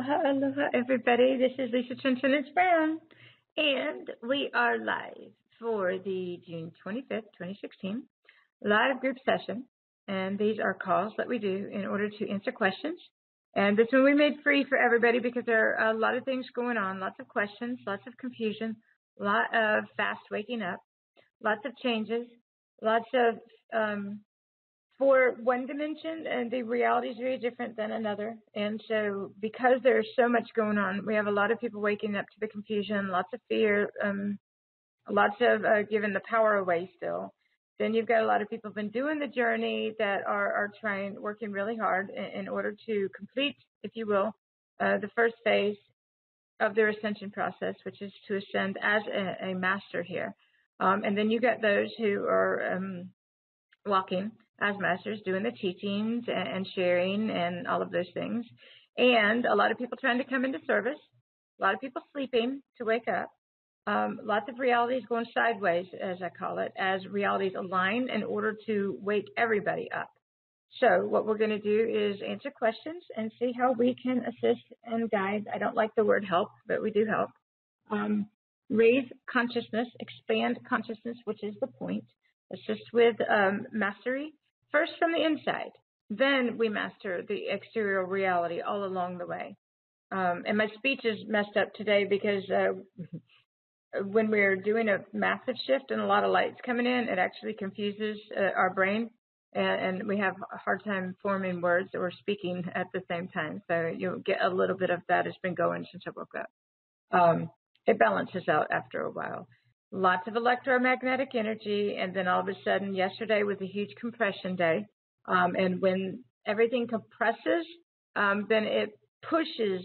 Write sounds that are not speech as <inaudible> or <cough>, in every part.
Aloha, aloha, everybody. This is Lisa Transcendence Brown, and we are live for the June 25th, 2016 live group session. And these are calls that we do in order to answer questions. And this one we made free for everybody because there are a lot of things going on, lots of questions, lots of confusion, a lot of fast waking up, lots of changes, lots of um, for one dimension and the reality is very different than another. And so because there's so much going on, we have a lot of people waking up to the confusion, lots of fear, um, lots of uh, giving the power away still. Then you've got a lot of people been doing the journey that are, are trying, working really hard in, in order to complete, if you will, uh, the first phase of their ascension process, which is to ascend as a, a master here. Um, and then you get those who are um, walking as masters, doing the teachings and, sharing and all of those things. And a lot of people trying to come into service, a lot of people sleeping to wake up. Um, lots of realities going sideways, as I call it, as realities align in order to wake everybody up. So what we're going to do is answer questions and see how we can assist and guide. I don't like the word help, but we do help. Um, raise consciousness, expand consciousness, which is the point. Assist with um, mastery first from the inside. Then we master the exterior reality all along the way. Um, and my speech is messed up today because uh, <laughs> when we're doing a massive shift and a lot of lights coming in, it actually confuses uh, our brain. And, and, we have a hard time forming words or speaking at the same time. So you'll get a little bit of that It's been going since I woke up. Um, it balances out after a while lots of electromagnetic energy, and then all of a sudden, yesterday was a huge compression day. Um, and when everything compresses, um, then it pushes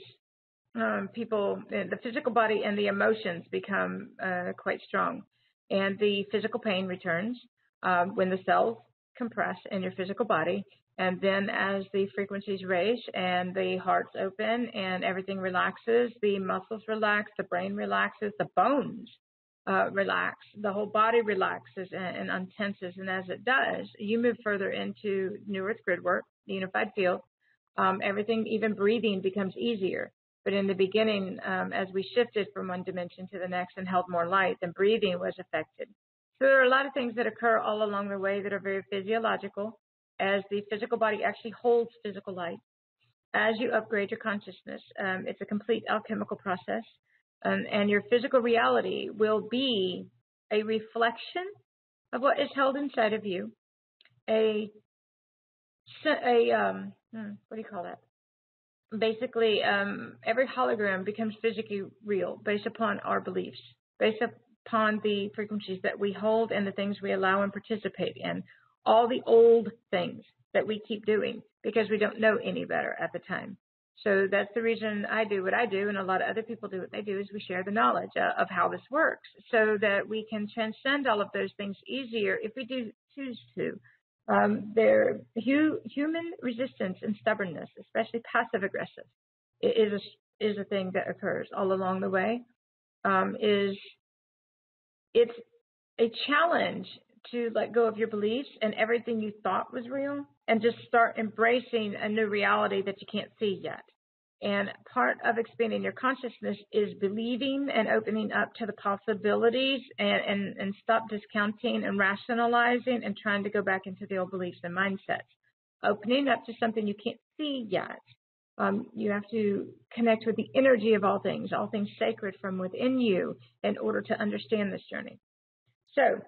um, people, the physical body and the emotions become uh, quite strong. And the physical pain returns um, when the cells compress in your physical body. And then as the frequencies raise and the heart's open and everything relaxes, the muscles relax, the brain relaxes, the bones uh, relax, the whole body relaxes and, and untenses. And as it does, you move further into New Earth grid work, the unified field. Um, everything, even breathing, becomes easier. But in the beginning, um, as we shifted from one dimension to the next and held more light, then breathing was affected. So there are a lot of things that occur all along the way that are very physiological as the physical body actually holds physical light. As you upgrade your consciousness, um, it's a complete alchemical process um, and your physical reality will be a reflection of what is held inside of you. A, a um, hmm, what do you call that? Basically, um, every hologram becomes physically real based upon our beliefs, based upon the frequencies that we hold and the things we allow and participate in. All the old things that we keep doing because we don't know any better at the time. So that's the reason I do what I do, and a lot of other people do what they do, is we share the knowledge uh, of how this works so that we can transcend all of those things easier if we do choose to. Um, their hu- human resistance and stubbornness, especially passive aggressive, is a, is a thing that occurs all along the way. Um, is it's a challenge to let go of your beliefs and everything you thought was real and just start embracing a new reality that you can't see yet. And part of expanding your consciousness is believing and opening up to the possibilities and, and, and stop discounting and rationalizing and trying to go back into the old beliefs and mindsets. Opening up to something you can't see yet. Um, you have to connect with the energy of all things, all things sacred from within you in order to understand this journey. So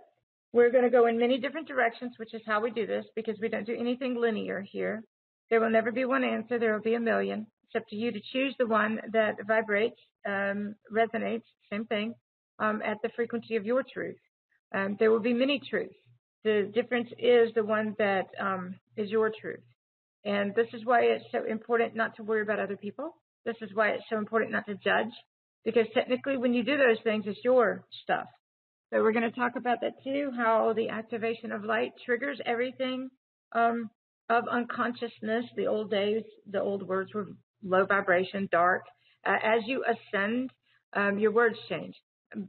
we're going to go in many different directions, which is how we do this because we don't do anything linear here. There will never be one answer. There will be a million. It's up to you to choose the one that vibrates, um, resonates, same thing, um, at the frequency of your truth. Um, there will be many truths. The difference is the one that um, is your truth. And this is why it's so important not to worry about other people. This is why it's so important not to judge. Because technically, when you do those things, it's your stuff. So we're going to talk about that too, how the activation of light triggers everything um, of unconsciousness. The old days, the old words were low vibration, dark. Uh, as you ascend, um, your words change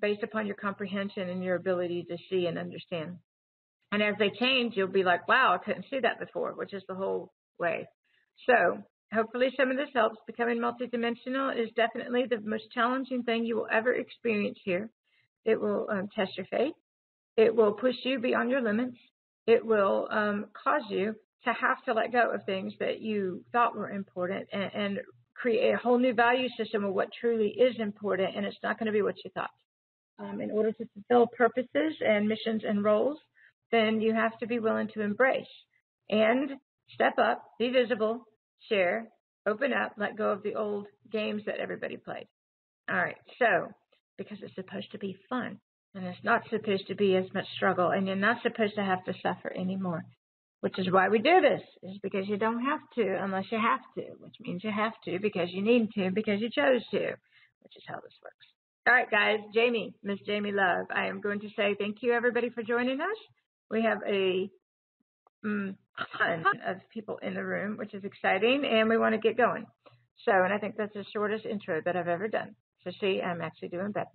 based upon your comprehension and your ability to see and understand. And as they change, you'll be like, wow, I couldn't see that before, which is the whole way. So hopefully some of this helps. Becoming multidimensional is definitely the most challenging thing you will ever experience here. It will um, test your faith. It will push you beyond your limits. It will um, cause you to have to let go of things that you thought were important and, and create a whole new value system of what truly is important, and it's not going to be what you thought. Um, in order to fulfill purposes and missions and roles, then you have to be willing to embrace and step up, be visible, share, open up, let go of the old games that everybody played. All right, so because it's supposed to be fun and it's not supposed to be as much struggle and you're not supposed to have to suffer anymore which is why we do this, is because you don't have to unless you have to, which means you have to because you need to because you chose to, which is how this works. All right, guys, Jamie, Miss Jamie Love, I am going to say thank you everybody for joining us. We have a mm, ton of people in the room, which is exciting, and we want to get going. So, and I think that's the shortest intro that I've ever done. So see, I'm actually doing better.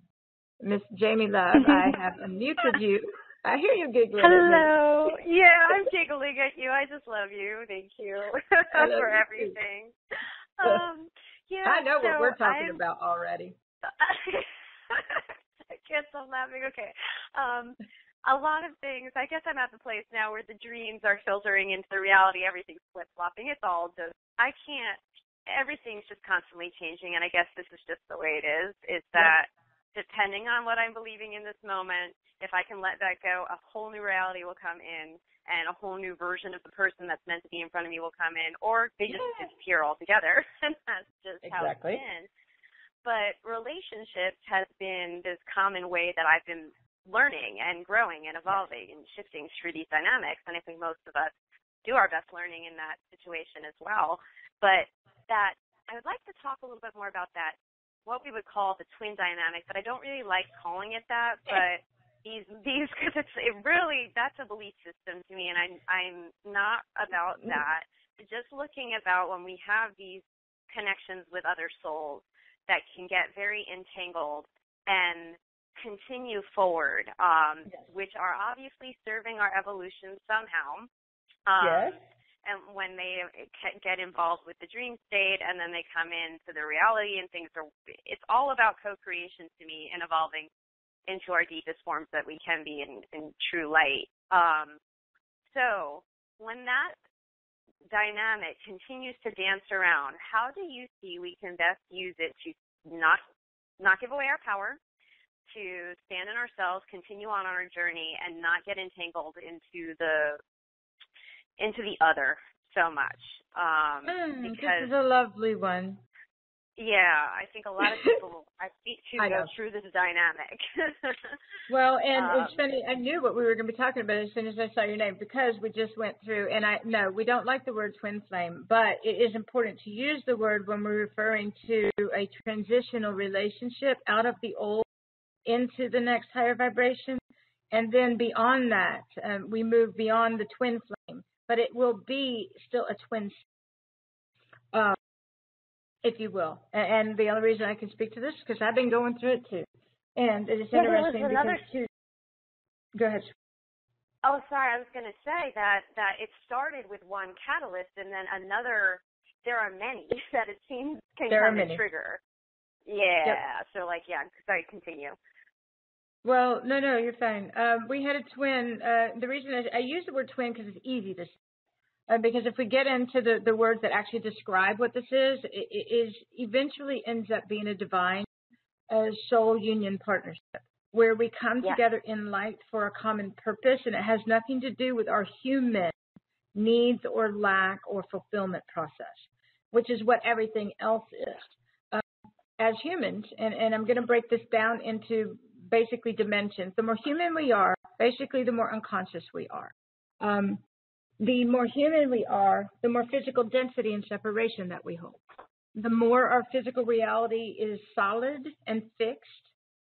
Miss Jamie Love, I have unmuted you I hear you giggling. Hello. Yeah, I'm giggling at you. I just love you. Thank you <laughs> <laughs> for everything. <laughs> Um, yeah. I know so what we're talking I'm, about already. I can't stop laughing. Okay. Um, a lot of things. I guess I'm at the place now where the dreams are filtering into the reality. Everything's flip flopping. It's all just. I can't. Everything's just constantly changing, and I guess this is just the way it is. Is that depending on what I'm believing in this moment, if I can let that go, a whole new reality will come in and a whole new version of the person that's meant to be in front of me will come in or they just yeah. disappear altogether. <laughs> and that's just exactly. how it's been. But relationships has been this common way that I've been learning and growing and evolving and shifting through these dynamics. And I think most of us do our best learning in that situation as well. But that I would like to talk a little bit more about that, what we would call the twin dynamic, but I don't really like calling it that, <laughs> but these these because it's it really that's a belief system to me, and I'm I'm not about mm-hmm. that. Just looking about when we have these connections with other souls that can get very entangled and continue forward, um, yes. which are obviously serving our evolution somehow. Um, yes. And when they get involved with the dream state, and then they come into the reality, and things are, it's all about co-creation to me and evolving into our deepest forms that we can be in, in true light. Um, so when that dynamic continues to dance around, how do you see we can best use it to not not give away our power, to stand in ourselves, continue on our journey, and not get entangled into the into the other so much? Um, mm, because this is a lovely one. Yeah, I think a lot of people <laughs> I speak to I go through this dynamic. <laughs> well, and um, it's funny. I knew what we were going to be talking about as soon as I saw your name because we just went through. And I no, we don't like the word twin flame, but it is important to use the word when we're referring to a transitional relationship out of the old into the next higher vibration, and then beyond that, um, we move beyond the twin flame. But it will be still a twin. Um, if you will. And the only reason I can speak to this is because I've been going through it too. And it is yeah, interesting another... because go ahead. Oh, sorry. I was going to say that that it started with one catalyst, and then another. There are many <laughs> that it seems can there come and trigger. Yeah. Yep. So like, yeah. Sorry. Continue. Well, no, no, you're fine. Um, we had a twin. Uh, the reason I, I use the word twin because it's easy to uh, because if we get into the, the words that actually describe what this is, it, it is eventually ends up being a divine uh, soul union partnership where we come yeah. together in light for a common purpose, and it has nothing to do with our human needs or lack or fulfillment process, which is what everything else is. Um, as humans, and, and I'm going to break this down into basically dimensions. The more human we are, basically, the more unconscious we are. Um, the more human we are, the more physical density and separation that we hold. The more our physical reality is solid and fixed.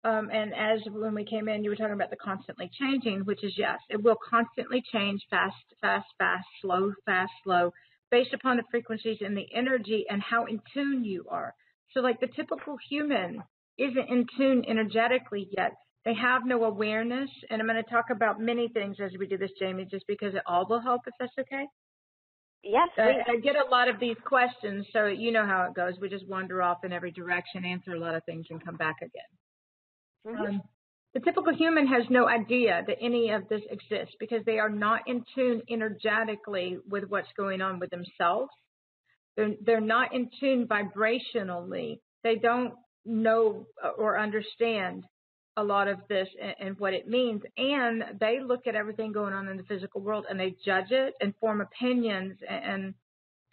Um, and as when we came in, you were talking about the constantly changing, which is yes, it will constantly change fast, fast, fast, slow, fast, slow, based upon the frequencies and the energy and how in tune you are. So, like the typical human isn't in tune energetically yet. They have no awareness, and I'm going to talk about many things as we do this, Jamie, just because it all will help if that's okay. Yes, I, I, get a lot of these questions, so you know how it goes. We just wander off in every direction, answer a lot of things, and come back again. Mm-hmm. Um, the typical human has no idea that any of this exists because they are not in tune energetically with what's going on with themselves. They're, they're not in tune vibrationally. They don't know or understand a lot of this and, and, what it means. And they look at everything going on in the physical world and they judge it and form opinions and, and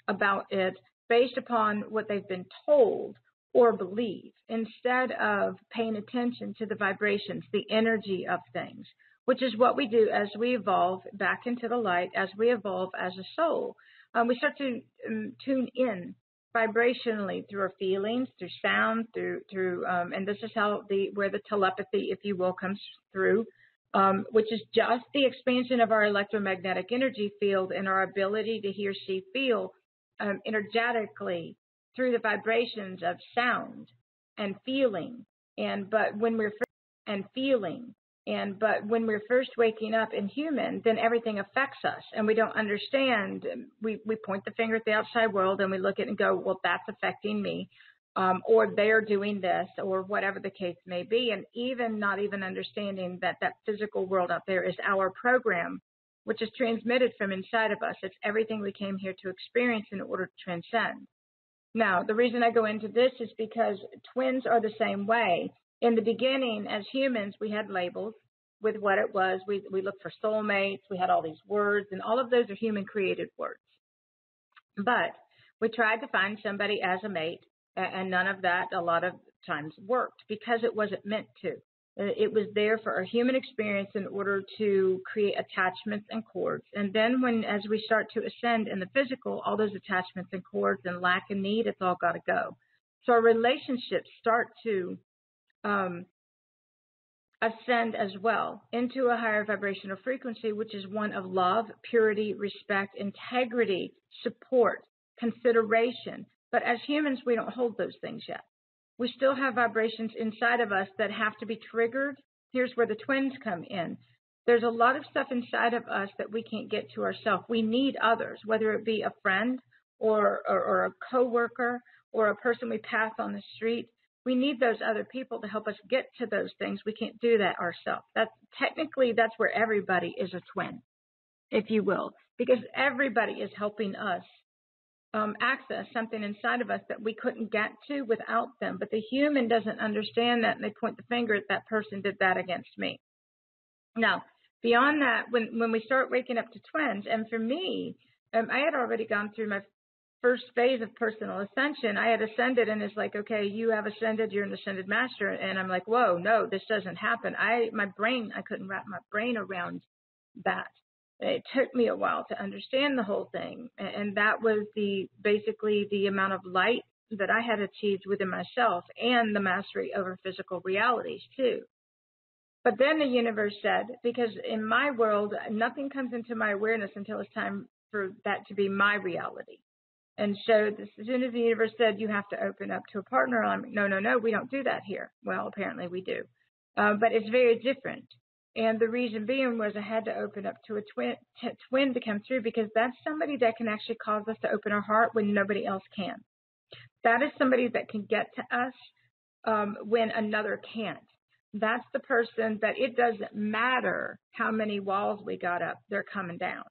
about it based upon what they've been told or believe instead of paying attention to the vibrations, the energy of things, which is what we do as we evolve back into the light, as we evolve as a soul. Um, we start to um, tune in vibrationally through our feelings, through sound, through through, um, and this is how the where the telepathy, if you will, comes through, um, which is just the expansion of our electromagnetic energy field and our ability to hear, see, feel um, energetically through the vibrations of sound and feeling. And but when we're and feeling and but when we're first waking up in human, then everything affects us and we don't understand. We we point the finger at the outside world and we look at it and go, well, that's affecting me. Um, or they're doing this, or whatever the case may be, and even not even understanding that that physical world out there is our program, which is transmitted from inside of us. It's everything we came here to experience in order to transcend. Now, the reason I go into this is because twins are the same way in the beginning, as humans, we had labels with what it was. We, we looked for soulmates. We had all these words, and all of those are human created words. But we tried to find somebody as a mate, and none of that a lot of times worked because it wasn't meant to. Uh, it was there for our human experience in order to create attachments and cords. And then when, as we start to ascend in the physical, all those attachments and cords and lack and need, it's all got to go. So our relationships start to um, ascend as well into a higher vibrational frequency, which is one of love, purity, respect, integrity, support, consideration. But as humans, we don't hold those things yet. We still have vibrations inside of us that have to be triggered. Here's where the twins come in. There's a lot of stuff inside of us that we can't get to ourselves. We need others, whether it be a friend or, or, or a coworker or a person we pass on the street we need those other people to help us get to those things. We can't do that ourselves. That's technically that's where everybody is a twin, if you will, because everybody is helping us um, access something inside of us that we couldn't get to without them. But the human doesn't understand that, and they point the finger at that person did that against me. Now, beyond that, when when we start waking up to twins, and for me, um, I had already gone through my first phase of personal ascension, I had ascended and it's like, okay, you have ascended, you're an ascended master. And I'm like, whoa, no, this doesn't happen. I, my brain, I couldn't wrap my brain around that. It took me a while to understand the whole thing. And that was the, basically the amount of light that I had achieved within myself and the mastery over physical realities too. But then the universe said, because in my world, nothing comes into my awareness until it's time for that to be my reality and showed this as soon as the universe said you have to open up to a partner, I'm like, no, no, no, we don't do that here. Well, apparently we do. Uh, but it's very different. And the reason being was I had to open up to a twin, t- twin to come through because that's somebody that can actually cause us to open our heart when nobody else can. That is somebody that can get to us um, when another can't. That's the person that it doesn't matter how many walls we got up, they're coming down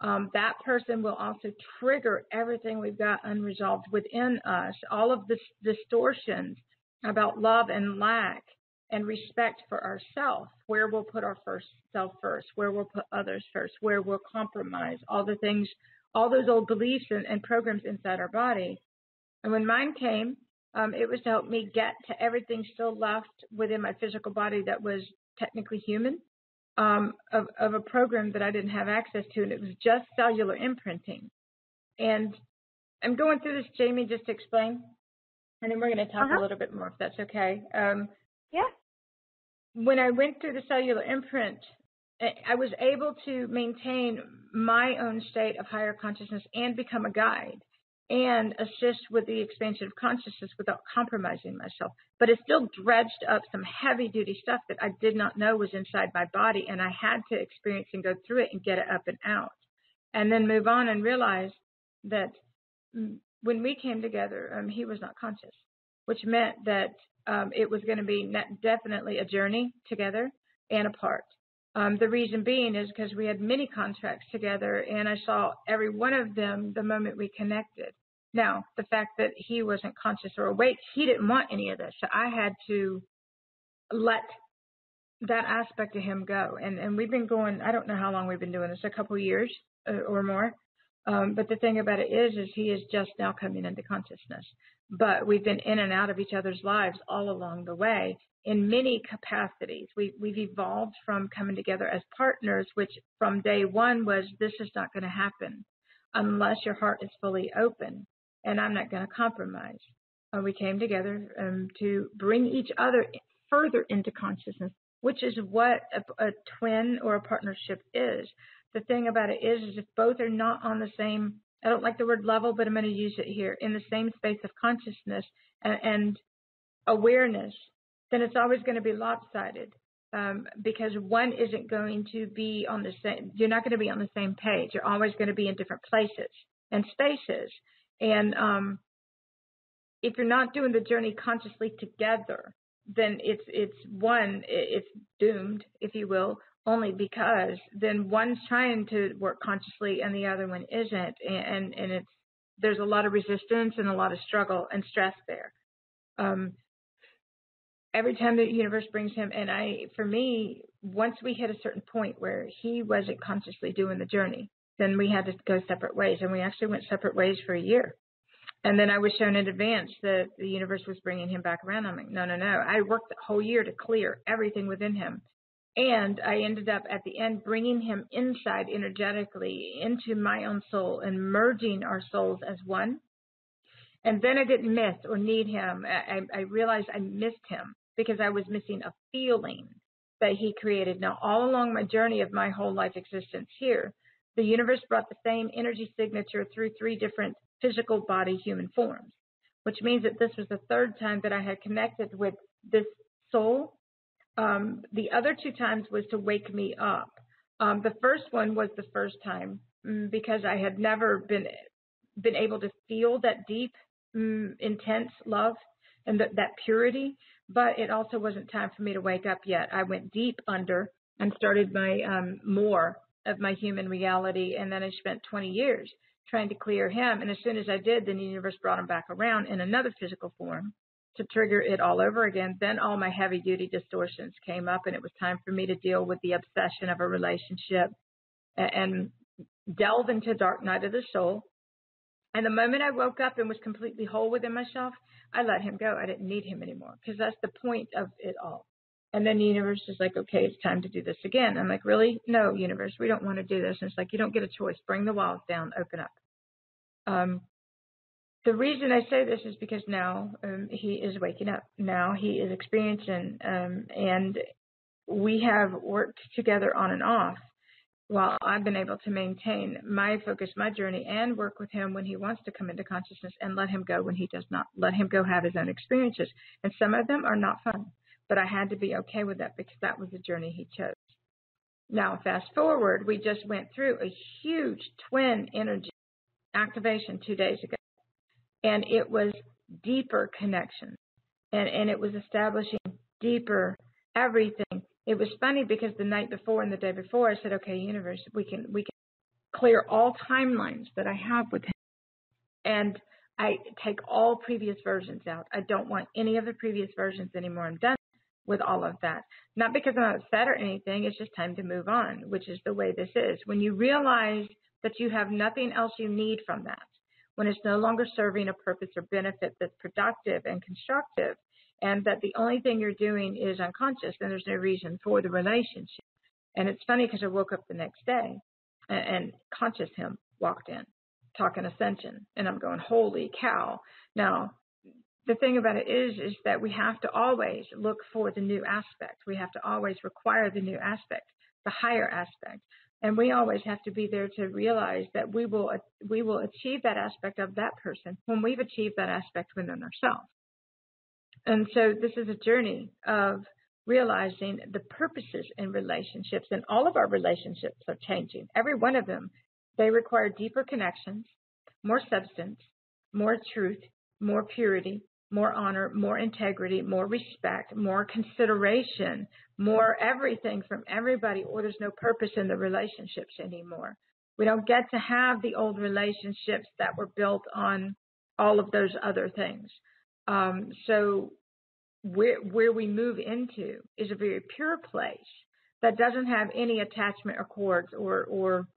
um, that person will also trigger everything we've got unresolved within us, all of the distortions about love and lack and respect for ourselves, where we'll put our first self first, where we'll put others first, where we'll compromise, all the things, all those old beliefs and, and programs inside our body. And when mine came, um, it was to help me get to everything still left within my physical body that was technically human um, of, of a program that I didn't have access to, and it was just cellular imprinting. And I'm going through this, Jamie, just to explain, and then we're going to talk uh-huh. a little bit more if that's okay. Um, yeah. When I went through the cellular imprint, I was able to maintain my own state of higher consciousness and become a guide and assist with the expansion of consciousness without compromising myself. But it still dredged up some heavy duty stuff that I did not know was inside my body, and I had to experience and go through it and get it up and out. and then move on and realize that when we came together, um, he was not conscious, which meant that um, it was going to be definitely a journey together and apart. Um, the reason being is because we had many contracts together, and I saw every one of them the moment we connected. Now, the fact that he wasn't conscious or awake, he didn't want any of this. So I had to let that aspect of him go. And and we've been going. I don't know how long we've been doing this. A couple years uh, or more. Um, but the thing about it is, is he is just now coming into consciousness. But we've been in and out of each other's lives all along the way in many capacities. We, we've evolved from coming together as partners, which from day one was this is not going to happen unless your heart is fully open, and I'm not going to compromise. We came together um, to bring each other further into consciousness, which is what a, a twin or a partnership is the thing about it is, is if both are not on the same, I don't like the word level, but I'm going to use it here, in the same space of consciousness and, and awareness, then it's always going to be lopsided. Um, because one isn't going to be on the same, you're not going to be on the same page. You're always going to be in different places and spaces. And um, if you're not doing the journey consciously together, then it's it's one, it's doomed, if you will, only because then one's trying to work consciously and the other one isn't and and it's there's a lot of resistance and a lot of struggle and stress there um, every time the universe brings him and i for me once we hit a certain point where he wasn't consciously doing the journey then we had to go separate ways and we actually went separate ways for a year. And then i was shown in advance that the universe was bringing him back around. I'm like no no no. I worked the whole year to clear everything within him. And I ended up at the end bringing him inside energetically into my own soul and merging our souls as one. And then I didn't miss or need him. I, I realized I missed him because I was missing a feeling that he created. Now, all along my journey of my whole life existence here, the universe brought the same energy signature through three different physical body human forms, which means that this was the third time that I had connected with this soul um, the other two times was to wake me up. Um, the first one was the first time um, because I had never been been able to feel that deep, um, intense love and that, that purity. But it also wasn't time for me to wake up yet. I went deep under and started my um, more of my human reality, and then I spent 20 years trying to clear him. And as soon as I did, then the universe brought him back around in another physical form to trigger it all over again, then all my heavy duty distortions came up and it was time for me to deal with the obsession of a relationship and delve into dark night of the soul. And the moment I woke up and was completely whole within myself, I let him go. I didn't need him anymore because that's the point of it all. And then the universe is like, okay, it's time to do this again. I'm like, really? No, universe, we don't want to do this. And it's like, you don't get a choice. Bring the walls down, open up. Um, the reason I say this is because now um, he is waking up. Now he is experiencing, um, and we have worked together on and off while I've been able to maintain my focus, my journey, and work with him when he wants to come into consciousness and let him go when he does not. Let him go have his own experiences. And some of them are not fun, but I had to be okay with that because that was the journey he chose. Now, fast forward, we just went through a huge twin energy activation two days ago and it was deeper connection and and it was establishing deeper everything it was funny because the night before and the day before i said okay universe we can we can clear all timelines that i have with him and i take all previous versions out. I don't want any of the previous versions anymore. I'm done with all of that. Not because i'm upset or anything it's just time to move on which is the way this is. When you realize that you have nothing else you need from that when it's no longer serving a purpose or benefit that's productive and constructive, and that the only thing you're doing is unconscious, then there's no reason for the relationship. And it's funny because I woke up the next day and, and conscious him walked in talking ascension, and I'm going, holy cow. Now, the thing about it is, is that we have to always look for the new aspect. We have to always require the new aspect, the higher aspect and we always have to be there to realize that we will we will achieve that aspect of that person when we've achieved that aspect within ourselves and so this is a journey of realizing the purposes in relationships and all of our relationships are changing every one of them They require deeper connections, more substance, more truth, more purity, more honor, more integrity, more respect, more consideration, more everything from everybody, or there's no purpose in the relationships anymore. We don't get to have the old relationships that were built on all of those other things. Um, so where where we move into is a very pure place that doesn't have any attachment or cords or or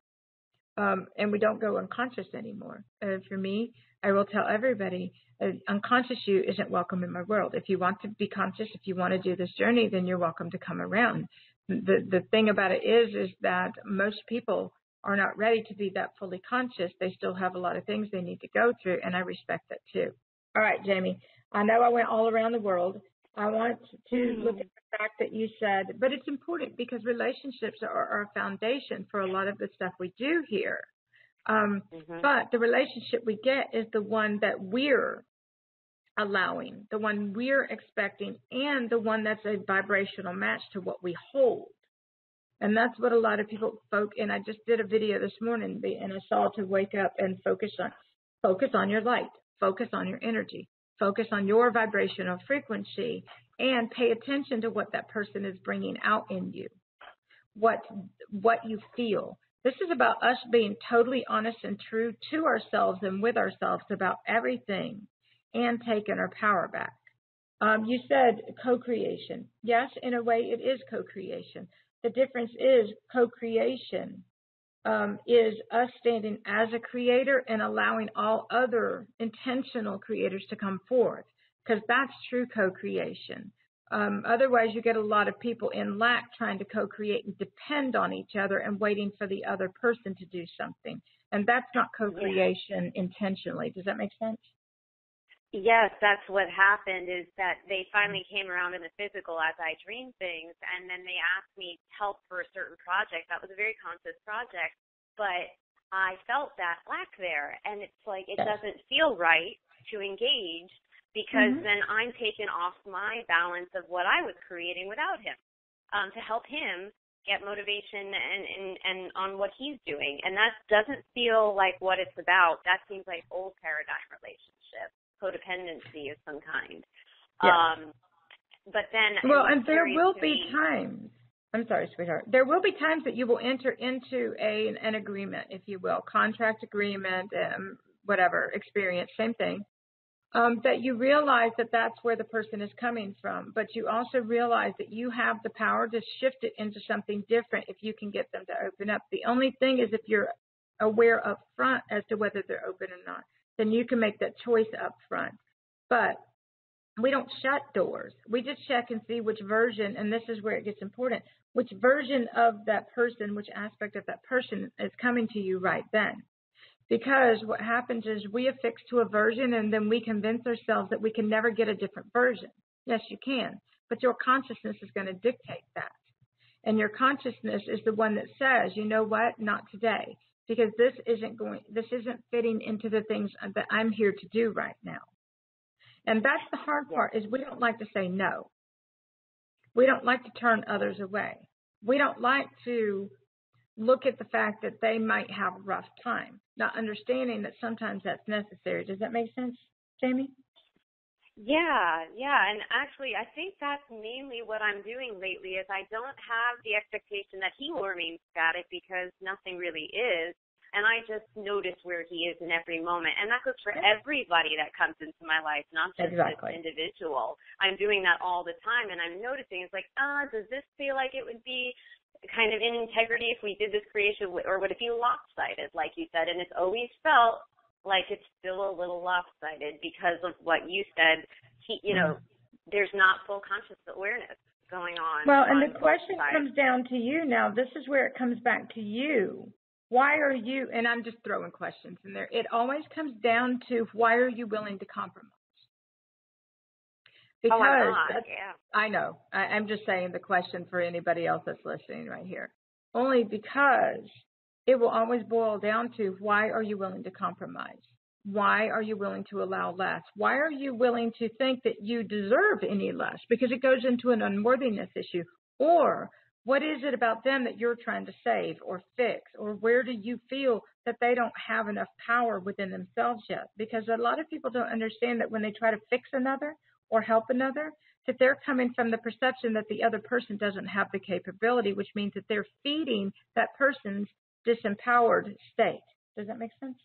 um, and we don't go unconscious anymore. Uh, for me, I will tell everybody, uh, unconscious you isn't welcome in my world. If you want to be conscious, if you want to do this journey, then you're welcome to come around. The the thing about it is, is that most people are not ready to be that fully conscious. They still have a lot of things they need to go through, and I respect that too. All right, Jamie. I know I went all around the world. I want to mm-hmm. look at the fact that you said, but it's important because relationships are our foundation for a lot of the stuff we do here. Um, mm-hmm. But the relationship we get is the one that we're allowing, the one we're expecting, and the one that's a vibrational match to what we hold. And that's what a lot of people folk. And I just did a video this morning, and I saw to wake up and focus on focus on your light, focus on your energy, focus on your vibrational frequency, and pay attention to what that person is bringing out in you, what what you feel. This is about us being totally honest and true to ourselves and with ourselves about everything, and taking our power back. Um, you said co-creation. Yes, in a way, it is co-creation. The difference is co-creation um, is us standing as a creator and allowing all other intentional creators to come forth, because that's true co-creation. Um, otherwise, you get a lot of people in lack trying to co-create and depend on each other and waiting for the other person to do something, and that's not co-creation yeah. intentionally. Does that make sense? Yes, that's what happened is that they finally came around in the physical as I dreamed things and then they asked me help for a certain project. That was a very conscious project, but I felt that lack there and it's like it yes. doesn't feel right to engage because mm-hmm. then I'm taken off my balance of what I was creating without him. Um, to help him get motivation and, and and on what he's doing and that doesn't feel like what it's about that seems like old paradigm relationship codependency of some kind. Um, but then, well, and there will be me, times. I'm sorry, sweetheart. There will be times that you will enter into a an agreement, if you will, contract agreement, um, whatever experience, same thing. Um, that you realize that that's where the person is coming from, but you also realize that you have the power to shift it into something different if you can get them to open up. The only thing is if you're aware up front as to whether they're open or not then you can make that choice up front. But we don't shut doors. We just check and see which version, and this is where it gets important, which version of that person, which aspect of that person is coming to you right then. Because what happens is we affix to a version and then we convince ourselves that we can never get a different version. Yes, you can, but your consciousness is going to dictate that. And your consciousness is the one that says, you know what, not today because this isn't going, this isn't fitting into the things that I'm here to do right now. And that's the hard part is we don't like to say no. We don't like to turn others away. We don't like to look at the fact that they might have a rough time, not understanding that sometimes that's necessary. Does that make sense, Jamie? Yeah, yeah, and actually, I think that's mainly what I'm doing lately. Is I don't have the expectation that he will remain static because nothing really is, and I just notice where he is in every moment, and that goes for everybody that comes into my life, not just exactly. this individual. I'm doing that all the time, and I'm noticing it's like, ah, uh, does this feel like it would be kind of in integrity if we did this creation, or would it be lopsided, like you said? And it's always felt like it's still a little lopsided because of what you said. He, you know, mm-hmm. there's not full conscious awareness going on. Well, and on the question comes down to you now. This is where it comes back to you. Why are you, and I'm just throwing questions in there. It always comes down to why are you willing to compromise? Oh, because oh. Yeah. I know. I, I'm just saying the question for anybody else that's listening right here. Only because it will always boil down to why are you willing to compromise? Why are you willing to allow less? Why are you willing to think that you deserve any less? Because it goes into an unworthiness issue. Or What is it about them that you're trying to save or fix? Or where do you feel that they don't have enough power within themselves yet? Because a lot of people don't understand that when they try to fix another or help another, that they're coming from the perception that the other person doesn't have the capability, which means that they're feeding that person's disempowered state. Does that make sense?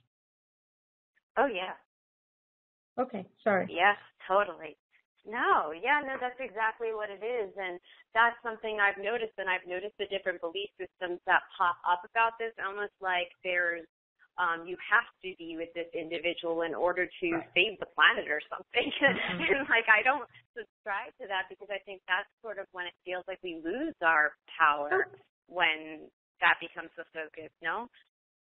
Oh, yeah. Okay, sorry. Yeah, totally. No, yeah, no, that's exactly what it is. And that's something I've noticed, and I've noticed the different belief systems that pop up about this, almost like there's um, you have to be with this individual in order to right. save the planet or something. <laughs> Mm-hmm. and like I don't subscribe to that because I think that's sort of when it feels like we lose our power when that becomes the focus, no?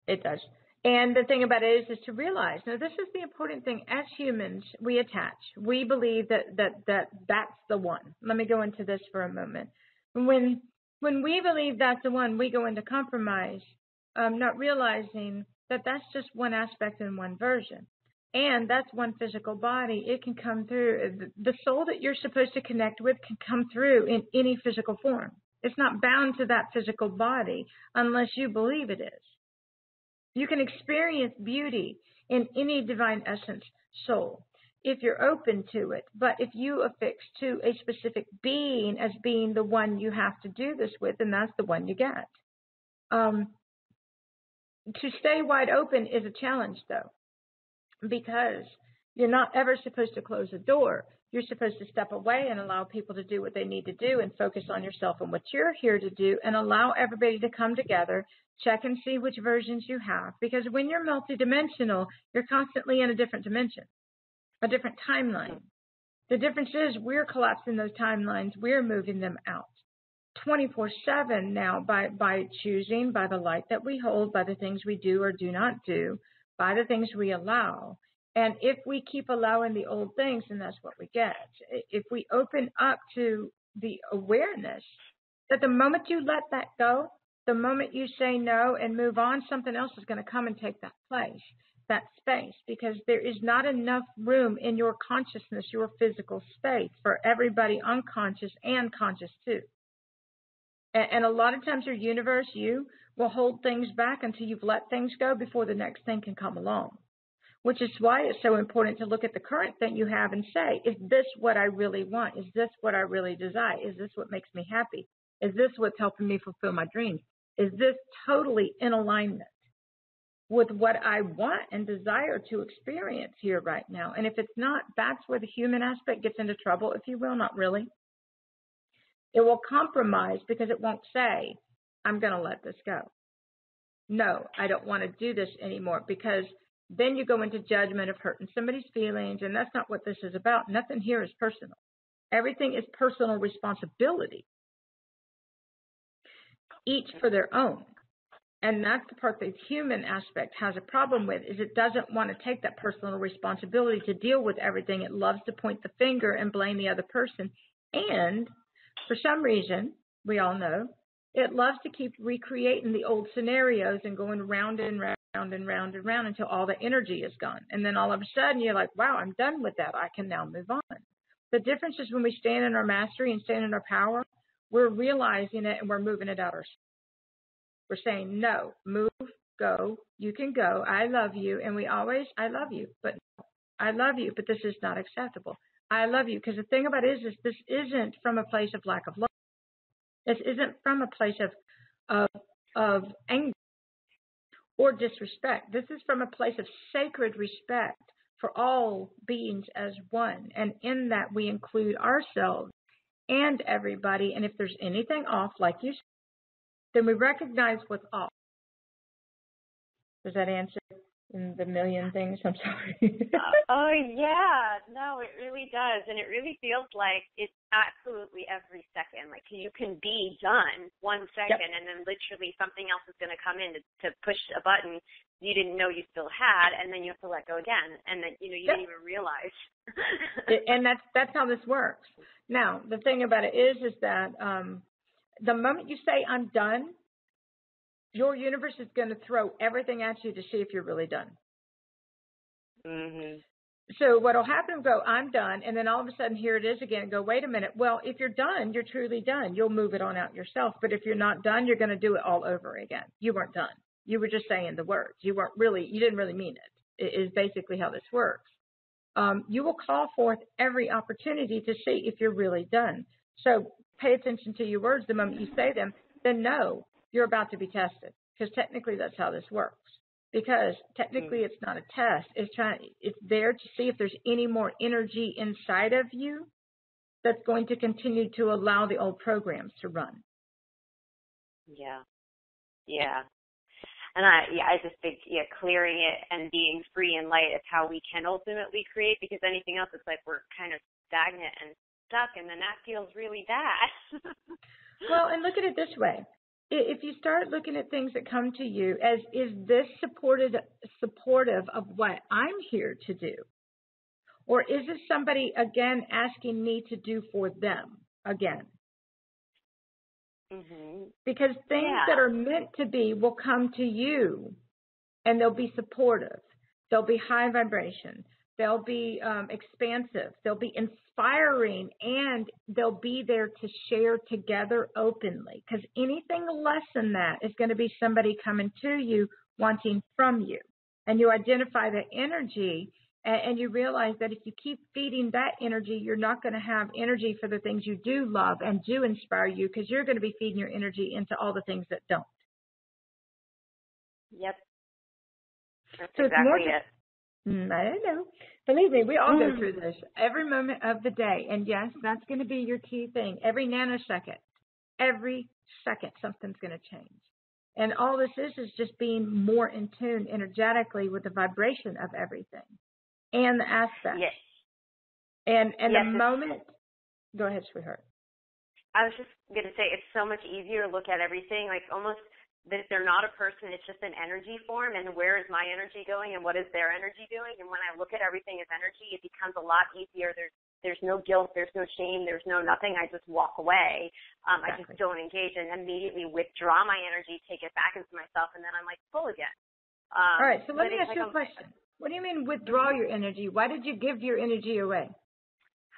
It does. And the thing about it is, is to realize. Now, this is the important thing. As humans, we attach. We believe that that that that's the one. Let me go into this for a moment. When when we believe that's the one, we go into compromise, um, not realizing that that's just one aspect and one version. And that's one physical body. It can come through. The soul that you're supposed to connect with can come through in any physical form. It's not bound to that physical body unless you believe it is. You can experience beauty in any divine essence soul if you're open to it. But if you affix to a specific being as being the one you have to do this with, then that's the one you get. Um, to stay wide open is a challenge, though, because you're not ever supposed to close the door. You're supposed to step away and allow people to do what they need to do and focus on yourself and what you're here to do and allow everybody to come together check and see which versions you have. Because when you're multidimensional, you're constantly in a different dimension, a different timeline. The difference is we're collapsing those timelines, we're moving them out. 24 7 now by, by choosing, by the light that we hold, by the things we do or do not do, by the things we allow. And if we keep allowing the old things, then that's what we get. If we open up to the awareness that the moment you let that go, the moment you say no and move on, something else is going to come and take that place, that space, because there is not enough room in your consciousness, your physical space for everybody unconscious and conscious too. And, and a lot of times your universe, you, will hold things back until you've let things go before the next thing can come along. Which is why it's so important to look at the current thing you have and say, is this what I really want? Is this what I really desire? Is this what makes me happy? Is this what's helping me fulfill my dreams? Is this totally in alignment with what I want and desire to experience here right now? And if it's not, that's where the human aspect gets into trouble, if you will, not really. It will compromise because it won't say, I'm going to let this go. No, I don't want to do this anymore because then you go into judgment of hurting somebody's feelings, and that's not what this is about. Nothing here is personal. Everything is personal responsibility each for their own. And that's the part the human aspect has a problem with is it doesn't want to take that personal responsibility to deal with everything. It loves to point the finger and blame the other person. And for some reason, we all know, it loves to keep recreating the old scenarios and going round and round and round and round until all the energy is gone. And then all of a sudden you're like, wow, I'm done with that. I can now move on. The difference is when we stand in our mastery and stand in our power, we're realizing it and we're moving it out ourselves. We're saying, no, move, go, you can go, I love you. And we always, I love you, but I love you, but this is not acceptable. I love you. Because the thing about it is, is this isn't from a place of lack of love. This isn't from a place of, of, of anger or disrespect. This is from a place of sacred respect for all beings as one. And in that we include ourselves and everybody. And if there's anything off, like you said, then we recognize what's off. Does that answer the million things? I'm sorry. uh, <laughs> oh yeah, no, it really does, and it really feels like it's absolutely every second. Like you can be done one second, yep. and then literally something else is going to come in to, to push a button you didn't know you still had, and then you have to let go again, and then you know you yep. didn't even realize. <laughs> and that's that's how this works. Now the thing about it is, is that um, the moment you say I'm done, your universe is going to throw everything at you to see if you're really done. Mhm. so what'll happen, go, I'm done. And then all of a sudden here it is again. Go, wait a minute. Well, if you're done, you're truly done. You'll move it on out yourself. But if you're not done, you're going to do it all over again. You weren't done. You were just saying the words. You weren't really, you didn't really mean it, it is basically how this works. Um, you will call forth every opportunity to see if you're really done. So pay attention to your words the moment you say them, then know you're about to be tested because technically that's how this works because technically mm. it's not a test. It's trying it's there to see if there's any more energy inside of you that's going to continue to allow the old programs to run. Yeah. Yeah. And I yeah, I just think yeah, clearing it and being free and light is how we can ultimately create because anything else it's like we're kind of stagnant and stuck and then that feels really bad. <laughs> well, and look at it this way if you start looking at things that come to you as is this supported supportive of what I'm here to do? Or is this somebody again asking me to do for them again? Mm-hmm. Because things yeah. that are meant to be will come to you and they'll be supportive. They'll be high vibration. They'll be um, expansive. They'll be inspiring and they'll be there to share together openly. Because anything less than that is going to be somebody coming to you wanting from you. And you identify the energy and, and you realize that if you keep feeding that energy, you're not going to have energy for the things you do love and do inspire you because you're going to be feeding your energy into all the things that don't. Yep. That's so exactly it's more, it. Mm, I don't know. Believe me, we all go through mm. this every moment of the day. And yes, that's going to be your key thing. Every nanosecond, every second, something's going to change. And all this is is just being more in tune energetically with the vibration of everything and the aspects. Yes. And and yes, the moment. Go ahead, sweetheart. I was just going to say it's so much easier to look at everything like almost that they're not a person, it's just an energy form, and where is my energy going, and what is their energy doing? And when I look at everything as energy, it becomes a lot easier. There's there's no guilt, there's no shame, there's no nothing. I just walk away. Um, exactly. I just don't engage and immediately withdraw my energy, take it back into myself, and then I'm like full again. Um, All right, so let me ask like you a question. What do you mean withdraw your energy? Why did you give your energy away?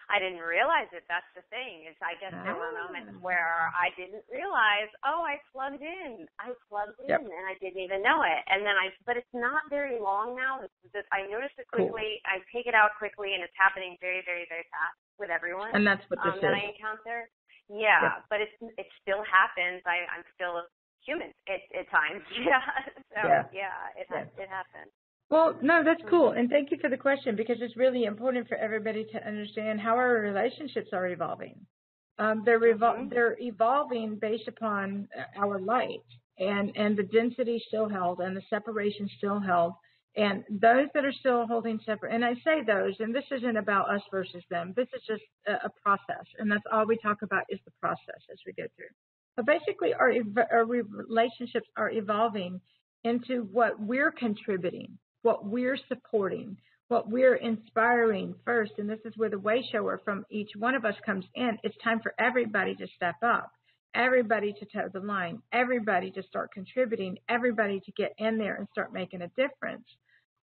I didn't realize it. That's the thing. Is I guess there were moments ah. where I didn't realize, oh, I plugged in. I plugged yep. in, and I didn't even know it. And then I, but it's not very long now. This, I notice it quickly. Cool. I take it out quickly, and it's happening very, very, very fast with everyone. And that's what this um, that I encounter. Yeah, yep. but it's it still happens. I I'm still a human at at times. <laughs> Yeah. so yeah, yeah it yeah. it happens. Well, no, that's cool. And thank you for the question because it's really important for everybody to understand how our relationships are evolving. Um, they're, revol- mm-hmm. they're evolving based upon our light and, and the density still held and the separation still held. And those that are still holding separate, and I say those, and this isn't about us versus them. This is just a, a process, and that's all we talk about is the process as we go through. But basically, our, our relationships are evolving into what we're contributing what we're supporting, what we're inspiring first. And this is where the way shower from each one of us comes in. It's time for everybody to step up, everybody to toe the line, everybody to start contributing, everybody to get in there and start making a difference.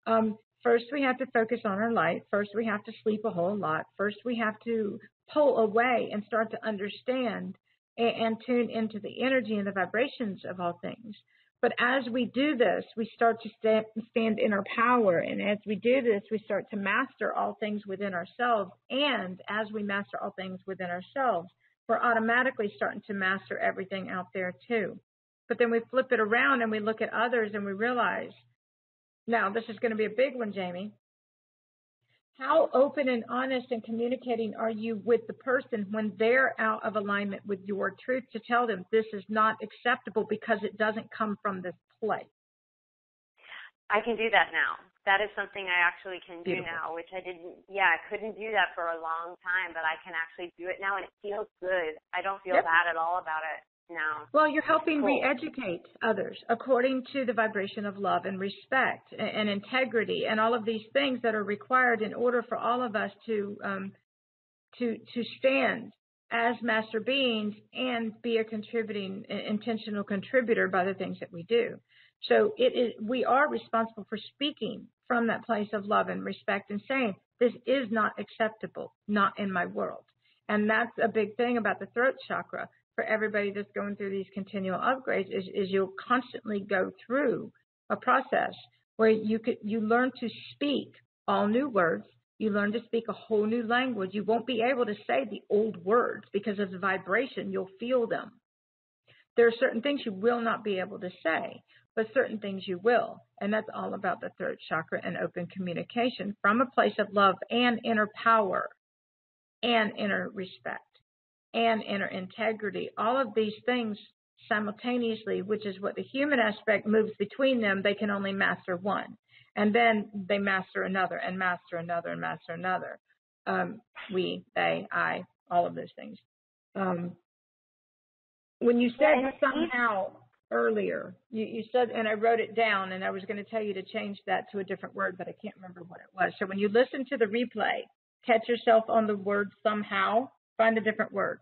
Um, first, we have to focus on our light. First, we have to sleep a whole lot. First, we have to pull away and start to understand and, and tune into the energy and the vibrations of all things. But as we do this, we start to st- stand in our power. And as we do this, we start to master all things within ourselves. And as we master all things within ourselves, we're automatically starting to master everything out there too. But then we flip it around and we look at others and we realize, now this is going to be a big one, Jamie. How open and honest and communicating are you with the person when they're out of alignment with your truth to tell them this is not acceptable because it doesn't come from this place? I can do that now. That is something I actually can do Beautiful. now, which I didn't, yeah, I couldn't do that for a long time, but I can actually do it now and it feels good. I don't feel yep. bad at all about it. No. Well, you're helping cool. re-educate others according to the vibration of love and respect and, and, integrity and all of these things that are required in order for all of us to um, to to stand as master beings and be a contributing intentional contributor by the things that we do. So it is, we are responsible for speaking from that place of love and respect and saying, this is not acceptable, not in my world. And that's a big thing about the throat chakra for everybody that's going through these continual upgrades is, is you'll constantly go through a process where you could, you learn to speak all new words. You learn to speak a whole new language. You won't be able to say the old words because of the vibration. You'll feel them. There are certain things you will not be able to say, but certain things you will. And that's all about the throat chakra and open communication from a place of love and inner power and inner respect and inner integrity. All of these things simultaneously, which is what the human aspect moves between them, they can only master one. And then they master another and master another and master another. Um, we, they, I, all of those things. Um, when you said somehow earlier, you, you said, and I wrote it down, and I was going to tell you to change that to a different word, but I can't remember what it was. So when you listen to the replay, catch yourself on the word somehow, find a different word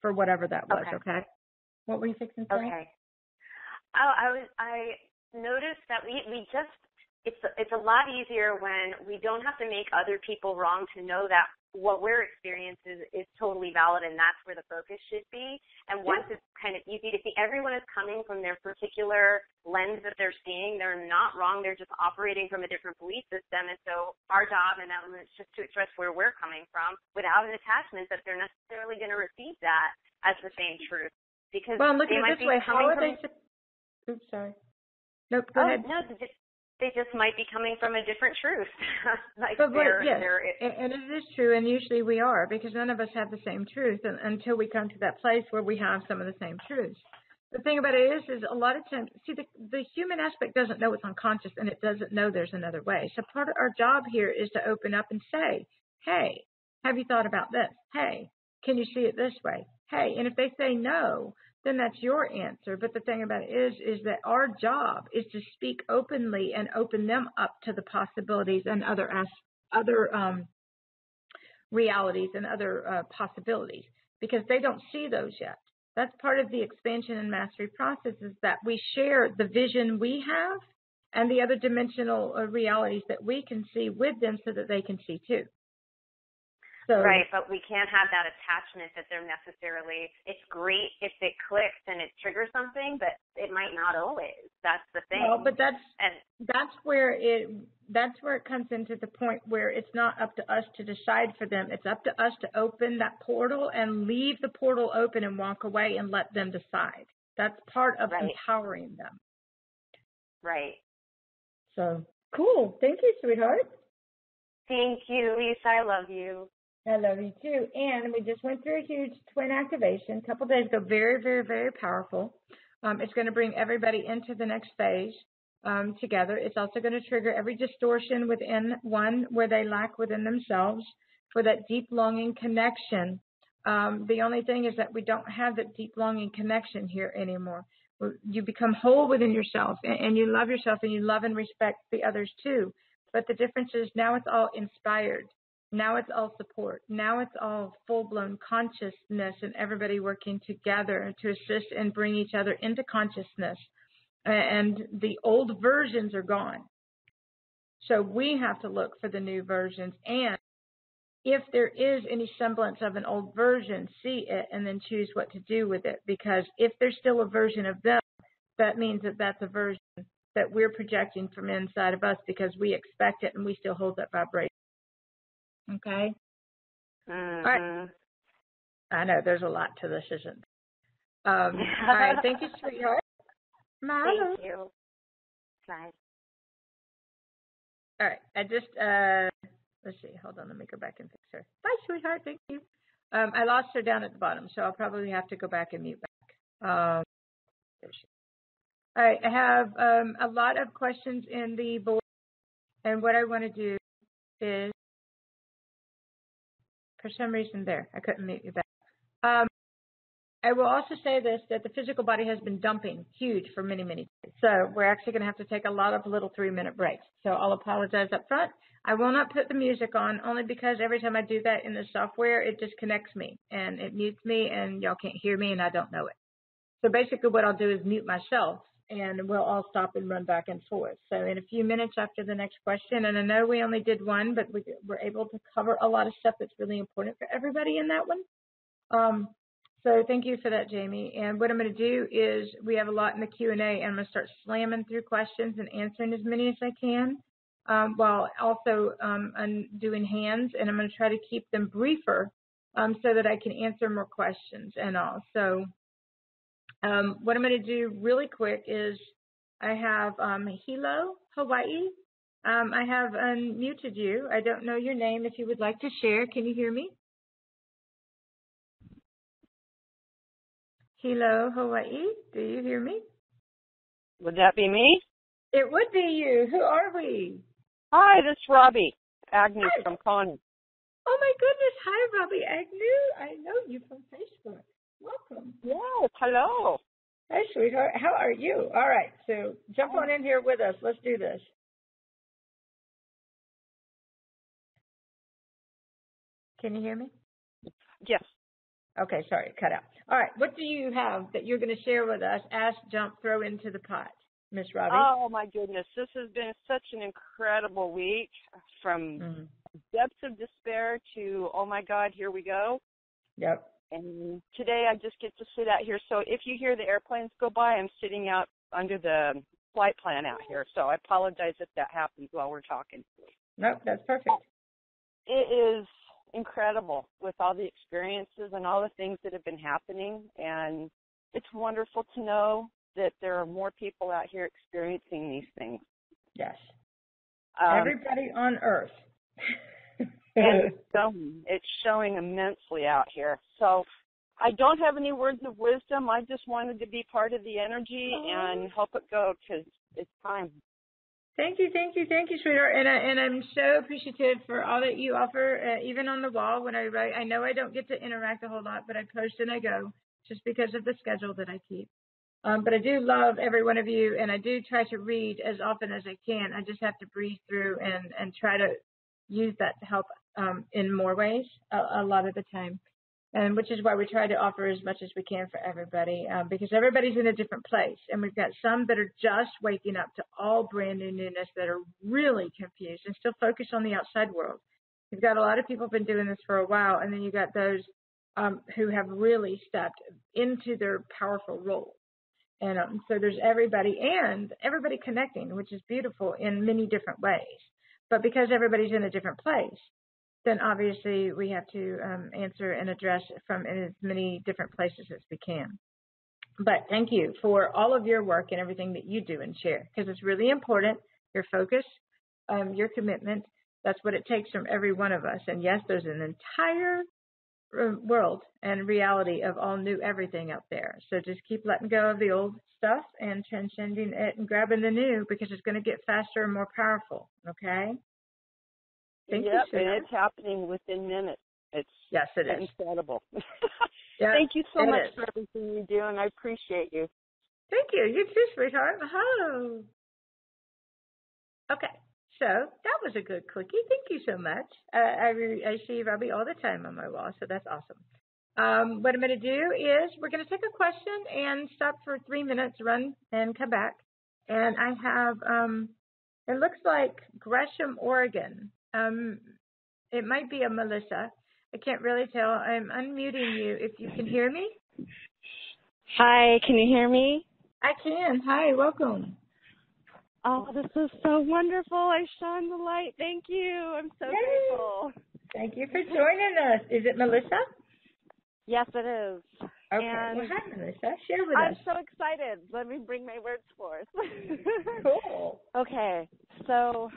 for whatever that was, okay? okay? What were you fixing to say? Okay. Oh, I was I noticed that we we just it's it's a lot easier when we don't have to make other people wrong to know that what we're experiencing is, is totally valid and that's where the focus should be. And once yeah. it's kind of easy to see, everyone is coming from their particular lens that they're seeing. They're not wrong. They're just operating from a different belief system. And so our job and element is just to express where we're coming from without an attachment that they're necessarily going to receive that as the same truth. Because well, look at it this way. How are they? Oops, sorry. Nope, go oh, ahead. No, they just might be coming from a different truth. <laughs> like but, they're, yes, they're, and it is true, and usually we are because none of us have the same truth until we come to that place where we have some of the same truths. The thing about it is, is a lot of times, see, the, the human aspect doesn't know it's unconscious and it doesn't know there's another way. So part of our job here is to open up and say, hey, have you thought about this? Hey, can you see it this way? Hey, and if they say no, then that's your answer. But the thing about it is, is that our job is to speak openly and open them up to the possibilities and other other um, realities and other uh, possibilities because they don't see those yet. That's part of the expansion and mastery process is that we share the vision we have and the other dimensional uh, realities that we can see with them so that they can see too. So, right, but we can't have that attachment that they're necessarily. It's great if it clicks and it triggers something, but it might not always. That's the thing. Well, but that's and that's where it that's where it comes into the point where it's not up to us to decide for them. It's up to us to open that portal and leave the portal open and walk away and let them decide. That's part of right. empowering them. Right. So cool. Thank you, sweetheart. Thank you, Lisa. I love you. I love you too. And we just went through a huge twin activation a couple days ago. Very, very, very powerful. Um, it's going to bring everybody into the next phase um, together. It's also going to trigger every distortion within one where they lack within themselves for that deep longing connection. Um, the only thing is that we don't have that deep longing connection here anymore. You become whole within yourself and, and you love yourself and you love and respect the others too. But the difference is now it's all inspired. Now it's all support. Now it's all full blown consciousness and everybody working together to assist and bring each other into consciousness. And the old versions are gone. So we have to look for the new versions. And if there is any semblance of an old version, see it and then choose what to do with it. Because if there's still a version of them, that means that that's a version that we're projecting from inside of us because we expect it and we still hold that vibration. Okay. Mm-hmm. All right. I know there's a lot to this, isn't? Um, all right. <laughs> Thank you, sweetheart. Thank you. Bye. All right. I just uh, let's see. Hold on. Let me go back and fix her. Bye, sweetheart. Thank you. Um, I lost her down at the bottom, so I'll probably have to go back and mute back. Um, there she. All right. I have um, a lot of questions in the board, and what I want to do is for some reason there, I couldn't mute you back. Um, I will also say this, that the physical body has been dumping huge for many, many days. So we're actually going to have to take a lot of little three minute breaks. So I'll apologize up front. I will not put the music on only because every time I do that in the software, it disconnects me and it mutes me and y'all can't hear me and I don't know it. So basically what I'll do is mute myself and we'll all stop and run back and forth. So in a few minutes after the next question, and I know we only did one, but we were able to cover a lot of stuff that's really important for everybody in that one. Um, so thank you for that, Jamie. And what I'm going to do is we have a lot in the Q&A, and I'm going to start slamming through questions and answering as many as I can, um, while also um, doing hands. And I'm going to try to keep them briefer um, so that I can answer more questions and all. So um, what I'm going to do really quick is I have um, Hilo, Hawaii. Um, I have unmuted you. I don't know your name. If you would like to share, can you hear me? Hilo, Hawaii. Do you hear me? Would that be me? It would be you. Who are we? Hi, this is Robbie Agnew Hi. from Connie. Oh my goodness. Hi, Robbie Agnew. I know you from Facebook. Welcome. Yes, hello. Hey, sweetheart. How are you? All right, so jump on in here with us. Let's do this. Can you hear me? Yes. Okay, sorry, cut out. All right, what do you have that you're going to share with us? Ask, jump, throw into the pot, Miss Robbie. Oh my goodness, this has been such an incredible week from mm-hmm. depths of despair to oh my God, here we go. Yep. And today I just get to sit out here. So if you hear the airplanes go by, I'm sitting out under the flight plan out here. So I apologize if that happens while we're talking. Nope, that's perfect. It is incredible with all the experiences and all the things that have been happening. And it's wonderful to know that there are more people out here experiencing these things. Yes. Um, Everybody on earth. <laughs> and it's <laughs> showing, it's showing immensely out here. So I don't have any words of wisdom. I just wanted to be part of the energy and help it go because it's time. Thank you, thank you, thank you, sweetheart. And I, and I'm so appreciative for all that you offer, uh, even on the wall when I write. I know I don't get to interact a whole lot, but I post and I go just because of the schedule that I keep. Um, but I do love every one of you, and I do try to read as often as I can. I just have to breeze through and and try to use that to help um, in more ways a, a, lot of the time. And which is why we try to offer as much as we can for everybody, um, because everybody's in a different place, and we've got some that are just waking up to all brand new newness that are really confused and still focused on the outside world. You've got a lot of people who've been doing this for a while, and then you've got those um, who have really stepped into their powerful role. And um, so there's everybody and everybody connecting, which is beautiful in many different ways. But because everybody's in a different place, then obviously we have to um, answer and address from as many different places as we can. But thank you for all of your work and everything that you do and share because it's really important. Your focus, um, your commitment, that's what it takes from every one of us. And yes, there's an entire uh, world and reality of all new everything out there. So just keep letting go of the old stuff and transcending it and grabbing the new because it's going to get faster and more powerful. Okay? Thank yep, you, and it's happening within minutes. It's yes, it is incredible. <laughs> Thank you so much is. for everything you do, and I appreciate you. Thank you. You too, sweetheart. Hello. Okay, so that was a good quickie. Thank you so much. Uh, I re- I see Robbie all the time on my wall, so that's awesome. Um, what I'm going to do is we're going to take a question and stop for three minutes, run, and come back. And I have, um, it looks like Gresham, Oregon. Um, it might be a Melissa. I can't really tell. I'm unmuting you if you can hear me. Hi, can you hear me? I can. Hi, welcome. Oh, this is so wonderful. I shone the light. Thank you. I'm so Yay. grateful. Thank you for joining us. Is it Melissa? Yes, it is. Okay. And well, hi, Melissa. Share with I'm us. I'm so excited. Let me bring my words forth. <laughs> cool. Okay. So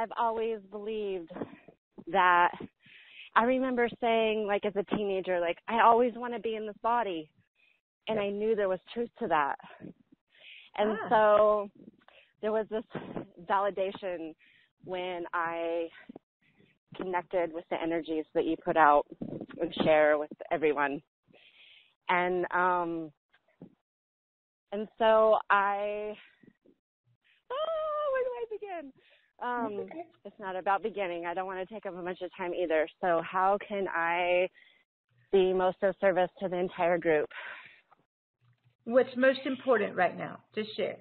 I've always believed that I remember saying like as a teenager, like, I always want to be in this body. And. I knew there was truth to that. And ah. so there was this validation when I connected with the energies that you put out and share with everyone. And um and so I oh, where do I begin? Um, okay. It's not about beginning. I don't want to take up a bunch of time either. So, how can I be most of service to the entire group? What's most important right now to share?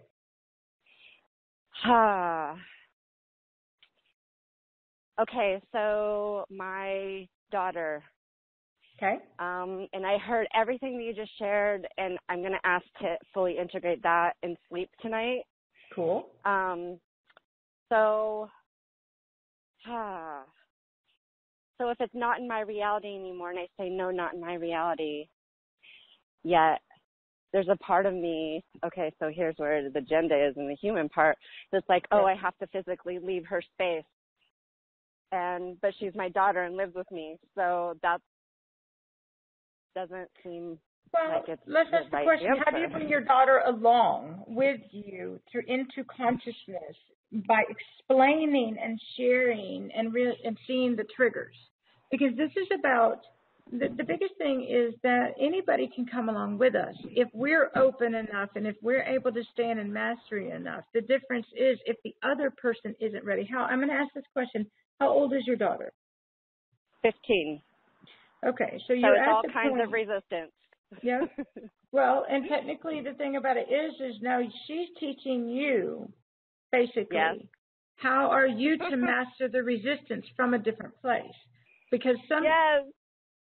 Ah. okay, so my daughter. Okay. Um, and I heard everything that you just shared, and I'm going to ask to fully integrate that in sleep tonight. Cool. Um, so, ah, so if it's not in my reality anymore, and I say no, not in my reality, yet there's a part of me. Okay, so here's where the agenda is in the human part. That's like, oh, I have to physically leave her space, and but she's my daughter and lives with me, so that doesn't seem well, like it's let's ask the right question: answer. How do you bring your daughter along with you through into consciousness by explaining and sharing and re- and seeing the triggers? Because this is about the, the biggest thing is that anybody can come along with us if we're open enough and if we're able to stand in mastery enough. The difference is if the other person isn't ready. How I'm going to ask this question: How old is your daughter? Fifteen. Okay, so So you're at all the kinds point, of resistance. Yeah. <laughs> Well, and technically the thing about it is, is now she's teaching you, basically, Yes. how are you to mm-hmm. master the resistance from a different place? Because some, yes.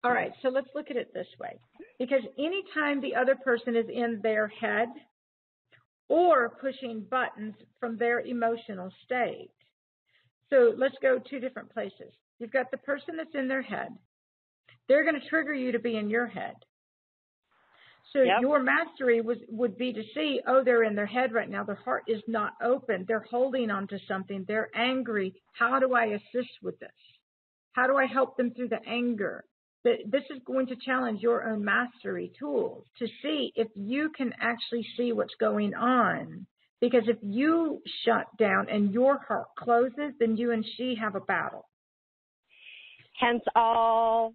all right, so let's look at it this way. Because anytime the other person is in their head or pushing buttons from their emotional state, so let's go two different places. You've got the person that's in their head. They're going to trigger you to be in your head. So Yep. your mastery was would be to see, oh, they're in their head right now. Their heart is not open. They're holding on to something. They're angry. How do I assist with this? How do I help them through the anger? That this is going to challenge your own mastery tools to see if you can actually see what's going on. Because if you shut down and your heart closes, then you and she have a battle. Hence all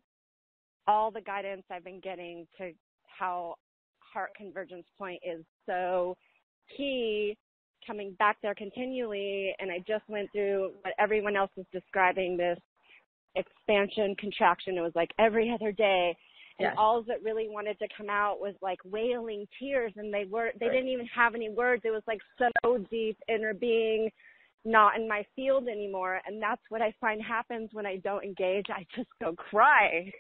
all the guidance I've been getting to how heart convergence point is so key coming back there continually and I just went through what everyone else is describing this expansion contraction. It was like every other day. And Yes. all that really wanted to come out was like wailing tears and they were they Right. didn't even have any words. It was like so deep inner being not in my field anymore. And that's what i find happens when i don't engage. I just go cry.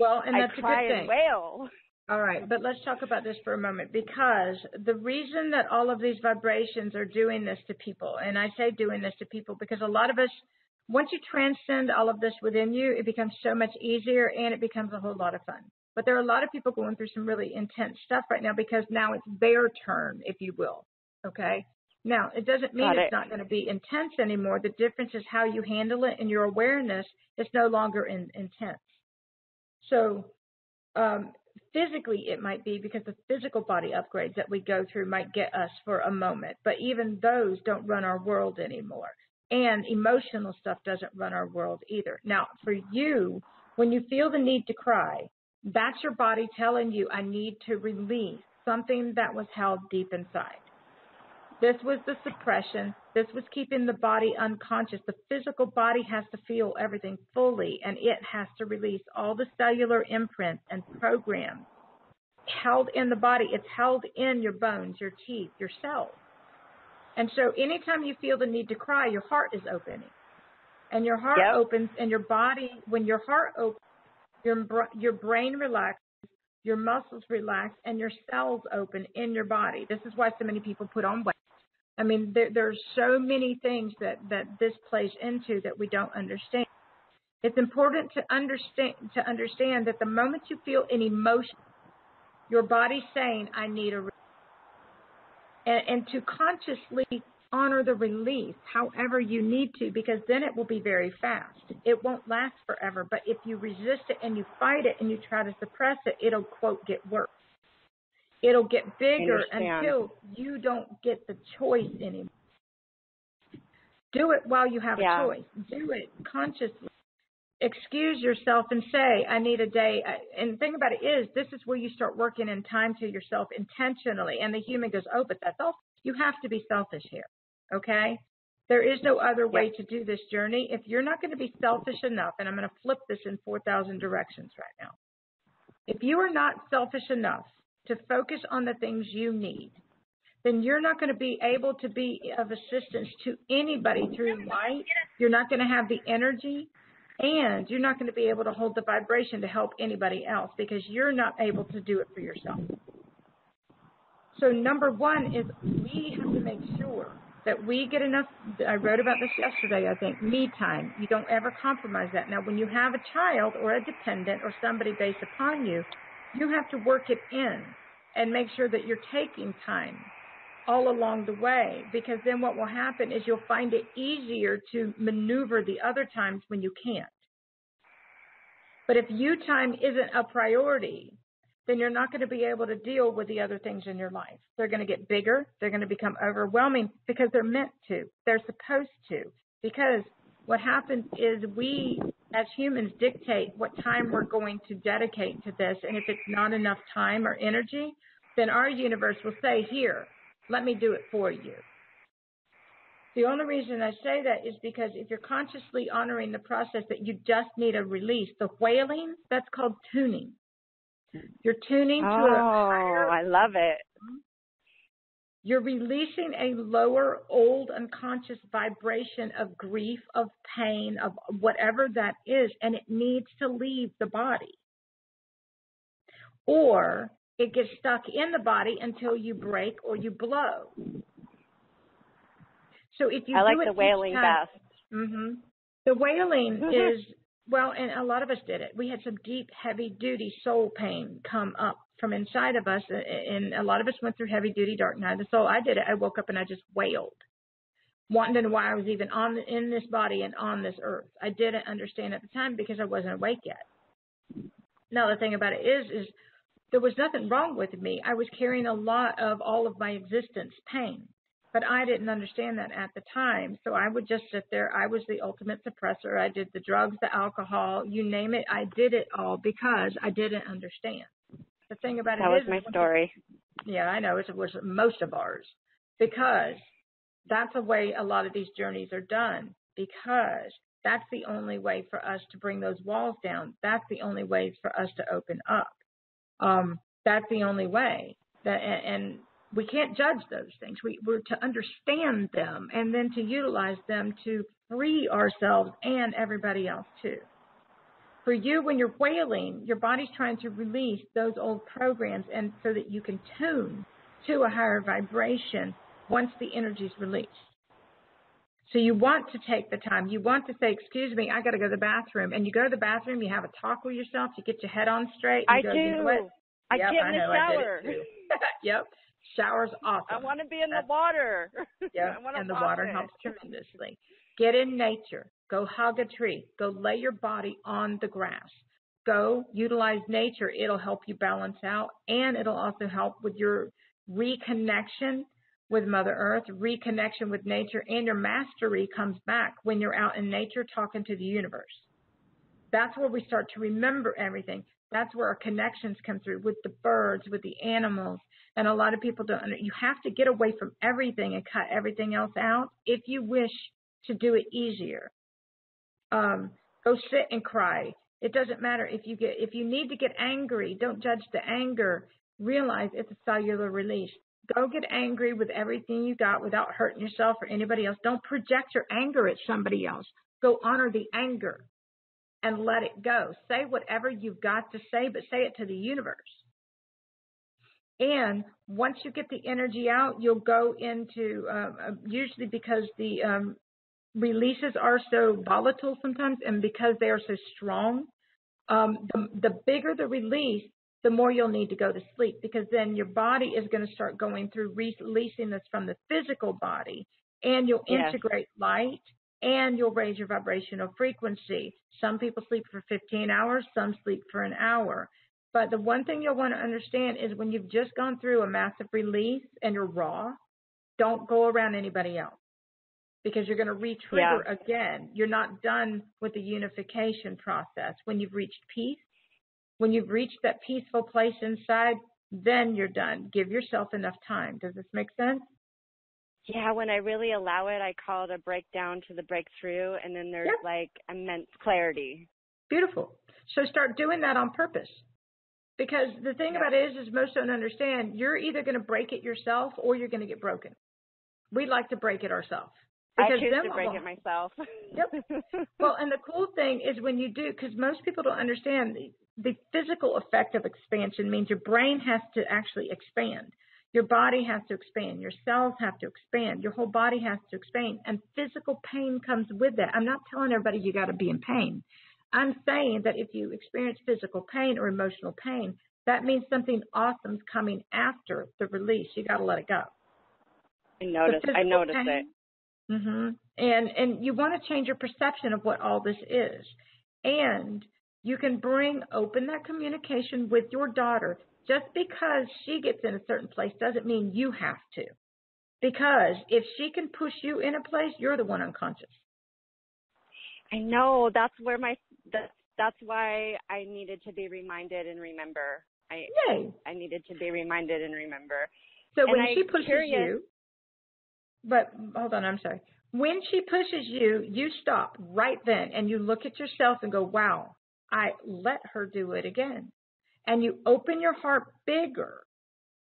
Well, and that's <laughs> i that's a cry good and wail All right, but let's talk about this for a moment because the reason that all of these vibrations are doing this to people, and I say doing this to people because a lot of us, once you transcend all of this within you, it becomes so much easier and it becomes a whole lot of fun. But there are a lot of people going through some really intense stuff right now because now it's their turn, if you will. Okay? Now, it doesn't mean Got it's it. not going to be intense anymore. The difference is how you handle it and your awareness is no longer in, intense. So, um, physically it might be because the physical body upgrades that we go through might get us for a moment, but even those don't run our world anymore. And emotional stuff doesn't run our world either. Now, for you, when you feel the need to cry, that's your body telling you, I need to release something that was held deep inside. This was the suppression. This was keeping the body unconscious. The physical body has to feel everything fully and it has to release all the cellular imprints and programs held in the body. It's held in your bones, your teeth, your cells. And so anytime you feel the need to cry, your heart is opening. And your heart Yep. opens and your body, when your heart opens, your, your brain relaxes, your muscles relax, and your cells open in your body. This is why so many people put on weight. I mean, there, there's so many things that, that this plays into that we don't understand. It's important to understand to understand that the moment you feel an emotion, your body's saying, "I need a," re-" and, and to consciously honor the release, however you need to, because then it will be very fast. It won't last forever. But if you resist it and you fight it and you try to suppress it, it'll quote get worse. It'll get bigger until you don't get the choice anymore. Do it while you have Yeah. a choice. Do it consciously. Excuse yourself and say, I need a day. And the thing about it is, this is where you start working in time to yourself intentionally. And the human goes, oh, but that's all. You have to be selfish here. Okay? There is no other way to do this journey. If you're not going to be selfish enough, and I'm going to flip this in 4,000 directions right now. If you are not selfish enough to focus on the things you need, then you're not going to be able to be of assistance to anybody through light. You're not going to have the energy and you're not going to be able to hold the vibration to help anybody else because you're not able to do it for yourself. So number one is we have to make sure that we get enough. I wrote about this yesterday, I think, me time. You don't ever compromise that. Now, when you have a child or a dependent or somebody based upon you, you have to work it in and make sure that you're taking time all along the way because then what will happen is you'll find it easier to maneuver the other times when you can't. But if you time isn't a priority, then you're not going to be able to deal with the other things in your life. They're going to get bigger. They're going to become overwhelming because they're meant to. They're supposed to. Because what happens is we as humans dictate what time we're going to dedicate to this. And if it's not enough time or energy, then our universe will say, here, let me do it for you. The only reason I say that is because if you're consciously honoring the process that you just need a release, the wailing, that's called tuning. You're tuning oh, to a oh, higher, I love it. You're releasing a lower, old, unconscious vibration of grief, of pain, of whatever that is, and it needs to leave the body. Or it gets stuck in the body until you break or you blow. So if you I like it the wailing time, best. hmm The wailing <laughs> is well, and a lot of us did it. We had some deep, heavy duty soul pain come up from inside of us, and a lot of us went through heavy duty dark night of the soul. I did it. I woke up and I just wailed, wanting to know why I was even on in this body and on this earth. I didn't understand at the time because I wasn't awake yet. Now the thing about it is, is there was nothing wrong with me. I was carrying a lot of all of my existence pain, but I didn't understand that at the time. So I would just sit there. I was the ultimate suppressor. I did the drugs, the alcohol, you name it. I did it all because I didn't understand. The thing about that it was is, my story. Yeah, I know. It was most of ours because that's the way a lot of these journeys are done because that's the only way for us to bring those walls down. That's the only way for us to open up. Um, that's the only way. That and we can't judge those things. We, we're to understand them and then to utilize them to free ourselves and everybody else too. For you, when you're wailing, your body's trying to release those old programs and so that you can tune to a higher vibration once the energy is released. So you want to take the time. You want to say, "Excuse me, I got to go to the bathroom." And you go to the bathroom. You have a talk with yourself. You get your head on straight. I go, do. You know? I yep, get I in the know, shower. I did it too. <laughs> yep. Shower's awesome. I want to be in That's- the water. <laughs> Yeah, and the water in. helps tremendously. Get in nature. Go hug a tree. Go lay your body on the grass. Go utilize nature. It'll help you balance out and it'll also help with your reconnection with Mother Earth, reconnection with nature, and your mastery comes back when you're out in nature talking to the universe. That's where we start to remember everything. That's where our connections come through with the birds, with the animals. And a lot of people don't. You have to get away from everything and cut everything else out if you wish to do it easier. Um, go sit and cry. It doesn't matter if you get if you need to get angry. Don't judge the anger. Realize it's a cellular release. Go get angry with everything you got without hurting yourself or anybody else. Don't project your anger at somebody else. Go honor the anger and let it go. Say whatever you've got to say, but say it to the universe. And once you get the energy out, you'll go into um, uh, usually because the um, releases are so volatile sometimes, and because they are so strong, um, the, the bigger the release, the more you'll need to go to sleep because then your body is going to start going through releasing this from the physical body, and you'll Yes. integrate light and you'll raise your vibrational frequency. Some people sleep for 15 hours, some sleep for an hour. But the one thing you'll want to understand is when you've just gone through a massive release and you're raw, don't go around anybody else because you're going to re-trigger again. You're not done with the unification process. When you've reached peace, when you've reached that peaceful place inside, then you're done. Give yourself enough time. Does this make sense? Yeah, when I really allow it, I call it a breakdown to the breakthrough, and then there's Yep. like immense clarity. Beautiful. So start doing that on purpose. Because the thing about it is, is most don't understand. You're either going to break it yourself or you're going to get broken. We like to break it ourselves. Because I choose to break it myself. yep. <laughs> Well, and the cool thing is when you do, because most people don't understand the, the physical effect of expansion means your brain has to actually expand. Your body has to expand. Your cells have to expand. Your whole body has to expand. And physical pain comes with that. I'm not telling everybody you got to be in pain. I'm saying that if you experience physical pain or emotional pain, that means something awesome's coming after the release. You got to let it go. I noticed. I noticed pain, it. Mhm. And and you want to change your perception of what all this is. And you can bring open that communication with your daughter. Just because she gets in a certain place doesn't mean you have to. Because if she can push you in a place, you're the one unconscious. I know. That's where my that's that's why I needed to be reminded and remember. I Yay. I needed to be reminded and remember. So and when I she pushes curious, you, but hold on, I'm sorry. When she pushes you, you stop right then and you look at yourself and go, wow, I let her do it again. And you open your heart bigger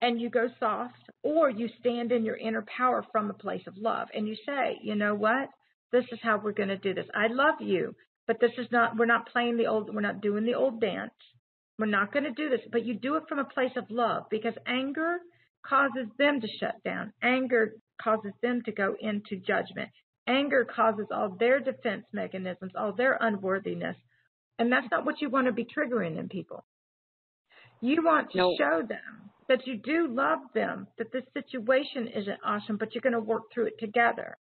and you go soft or you stand in your inner power from a place of love and you say, you know what? This is how we're going to do this. I love you, but this is not, we're not playing the old, we're not doing the old dance. We're not going to do this, but you do it from a place of love because anger causes them to shut down. Anger causes them to go into judgment. Anger causes all their defense mechanisms, all their unworthiness. And that's not what you want to be triggering in people. You want to show them that you do love them, that this situation isn't awesome, but you're going to work through it together.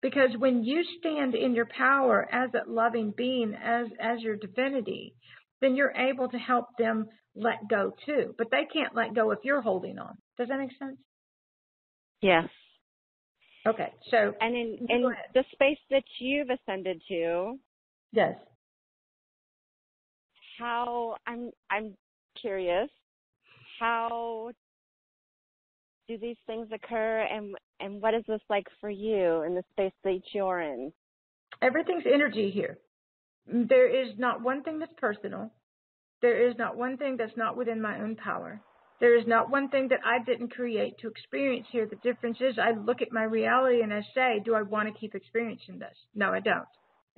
Because when you stand in your power as a loving being, as, as your divinity, then you're able to help them let go too. But they can't let go if you're holding on. Does that make sense? Yes. Okay. So and in in the space that you've ascended to, yes. How I'm I'm curious, how do these things occur and and what is this like for you in the space that you're in? Everything's energy here. There is not one thing that's personal. There is not one thing that's not within my own power. There is not one thing that I didn't create to experience here. The difference is I look at my reality and I say, do I want to keep experiencing this? No, I don't.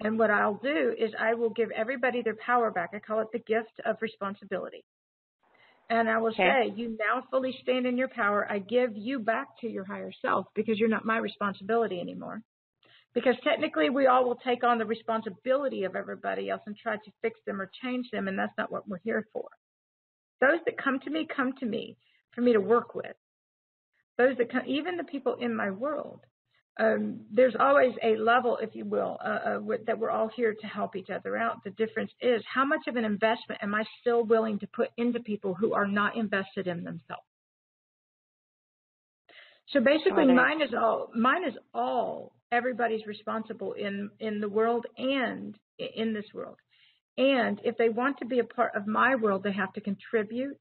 And what I'll do is I will give everybody their power back. I call it the gift of responsibility. And I will okay. say, you now fully stand in your power. I give you back to your higher self because you're not my responsibility anymore. Because technically, we all will take on the responsibility of everybody else and try to fix them or change them, and that's not what we're here for. Those that come to me come to me for me to work with. Those that come, even the people in my world, um, there's always a level, if you will, uh, uh, that we're all here to help each other out. The difference is how much of an investment am I still willing to put into people who are not invested in themselves? So basically, mine is all mine is all everybody's responsible in in the world and in this world. And if they want to be a part of my world, they have to contribute.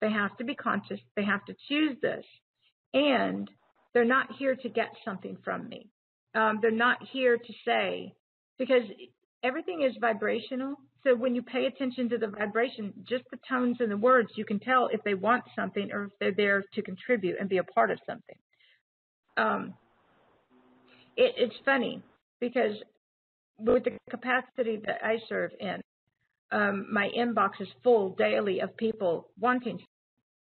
They have to be conscious. They have to choose this. And they're not here to get something from me. Um, they're not here to say, because everything is vibrational. So when you pay attention to the vibration, just the tones and the words, you can tell if they want something or if they're there to contribute and be a part of something. Um, it, it's funny because with the capacity that I serve in, um, my inbox is full daily of people wanting,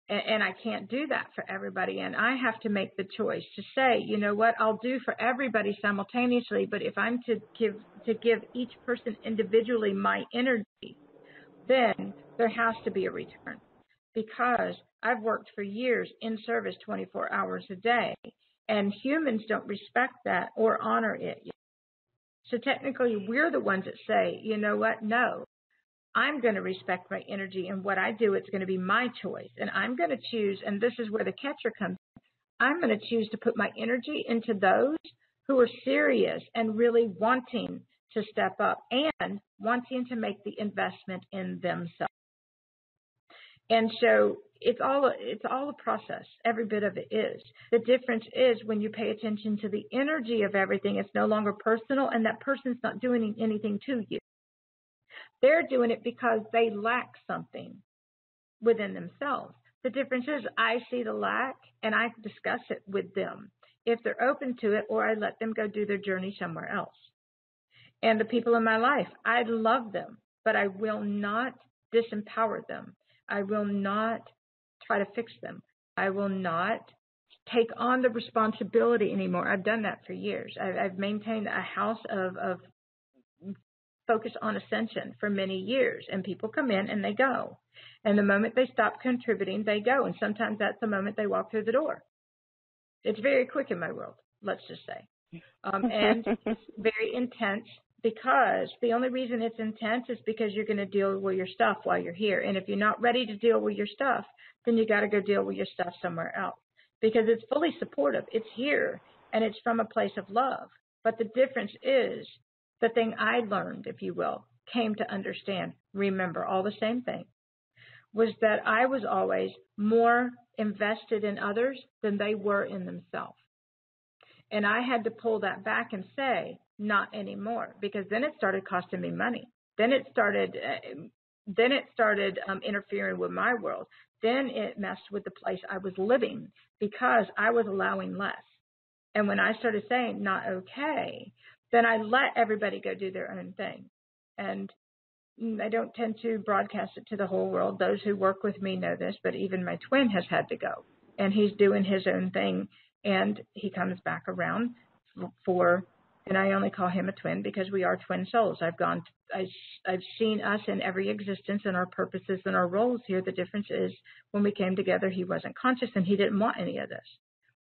and, and I can't do that for everybody. And I have to make the choice to say, you know what, I'll do for everybody simultaneously. But if I'm to give to give each person individually my energy, then there has to be a return because I've worked for years in service 24 hours a day, and humans don't respect that or honor it. So technically, we're the ones that say, you know what, no, I'm going to respect my energy and what I do, it's going to be my choice. And I'm going to choose, and this is where the catcher comes I'm going to choose to put my energy into those who are serious and really wanting to step up and wanting to make the investment in themselves. And so it's all it's all a process. Every bit of it is. The difference is when you pay attention to the energy of everything, it's no longer personal and that person's not doing anything to you. They're doing it because they lack something. within themselves. The difference is I see the lack and I discuss it with them if they're open to it or I let them go do their journey somewhere else. And the people in my life, I love them, but I will not disempower them. I will not try to fix them. I will not take on the responsibility anymore. I've done that for years. I've, I've maintained a house of, of focus on ascension for many years, and people come in and they go. And the moment they stop contributing, they go. And sometimes that's the moment they walk through the door. It's very quick in my world, let's just say. Um, and <laughs> it's very intense because the only reason it's intense is because you're going to deal with your stuff while you're here. And if you're not ready to deal with your stuff, then you got to go deal with your stuff somewhere else because it's fully supportive. It's here and it's from a place of love. But the difference is the thing I learned, if you will, came to understand, remember all the same thing, was that I was always more invested in others than they were in themselves. And I had to pull that back and say, not anymore, because then it started costing me money. Then it started, uh, then it started um, interfering with my world. Then it messed with the place I was living because I was allowing less. And when I started saying not okay, then I let everybody go do their own thing. And I don't tend to broadcast it to the whole world. Those who work with me know this, but even my twin has had to go. And he's doing his own thing. And he comes back around for, and I only call him a twin because we are twin souls. I've gone, I, I've seen us in every existence and our purposes and our roles here. The difference is when we came together, he wasn't conscious and he didn't want any of this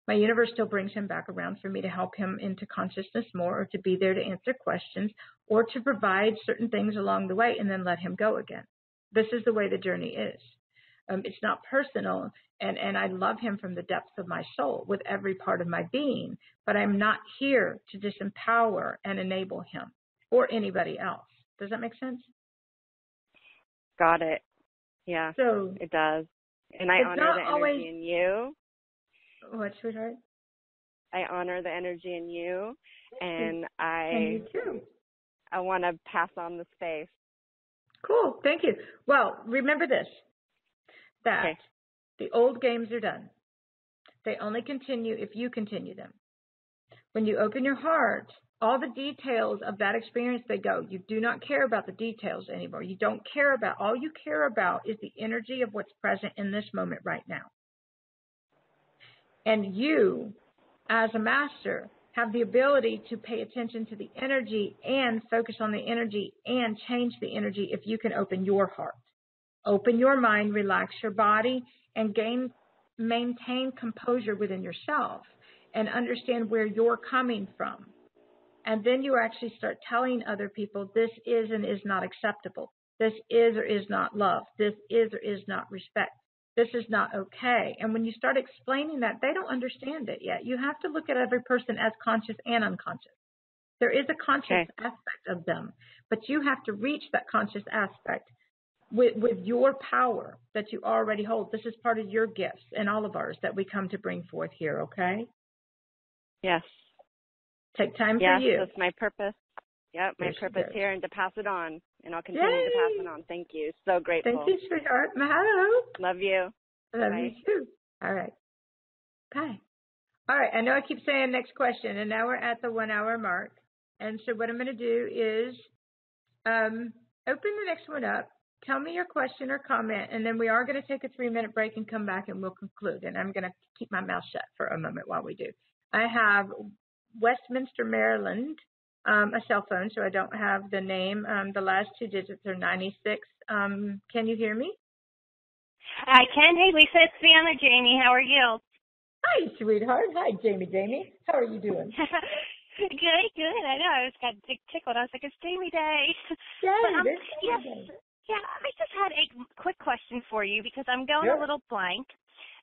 my universe still brings him back around for me to help him into consciousness more or to be there to answer questions or to provide certain things along the way and then let him go again. This is the way the journey is. Um, it's not personal and, and I love him from the depths of my soul with every part of my being, but I'm not here to disempower and enable him or anybody else. Does that make sense? Got it. Yeah. So it does. And I honor the energy always, in you what, sweetheart? I honor the energy in you, and I and you too. I want to pass on the space. Cool, thank you. Well, remember this: that okay. the old games are done. They only continue if you continue them. When you open your heart, all the details of that experience they go. You do not care about the details anymore. You don't care about all you care about is the energy of what's present in this moment right now. And you, as a master, have the ability to pay attention to the energy and focus on the energy and change the energy if you can open your heart. Open your mind, relax your body, and gain, maintain composure within yourself and understand where you're coming from. And then you actually start telling other people this is and is not acceptable. This is or is not love. This is or is not respect this is not okay. And when you start explaining that, they don't understand it yet. You have to look at every person as conscious and unconscious. There is a conscious okay. aspect of them, but you have to reach that conscious aspect with, with your power that you already hold. This is part of your gifts and all of ours that we come to bring forth here, okay? Yes. Take time yes, for you. Yes, That's my purpose. Yep, my purpose here and to pass it on and I'll continue Yay. to pass it on. Thank you. So grateful. Thank you, sweetheart. Mahalo. Love you. Love Bye. you too. All right. Bye. All right. I know I keep saying next question, and now we're at the one hour mark. And so what I'm going to do is um, open the next one up. Tell me your question or comment, and then we are going to take a three minute break and come back and we'll conclude. And I'm going to keep my mouth shut for a moment while we do. I have Westminster, Maryland um, a cell phone, so I don't have the name. Um, the last two digits are 96. Um, can you hear me? I can. Hey, Lisa, it's Fiona Jamie. How are you? Hi, sweetheart. Hi, Jamie. Jamie, how are you doing? <laughs> good, good. I know. I was got tickled. I was like, it's Jamie Day. <laughs> Yay, but, um, yes, day. yeah. I just had a quick question for you because I'm going a little blank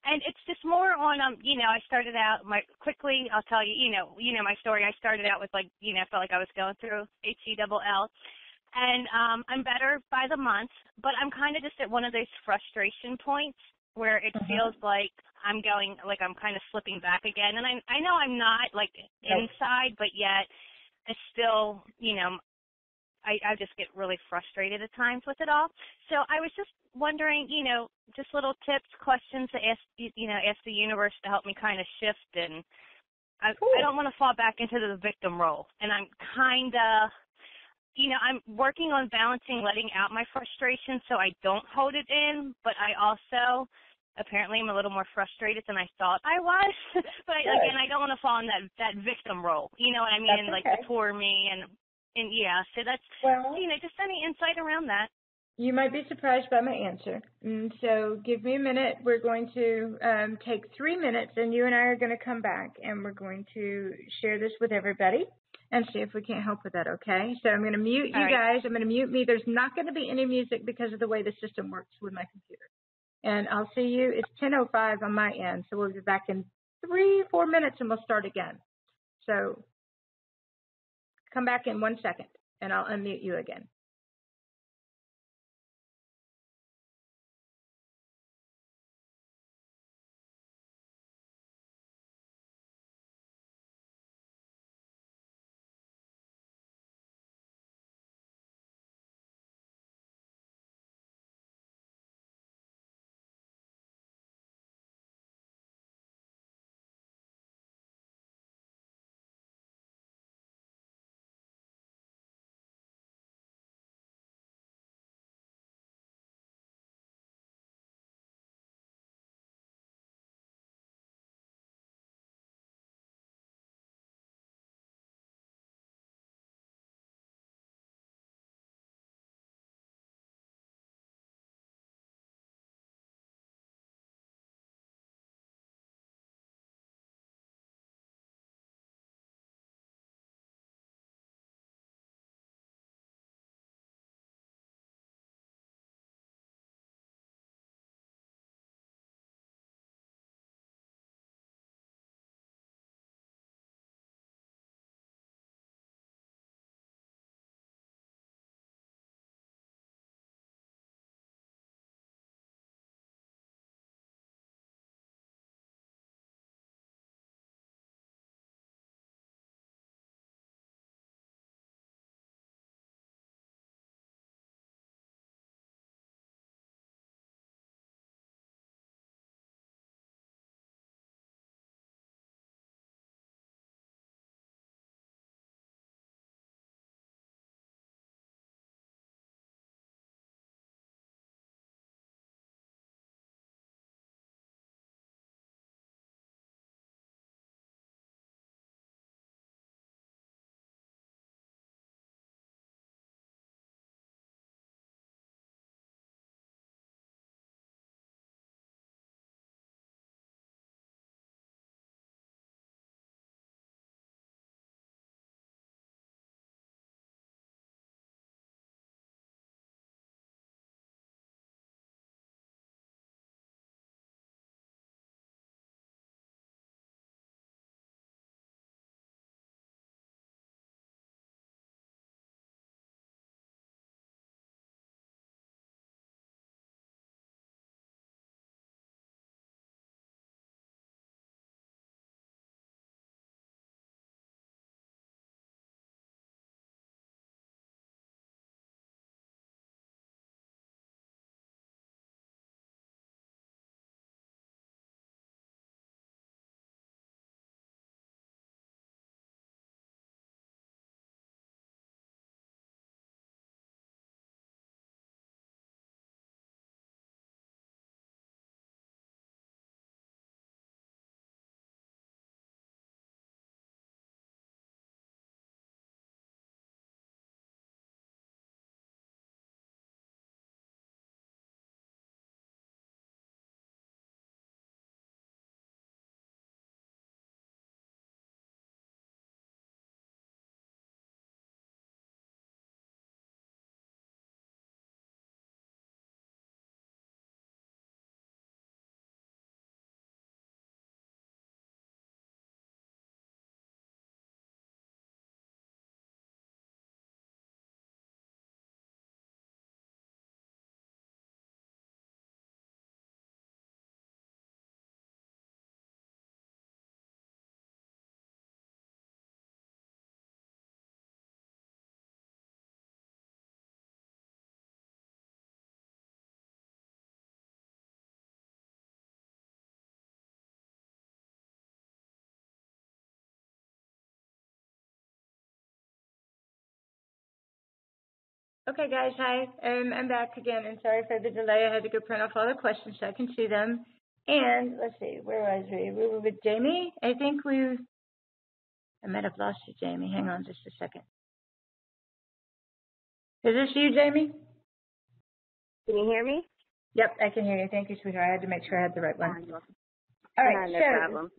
and it's just more on um you know i started out my quickly i'll tell you you know you know my story. I started out with like you know I felt like i was going through h e double l. And um i'm better by the month but i'm kind of just at one of those frustration points where it uh-huh. feels like i'm going like i'm kind of slipping back again. And i i know i'm not like inside but yet it's still you know I, I just get really frustrated at times with it all. So I was just wondering, you know, just little tips, questions to ask, you know, ask the universe to help me kind of shift and I, cool. I don't want to fall back into the victim role. And I'm kind of, you know, I'm working on balancing letting out my frustration so I don't hold it in, but I also apparently I'm a little more frustrated than I thought I was. <laughs> but I, again, I don't want to fall in that that victim role. You know what I mean? And like the poor me and and yeah. So that's well, you know just any insight around that. You might be surprised by my answer. And so give me a minute. We're going to um, take three minutes, and you and I are going to come back, and we're going to share this with everybody and see if we can't help with that, okay? So I'm going to mute you right. guys. I'm going to mute me. There's not going to be any music because of the way the system works with my computer and I'll see you. It's 10:05 on my end, so we'll be back in three, four minutes, and we'll start again. So come back in one second, and I'll unmute you again. Okay, guys, hi. Um, I'm back again, and sorry for the delay. I had to go print off all the questions so I can see them. And let's see, where was we? We were with Jamie. I think we. I might have lost you, Jamie. Hang on just a second. Is this you, Jamie? Can you hear me? Yep, I can hear you. Thank you, sweetheart. I had to make sure I had the right one. All right, no, no so problem.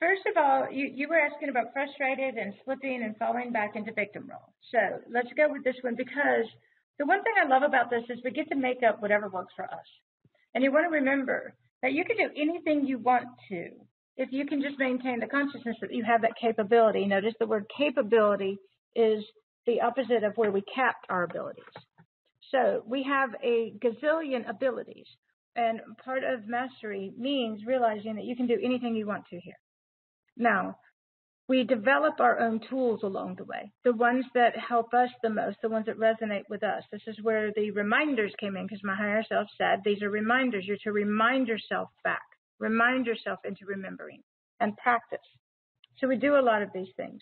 First of all, you, you were asking about frustrated and slipping and falling back into victim role. So let's go with this one because the one thing I love about this is we get to make up whatever works for us. And you want to remember that you can do anything you want to if you can just maintain the consciousness that you have that capability. Notice the word capability is the opposite of where we capped our abilities. So we have a gazillion abilities. And part of mastery means realizing that you can do anything you want to here. Now, we develop our own tools along the way, the ones that help us the most, the ones that resonate with us. This is where the reminders came in because my higher self said these are reminders. You're to remind yourself back, remind yourself into remembering and practice. So we do a lot of these things.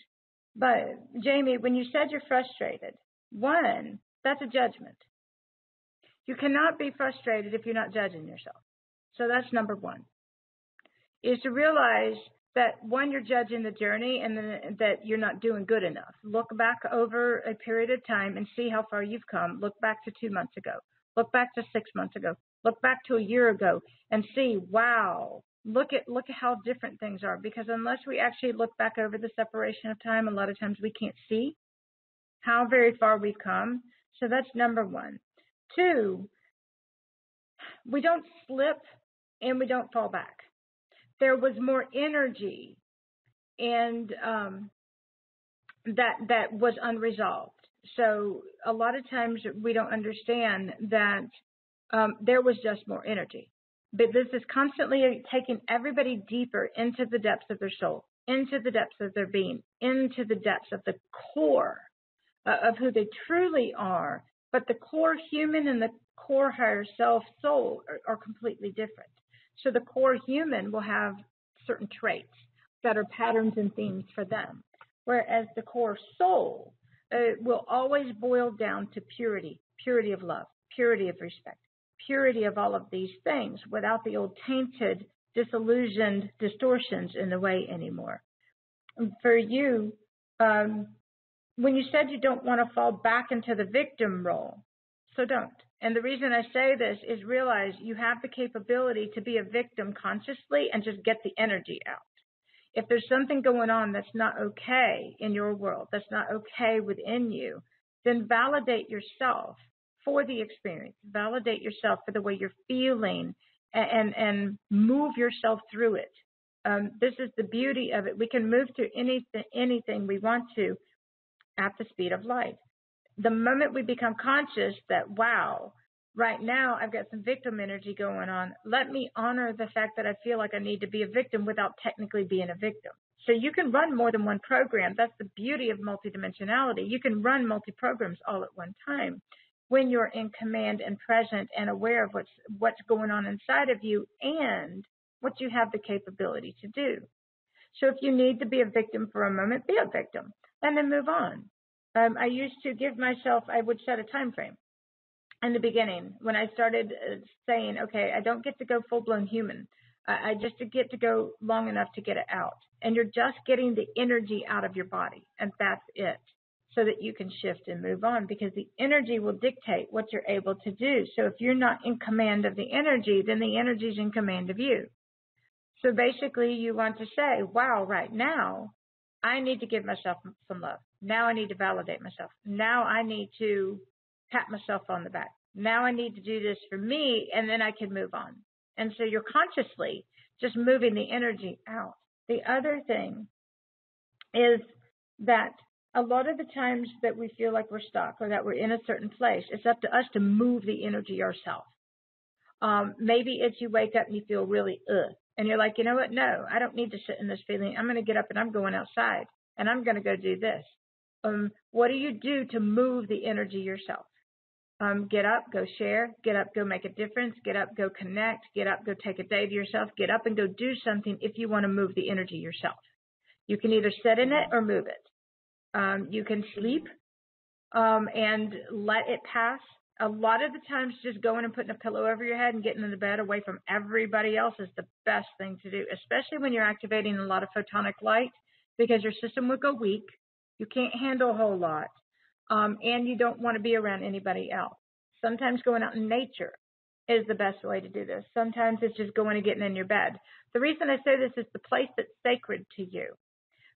But Jamie, when you said you're frustrated, one, that's a judgment. You cannot be frustrated if you're not judging yourself. So that's number one, is to realize that one, you're judging the journey and then that you're not doing good enough. Look back over a period of time and see how far you've come. Look back to two months ago. Look back to six months ago. Look back to a year ago and see, wow, look at look at how different things are. Because unless we actually look back over the separation of time, a lot of times we can't see how very far we've come. So that's number one. Two, we don't slip and we don't fall back there was more energy and um, that that was unresolved. So a lot of times we don't understand that um, there was just more energy. But this is constantly taking everybody deeper into the depths of their soul, into the depths of their being, into the depths of the core uh, of who they truly are. But the core human and the core higher self soul are, are completely different. So the core human will have certain traits that are patterns and themes for them, whereas the core soul uh, will always boil down to purity, purity of love, purity of respect, purity of all of these things without the old tainted, disillusioned distortions in the way anymore. For you, um, when you said you don't want to fall back into the victim role, so don't. And the reason I say this is realize you have the capability to be a victim consciously and just get the energy out. If there's something going on that's not okay in your world, that's not okay within you, then validate yourself for the experience. Validate yourself for the way you're feeling and, and, move yourself through it. Um, this is the beauty of it. We can move through anything, anything we want to at the speed of light the moment we become conscious that, wow, right now I've got some victim energy going on, let me honor the fact that I feel like I need to be a victim without technically being a victim. So you can run more than one program. That's the beauty of multidimensionality. You can run multi programs all at one time when you're in command and present and aware of what's what's going on inside of you and what you have the capability to do. So if you need to be a victim for a moment, be a victim and then move on. Um, I used to give myself, I would set a time frame in the beginning when I started uh, saying, okay, I don't get to go full blown human. I just get to go long enough to get it out. And you're just getting the energy out of your body, and that's it, so that you can shift and move on because the energy will dictate what you're able to do. So if you're not in command of the energy, then the energy is in command of you. So basically, you want to say, wow, right now, I need to give myself some love. Now I need to validate myself. Now I need to pat myself on the back. Now I need to do this for me and then I can move on. And so you're consciously just moving the energy out. The other thing is that a lot of the times that we feel like we're stuck or that we're in a certain place, it's up to us to move the energy ourselves. Um, maybe it's you wake up and you feel really ugh, and you're like, you know what? No, I don't need to sit in this feeling. I'm going to get up and I'm going outside and I'm going to go do this. Um, what do you do to move the energy yourself? Um, get up, go share, get up, go make a difference, get up, go connect, get up, go take a day to yourself, get up and go do something if you want to move the energy yourself. You can either sit in it or move it. Um, you can sleep um, and let it pass. A lot of the times, just going and putting a pillow over your head and getting in the bed away from everybody else is the best thing to do, especially when you're activating a lot of photonic light because your system would go weak. You can't handle a whole lot, um, and you don't want to be around anybody else. Sometimes going out in nature is the best way to do this. Sometimes it's just going and getting in your bed. The reason I say this is the place that's sacred to you.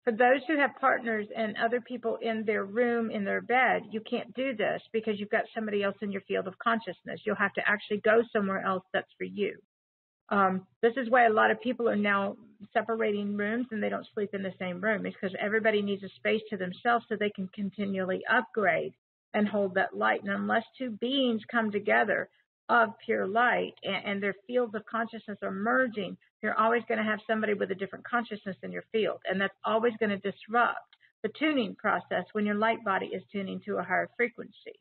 For those who have partners and other people in their room, in their bed, you can't do this because you've got somebody else in your field of consciousness. You'll have to actually go somewhere else that's for you. Um, this is why a lot of people are now separating rooms and they don't sleep in the same room. Because everybody needs a space to themselves so they can continually upgrade and hold that light. And unless two beings come together of pure light and, and their fields of consciousness are merging, you're always going to have somebody with a different consciousness in your field. And that's always going to disrupt the tuning process when your light body is tuning to a higher frequency.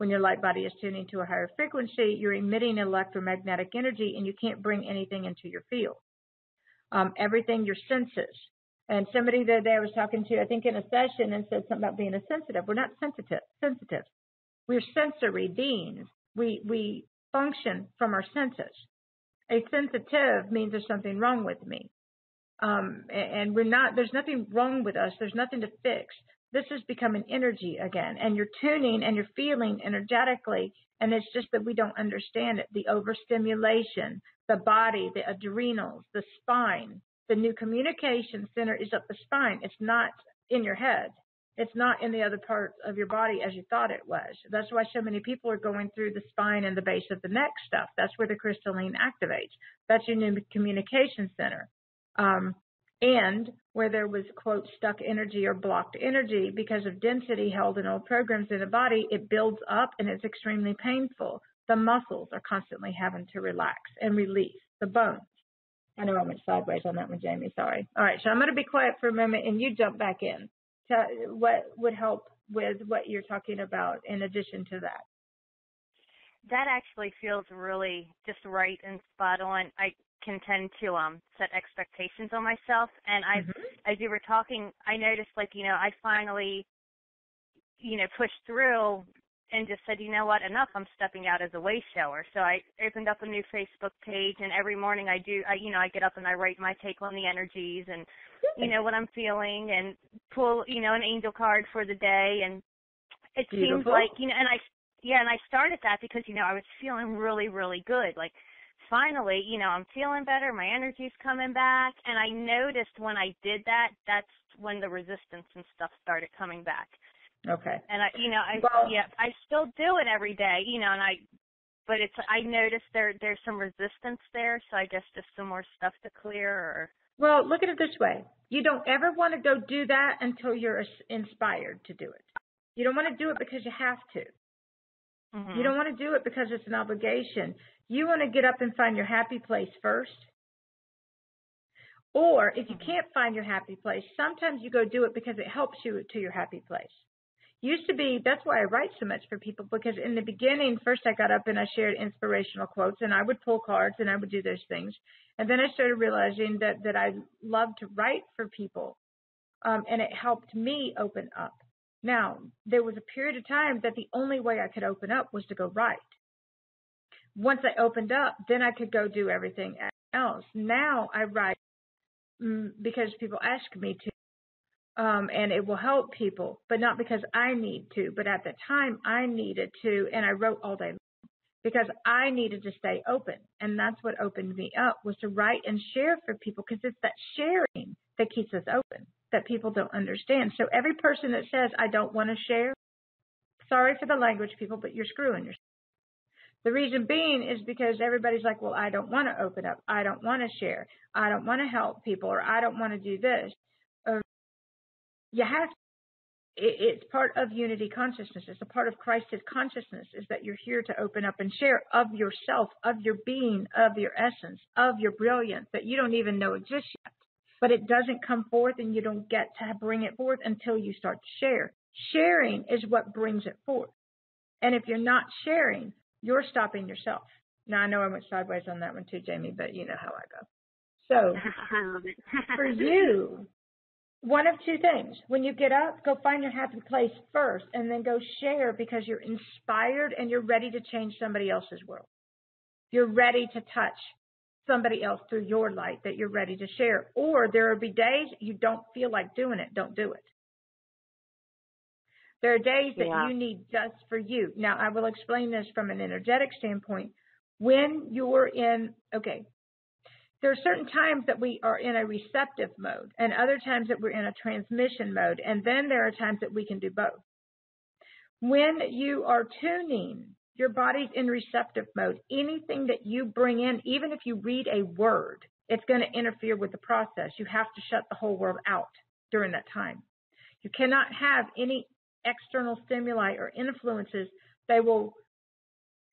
When your light body is tuning to a higher frequency, you're emitting electromagnetic energy and you can't bring anything into your field. Um, everything, your senses. And somebody the other day I was talking to, I think in a session, and said something about being a sensitive. We're not sensitive. Sensitive. We're sensory beings. We we function from our senses. A sensitive means there's something wrong with me. Um, and we're not, there's nothing wrong with us. There's nothing to fix. This is becoming energy again. And you're tuning and you're feeling energetically. And it's just that we don't understand it. The overstimulation, the body, the adrenals, the spine, the new communication center is up the spine. It's not in your head it's not in the other parts of your body as you thought it was. That's why so many people are going through the spine and the base of the neck stuff. That's where the crystalline activates. That's your new communication center. Um, and where there was quote stuck energy or blocked energy because of density held in old programs in the body, it builds up and it's extremely painful. The muscles are constantly having to relax and release the bones. I know I went sideways on that one, Jamie. Sorry. All right, so I'm going to be quiet for a moment and you jump back in to what would help with what you're talking about in addition to that? That actually feels really just right and spot on. I can tend to um set expectations on myself and I mm-hmm. as you were talking I noticed like, you know, I finally you know, pushed through and just said, you know what, enough. I'm stepping out as a way shower. So I opened up a new Facebook page, and every morning I do, I you know, I get up and I write my take on the energies and you know what I'm feeling, and pull you know an angel card for the day. And it Beautiful. seems like you know, and I yeah, and I started that because you know I was feeling really really good, like. Finally, you know, I'm feeling better. My energy's coming back, and I noticed when I did that, that's when the resistance and stuff started coming back Okay. And I, you know, I well, yeah, I still do it every day, you know, and I, but it's I noticed there there's some resistance there, so I guess just some more stuff to clear. Or well, look at it this way: you don't ever want to go do that until you're inspired to do it. You don't want to do it because you have to. Mm-hmm. You don't want to do it because it's an obligation. You want to get up and find your happy place first. Or if you can't find your happy place, sometimes you go do it because it helps you to your happy place used to be that's why I write so much for people because in the beginning first I got up and I shared inspirational quotes and I would pull cards and I would do those things and then I started realizing that that I love to write for people um, and it helped me open up. Now there was a period of time that the only way I could open up was to go write. Once I opened up, then I could go do everything else. Now I write mm, because people ask me to um, and it will help people, but not because I need to, but at the time I needed to, and I wrote all day long because I needed to stay open. And that's what opened me up was to write and share for people because it's that sharing that keeps us open that people don't understand. So every person that says, I don't want to share, sorry for the language people, but you're screwing yourself. The reason being is because everybody's like, well, I don't want to open up. I don't want to share. I don't want to help people or I don't want to do this uh, you have to. it's part of unity consciousness. It's a part of Christ's consciousness is that you're here to open up and share of yourself, of your being, of your essence, of your brilliance that you don't even know exists yet. But it doesn't come forth and you don't get to bring it forth until you start to share. Sharing is what brings it forth. And if you're not sharing, you're stopping yourself. Now I know I went sideways on that one too, Jamie, but you know how I go. So <laughs> <laughs> for you, one of two things. When you get up, go find your happy place first and then go share because you're inspired and you're ready to change somebody else's world. You're ready to touch somebody else through your light that you're ready to share. Or there will be days you don't feel like doing it. Don't do it. There are days that yeah. you need just for you. Now, I will explain this from an energetic standpoint. When you're in, okay, there are certain times that we are in a receptive mode and other times that we're in a transmission mode. And then there are times that we can do both. When you are tuning, your body's in receptive mode. Anything that you bring in, even if you read a word, it's going to interfere with the process. You have to shut the whole world out during that time. You cannot have any external stimuli or influences. They will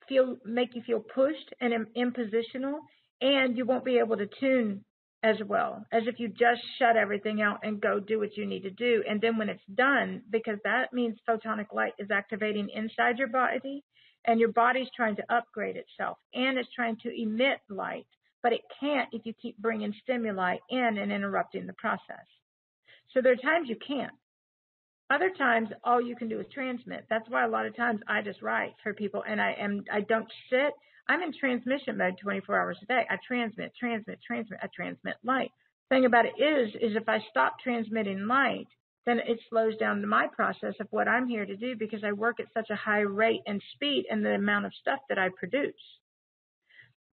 feel, make you feel pushed and impositional and you won't be able to tune as well as if you just shut everything out and go do what you need to do. And then when it's done, because that means photonic light is activating inside your body and your body's trying to upgrade itself and it's trying to emit light, but it can't if you keep bringing stimuli in and interrupting the process. So there are times you can't. Other times, all you can do is transmit. That's why a lot of times I just write for people and I am, I don't sit I'm in transmission mode 24 hours a day. I transmit, transmit, transmit. I transmit light. Thing about it is, is if I stop transmitting light, then it slows down my process of what I'm here to do because I work at such a high rate and speed and the amount of stuff that I produce.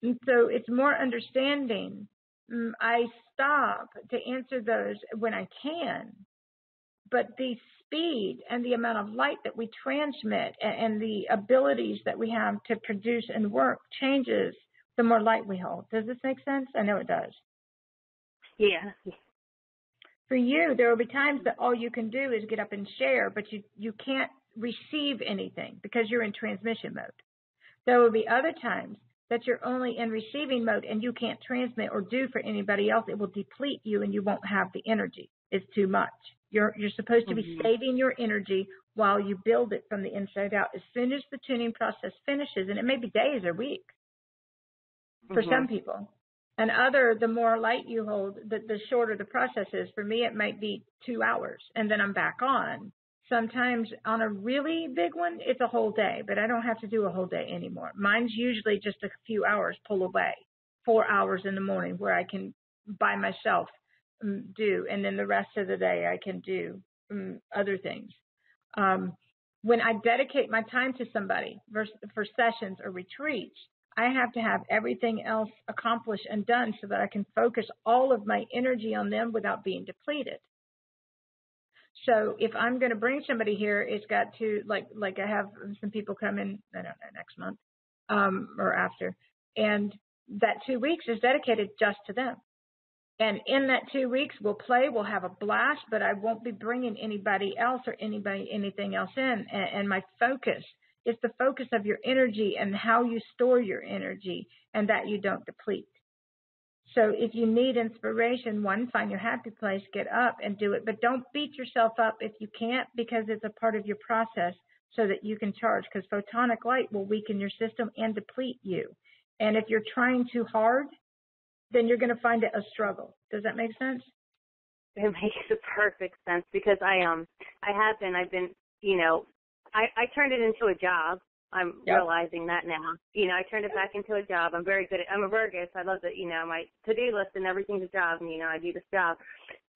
And so it's more understanding. Mm, I stop to answer those when I can, but the speed and the amount of light that we transmit and, the abilities that we have to produce and work changes the more light we hold. Does this make sense? I know it does. Yeah. For you, there will be times that all you can do is get up and share, but you, you can't receive anything because you're in transmission mode. There will be other times that you're only in receiving mode and you can't transmit or do for anybody else. It will deplete you and you won't have the energy. It's too much. You're you're supposed to be mm-hmm. saving your energy while you build it from the inside out. As soon as the tuning process finishes, and it may be days or weeks for mm-hmm. some people, and other the more light you hold, the the shorter the process is. For me, it might be two hours, and then I'm back on. Sometimes on a really big one, it's a whole day, but I don't have to do a whole day anymore. Mine's usually just a few hours pull away, four hours in the morning where I can by myself do, and then the rest of the day I can do um, other things. Um, when I dedicate my time to somebody for, for sessions or retreats, I have to have everything else accomplished and done so that I can focus all of my energy on them without being depleted. So if I'm going to bring somebody here, it's got to like like I have some people come in I don't know next month um, or after, and that two weeks is dedicated just to them. And in that two weeks, we'll play, we'll have a blast, but I won't be bringing anybody else or anybody, anything else in. And, and my focus is the focus of your energy and how you store your energy and that you don't deplete. So if you need inspiration, one, find your happy place, get up and do it, but don't beat yourself up if you can't because it's a part of your process so that you can charge because photonic light will weaken your system and deplete you. And if you're trying too hard, then you're going to find it a struggle. Does that make sense? It makes perfect sense because I um I have been I've been you know I I turned it into a job. I'm yep. realizing that now. You know, I turned it back into a job. I'm very good at I'm a Virgo, so I love that, you know, my to do list and everything's a job and you know, I do this job.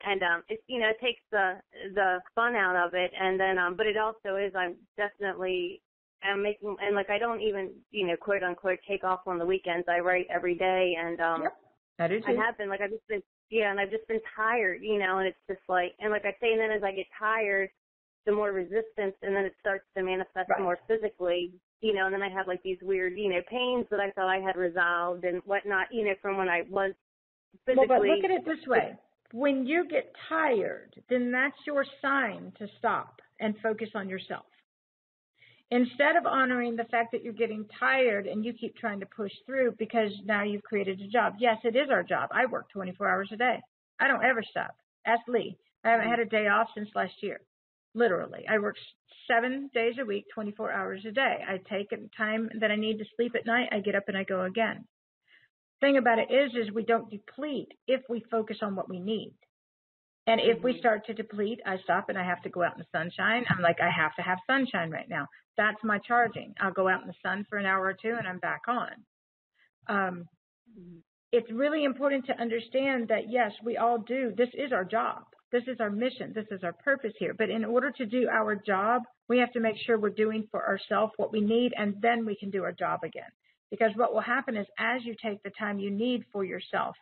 And um it's you know, it takes the the fun out of it and then um but it also is I'm definitely I'm making and like I don't even, you know, quote unquote take off on the weekends. I write every day and um yep. I do too. I have been like I've just been yeah, and I've just been tired, you know, and it's just like and like I say, and then as I get tired, the more resistance, and then it starts to manifest right. more physically, you know, and then I have like these weird, you know, pains that I thought I had resolved and whatnot, you know, from when I was physically. Well, but look at it this way: when you get tired, then that's your sign to stop and focus on yourself. Instead of honoring the fact that you're getting tired and you keep trying to push through because now you've created a job. Yes, it is our job. I work 24 hours a day. I don't ever stop. Ask Lee. I haven't had a day off since last year. Literally. I work seven days a week, 24 hours a day. I take time that I need to sleep at night. I get up and I go again. Thing about it is, is we don't deplete if we focus on what we need. And if we mm-hmm. start to deplete, I stop and I have to go out in the sunshine. I'm like, I have to have sunshine right now. That's my charging. I'll go out in the sun for an hour or two and I'm back on. Um, mm-hmm. it's really important to understand that yes, we all do. This is our job. This is our mission. This is our purpose here. But in order to do our job, we have to make sure we're doing for ourselves what we need and then we can do our job again. Because what will happen is as you take the time you need for yourself,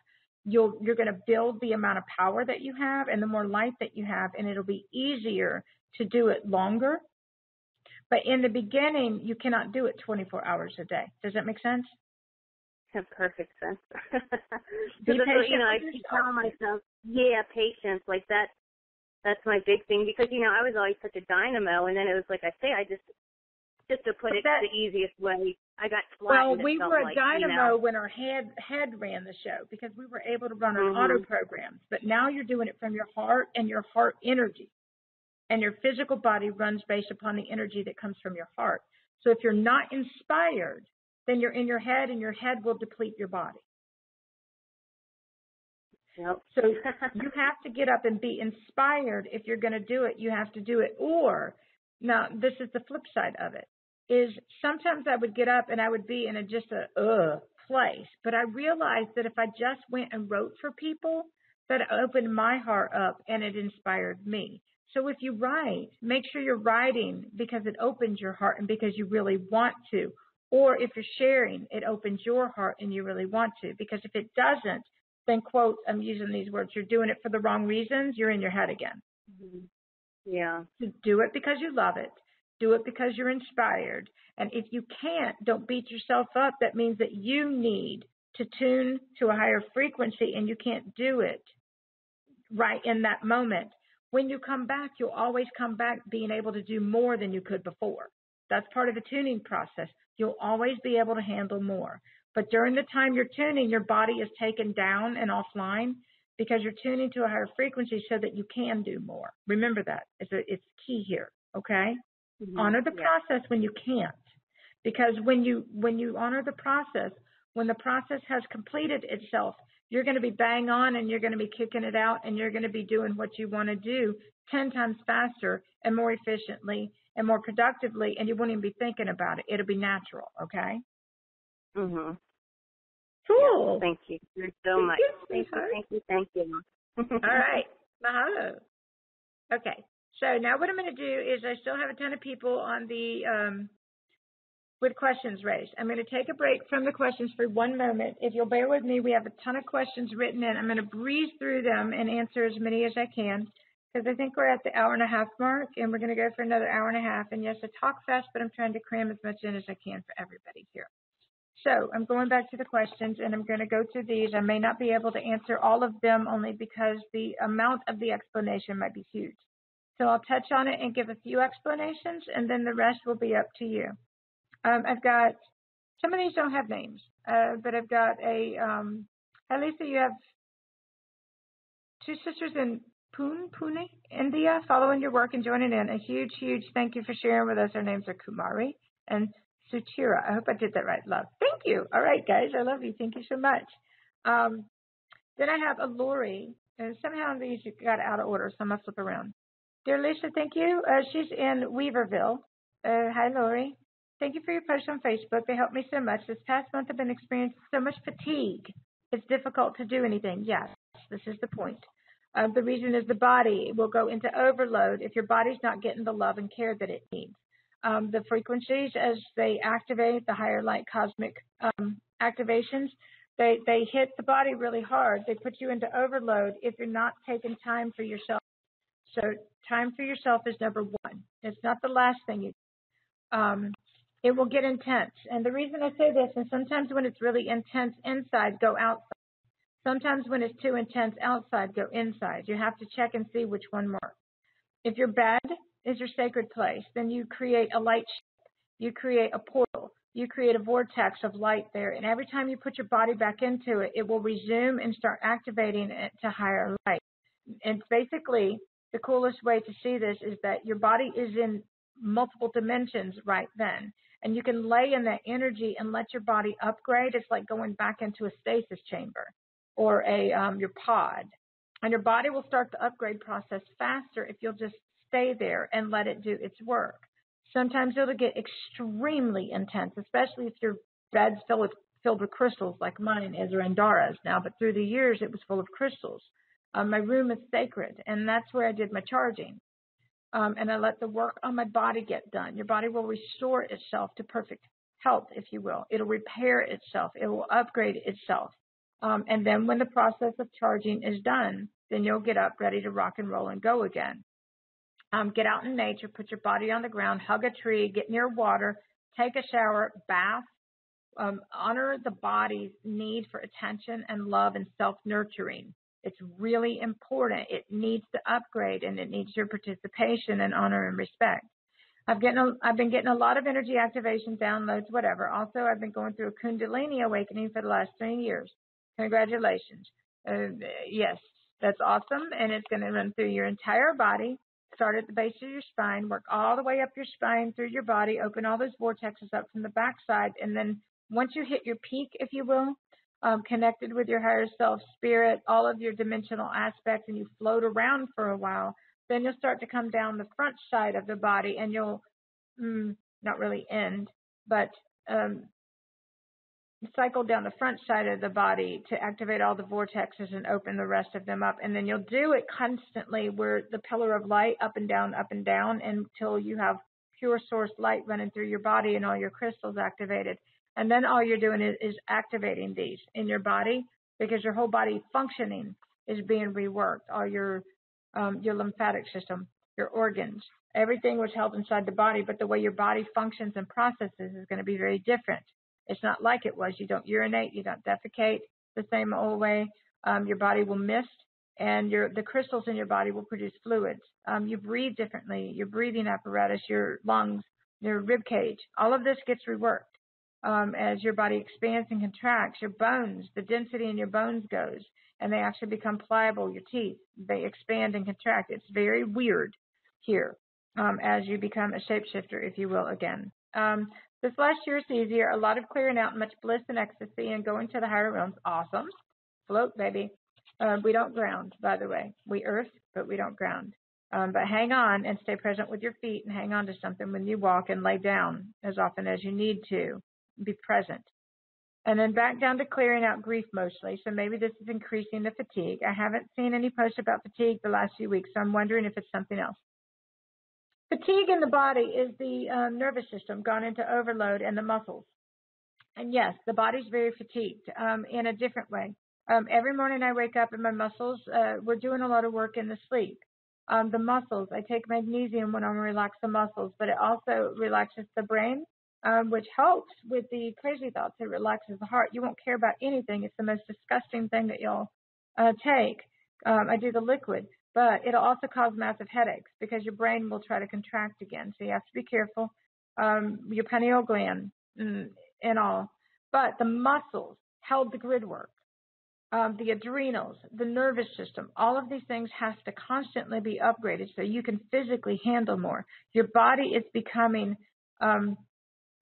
you'll you're going to build the amount of power that you have and the more light that you have and it'll be easier to do it longer. But in the beginning you cannot do it 24 hours a day. Does that make sense? Perfect sense. <laughs> Because you know i keep telling myself yeah patience like that that's my big thing because you know i was always such a dynamo and then it was like i say i just just to put but it that, the easiest way I got Well, we were a like, dynamo you know. when our head head ran the show because we were able to run mm-hmm. auto programs. But now you're doing it from your heart and your heart energy. And your physical body runs based upon the energy that comes from your heart. So if you're not inspired, then you're in your head and your head will deplete your body. Yep. So you have to get up and be inspired if you're going to do it. You have to do it. Or now this is the flip side of it is sometimes I would get up and I would be in a just a uh place. But I realized that if I just went and wrote for people, that opened my heart up and it inspired me. So if you write, make sure you're writing because it opens your heart and because you really want to. Or if you're sharing, it opens your heart and you really want to. Because if it doesn't, then quote, I'm using these words, you're doing it for the wrong reasons, you're in your head again. Mm-hmm. Yeah. So do it because you love it. Do it because you're inspired. And if you can't, don't beat yourself up. That means that you need to tune to a higher frequency and you can't do it right in that moment. When you come back, you'll always come back being able to do more than you could before. That's part of the tuning process. You'll always be able to handle more. But during the time you're tuning, your body is taken down and offline because you're tuning to a higher frequency so that you can do more. Remember that. It's, a, it's key here. Okay? Mm-hmm. Honor the yeah. process when you can't. Because when you when you honor the process, when the process has completed itself, you're going to be bang on and you're going to be kicking it out and you're going to be doing what you want to do 10 times faster and more efficiently and more productively and you won't even be thinking about it. It'll be natural, okay? Mhm. Cool. Yeah, thank you. Thank so much. You, thank you, thank you, thank you. <laughs> All right. Mahalo. Okay. So now what I'm going to do is I still have a ton of people on the um, with questions raised. I'm going to take a break from the questions for one moment. If you'll bear with me, we have a ton of questions written in. I'm going to breeze through them and answer as many as I can because I think we're at the hour and a half mark and we're going to go for another hour and a half. And yes, I talk fast, but I'm trying to cram as much in as I can for everybody here. So I'm going back to the questions and I'm going to go through these. I may not be able to answer all of them only because the amount of the explanation might be huge. So I'll touch on it and give a few explanations, and then the rest will be up to you. Um, I've got, some of these don't have names, uh, but I've got a, um, least you have two sisters in Pune, Pune, India, following your work and joining in. A huge, huge thank you for sharing with us. Our names are Kumari and Sutira. I hope I did that right, love. Thank you. All right, guys, I love you. Thank you so much. Um, then I have a Lori, and somehow these got out of order, so I'm to flip around. Dear Lisa, thank you. Uh, she's in Weaverville. Uh, hi, Lori. Thank you for your post on Facebook. They helped me so much. This past month, I've been experiencing so much fatigue. It's difficult to do anything. Yes, this is the point. Uh, the reason is the body will go into overload if your body's not getting the love and care that it needs. Um, the frequencies, as they activate the higher light cosmic um, activations, they, they hit the body really hard. They put you into overload if you're not taking time for yourself so time for yourself is number one. It's not the last thing you do. Um, it will get intense. And the reason I say this, and sometimes when it's really intense inside, go outside. Sometimes when it's too intense outside, go inside. You have to check and see which one works. If your bed is your sacred place, then you create a light ship. You create a portal. You create a vortex of light there. And every time you put your body back into it, it will resume and start activating it to higher light. It's basically, the coolest way to see this is that your body is in multiple dimensions right then. And you can lay in that energy and let your body upgrade. It's like going back into a stasis chamber or a um, your pod. And your body will start the upgrade process faster if you'll just stay there and let it do its work. Sometimes it'll get extremely intense, especially if your bed's filled with filled with crystals like mine is or Andara's now. But through the years, it was full of crystals. Um, my room is sacred, and that's where I did my charging. Um, and I let the work on my body get done. Your body will restore itself to perfect health, if you will. It'll repair itself. It will upgrade itself. Um, and then when the process of charging is done, then you'll get up ready to rock and roll and go again. Um, get out in nature, put your body on the ground, hug a tree, get near water, take a shower, bath, um, honor the body's need for attention and love and self nurturing. It's really important. It needs to upgrade and it needs your participation and honor and respect. I've getting a, I've been getting a lot of energy activation downloads, whatever. Also, I've been going through a Kundalini awakening for the last three years. Congratulations. Uh, yes, that's awesome, and it's going to run through your entire body. Start at the base of your spine, work all the way up your spine through your body, open all those vortexes up from the backside, and then once you hit your peak, if you will, um, connected with your higher self, spirit, all of your dimensional aspects, and you float around for a while, then you'll start to come down the front side of the body and you'll mm, not really end, but um, cycle down the front side of the body to activate all the vortexes and open the rest of them up. And then you'll do it constantly where the pillar of light up and down, up and down until you have pure source light running through your body and all your crystals activated. And then all you're doing is, is activating these in your body because your whole body functioning is being reworked. All your um, your lymphatic system, your organs, everything was held inside the body, but the way your body functions and processes is going to be very different. It's not like it was. You don't urinate, you don't defecate the same old way. Um, your body will mist, and your the crystals in your body will produce fluids. Um, you breathe differently. Your breathing apparatus, your lungs, your rib cage, all of this gets reworked um, as your body expands and contracts, your bones, the density in your bones goes, and they actually become pliable. Your teeth, they expand and contract. It's very weird here um, as you become a shapeshifter, if you will, again. Um, this last year is easier. A lot of clearing out, much bliss and ecstasy, and going to the higher realms. Awesome. Float, baby. Uh, we don't ground, by the way. We earth, but we don't ground. Um, but hang on and stay present with your feet and hang on to something when you walk and lay down as often as you need to be present. And then back down to clearing out grief mostly. So maybe this is increasing the fatigue. I haven't seen any posts about fatigue the last few weeks, so I'm wondering if it's something else. Fatigue in the body is the um, nervous system gone into overload and the muscles. And yes, the body's very fatigued um, in a different way. Um, every morning I wake up and my muscles, uh, we're doing a lot of work in the sleep. Um, the muscles, I take magnesium when I relax the muscles, but it also relaxes the brain um, which helps with the crazy thoughts. It relaxes the heart. You won't care about anything. It's the most disgusting thing that you'll uh, take. Um, I do the liquid, but it'll also cause massive headaches because your brain will try to contract again. So you have to be careful. Um, your pineal gland and, mm, and all, but the muscles held the grid work. Um, the adrenals, the nervous system, all of these things has to constantly be upgraded so you can physically handle more. Your body is becoming um,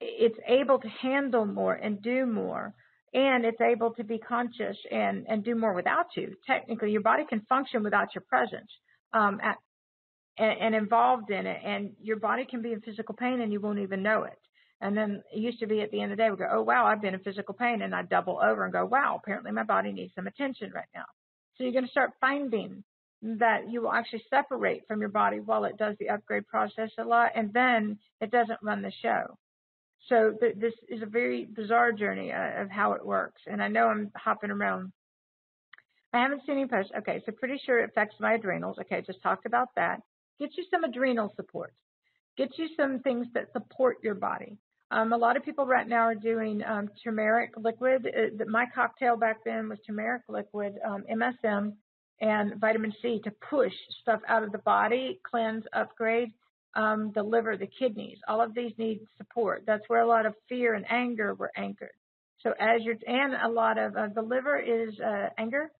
it's able to handle more and do more and it's able to be conscious and and do more without you. Technically your body can function without your presence um at, and, and involved in it and your body can be in physical pain and you won't even know it. And then it used to be at the end of the day we go oh wow i've been in physical pain and i double over and go wow apparently my body needs some attention right now. So you're going to start finding that you will actually separate from your body while it does the upgrade process a lot and then it doesn't run the show so th- this is a very bizarre journey uh, of how it works. And I know I'm hopping around. I haven't seen any posts. Okay, so pretty sure it affects my adrenals. Okay, just talked about that. Get you some adrenal support. Get you some things that support your body. Um, a lot of people right now are doing um, turmeric liquid. Uh, my cocktail back then was turmeric liquid, um, MSM, and vitamin C to push stuff out of the body, cleanse, upgrade um, the liver, the kidneys, all of these need support. That's where a lot of fear and anger were anchored. So as you're, and a lot of, uh, the liver is uh, anger,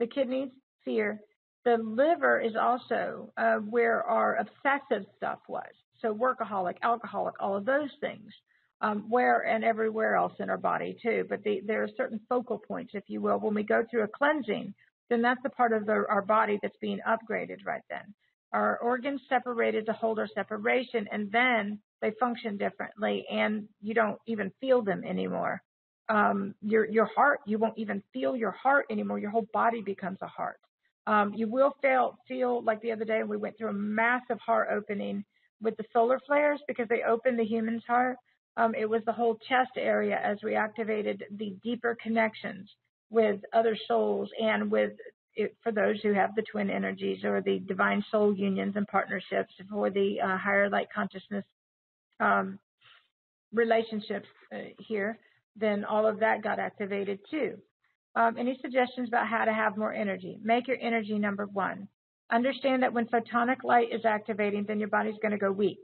the kidneys, fear. The liver is also uh, where our obsessive stuff was. So workaholic, alcoholic, all of those things. Um, where and everywhere else in our body too. But the, there are certain focal points, if you will. When we go through a cleansing, then that's the part of the, our body that's being upgraded right then. Our organs separated to hold our separation, and then they function differently, and you don't even feel them anymore. Um, your your heart, you won't even feel your heart anymore. Your whole body becomes a heart. Um, you will feel feel like the other day we went through a massive heart opening with the solar flares because they opened the human's heart. Um, it was the whole chest area as we activated the deeper connections with other souls and with it, for those who have the twin energies or the divine soul unions and partnerships for the uh, higher light consciousness um, relationships uh, here, then all of that got activated too. Um, any suggestions about how to have more energy? Make your energy number one. Understand that when photonic light is activating, then your body's going to go weak.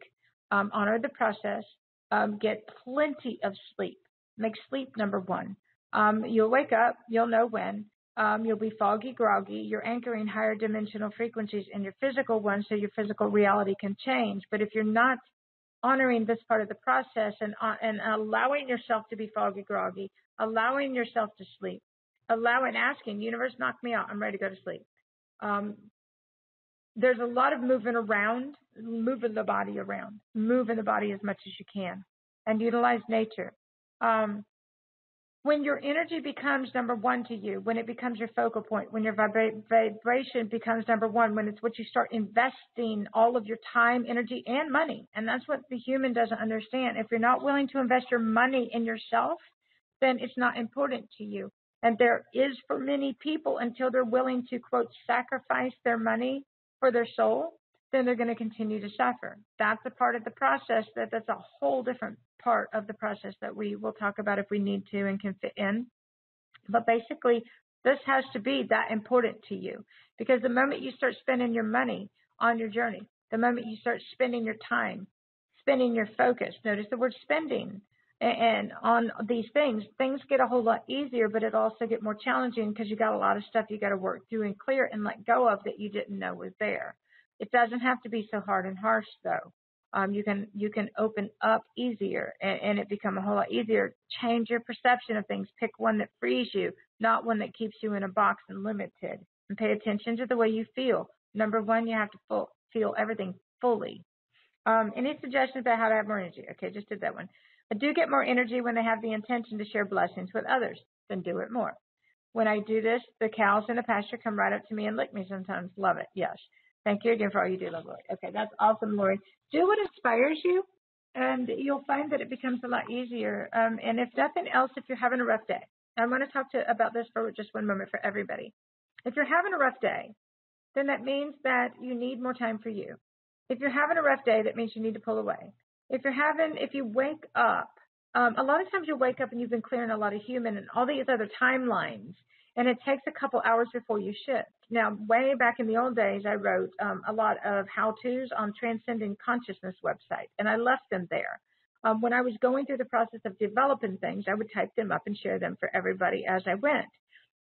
Um, honor the process. Um, get plenty of sleep. Make sleep number one. Um, you'll wake up. You'll know when. Um, you'll be foggy, groggy. You're anchoring higher dimensional frequencies in your physical one, so your physical reality can change. But if you're not honoring this part of the process and uh, and allowing yourself to be foggy, groggy, allowing yourself to sleep, allowing, asking, universe, knock me out. I'm ready to go to sleep. Um, there's a lot of moving around, moving the body around, moving the body as much as you can, and utilize nature. Um, when your energy becomes number one to you, when it becomes your focal point, when your vibra- vibration becomes number one, when it's what you start investing all of your time, energy, and money, and that's what the human doesn't understand. If you're not willing to invest your money in yourself, then it's not important to you. And there is for many people until they're willing to quote sacrifice their money for their soul, then they're going to continue to suffer. That's a part of the process that that's a whole different part of the process that we will talk about if we need to and can fit in. But basically, this has to be that important to you because the moment you start spending your money on your journey, the moment you start spending your time, spending your focus, notice the word spending, and on these things, things get a whole lot easier, but it also get more challenging because you got a lot of stuff you got to work through and clear and let go of that you didn't know was there. It doesn't have to be so hard and harsh though. Um, you can you can open up easier and, and it become a whole lot easier. Change your perception of things. Pick one that frees you, not one that keeps you in a box and limited. And pay attention to the way you feel. Number one, you have to full, feel everything fully. Um, any suggestions about how to have more energy? Okay, just did that one. I do get more energy when I have the intention to share blessings with others. Then do it more. When I do this, the cows in the pasture come right up to me and lick me sometimes. Love it. Yes. Thank you again for all you do, Lori. Okay, that's awesome, Lori. Do what inspires you, and you'll find that it becomes a lot easier. Um, and if nothing else, if you're having a rough day, I want to talk to about this for just one moment for everybody. If you're having a rough day, then that means that you need more time for you. If you're having a rough day, that means you need to pull away if you're having, if you wake up, um, a lot of times you wake up and you've been clearing a lot of human and all these other timelines, and it takes a couple hours before you shift. Now, way back in the old days, I wrote um, a lot of how-tos on Transcending Consciousness website, and I left them there. Um, when I was going through the process of developing things, I would type them up and share them for everybody as I went.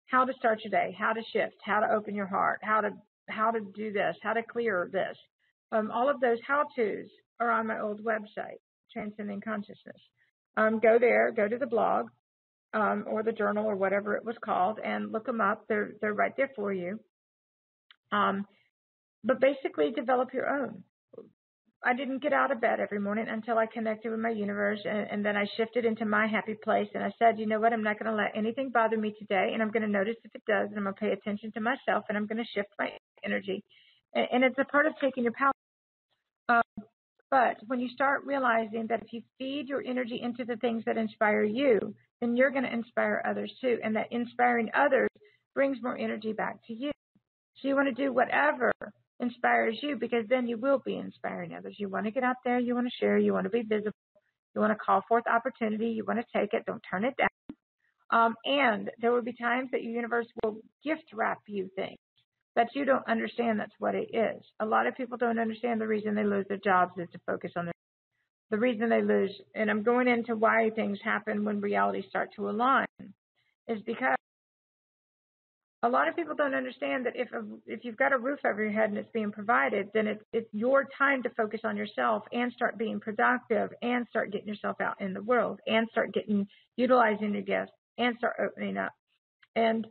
How to start your day, how to shift, how to open your heart, how to how to do this, how to clear this. Um, all of those how-tos are on my old website, Transcending Consciousness. Um, go there, go to the blog um, or the journal or whatever it was called, and look them up. They're they're right there for you. Um, but basically, develop your own. I didn't get out of bed every morning until I connected with my universe, and, and then I shifted into my happy place. And I said, you know what? I'm not going to let anything bother me today, and I'm going to notice if it does, and I'm going to pay attention to myself, and I'm going to shift my energy. And, and it's a part of taking your power. Um, but when you start realizing that if you feed your energy into the things that inspire you, then you're going to inspire others too. And that inspiring others brings more energy back to you. So you want to do whatever inspires you because then you will be inspiring others. You want to get out there, you want to share, you want to be visible, you want to call forth opportunity, you want to take it, don't turn it down. Um, and there will be times that your universe will gift wrap you things that you don't understand that's what it is. A lot of people don't understand the reason they lose their jobs is to focus on their the reason they lose and I'm going into why things happen when realities start to align is because a lot of people don't understand that if a, if you've got a roof over your head and it's being provided, then it's it's your time to focus on yourself and start being productive and start getting yourself out in the world and start getting utilizing your gifts and start opening up. And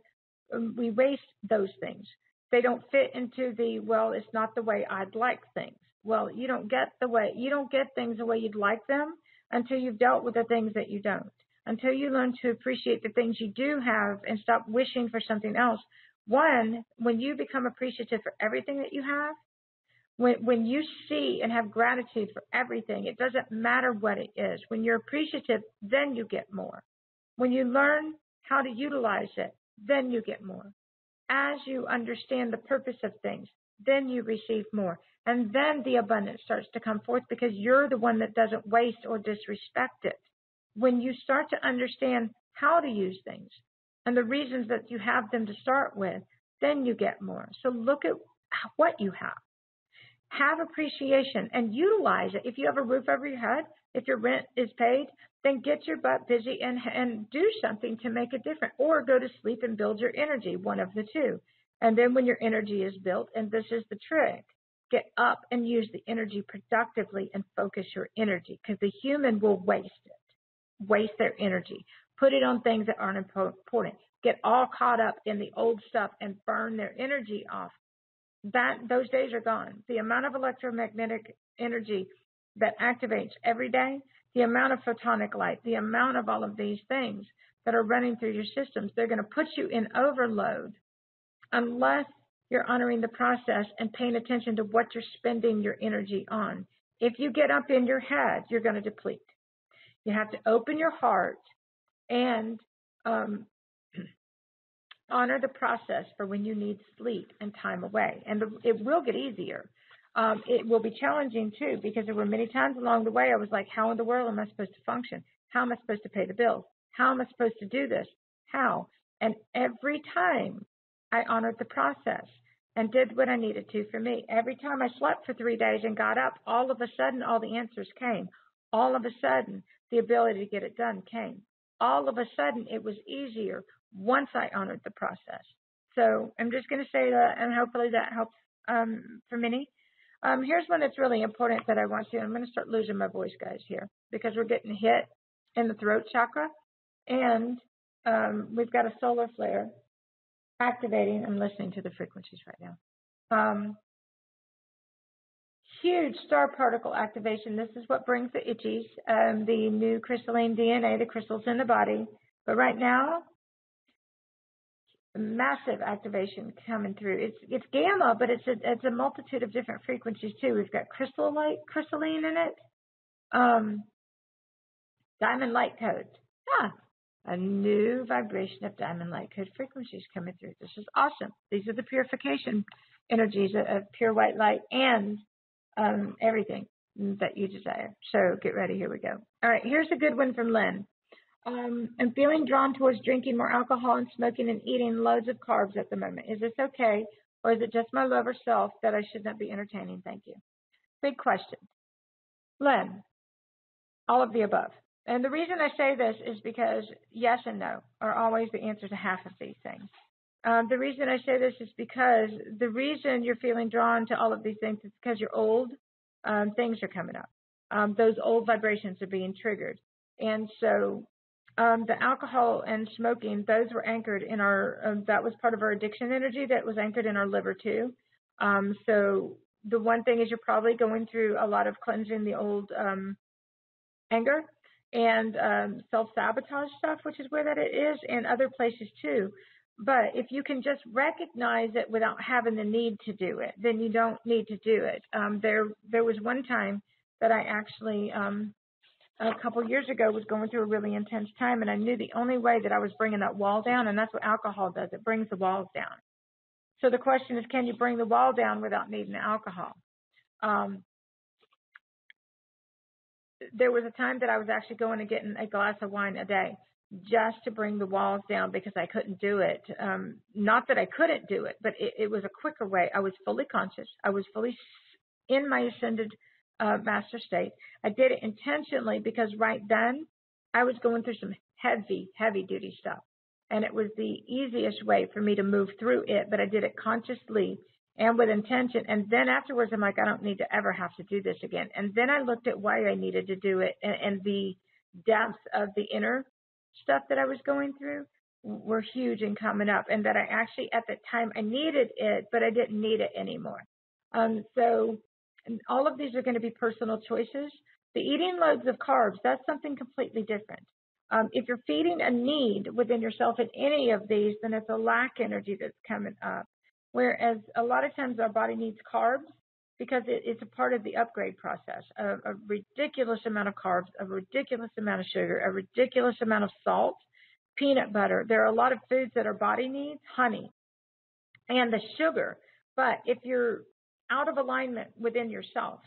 um, we waste those things. They don't fit into the well. It's not the way I'd like things. Well, you don't get the way you don't get things the way you'd like them until you've dealt with the things that you don't. Until you learn to appreciate the things you do have and stop wishing for something else. One, when you become appreciative for everything that you have, when when you see and have gratitude for everything, it doesn't matter what it is. When you're appreciative, then you get more. When you learn how to utilize it, then you get more. As you understand the purpose of things, then you receive more. And then the abundance starts to come forth because you're the one that doesn't waste or disrespect it. When you start to understand how to use things and the reasons that you have them to start with, then you get more. So look at what you have. Have appreciation and utilize it. If you have a roof over your head, if your rent is paid, then get your butt busy and, and do something to make a difference or go to sleep and build your energy, one of the two. And then when your energy is built, and this is the trick, get up and use the energy productively and focus your energy because the human will waste it, waste their energy, put it on things that aren't important, get all caught up in the old stuff and burn their energy off. That those days are gone. The amount of electromagnetic energy that activates every day, the amount of photonic light, the amount of all of these things that are running through your systems, they're going to put you in overload unless you're honoring the process and paying attention to what you're spending your energy on. If you get up in your head, you're going to deplete. You have to open your heart and um, <clears throat> honor the process for when you need sleep and time away. And the, it will get easier um, it will be challenging too because there were many times along the way I was like, how in the world am I supposed to function? How am I supposed to pay the bills? How am I supposed to do this? How? And every time I honored the process and did what I needed to for me. Every time I slept for three days and got up, all of a sudden all the answers came. All of a sudden the ability to get it done came. All of a sudden it was easier once I honored the process. So I'm just going to say that and hopefully that helps um, for many. Um, here's one that's really important that I want to. I'm going to start losing my voice, guys, here because we're getting hit in the throat chakra, and um, we've got a solar flare activating. I'm listening to the frequencies right now. Um, huge star particle activation. This is what brings the itchies, um, the new crystalline DNA, the crystals in the body. But right now, massive activation coming through. It's it's gamma, but it's a it's a multitude of different frequencies too. We've got crystal light, crystalline in it, um, diamond light codes. Yeah, a new vibration of diamond light code frequencies coming through. This is awesome. These are the purification energies of pure white light and um, everything that you desire. So get ready. Here we go. All right, here's a good one from Lynn. Um, I'm feeling drawn towards drinking more alcohol and smoking and eating loads of carbs at the moment. Is this okay? Or is it just my lover self that I should not be entertaining? Thank you. Big question. Lynn, all of the above. And the reason I say this is because yes and no are always the answer to half of these things. Um, the reason I say this is because the reason you're feeling drawn to all of these things is because you're old. Um, things are coming up. Um, those old vibrations are being triggered. And so um, the alcohol and smoking, those were anchored in our, um, that was part of our addiction energy that was anchored in our liver too. Um, so the one thing is you're probably going through a lot of cleansing the old anger and um, self-sabotage stuff, which is where that it is, and other places too. But if you can just recognize it without having the need to do it, then you don't need to do it. Um, there, there was one time that I actually um, a couple years ago was going through a really intense time and I knew the only way that I was bringing that wall down and that's what alcohol does. It brings the walls down. So the question is, can you bring the wall down without needing alcohol? Um, there was a time that I was actually going to getting a glass of wine a day just to bring the walls down because I couldn't do it. Um, not that I couldn't do it, but it, it was a quicker way. I was fully conscious. I was fully in my ascended uh, master state. I did it intentionally because right then I was going through some heavy, heavy duty stuff. And it was the easiest way for me to move through it, but I did it consciously and with intention. And then afterwards, I'm like, I don't need to ever have to do this again. And then I looked at why I needed to do it and, and the depth of the inner stuff that I was going through. were huge in coming up and that I actually at the time I needed it, but I didn't need it anymore. Um, so all of these are going to be personal choices. The eating loads of carbs, that's something completely different. Um, if you're feeding a need within yourself in any of these, then it's a lack energy that's coming up. Whereas a lot of times our body needs carbs because it, it's a part of the upgrade process. A, a ridiculous amount of carbs, a ridiculous amount of sugar, a ridiculous amount of salt, peanut butter. There are a lot of foods that our body needs, honey, and the sugar. But if you're out of alignment within yourself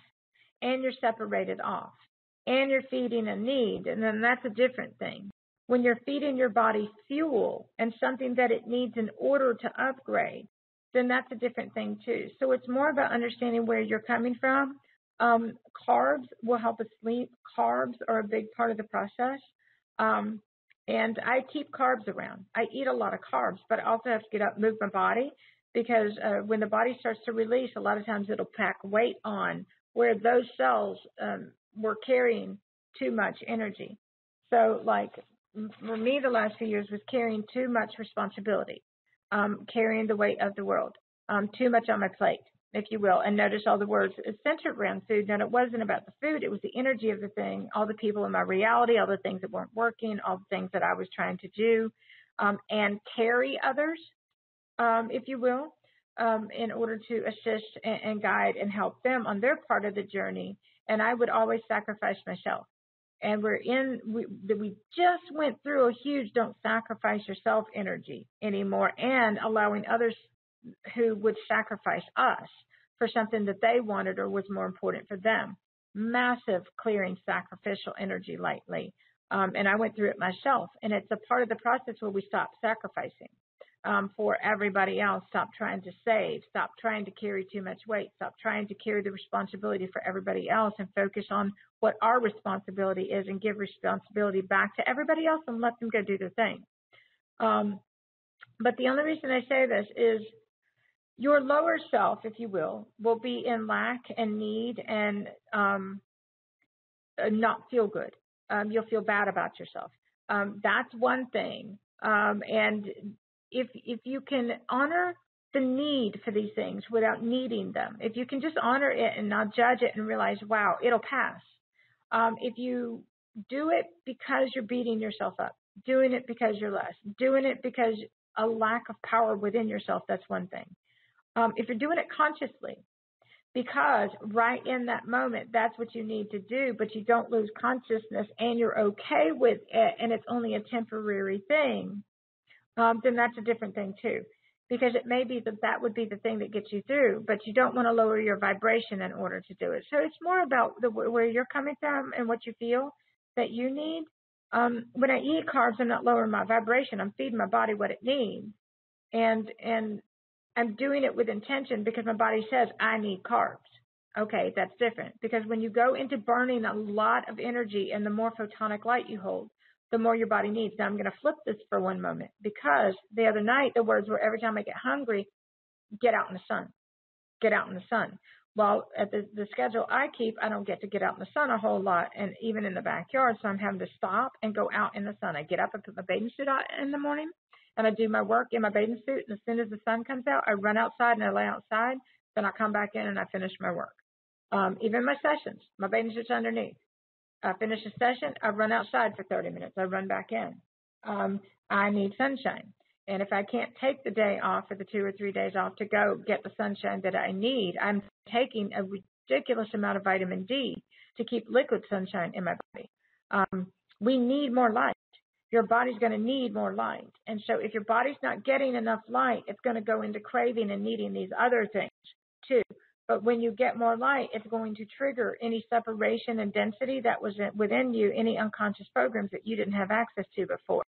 and you're separated off and you're feeding a need, and then that's a different thing. When you're feeding your body fuel and something that it needs in order to upgrade, then that's a different thing too. So it's more about understanding where you're coming from. Um, carbs will help us sleep. Carbs are a big part of the process. Um, and I keep carbs around. I eat a lot of carbs, but I also have to get up, move my body because uh, when the body starts to release, a lot of times it'll pack weight on where those cells um, were carrying too much energy. So, like for me, the last few years was carrying too much responsibility, um, carrying the weight of the world, um, too much on my plate, if you will. And notice all the words centered around food. And it wasn't about the food; it was the energy of the thing, all the people in my reality, all the things that weren't working, all the things that I was trying to do, um, and carry others um, if you will, um, in order to assist and, and, guide and help them on their part of the journey. And I would always sacrifice myself. And we're in, we, we just went through a huge don't sacrifice yourself energy anymore and allowing others who would sacrifice us for something that they wanted or was more important for them. Massive clearing sacrificial energy lately. Um, and I went through it myself. And it's a part of the process where we stop sacrificing um, for everybody else. Stop trying to save. Stop trying to carry too much weight. Stop trying to carry the responsibility for everybody else and focus on what our responsibility is and give responsibility back to everybody else and let them go do their thing. Um, but the only reason I say this is your lower self, if you will, will be in lack and need and um, uh, not feel good. Um, you'll feel bad about yourself. Um, that's one thing. Um, and if if you can honor the need for these things without needing them, if you can just honor it and not judge it and realize, wow, it'll pass. Um, if you do it because you're beating yourself up, doing it because you're less, doing it because a lack of power within yourself, that's one thing. Um, if you're doing it consciously, because right in that moment, that's what you need to do, but you don't lose consciousness and you're okay with it and it's only a temporary thing, um, then that's a different thing too. Because it may be that that would be the thing that gets you through, but you don't want to lower your vibration in order to do it. So it's more about the, where you're coming from and what you feel that you need. Um, when I eat carbs, I'm not lowering my vibration. I'm feeding my body what it needs, and and I'm doing it with intention because my body says I need carbs. Okay, that's different because when you go into burning a lot of energy and the more photonic light you hold, the more your body needs. Now I'm going to flip this for one moment because the other night the words were every time I get hungry, get out in the sun, get out in the sun. Well, at the, the schedule I keep, I don't get to get out in the sun a whole lot and even in the backyard. So I'm having to stop and go out in the sun. I get up and put my bathing suit on in the morning and I do my work in my bathing suit. And as soon as the sun comes out, I run outside and I lay outside. Then I come back in and I finish my work. Um, even my sessions, my bathing suit's underneath. I finish a session, I run outside for 30 minutes. I run back in. Um, I need sunshine. And if I can't take the day off or the two or three days off to go get the sunshine that I need, I'm taking a ridiculous amount of vitamin D to keep liquid sunshine in my body. Um, we need more light. Your body's going to need more light. And so if your body's not getting enough light, it's going to go into craving and needing these other things too. But when you get more light, it's going to trigger any separation and density that was within you, any unconscious programs that you didn't have access to before.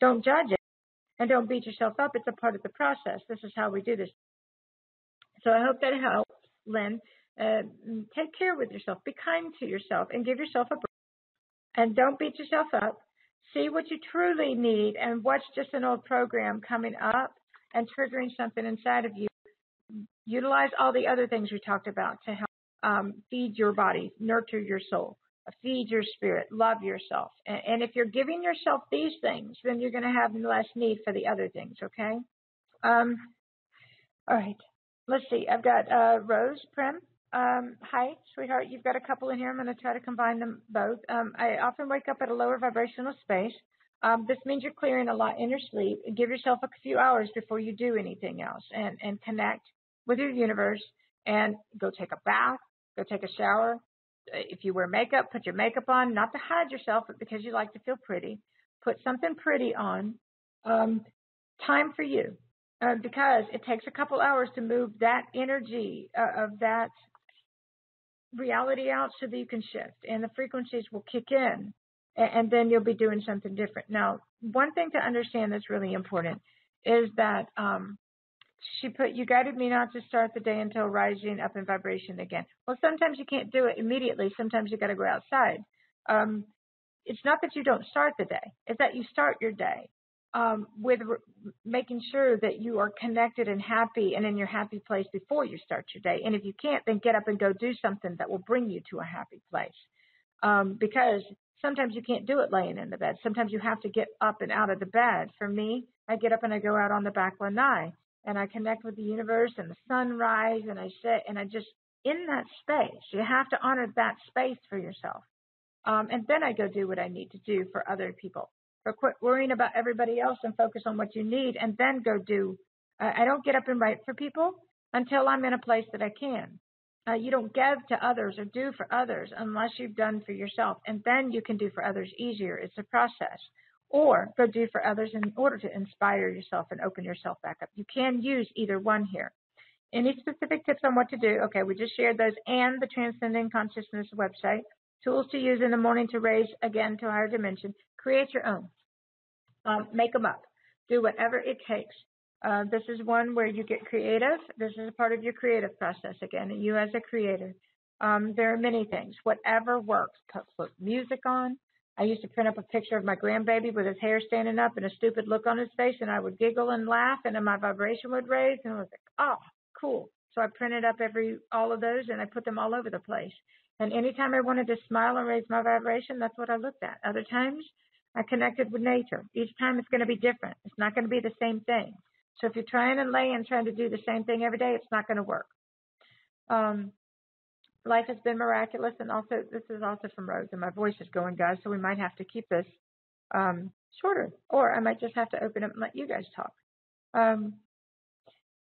Don't judge it and don't beat yourself up. It's a part of the process. This is how we do this. So I hope that helps, Lynn. Uh, take care with yourself. Be kind to yourself and give yourself a break. And don't beat yourself up. See what you truly need and what's just an old program coming up and triggering something inside of you utilize all the other things we talked about to help um, feed your body, nurture your soul. feed your spirit, love yourself. And, and if you're giving yourself these things, then you're going to have less need for the other things, okay? Um, all right. Let's see. I've got uh, Rose Prim. Um, hi, sweetheart. You've got a couple in here. I'm going to try to combine them both. Um, I often wake up at a lower vibrational space. Um, this means you're clearing a lot in your sleep. Give yourself a few hours before you do anything else and, and connect with your universe and go take a bath, go take a shower, if you wear makeup, put your makeup on, not to hide yourself, but because you like to feel pretty. Put something pretty on. Um, time for you. Uh, because it takes a couple hours to move that energy uh, of that reality out so that you can shift and the frequencies will kick in and, and then you'll be doing something different. Now, one thing to understand that's really important is that um, she put, you guided me not to start the day until rising up in vibration again. Well, sometimes you can't do it immediately. Sometimes you got to go outside. Um, it's not that you don't start the day. It's that you start your day um, with making sure that you are connected and happy and in your happy place before you start your day. And if you can't, then get up and go do something that will bring you to a happy place. Um, because sometimes you can't do it laying in the bed. Sometimes you have to get up and out of the bed. For me, I get up and I go out on the back lanai and I connect with the universe and the sunrise and I sit and I just in that space. You have to honor that space for yourself. Um, and then I go do what I need to do for other people. Or quit worrying about everybody else and focus on what you need and then go do. Uh, I don't get up and write for people until I'm in a place that I can. Uh, you don't give to others or do for others unless you've done for yourself. And then you can do for others easier. It's a process or go do for others in order to inspire yourself and open yourself back up. You can use either one here. Any specific tips on what to do? Okay, we just shared those and the Transcending Consciousness website. Tools to use in the morning to raise again to a higher dimension. Create your own. Um, make them up. Do whatever it takes. Uh, this is one where you get creative. This is a part of your creative process again, you as a creator. Um, there are many things. Whatever works. Put, put music on, I used to print up a picture of my grandbaby with his hair standing up and a stupid look on his face, and I would giggle and laugh, and then my vibration would raise, and I was like, oh, cool. So I printed up every all of those, and I put them all over the place. And anytime I wanted to smile and raise my vibration, that's what I looked at. Other times, I connected with nature. Each time it's going to be different. It's not going to be the same thing. So if you're trying and laying, trying to do the same thing every day, it's not going to work. Um, life has been miraculous, and also this is also from Rose, and my voice is going, guys, so we might have to keep this um, shorter, or I might just have to open up and let you guys talk. Um,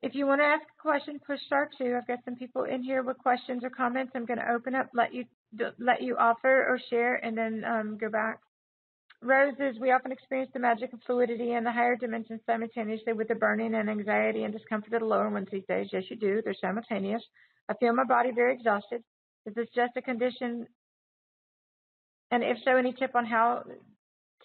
if you want to ask a question, push star two. I've got some people in here with questions or comments. I'm going to open up, let you let you offer or share, and then um, go back. Roses, we often experience the magic of fluidity in the higher dimensions simultaneously with the burning and anxiety and discomfort of the lower ones these days. Yes, you do. They're simultaneous. I feel my body very exhausted. Is this just a condition? And if so, any tip on how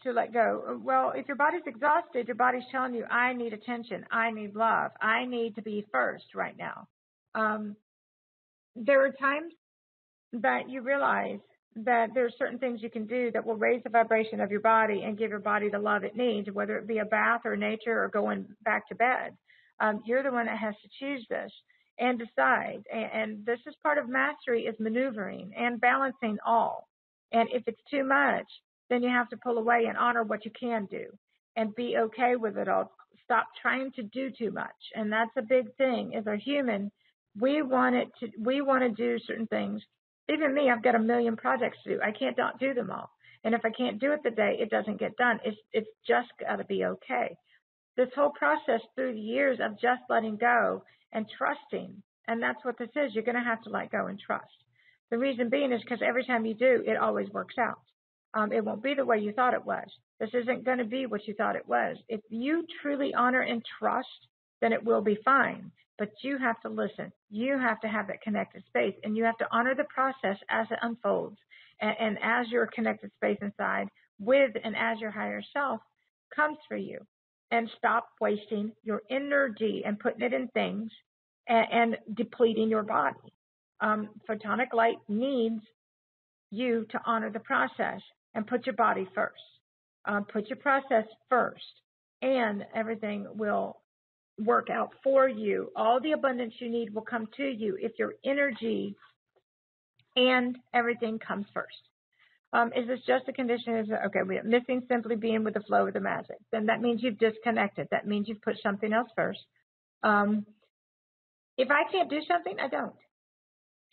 to let go? Well, if your body's exhausted, your body's telling you, I need attention. I need love. I need to be first right now. Um, there are times that you realize that there are certain things you can do that will raise the vibration of your body and give your body the love it needs, whether it be a bath or nature or going back to bed. Um, you're the one that has to choose this and decide. And, and this is part of mastery is maneuvering and balancing all. And if it's too much, then you have to pull away and honor what you can do and be okay with it all. Stop trying to do too much. And that's a big thing. As a human, we want it to, we want to do certain things. Even me, I've got a million projects to do. I can't not do them all. And if I can't do it the day, it doesn't get done. It's, it's just got to be okay. This whole process through the years of just letting go and trusting. And that's what this is. You're going to have to let go and trust. The reason being is because every time you do, it always works out. Um, it won't be the way you thought it was. This isn't going to be what you thought it was. If you truly honor and trust, then it will be fine. But you have to listen. You have to have that connected space and you have to honor the process as it unfolds. And, and as your connected space inside with and as your higher self comes for you and stop wasting your energy and putting it in things and, and depleting your body. Um, photonic light needs you to honor the process and put your body first. Um, put your process first, and everything will work out for you. All the abundance you need will come to you if your energy and everything comes first. Um, is this just a condition? Is it, okay, we're missing simply being with the flow of the magic. Then that means you've disconnected. That means you've put something else first. Um, if I can't do something, I don't.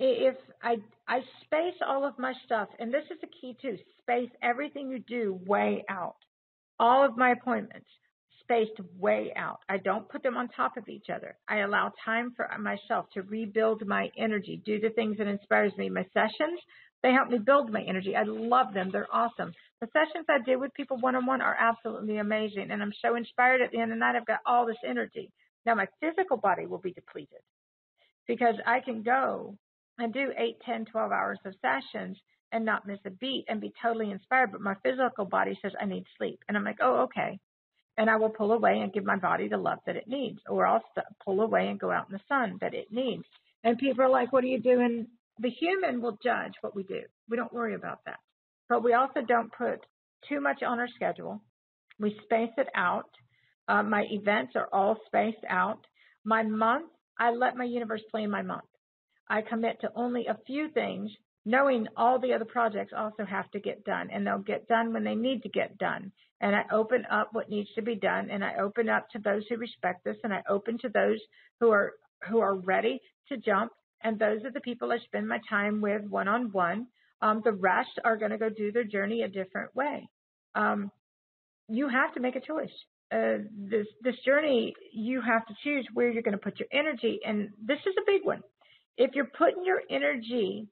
If I I space all of my stuff, and this is the key too, space everything you do way out. All of my appointments spaced way out. I don't put them on top of each other. I allow time for myself to rebuild my energy, do the things that inspires me. My sessions, they help me build my energy. I love them. They're awesome. The sessions I do with people one on one are absolutely amazing. And I'm so inspired at the end of the night. I've got all this energy. Now my physical body will be depleted because I can go and do 8, 10, 12 hours of sessions and not miss a beat and be totally inspired. But my physical body says I need sleep. And I'm like, oh, okay. And I will pull away and give my body the love that it needs. Or I'll pull away and go out in the sun that it needs. And people are like, what are you doing the human will judge what we do. We don't worry about that. But we also don't put too much on our schedule. We space it out. Uh, my events are all spaced out. My month, I let my universe plan my month. I commit to only a few things, knowing all the other projects also have to get done, and they'll get done when they need to get done. And I open up what needs to be done, and I open up to those who respect this, and I open to those who are who are ready to jump and those are the people I spend my time with one on one. The rest are going to go do their journey a different way. Um, you have to make a choice. Uh, this this journey, you have to choose where you're going to put your energy, and this is a big one. If you're putting your energy,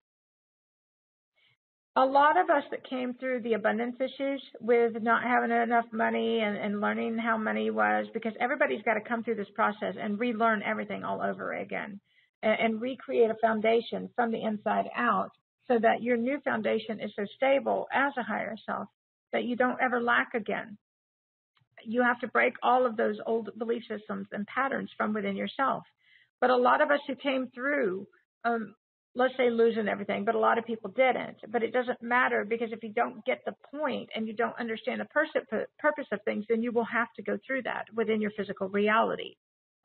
a lot of us that came through the abundance issues with not having enough money and, and learning how money was, because everybody's got to come through this process and relearn everything all over again and, and recreate a foundation from the inside out so that your new foundation is so stable as a higher self that you don't ever lack again. You have to break all of those old belief systems and patterns from within yourself. But a lot of us who came through, um, let's say losing everything, but a lot of people didn't. But it doesn't matter because if you don't get the point and you don't understand the purpose of things, then you will have to go through that within your physical reality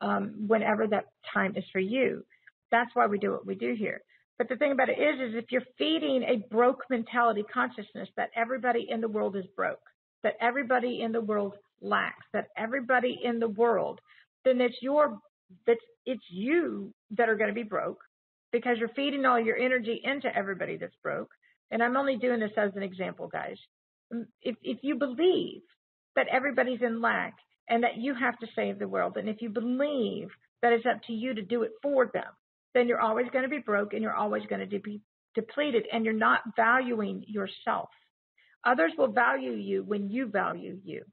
um, whenever that time is for you. That's why we do what we do here. But the thing about it is, is if you're feeding a broke mentality consciousness that everybody in the world is broke, that everybody in the world lacks, that everybody in the world, then it's your, it's, it's you that are going to be broke because you're feeding all your energy into everybody that's broke. And I'm only doing this as an example, guys. Mm, if, if you believe that everybody's in lack and that you have to save the world, and if you believe that it's up to you to do it for them, then you're always going to be broke and you're always going to be depleted and you're not valuing yourself. Others will value you when you value you.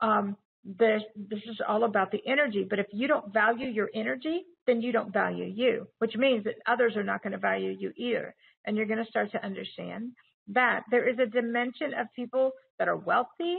Um, this, this is all about the energy, but if you don't value your energy, then you don't value you, which means that others are not going to value you either. And you're going to start to understand that there is a dimension of people that are wealthy,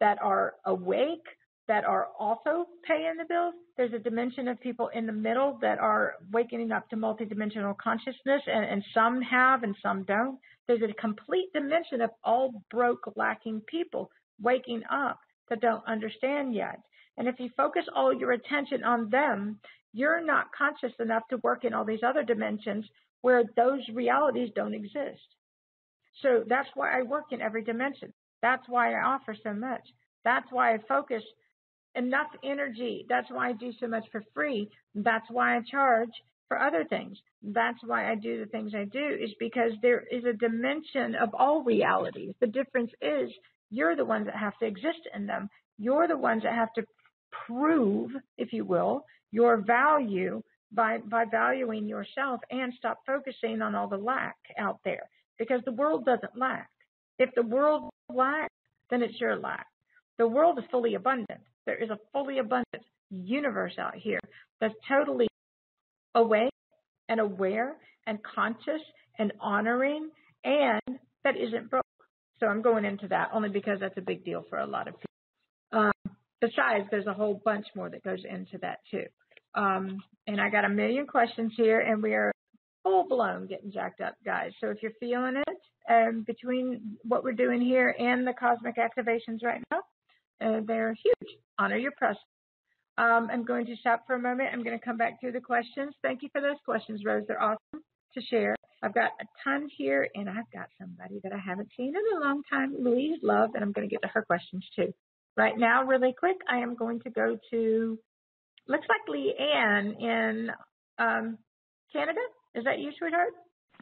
that are awake, that are also paying the bills. There's a dimension of people in the middle that are waking up to multidimensional consciousness, and, and some have and some don't. There's a complete dimension of all broke, lacking people waking up that don't understand yet. And if you focus all your attention on them, you're not conscious enough to work in all these other dimensions where those realities don't exist. So that's why I work in every dimension. That's why I offer so much. That's why I focus enough energy. That's why I do so much for free. That's why I charge for other things. That's why I do the things I do is because there is a dimension of all realities. The difference is you're the ones that have to exist in them. You're the ones that have to prove, if you will, your value by, by valuing yourself and stop focusing on all the lack out there because the world doesn't lack. If the world lacks, then it's your lack. The world is fully abundant. There is a fully abundant universe out here that's totally awake and aware and conscious and honoring and that isn't broke. So I'm going into that only because that's a big deal for a lot of people. Um, besides, there's a whole bunch more that goes into that too. Um, and I got a million questions here and we are full blown getting jacked up, guys. So if you're feeling it um, between what we're doing here and the cosmic activations right now, uh, they're huge. Honor your presence. Um, I'm going to stop for a moment. I'm going to come back through the questions. Thank you for those questions, Rose. They're awesome to share. I've got a ton here, and I've got somebody that I haven't seen in a long time, Louise Love, and I'm going to get to her questions too. Right now, really quick, I am going to go to, looks like Leanne in um, Canada. Is that you, sweetheart?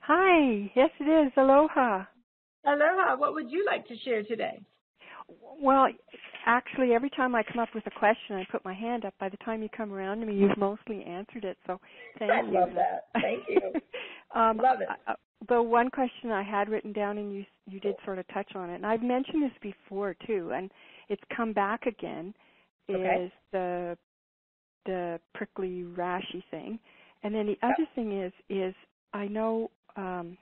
Hi. Yes, it is. Aloha. Aloha. What would you like to share today? Well, actually, every time I come up with a question, I put my hand up. By the time you come around to me, you've mostly answered it. So thank I you. love that. Thank you. <laughs> um, love it. Uh, the one question I had written down, and you you did sort of touch on it, and I've mentioned this before too, and it's come back again. Okay. Is the the prickly rashy thing, and then the other thing is is I know um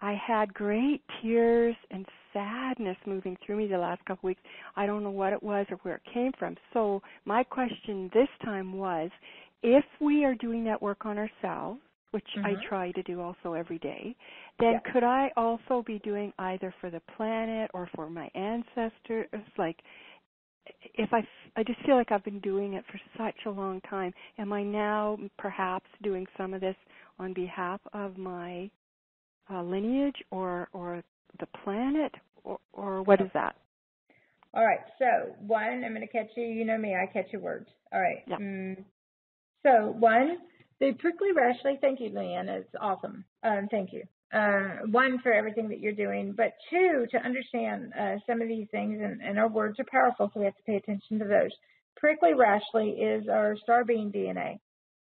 I had great tears and sadness moving through me the last couple of weeks. I don't know what it was or where it came from. So my question this time was, if we are doing that work on ourselves, which mm-hmm. I try to do also every day, then yeah. could I also be doing either for the planet or for my ancestors? Like, if I, I just feel like I've been doing it for such a long time, am I now perhaps doing some of this on behalf of my uh, lineage or or the planet or, or what is that? All right. So one, I'm going to catch you. You know me. I catch your words. All right. Yeah. Mm. So one, the prickly rashly. Thank you, Leanne. It's awesome. Um, thank you. Uh, one for everything that you're doing, but two to understand uh, some of these things, and, and our words are powerful, so we have to pay attention to those. Prickly rashly is our star being DNA.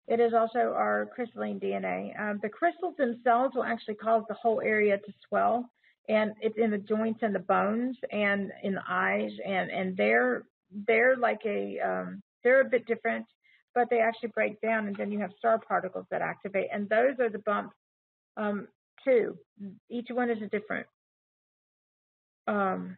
It is also our crystalline DNA. Um, the crystals themselves will actually cause the whole area to swell, and it's in the joints and the bones and in the eyes, and and they're they're like a um, they're a bit different, but they actually break down, and then you have star particles that activate, and those are the bumps um, too. Each one is a different um,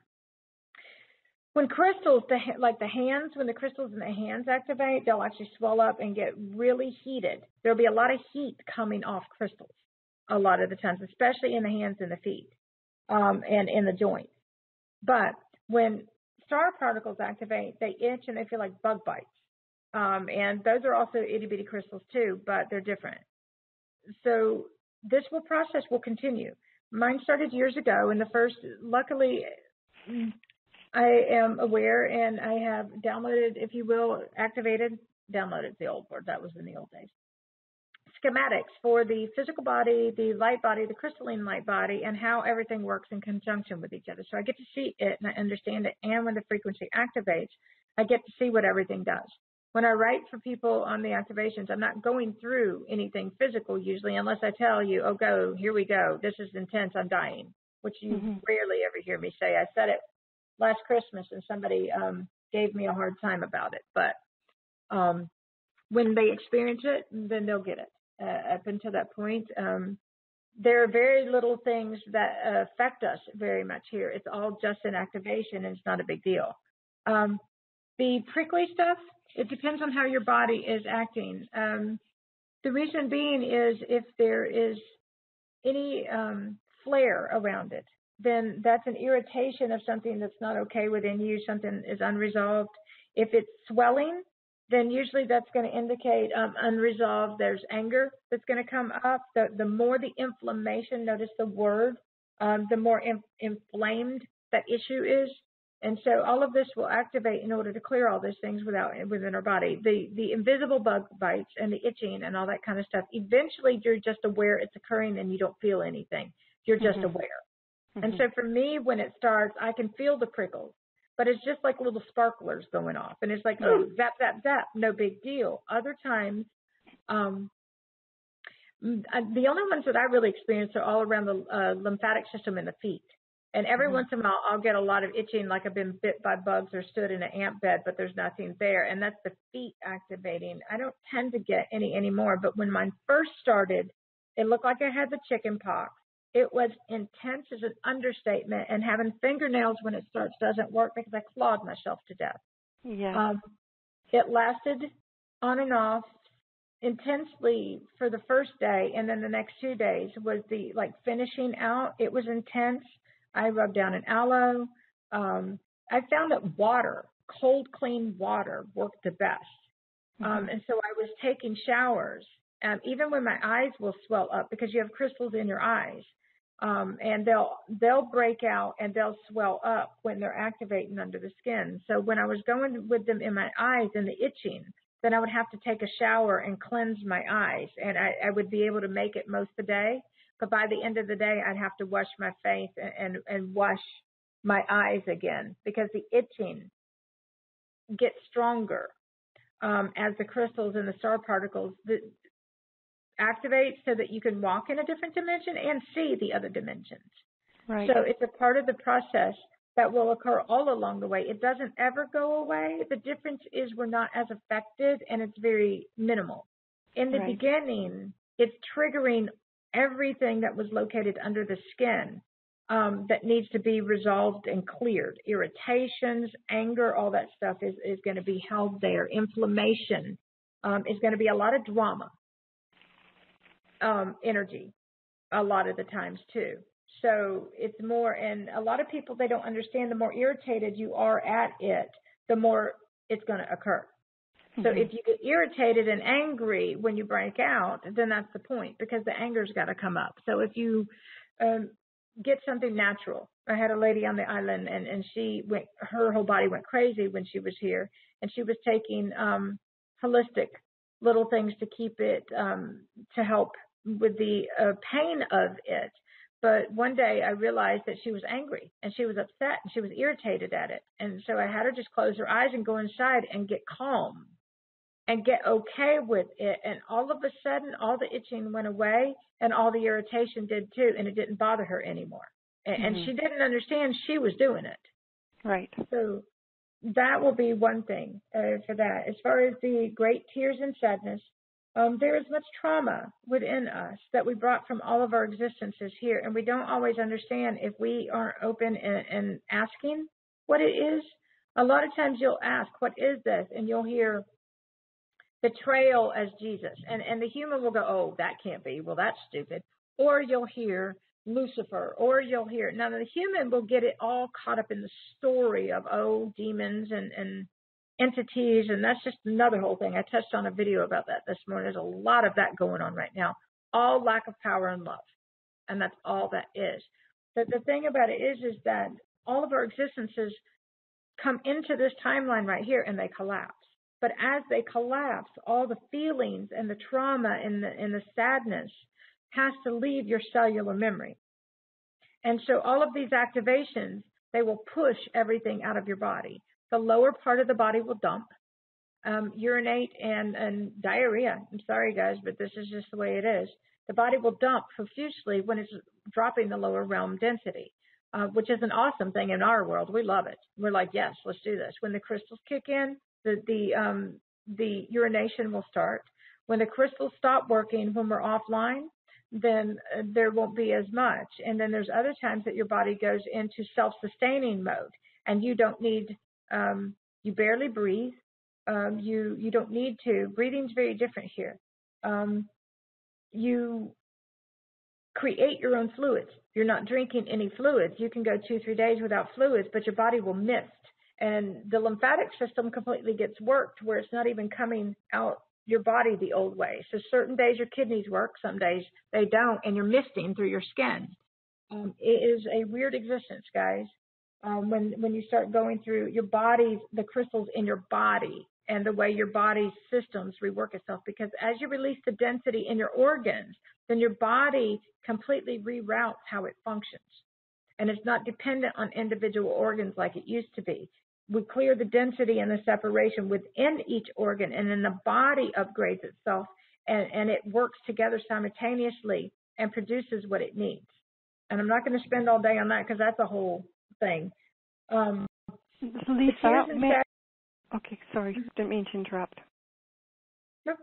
when crystals, the, like the hands, when the crystals in the hands activate, they'll actually swell up and get really heated. There'll be a lot of heat coming off crystals a lot of the times, especially in the hands and the feet um, and in the joints. But when star particles activate, they itch and they feel like bug bites. Um, and those are also itty bitty crystals too, but they're different. So this will process will continue. Mine started years ago, and the first, luckily, I am aware and I have downloaded, if you will, activated, downloaded the old word, that was in the old days, schematics for the physical body, the light body, the crystalline light body, and how everything works in conjunction with each other. So I get to see it and I understand it. And when the frequency activates, I get to see what everything does. When I write for people on the activations, I'm not going through anything physical usually unless I tell you, oh, go, here we go. This is intense. I'm dying, which you mm-hmm. rarely ever hear me say. I said it last Christmas, and somebody um, gave me a hard time about it. But um, when they experience it, then they'll get it. Uh, up until that point, um, there are very little things that affect us very much here. It's all just an activation, and it's not a big deal. Um, the prickly stuff, it depends on how your body is acting. Um, the reason being is if there is any um, flare around it, then that's an irritation of something that's not okay within you, something is unresolved. If it's swelling, then usually that's going to indicate um, unresolved. There's anger that's going to come up. The, the more the inflammation, notice the word, um, the more in, inflamed that issue is. And so all of this will activate in order to clear all those things without within our body. The the invisible bug bites and the itching and all that kind of stuff. Eventually, you're just aware it's occurring and you don't feel anything. You're just mm-hmm. aware. Mm-hmm. And so for me, when it starts, I can feel the prickles, but it's just like little sparklers going off. And it's like, oh, zap, zap, zap, no big deal. Other times, um, the only ones that I really experience are all around the uh, lymphatic system in the feet. And every mm-hmm. once in a while, I'll get a lot of itching, like I've been bit by bugs or stood in an ant bed, but there's nothing there. And that's the feet activating. I don't tend to get any anymore, but when mine first started, it looked like I had the chicken pox. It was intense as an understatement, and having fingernails when it starts doesn't work because I clawed myself to death. Yeah. Um, it lasted on and off intensely for the first day, and then the next two days was the like finishing out. It was intense. I rubbed down an aloe. Um, I found that water, cold, clean water, worked the best. Mm-hmm. Um, and so I was taking showers um, even when my eyes will swell up because you have crystals in your eyes. Um, and they'll they'll break out and they'll swell up when they're activating under the skin. So when I was going with them in my eyes and the itching, then I would have to take a shower and cleanse my eyes, and I, I would be able to make it most of the day. But by the end of the day, I'd have to wash my face and and, and wash my eyes again because the itching gets stronger um, as the crystals and the star particles the, activate so that you can walk in a different dimension and see the other dimensions. Right. So it's a part of the process that will occur all along the way. It doesn't ever go away. The difference is we're not as affected and it's very minimal. In the right. beginning, it's triggering everything that was located under the skin um, that needs to be resolved and cleared. Irritations, anger, all that stuff is, is going to be held there. Inflammation um, is going to be a lot of drama um, energy a lot of the times too. So it's more, and a lot of people, they don't understand the more irritated you are at it, the more it's going to occur. Mm-hmm. So if you get irritated and angry when you break out, then that's the point because the anger's got to come up. So if you um, get something natural, I had a lady on the island and, and she went, her whole body went crazy when she was here and she was taking um, holistic little things to keep it, um, to help with the uh, pain of it. But one day I realized that she was angry and she was upset and she was irritated at it. And so I had her just close her eyes and go inside and get calm and get okay with it. And all of a sudden, all the itching went away and all the irritation did too. And it didn't bother her anymore. And, mm-hmm. and she didn't understand she was doing it. Right. So that will be one thing uh, for that. As far as the great tears and sadness, um, there is much trauma within us that we brought from all of our existences here, and we don't always understand if we aren't open and, and asking what it is. A lot of times you'll ask, "What is this?" and you'll hear betrayal as Jesus, and and the human will go, "Oh, that can't be. Well, that's stupid." Or you'll hear Lucifer, or you'll hear now the human will get it all caught up in the story of oh demons and and entities, and that's just another whole thing. I touched on a video about that this morning. There's a lot of that going on right now. All lack of power and love. And that's all that is. But the thing about it is, is that all of our existences come into this timeline right here and they collapse. But as they collapse, all the feelings and the trauma and the, and the sadness has to leave your cellular memory. And so all of these activations, they will push everything out of your body the lower part of the body will dump, um, urinate, and, and diarrhea. I'm sorry, guys, but this is just the way it is. The body will dump profusely when it's dropping the lower realm density, uh, which is an awesome thing in our world. We love it. We're like, yes, let's do this. When the crystals kick in, the the um, the urination will start. When the crystals stop working, when we're offline, then uh, there won't be as much. And then there's other times that your body goes into self-sustaining mode, and you don't need um, you barely breathe. Um, you you don't need to. Breathing's very different here. Um, you create your own fluids. You're not drinking any fluids. You can go two three days without fluids, but your body will mist, and the lymphatic system completely gets worked where it's not even coming out your body the old way. So certain days your kidneys work, some days they don't, and you're misting through your skin. Um, it is a weird existence, guys um, when when you start going through your body's the crystals in your body and the way your body's systems rework itself. Because as you release the density in your organs then your body completely reroutes how it functions. And it's not dependent on individual organs like it used to be. We clear the density and the separation within each organ and then the body upgrades itself and, and it works together simultaneously and produces what it needs. And i'm not going to spend all day on that because that's a whole thing. Um, Lisa, may, okay, sorry, didn't mean to interrupt. No,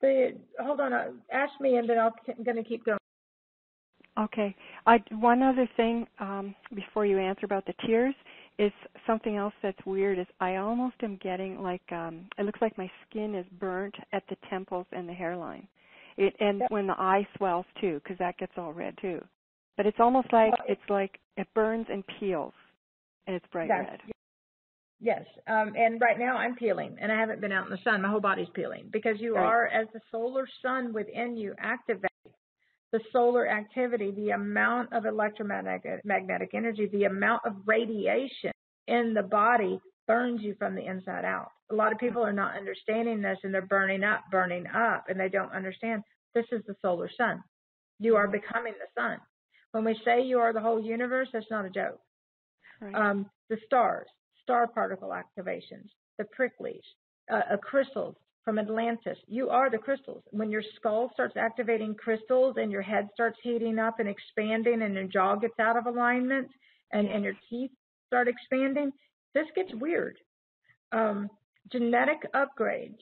the, hold on, uh, ask me and then I'll, I'm going to keep going. Okay. I, one other thing um, before you answer about the tears is something else that's weird is I almost am getting like um it looks like my skin is burnt at the temples and the hairline. It and when the eye swells too cuz that gets all red too. But it's almost like it's like it burns and peels, and it's bright that's, red. Yes. Um, and right now I'm peeling and I haven't been out in the sun. My whole body's peeling because you right. are, as the solar sun within you activates the solar activity, the amount of electromagnetic magnetic energy, the amount of radiation in the body burns you from the inside out. A lot of people are not understanding this and they're burning up, burning up, and they don't understand this is the solar sun. You are becoming the sun. When we say you are the whole universe, that's not a joke. Right. Um, the stars, star particle activations, the pricklies, uh, uh, crystals from Atlantis. You are the crystals. When your skull starts activating crystals and your head starts heating up and expanding and your jaw gets out of alignment and, and your teeth start expanding, this gets weird. Um, genetic upgrades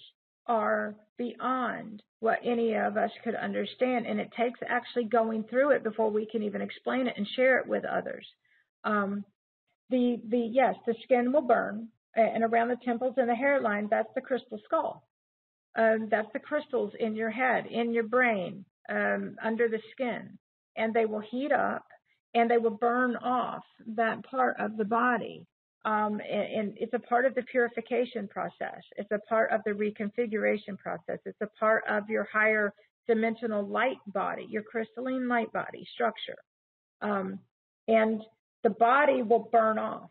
are beyond what any of us could understand, and it takes actually going through it before we can even explain it and share it with others. Um, the the yes, the skin will burn, and around the temples and the hairline, that's the crystal skull. Um, that's the crystals in your head, in your brain, um, under the skin, and they will heat up and they will burn off that part of the body. Um, and, and, it's a part of the purification process. It's a part of the reconfiguration process. It's a part of your higher dimensional light body, your crystalline light body structure. Um, and the body will burn off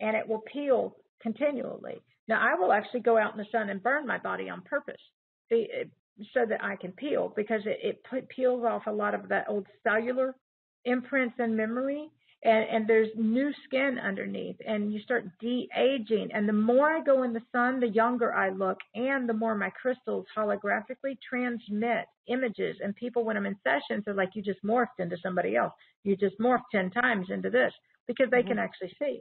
and it will peel continually. Now, I will actually go out in the sun and burn my body on purpose so that I can peel because it, it peels off a lot of that old cellular imprints and memory and, and there's new skin underneath and you start de-aging. And the more I go in the sun the younger I look and the more my crystals holographically transmit images. And people when I'm in sessions are like you just morphed into somebody else. You just morphed 10 times into this because they mm-hmm. can actually see.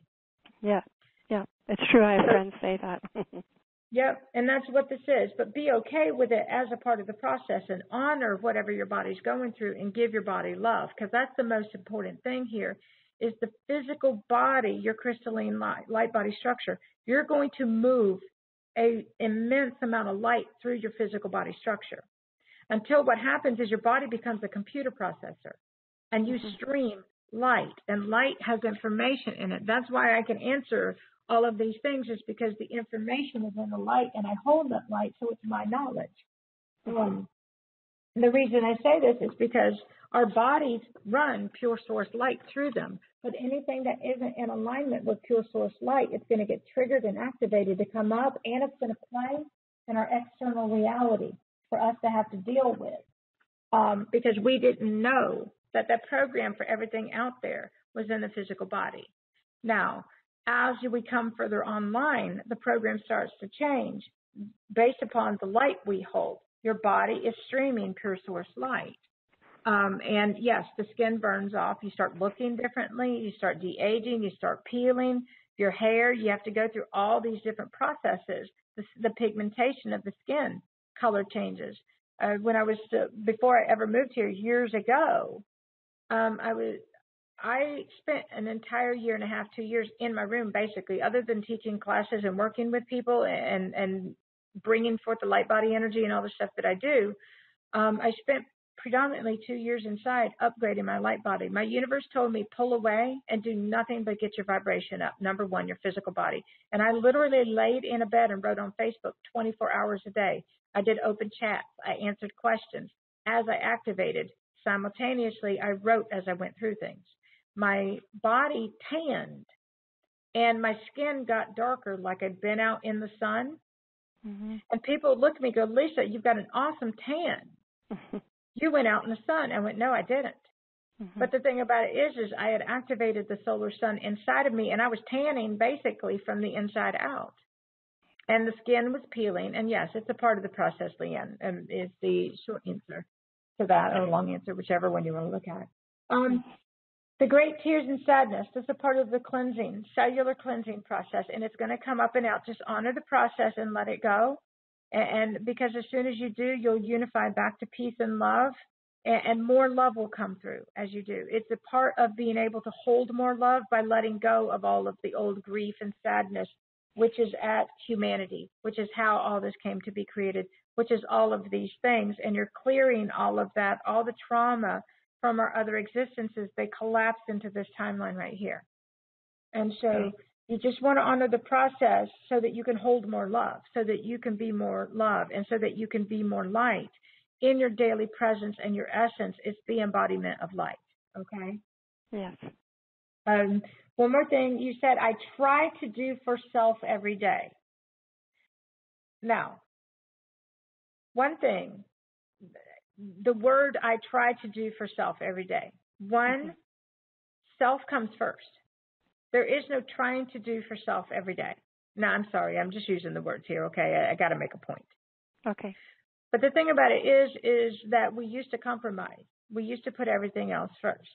Yeah. Yeah. It's true. I have friends say that. <laughs> Yep, and that's what this is. But be okay with it as a part of the process and honor whatever your body's going through and give your body love because that's the most important thing here is the physical body, your crystalline light, light body structure. You're going to move a immense amount of light through your physical body structure until what happens is your body becomes a computer processor and you mm-hmm. stream light and light has information in it. That's why I can answer all of these things is because the information is in the light and I hold that light so it's my knowledge. Mm-hmm. Um, the reason I say this is because our bodies run pure source light through them, but anything that isn't in alignment with pure source light, it's going to get triggered and activated to come up, and it's going to play in our external reality for us to have to deal with. Um, because we didn't know that the program for everything out there was in the physical body. Now, as we come further online, the program starts to change based upon the light we hold. Your body is streaming pure source light. Um, and yes, the skin burns off. You start looking differently. You start de-aging. You start peeling. Your hair, you have to go through all these different processes. The, the pigmentation of the skin color changes. Uh, when I was, uh, before I ever moved here years ago, um, I was, I spent an entire year and a half, two years in my room, basically, other than teaching classes and working with people and, and bringing forth the light body energy and all the stuff that I do. Um, I spent predominantly two years inside upgrading my light body. My universe told me pull away and do nothing but get your vibration up. Number one, your physical body. And I literally laid in a bed and wrote on Facebook 24 hours a day. I did open chats. I answered questions. As I activated, simultaneously, I wrote as I went through things. My body tanned and my skin got darker like I'd been out in the sun. Mm-hmm. And people would look at me and go, Lisa, you've got an awesome tan. you went out in the sun. I went, no, I didn't. Mm-hmm. But the thing about it is, is I had activated the solar sun inside of me and I was tanning basically from the inside out. And the skin was peeling. And yes, it's a part of the process, Leanne, um, is the short answer to that or long answer, whichever one you want to look at. Um, the great tears and sadness is a part of the cleansing, cellular cleansing process, and it's going to come up and out. Just honor the process and let it go. And, because as soon as you do, you'll unify back to peace and love, and, and more love will come through as you do. It's a part of being able to hold more love by letting go of all of the old grief and sadness, which is at humanity, which is how all this came to be created, which is all of these things. And you're clearing all of that, all the trauma from our other existences, they collapse into this timeline right here. And so You just want to honor the process so that you can hold more love, so that you can be more love, and so that you can be more light in your daily presence and your essence. It's the embodiment of light. Okay? Yes. Um, one more thing. You said, I try to do for self every day. Now, one thing, the word I try to do for self every day. One, mm-hmm. self comes first. There is no trying to do for self every day. No, I'm sorry. I'm just using the words here. Okay. I, I got to make a point. Okay. But the thing about it is, is that we used to compromise. We used to put everything else first.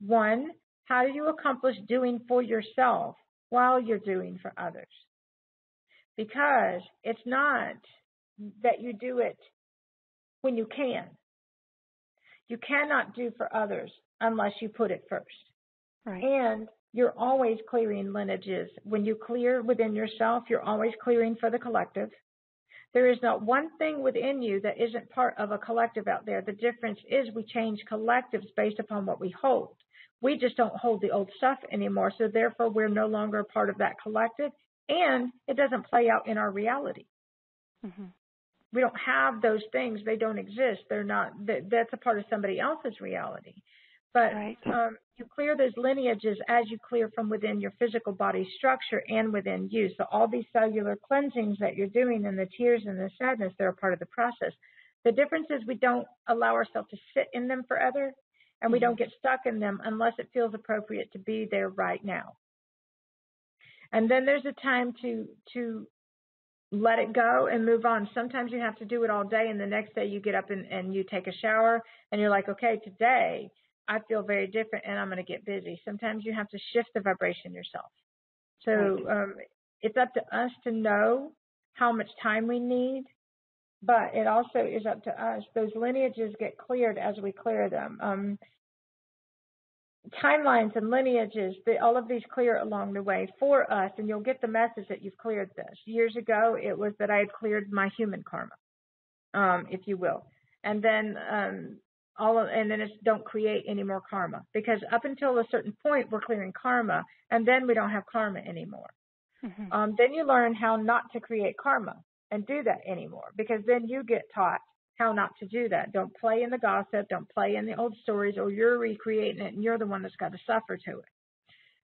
One, how do you accomplish doing for yourself while you're doing for others? Because it's not that you do it when you can. You cannot do for others unless you put it first. Right. And you're always clearing lineages. When you clear within yourself, you're always clearing for the collective. There is not one thing within you that isn't part of a collective out there. The difference is we change collectives based upon what we hold. We just don't hold the old stuff anymore, so therefore we're no longer a part of that collective, and it doesn't play out in our reality. Mm-hmm. We don't have those things; they don't exist. They're not. That, That's a part of somebody else's reality. But right. um, you clear those lineages as you clear from within your physical body structure and within you. So all these cellular cleansings that you're doing and the tears and the sadness, they're a part of the process. The difference is we don't allow ourselves to sit in them forever and we don't get stuck in them unless it feels appropriate to be there right now. And then there's a time to to let it go and move on. Sometimes you have to do it all day and the next day you get up and, and you take a shower and you're like, okay, today I feel very different and I'm going to get busy. Sometimes you have to shift the vibration yourself. So um, it's up to us to know how much time we need, but it also is up to us. Those lineages get cleared as we clear them. Um, timelines and lineages, they, all of these clear along the way for us, and you'll get the message that you've cleared this. Years ago, it was that I had cleared my human karma, um, if you will. And then um, all of, and then it's don't create any more karma because up until a certain point we're clearing karma and then we don't have karma anymore. Mm-hmm. Um, then you learn how not to create karma and do that anymore because then you get taught how not to do that. Don't play in the gossip, don't play in the old stories or you're recreating it and you're the one that's got to suffer to it.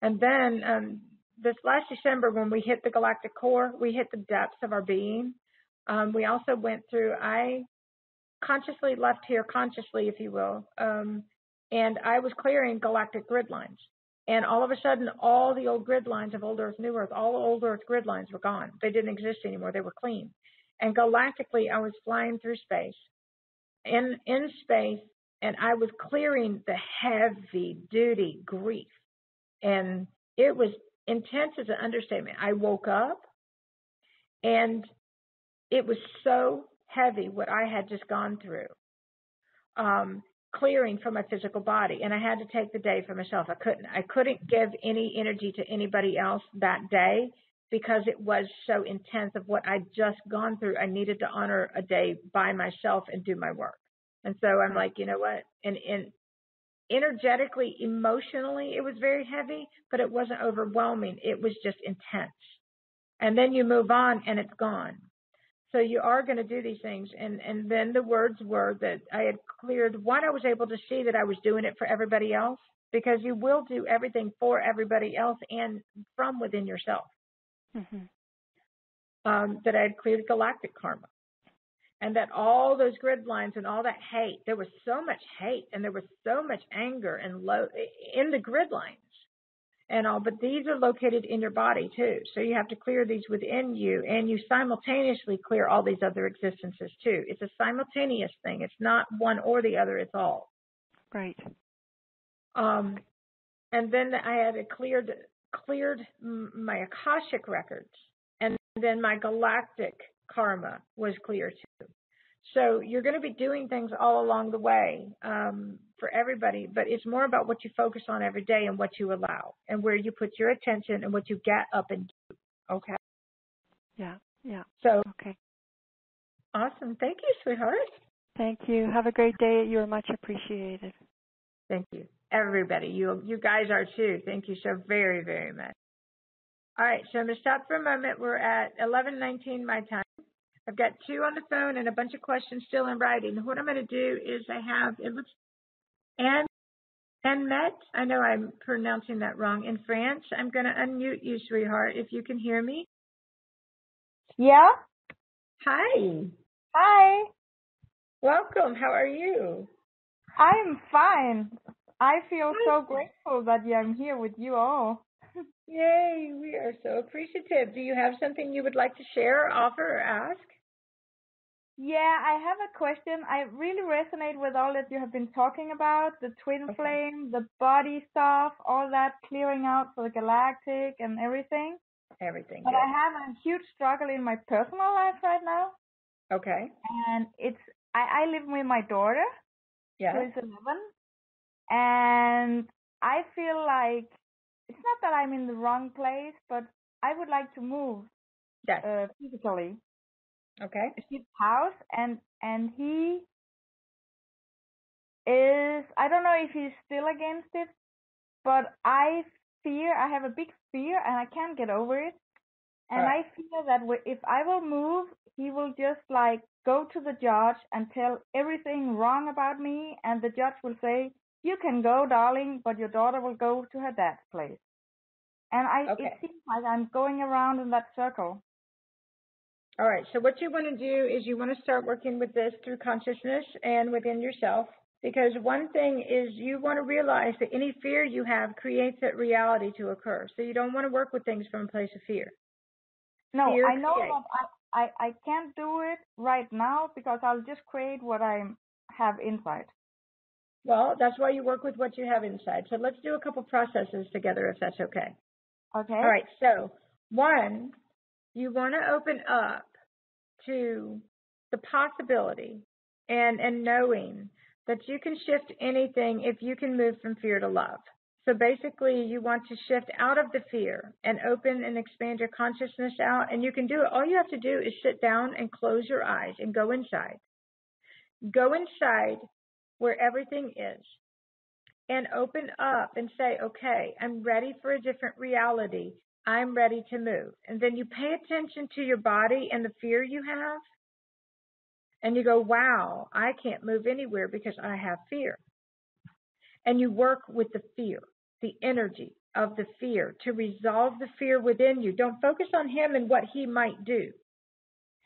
And then um, this last December when we hit the galactic core, we hit the depths of our being. Um, we also went through, I consciously left here, consciously, if you will, um, and I was clearing galactic grid lines. And all of a sudden, all the old grid lines of Old Earth, New Earth, all Old Earth grid lines were gone. They didn't exist anymore. They were clean. And galactically, I was flying through space, in in space, and I was clearing the heavy duty grief, and it was intense as an understatement. I woke up, and it was so heavy what I had just gone through, um, clearing from my physical body, and I had to take the day for myself. I couldn't I couldn't give any energy to anybody else that day because it was so intense of what I'd just gone through. I needed to honor a day by myself and do my work. And so I'm like, you know what? And, and energetically, emotionally, it was very heavy, but it wasn't overwhelming. It was just intense. And then you move on and it's gone. So you are going to do these things. And, and then the words were that I had cleared one, I was able to see that I was doing it for everybody else because you will do everything for everybody else and from within yourself. Mm-hmm. Um, that I had cleared galactic karma. And that all those grid lines and all that hate, there was so much hate and there was so much anger and low in the grid lines and all, but these are located in your body too. So you have to clear these within you and you simultaneously clear all these other existences too. It's a simultaneous thing. It's not one or the other, it's all. Right. Um, and then I had a cleared, cleared my Akashic records and then my galactic karma was clear too. So you're going to be doing things all along the way um, for everybody, but it's more about what you focus on every day and what you allow and where you put your attention and what you get up and do. Okay. Yeah. Yeah. So. Okay. Awesome. Thank you, sweetheart. Thank you. Have a great day. You are much appreciated. Thank you. Everybody. You you guys are too. Thank you so very, very much. All right, so I'm going to stop for a moment. We're at 11:19 my time. I've got two on the phone and a bunch of questions still in writing. What I'm going to do is I have it looks and and Met. I know I'm pronouncing that wrong in France. I'm going to unmute you, sweetheart, if you can hear me. Yeah. Hi. Hi. Welcome. How are you? I'm fine. I feel so grateful that I'm here with you all. Yay, we are so appreciative. Do you have something you would like to share, offer, or ask? Yeah, I have a question. I really resonate with all that you have been talking about the twin Okay. flame, the body stuff, all that clearing out for the galactic and everything. Everything But. I have a huge struggle in my personal life right now. Okay. And it's, I, I live with my daughter, Yeah. who is 11. And I feel like it's not that I'm in the wrong place, but I would like to move Yes. uh, physically. Okay. his house and and he is I don't know if he's still against it, but I fear I have a big fear and I can't get over it. And Right. I fear that if I will move, he will just like go to the judge and tell everything wrong about me, and the judge will say, "You can go, darling, but your daughter will go to her dad's place." And I Okay. it seems like I'm going around in that circle. All right. So what you want to do is you want to start working with this through consciousness and within yourself. Because one thing is you want to realize that any fear you have creates that reality to occur. So you don't want to work with things from a place of fear. No, Fear I know creates. that I, I, I can't do it right now because I'll just create what I have inside. Well, that's why you work with what you have inside. So let's do a couple processes together if that's okay. Okay? All right. So one, you want to open up to the possibility and, and knowing that you can shift anything if you can move from fear to love. So basically, you want to shift out of the fear and open and expand your consciousness out. And you can do it. All you have to do is sit down and close your eyes and go inside. Go inside where everything is and open up and say, okay, I'm ready for a different reality. I'm ready to move. And then you pay attention to your body and the fear you have. And you go, wow, I can't move anywhere because I have fear. And you work with the fear, the energy of the fear to resolve the fear within you. Don't focus on him and what he might do.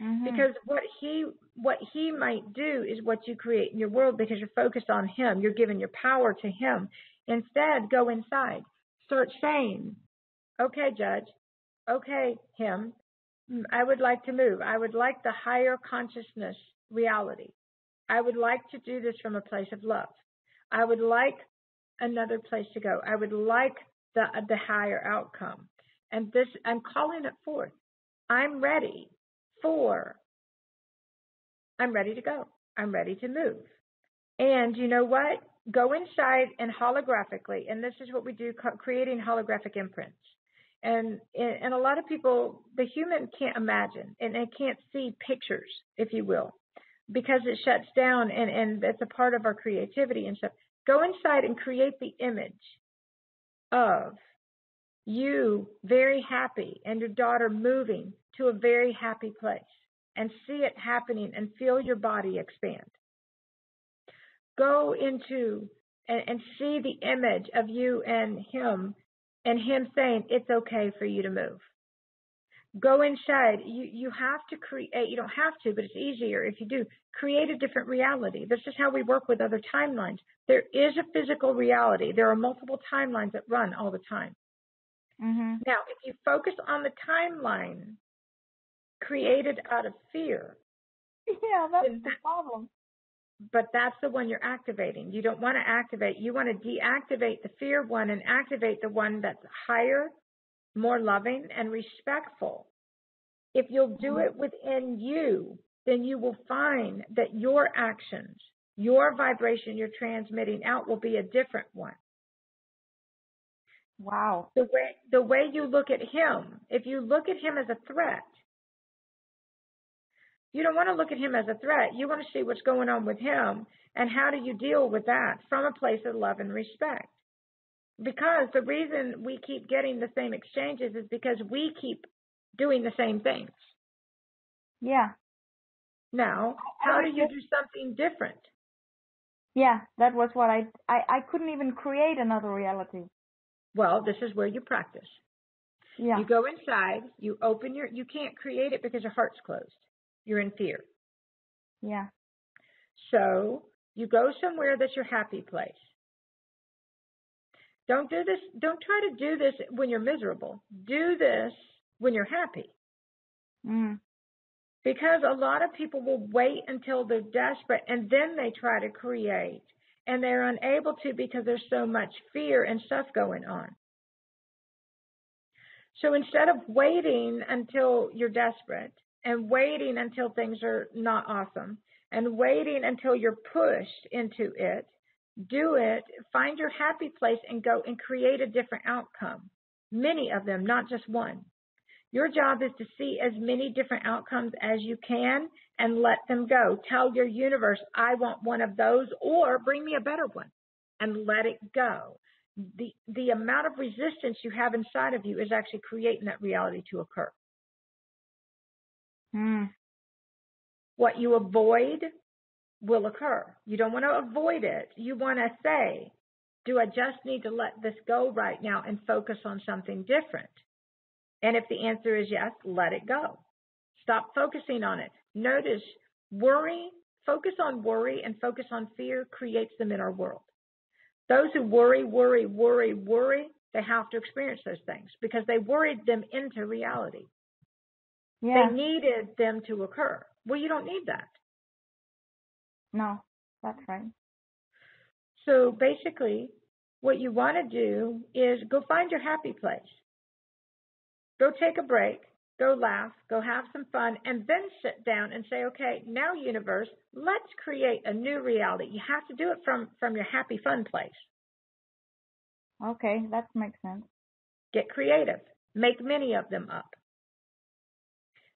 Mhm. Because what he what he might do is what you create in your world because you're focused on him. You're giving your power to him. Instead, go inside. Start saying, Okay, judge. Okay, him. I would like to move. I would like the higher consciousness reality. I would like to do this from a place of love. I would like another place to go. I would like the the higher outcome. And this I'm calling it forth. I'm ready for I'm ready to go. I'm ready to move. And you know what? Go inside and holographically, and this is what we do, creating holographic imprints. And and a lot of people, the human can't imagine and they can't see pictures, if you will, because it shuts down and and it's a part of our creativity and stuff. Go inside and create the image of you very happy and your daughter moving to a very happy place and see it happening and feel your body expand. Go into and, and see the image of you and him and him saying it's okay for you to move. Go inside. You you have to create. You don't have to, but it's easier if you do. Create a different reality. This is how we work with other timelines. There is a physical reality. There are multiple timelines that run all the time. Mhm. Now, if you focus on the timeline created out of fear, Yeah, that's the problem. but that's the one you're activating. You don't want to activate. You want to deactivate the fear one and activate the one that's higher, more loving, and respectful. If you'll do it within you, then you will find that your actions, your vibration you're transmitting out will be a different one. Wow. The way the way you look at him, if you look at him as a threat, you don't want to look at him as a threat. You want to see what's going on with him and how do you deal with that from a place of love and respect. Because the reason we keep getting the same exchanges is because we keep doing the same things. Yeah. Now, how do you do something different? Yeah, that was what I, I I couldn't even create another reality. Well, this is where you practice. Yeah. You go inside, you open your you can't create it because your heart's closed. You're in fear. Yeah. So, you go somewhere that's your happy place. Don't do this don't try to do this when you're miserable. Do this when you're happy. Mm. Because a lot of people will wait until they're desperate and then they try to create. And they're unable to because there's so much fear and stuff going on. So instead of waiting until you're desperate and waiting until things are not awesome and waiting until you're pushed into it, do it, find your happy place and go and create a different outcome. Many of them, not just one. Your job is to see as many different outcomes as you can and let them go. Tell your universe, I want one of those or bring me a better one and let it go. The, the amount of resistance you have inside of you is actually creating that reality to occur. Mm. What you avoid will occur. You don't want to avoid it. You want to say, do I just need to let this go right now and focus on something different? And if the answer is yes, let it go. Stop focusing on it. Notice worry, focus on worry and focus on fear creates them in our world. Those who worry, worry, worry, worry, they have to experience those things because they worried them into reality. Yeah. They needed them to occur. Well, you don't need that. No, that's right. So basically, what you want to do is go find your happy place. Go take a break, go laugh, go have some fun, and then sit down and say, okay, now universe, let's create a new reality. You have to do it from, from your happy fun place. Okay, that makes sense. Get creative. Make many of them up.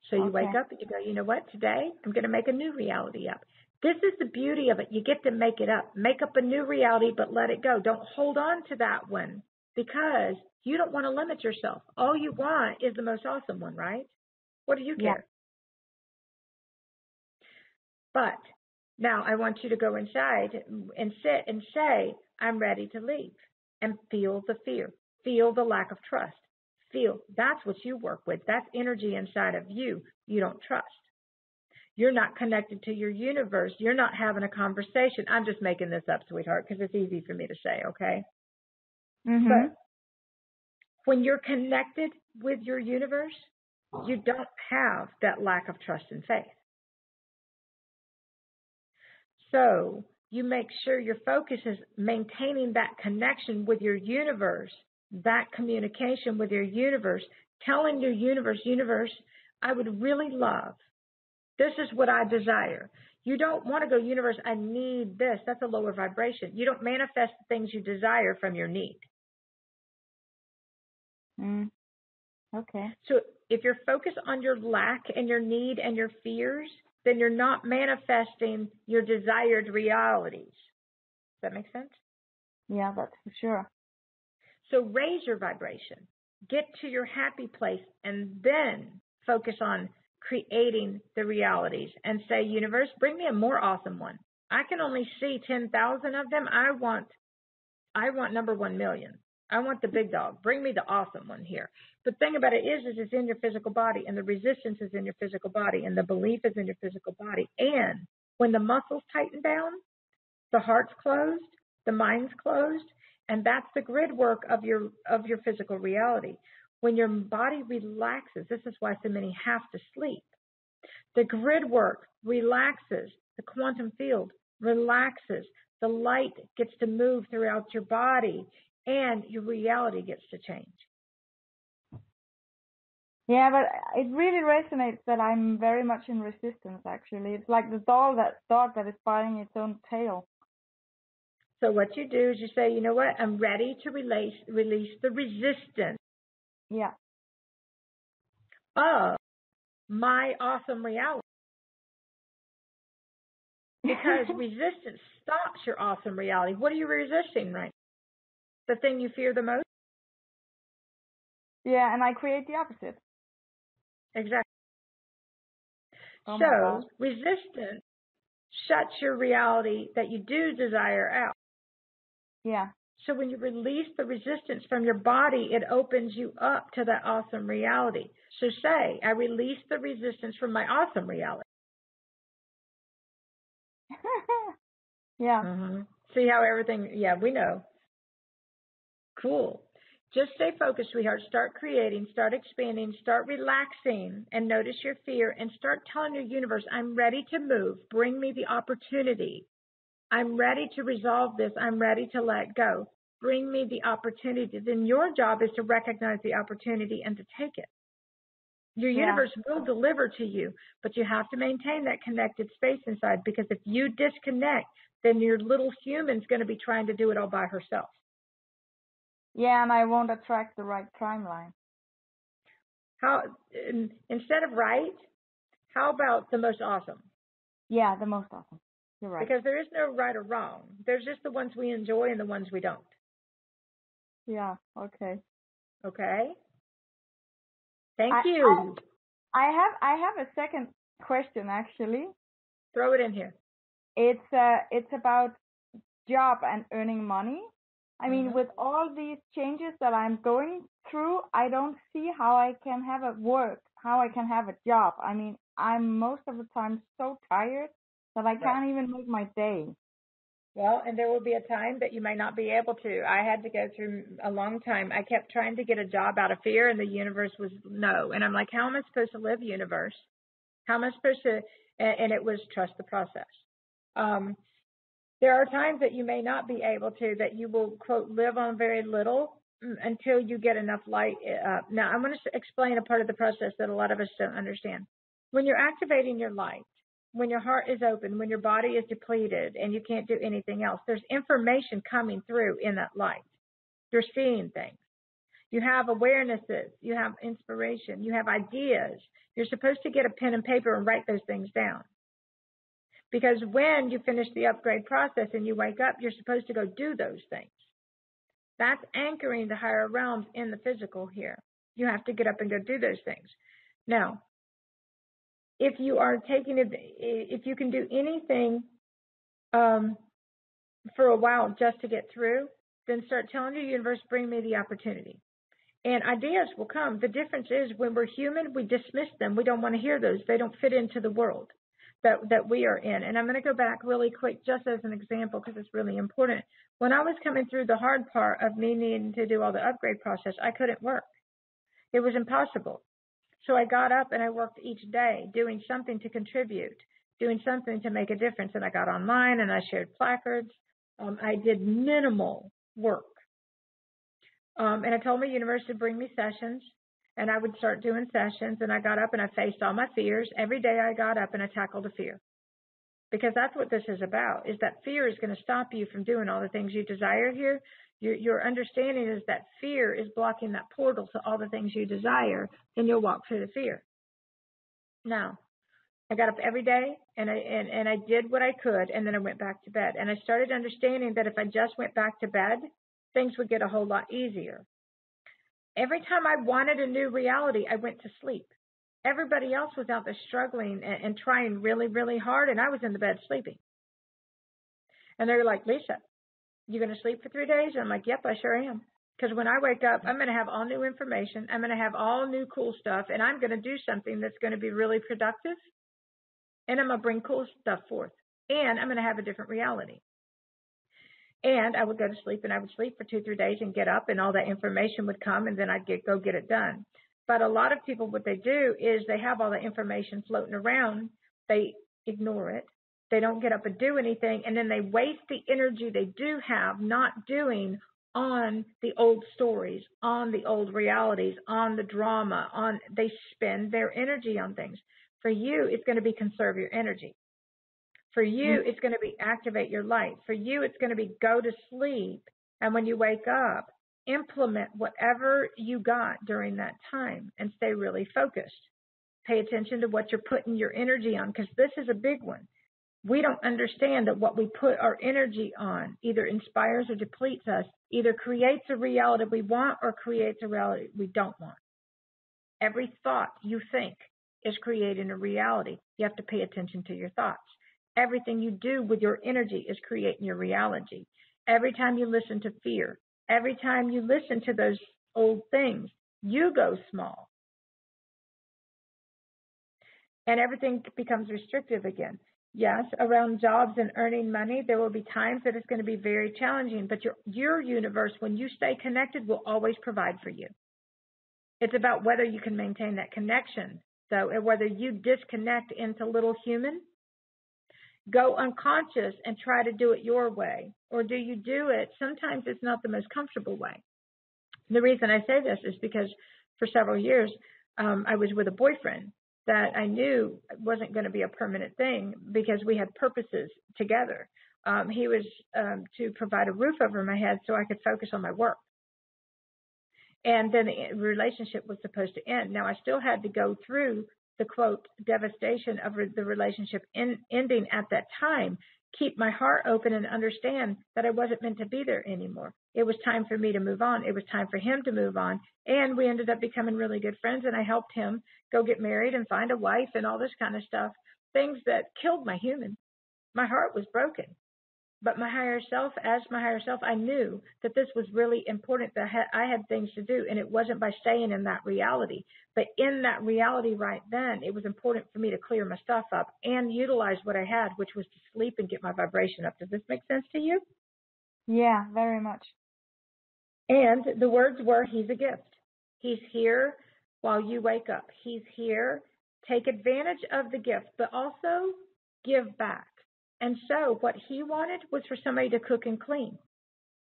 So you Okay. wake up and you go, you know what, today I'm going to make a new reality up. This is the beauty of it. You get to make it up. Make up a new reality, but let it go. Don't hold on to that one because you don't want to limit yourself. All you want is the most awesome one, right? What do you Yeah. care? But now I want you to go inside and sit and say, I'm ready to leave and feel the fear, feel the lack of trust, feel that's what you work with. That's energy inside of you you don't trust. You're not connected to your universe. You're not having a conversation. I'm just making this up, sweetheart, because it's easy for me to say, okay? Mm-hmm. But when you're connected with your universe, you don't have that lack of trust and faith. So you make sure your focus is maintaining that connection with your universe, that communication with your universe, telling your universe, universe, I would really love, this is what I desire. You don't want to go, universe, I need this. That's a lower vibration. You don't manifest the things you desire from your need. Mm. Okay. So if you're focused on your lack and your need and your fears, then you're not manifesting your desired realities. Does that make sense? Yeah, that's for sure. So raise your vibration, get to your happy place, and then focus on creating the realities and say, universe, bring me a more awesome one. I can only see 10,000 of them. I want, I want number 1 million. I want the big dog. Bring me the awesome one here. The thing about it is, is it's in your physical body and the resistance is in your physical body and the belief is in your physical body. And when the muscles tighten down, the heart's closed, the mind's closed, and that's the grid work of your, of your physical reality. When your body relaxes, this is why so many have to sleep. The grid work relaxes, the quantum field relaxes, the light gets to move throughout your body, and your reality gets to change. Yeah, but it really resonates that I'm very much in resistance. Actually, it's like the dog that dog that is biting its own tail. So what you do is you say, you know what, I'm ready to release release the resistance Yeah. of my awesome reality. Because <laughs> resistance stops your awesome reality. What are you resisting right the thing you fear the most? Yeah, and I create the opposite. Exactly. Oh so resistance shuts your reality that you do desire out. Yeah. So when you release the resistance from your body, it opens you up to that awesome reality. So say, I release the resistance from my awesome reality. <laughs> yeah. Mm-hmm. See how everything, yeah, we know. Cool. Just stay focused, sweetheart. Start creating, start expanding, start relaxing, and notice your fear and start telling your universe, I'm ready to move. Bring me the opportunity. I'm ready to resolve this. I'm ready to let go. Bring me the opportunity. Then your job is to recognize the opportunity and to take it. Your Yeah. universe will deliver to you, but you have to maintain that connected space inside because if you disconnect, then your little human's going to be trying to do it all by herself. Yeah, and I won't attract the right timeline. How in- instead of right, how about the most awesome? Yeah, the most awesome. You're right. Because there is no right or wrong. There's just the ones we enjoy and the ones we don't. yeah, okay. Okay? Thank I- you. I have I have a second question actually. Throw it in here. It's uh it's about job and earning money. I mean, Mhm. with all these changes that I'm going through, I don't see how I can have a work, how I can have a job. I mean, I'm most of the time so tired that I can't even make my day. Well, and there will be a time that you may not be able to. I had to go through a long time. I kept trying to get a job out of fear, and the universe was no. And I'm like, how am I supposed to live, universe? How am I supposed to? And, it was trust the process. Um, there are times that you may not be able to, that you will quote live on very little mm, until you get enough light. Uh, now, I'm going to explain a part of the process that a lot of us don't understand. When you're activating your light, when your heart is open, when your body is depleted and you can't do anything else, there's information coming through in that light. You're seeing things. You have awarenesses. You have inspiration. You have ideas. You're supposed to get a pen and paper and write those things down. Because when you finish the upgrade process and you wake up, you're supposed to go do those things. That's anchoring the higher realms in the physical here. You have to get up and go do those things. Now, if you are taking it, if you can do anything um, for a while just to get through, then start telling your universe, bring me the opportunity. And ideas will come. The difference is when we're human, we dismiss them. We don't want to hear those. They don't fit into the world that, that we are in. And I'm going to go back really quick just as an example because it's really important. When I was coming through the hard part of me needing to do all the upgrade process, I couldn't work. It was impossible. So I got up and I worked each day doing something to contribute, doing something to make a difference. And I got online and I shared placards. Um, I did minimal work. Um, and I told my universe to bring me sessions and I would start doing sessions and I got up and I faced all my fears. Every day I got up and I tackled a fear. Because that's what this is about, is that fear is going to stop you from doing all the things you desire here. Your, your understanding is that fear is blocking that portal to all the things you desire, then you'll walk through the fear. Now, I got up every day and I and, and I did what I could and then I went back to bed. And I started understanding that if I just went back to bed, things would get a whole lot easier. Every time I wanted a new reality, I went to sleep. Everybody else was out there struggling and, and trying really, really hard, and I was in the bed sleeping. And they were like, Lisa, you going to sleep for three days? And I'm like, yep, I sure am. Because when I wake up, I'm going to have all new information. I'm going to have all new cool stuff, and I'm going to do something that's going to be really productive. And I'm going to bring cool stuff forth. And I'm going to have a different reality. And I would go to sleep and I would sleep for two, three days and get up and all that information would come and then I'd get, go get it done. But a lot of people, what they do is they have all the information floating around. They ignore it. They don't get up and do anything. And then they waste the energy they do have not doing on the old stories, on the old realities, on the drama, on, they spend their energy on things. For you, it's going to be conserve your energy. For you, mm-hmm. it's going to be activate your light. For you, it's going to be go to sleep. And when you wake up, implement whatever you got during that time and stay really focused. Pay attention to what you're putting your energy on because this is a big one. We don't understand that what we put our energy on either inspires or depletes us either creates a reality we want or creates a reality we don't want. Every thought you think is creating a reality. You have to pay attention to your thoughts. Everything you do with your energy is creating your reality. Every time you listen to fear, every time you listen to those old things, you go small. And everything becomes restrictive again. Yes, around jobs and earning money, there will be times that it's going to be very challenging, but your, your universe, when you stay connected, will always provide for you. It's about whether you can maintain that connection. So, whether you disconnect into little human, go unconscious and try to do it your way, or do you do it? Sometimes it's not the most comfortable way. The reason I say this is because for several years, um, I was with a boyfriend that I knew wasn't going to be a permanent thing because we had purposes together. Um, he was um, to provide a roof over my head so I could focus on my work. And then the relationship was supposed to end. Now I still had to go through the quote devastation of the relationship in, ending at that time keep my heart open and understand that I wasn't meant to be there anymore. It was time for me to move on. It was time for him to move on. And we ended up becoming really good friends and I helped him go get married and find a wife and all this kind of stuff. Things that killed my human. My heart was broken. But my higher self, as my higher self, I knew that this was really important, that I had things to do. And it wasn't by staying in that reality. But in that reality right then, it was important for me to clear my stuff up and utilize what I had, which was to sleep and get my vibration up. Does this make sense to you? Yeah, very much. And the words were, He's a gift. He's here while you wake up. He's here. Take advantage of the gift, but also give back. And so what he wanted was for somebody to cook and clean.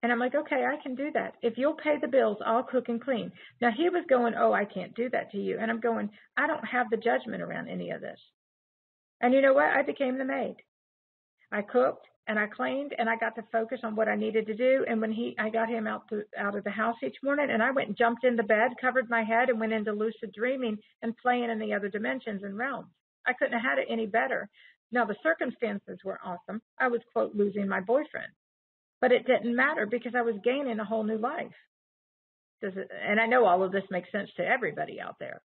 And I'm like, okay, I can do that. If you'll pay the bills, I'll cook and clean. Now he was going, oh, I can't do that to you. And I'm going, I don't have the judgment around any of this. And you know what? I became the maid. I cooked and I cleaned and I got to focus on what I needed to do. And when he, I got him out to, out of the house each morning and I went and jumped in the bed, covered my head and went into lucid dreaming and playing in the other dimensions and realms. I couldn't have had it any better. Now the circumstances were awesome. I was quote losing my boyfriend, but it didn't matter because I was gaining a whole new life. Does it, and I know all of this makes sense to everybody out there.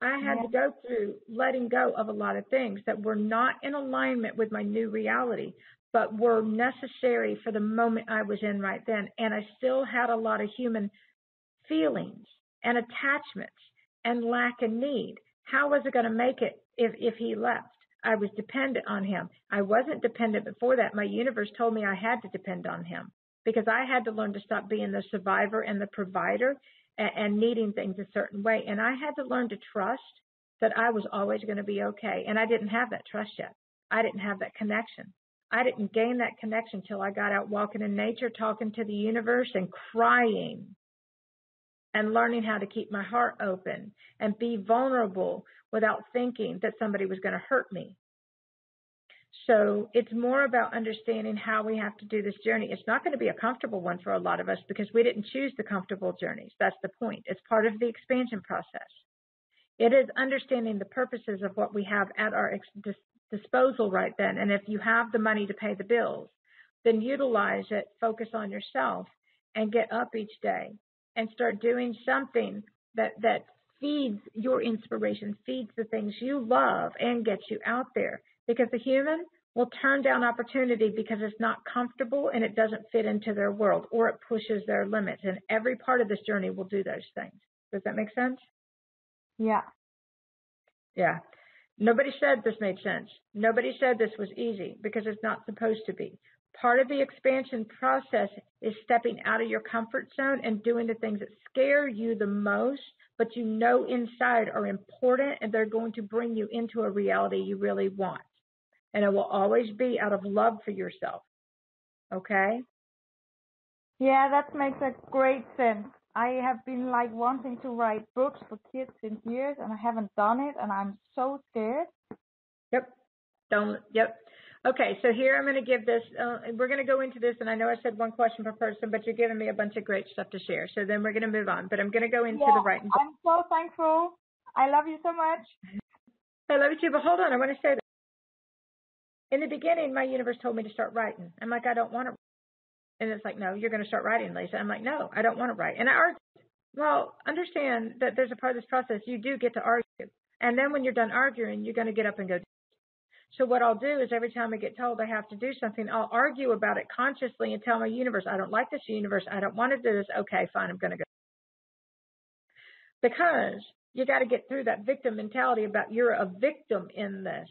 I had yeah. to go through letting go of a lot of things that were not in alignment with my new reality, but were necessary for the moment I was in right then. And I still had a lot of human feelings and attachments and lack and need. How was I going to make it if, if he left? I was dependent on him. I wasn't dependent before that. My universe told me I had to depend on him because I had to learn to stop being the survivor and the provider and, and needing things a certain way. And I had to learn to trust that I was always going to be okay. And I didn't have that trust yet. I didn't have that connection. I didn't gain that connection till I got out walking in nature, talking to the universe and crying and learning how to keep my heart open and be vulnerable without thinking that somebody was going to hurt me. So it's more about understanding how we have to do this journey. It's not going to be a comfortable one for a lot of us because we didn't choose the comfortable journeys. That's the point. It's part of the expansion process. It is understanding the purposes of what we have at our ex- disposal right then. And if you have the money to pay the bills, then utilize it, focus on yourself, and get up each day and start doing something that, that feeds your inspiration, feeds the things you love and gets you out there. Because the human will turn down opportunity because it's not comfortable and it doesn't fit into their world or it pushes their limits. And every part of this journey will do those things. Does that make sense? Yeah. Yeah. Nobody said this made sense. Nobody said this was easy because it's not supposed to be. Part of the expansion process is stepping out of your comfort zone and doing the things that scare you the most but you know inside are important and they're going to bring you into a reality you really want. And it will always be out of love for yourself. Okay? Yeah, that makes a great sense. I have been like wanting to write books for kids in years and I haven't done it and I'm so scared. Yep. Don't, yep. Okay, so here I'm going to give this, uh, we're going to go into this, and I know I said one question per person, but you're giving me a bunch of great stuff to share. So then we're going to move on, but I'm going to go into yeah, the writing. I'm so thankful. I love you so much. I love you too, but hold on, I want to say that. In the beginning, my universe told me to start writing. I'm like, I don't want to. And it's like, no, you're going to start writing, Lisa. I'm like, no, I don't want to write. And I argue. Well, understand that there's a part of this process you do get to argue. And then when you're done arguing, you're going to get up and go. So what I'll do is every time I get told I have to do something, I'll argue about it consciously and tell my universe, I don't like this universe. I don't want to do this. Okay, fine. I'm going to go. Because you got to get through that victim mentality about you're a victim in this.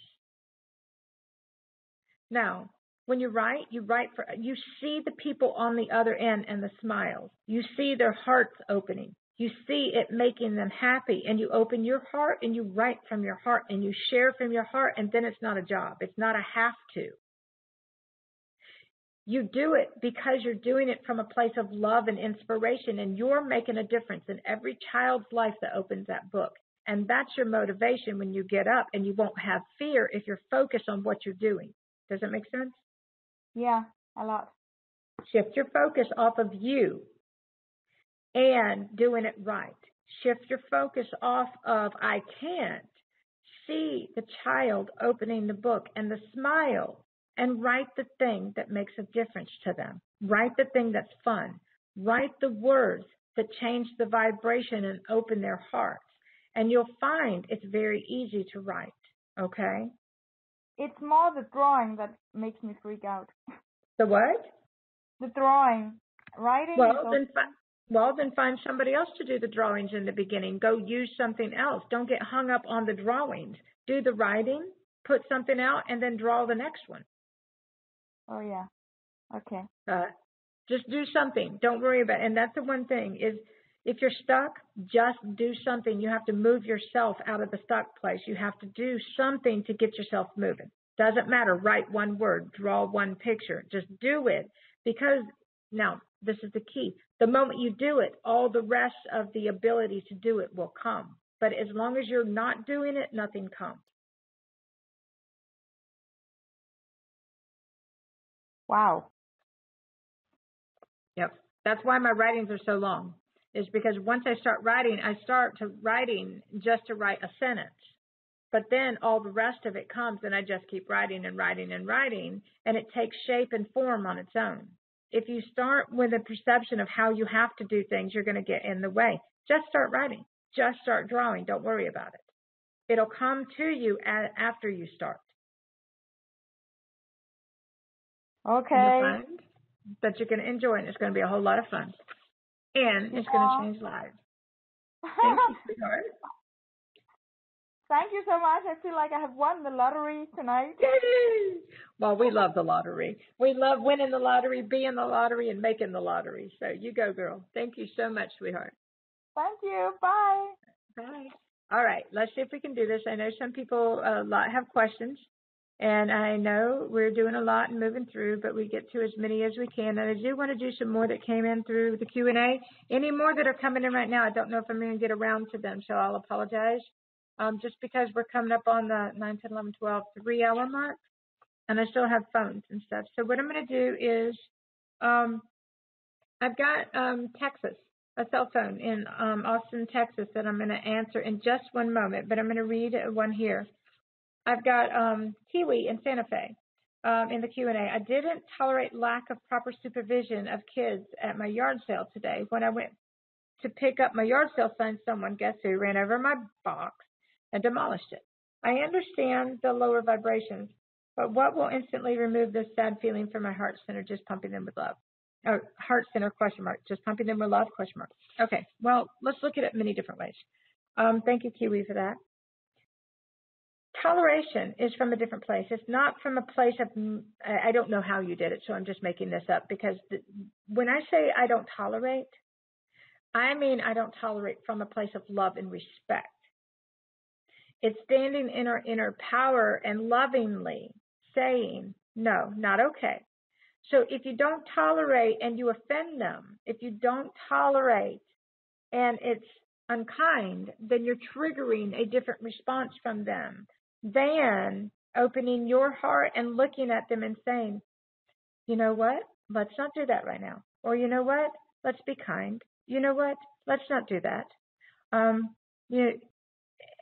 Now, when you write, you write for, you see the people on the other end and the smiles. You see their hearts opening. You see it making them happy and you open your heart and you write from your heart and you share from your heart and then it's not a job. It's not a have to. You do it because you're doing it from a place of love and inspiration and you're making a difference in every child's life that opens that book. And that's your motivation when you get up and you won't have fear if you're focused on what you're doing. Does that make sense? Yeah, a lot. Shift your focus off of you and doing it right. Shift your focus off of I can't. See the child opening the book and the smile and write the thing that makes a difference to them. Write the thing that's fun. Write the words that change the vibration and open their hearts. And you'll find it's very easy to write. Okay? It's more the drawing that makes me freak out. The what? The drawing. Writing well, then, well, then find somebody else to do the drawings in the beginning. Go use something else. Don't get hung up on the drawings. Do the writing, put something out, and then draw the next one. Oh yeah. Okay. Uh, just do something. Don't worry about it. And that's the one thing is if you're stuck, just do something. You have to move yourself out of the stuck place. You have to do something to get yourself moving. Doesn't matter. Write one word, draw one picture. Just do it because now this is the key. The moment you do it, all the rest of the ability to do it will come. But as long as you're not doing it, nothing comes. Wow. Yep. That's why my writings are so long is because once I start writing, I start to writing just to write a sentence. But then all the rest of it comes and I just keep writing and writing and writing and it takes shape and form on its own. If you start with a perception of how you have to do things, you're going to get in the way. Just start writing. Just start drawing. Don't worry about it. It'll come to you after you start. Okay. That you're going to enjoy and it's going to be a whole lot of fun and it's going to change lives. <laughs> Thank you, sweetheart. Thank you so much. I feel like I have won the lottery tonight. <laughs> well, we love the lottery. We love winning the lottery, being the lottery, and making the lottery. So you go, girl. Thank you so much, sweetheart. Thank you. Bye. Bye. All right. Let's see if we can do this. I know some people a uh, have questions. And I know we're doing a lot and moving through, but we get to as many as we can. And I do want to do some more that came in through the Q&A. Any more that are coming in right now, I don't know if I'm going to get around to them, so I'll apologize. Um, just because we're coming up on the 9, 10, 11, 12, three hour mark, and I still have phones and stuff. So what I'm going to do is, um, I've got um, Texas, a cell phone in um, Austin, Texas that I'm going to answer in just one moment, but I'm going to read one here. I've got um, Kiwi in Santa Fe um, in the Q&A. I didn't tolerate lack of proper supervision of kids at my yard sale today. When I went to pick up my yard sale sign, someone, guess who, ran over my box and demolished it. I understand the lower vibrations, but what will instantly remove this sad feeling from my heart center just pumping them with love? Or heart center question mark, just pumping them with love question mark. Okay, well, let's look at it many different ways. Um, thank you, Kiwi, for that toleration is from a different place. It's not from a place of, I don't know how you did it, so I'm just making this up because the, when I say I don't tolerate, I mean I don't tolerate from a place of love and respect. It's standing in our inner power and lovingly saying, no, not okay. So if you don't tolerate and you offend them, if you don't tolerate and it's unkind, then you're triggering a different response from them than opening your heart and looking at them and saying, you know what? Let's not do that right now. Or you know what? Let's be kind. You know what? Let's not do that. Um, you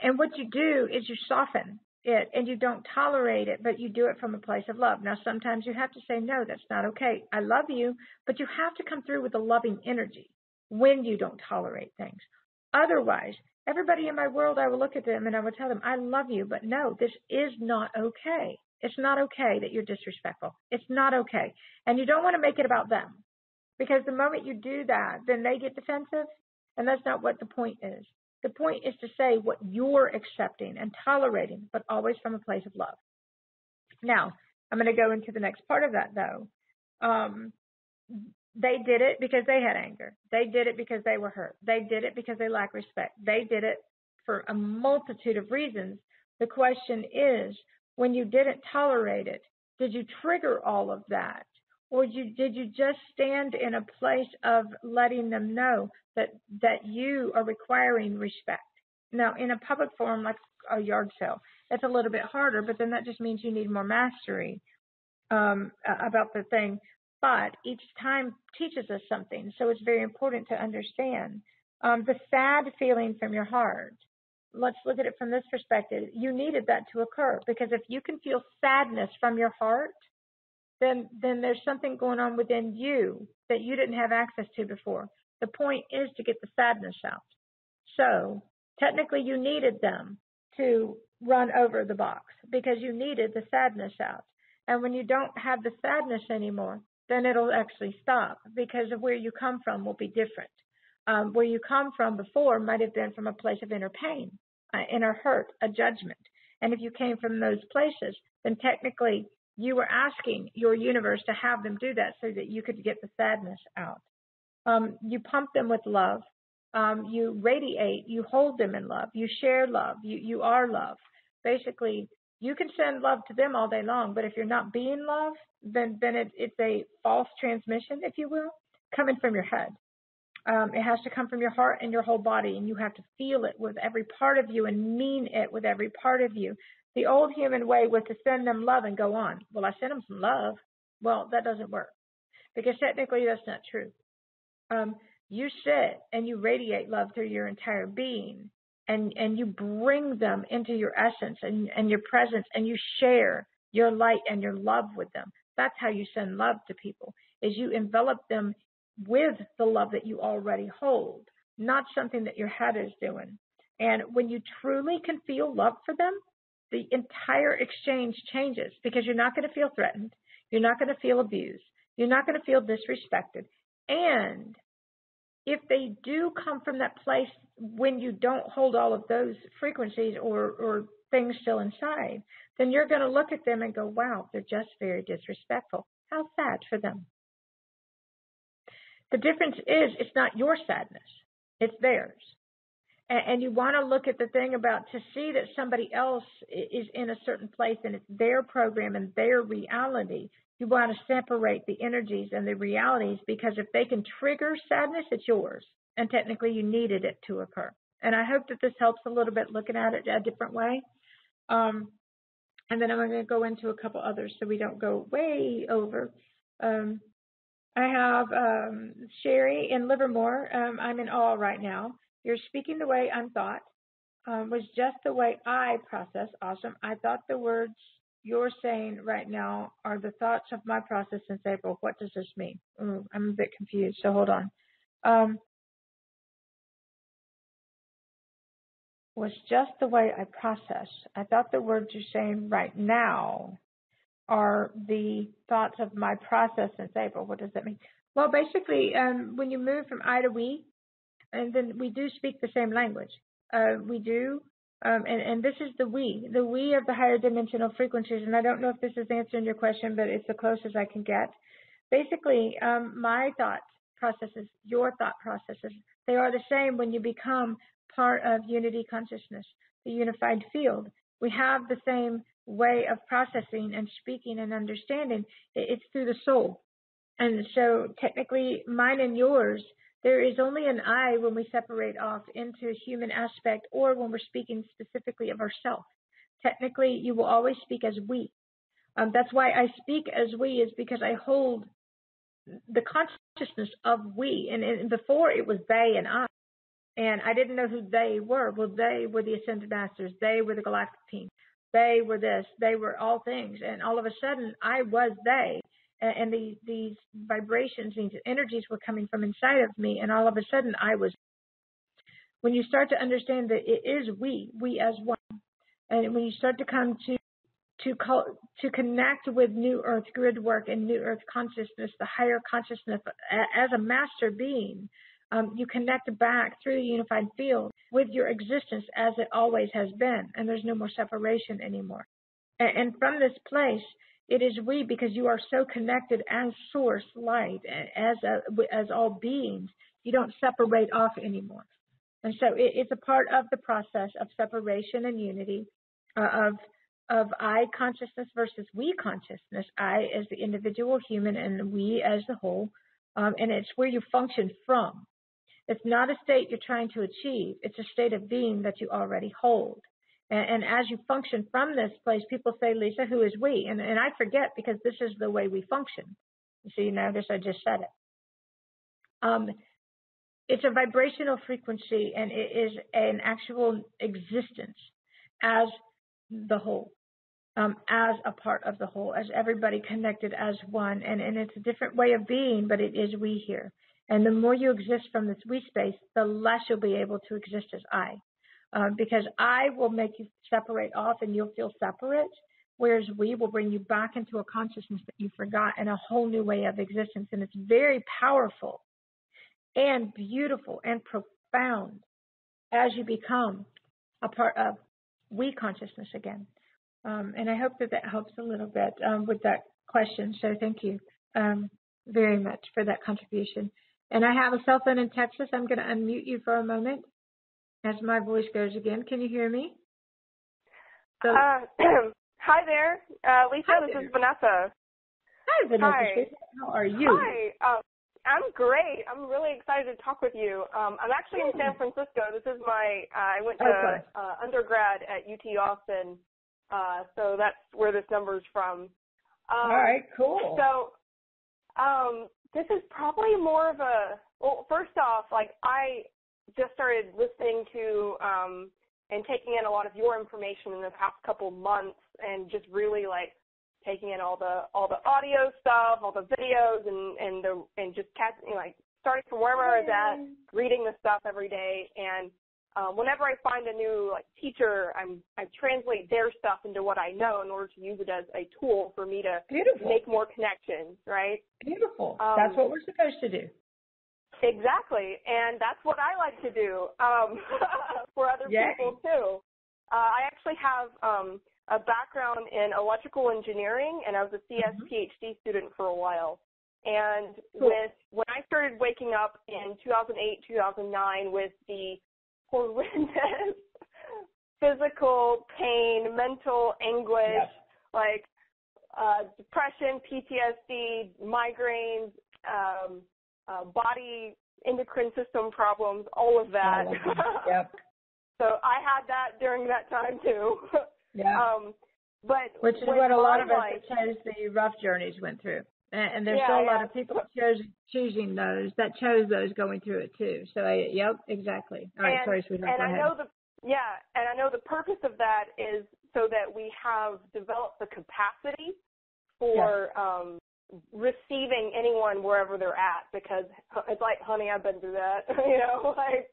and what you do is you soften it and you don't tolerate it, but you do it from a place of love. Now, sometimes you have to say, no, that's not okay. I love you, but you have to come through with a loving energy when you don't tolerate things. Otherwise, everybody in my world, I will look at them and I will tell them, I love you, but no, this is not okay. It's not okay that you're disrespectful. It's not okay. And you don't want to make it about them because the moment you do that, then they get defensive. And that's not what the point is. The point is to say what you're accepting and tolerating, but always from a place of love. Now, I'm going to go into the next part of that though. Um, they did it because they had anger. They did it because they were hurt. They did it because they lack respect. They did it for a multitude of reasons. The question is, when you didn't tolerate it, did you trigger all of that? Or you, did you just stand in a place of letting them know that, that you are requiring respect? Now, in a public forum like a yard sale, it's a little bit harder, but then that just means you need more mastery um, about the thing. But each time teaches us something, so it's very important to understand. Um, the sad feeling from your heart, let's look at it from this perspective. You needed that to occur because if you can feel sadness from your heart, then then there's something going on within you that you didn't have access to before. The point is to get the sadness out. So technically you needed them to run over the box because you needed the sadness out. And when you don't have the sadness anymore, then it'll actually stop because of where you come from will be different. Um, where you come from before might have been from a place of inner pain, uh, inner hurt, a judgment. And if you came from those places, then technically you were asking your universe to have them do that so that you could get the sadness out. Um, you pump them with love. Um, you radiate. You hold them in love. You share love. You you are love. Basically, you can send love to them all day long, but if you're not being love, then then it, it's a false transmission, if you will, coming from your head. Um, it has to come from your heart and your whole body, and you have to feel it with every part of you and mean it with every part of you. The old human way was to send them love and go on. Well, I sent them some love. Well, that doesn't work because technically that's not true. Um, you sit and you radiate love through your entire being and, and you bring them into your essence and, and your presence and you share your light and your love with them. That's how you send love to people is you envelop them with the love that you already hold, not something that your head is doing. And when you truly can feel love for them, the entire exchange changes because you're not going to feel threatened. You're not going to feel abused. You're not going to feel disrespected. And if they do come from that place when you don't hold all of those frequencies or, or things still inside, then you're going to look at them and go, wow, they're just very disrespectful. How sad for them. The difference is it's not your sadness, it's theirs and, and you want to look at the thing about to see that somebody else is in a certain place and it's their program and their reality. You want to separate the energies and the realities because if they can trigger sadness, it's yours. And technically, you needed it to occur. And I hope that this helps a little bit looking at it a different way. Um, and then I'm going to go into a couple others so we don't go way over. Um, I have um, Sherry in Livermore. Um, I'm in awe right now. You're speaking the way I'm thought, um, was just the way I process. Awesome. I thought the words you're saying right now are the thoughts of my process since April. What does this mean? Ooh, I'm a bit confused, so hold on. Um, was just the way I process. I thought the words you're saying right now are the thoughts of my process since April. What does that mean? Well, basically, um, when you move from I to we, and then we do speak the same language. Uh, we do, um, and, and this is the we, the we of the higher dimensional frequencies. And I don't know if this is answering your question, but it's the closest I can get. Basically, um, my thought processes, your thought processes, they are the same when you become part of unity consciousness, the unified field. We have the same way of processing and speaking and understanding. It's through the soul. And so technically mine and yours there is only an I when we separate off into a human aspect or when we're speaking specifically of ourselves. Technically, you will always speak as we. Um, that's why I speak as we is because I hold the consciousness of we. And, and before it was they and I. And I didn't know who they were. Well, they were the Ascended Masters. They were the Galactic team. they were this, they were all things, and all of a sudden I was they, and, these vibrations, these energies were coming from inside of me, and all of a sudden I was. When you start to understand that it is we, we as one, and when you start to come to to call, to connect with New Earth grid work and New Earth consciousness, the higher consciousness as a master being, um, you connect back through the unified field with your existence as it always has been, and there's no more separation anymore. And, and from this place, it is we because you are so connected as source light, as a, as all beings. You don't separate off anymore, and so it, it's a part of the process of separation and unity, uh, of of I consciousness versus we consciousness. I as the individual human, and we as the whole. Um, and it's where you function from. It's not a state you're trying to achieve. It's a state of being that you already hold. And, and as you function from this place, people say, Lisa, who is we? And, and I forget because this is the way we function. So you notice I just said it. Um, it's a vibrational frequency and it is an actual existence as the whole, um, as a part of the whole, as everybody connected as one. And, and it's a different way of being, but it is we here. And the more you exist from this we space, the less you'll be able to exist as I. Uh, because I will make you separate off and you'll feel separate, whereas we will bring you back into a consciousness that you forgot and a whole new way of existence. And it's very powerful and beautiful and profound as you become a part of we consciousness again. Um, and I hope that that helps a little bit um, with that question. So thank you um, very much for that contribution. And I have a cell phone in Texas. I'm going to unmute you for a moment as my voice goes again. Can you hear me? So, uh, <clears throat> hi there, uh, Lisa. Hi this there. is Vanessa. Hi, Vanessa. Hi. How are you? Hi. Uh, I'm great. I'm really excited to talk with you. Um, I'm actually in San Francisco. This is my. Uh, I went to okay. uh, undergrad at UT Austin, uh, so that's where this number's from. Um, All right. Cool. So, um, this is probably more of a well first off like i just started listening to um and taking in a lot of your information in the past couple months and just really like taking in all the all the audio stuff all the videos and and the and just catching like starting from wherever i was at reading the stuff every day and um, whenever I find a new like teacher, I'm I translate their stuff into what I know in order to use it as a tool for me to Beautiful. make more connections, right? Beautiful. Um, that's what we're supposed to do. Exactly, and that's what I like to do um, <laughs> for other Yay. people too. Uh, I actually have um, a background in electrical engineering, and I was a CS Mhm. PhD student for a while. And Cool. with when I started waking up in 2008, 2009 with the horrendous <laughs> physical pain, mental anguish, Yes. like uh, depression, PTSD, migraines, um, uh, body endocrine system problems, all of that. Them. Yep. <laughs> so I had that during that time too. <laughs> Yeah. um, but Which is what a lot of us life- chose the rough journeys went through. And, and there's Yeah, still a lot yeah. of people chose choosing those that chose those going through it too. So I, yep, exactly. All right, and, sorry, sweetheart. and go I ahead. know the yeah, and I know the purpose of that is so that we have developed the capacity for um, receiving anyone wherever they're at. Because it's like, honey, I've been through that. <laughs> you know, <laughs> like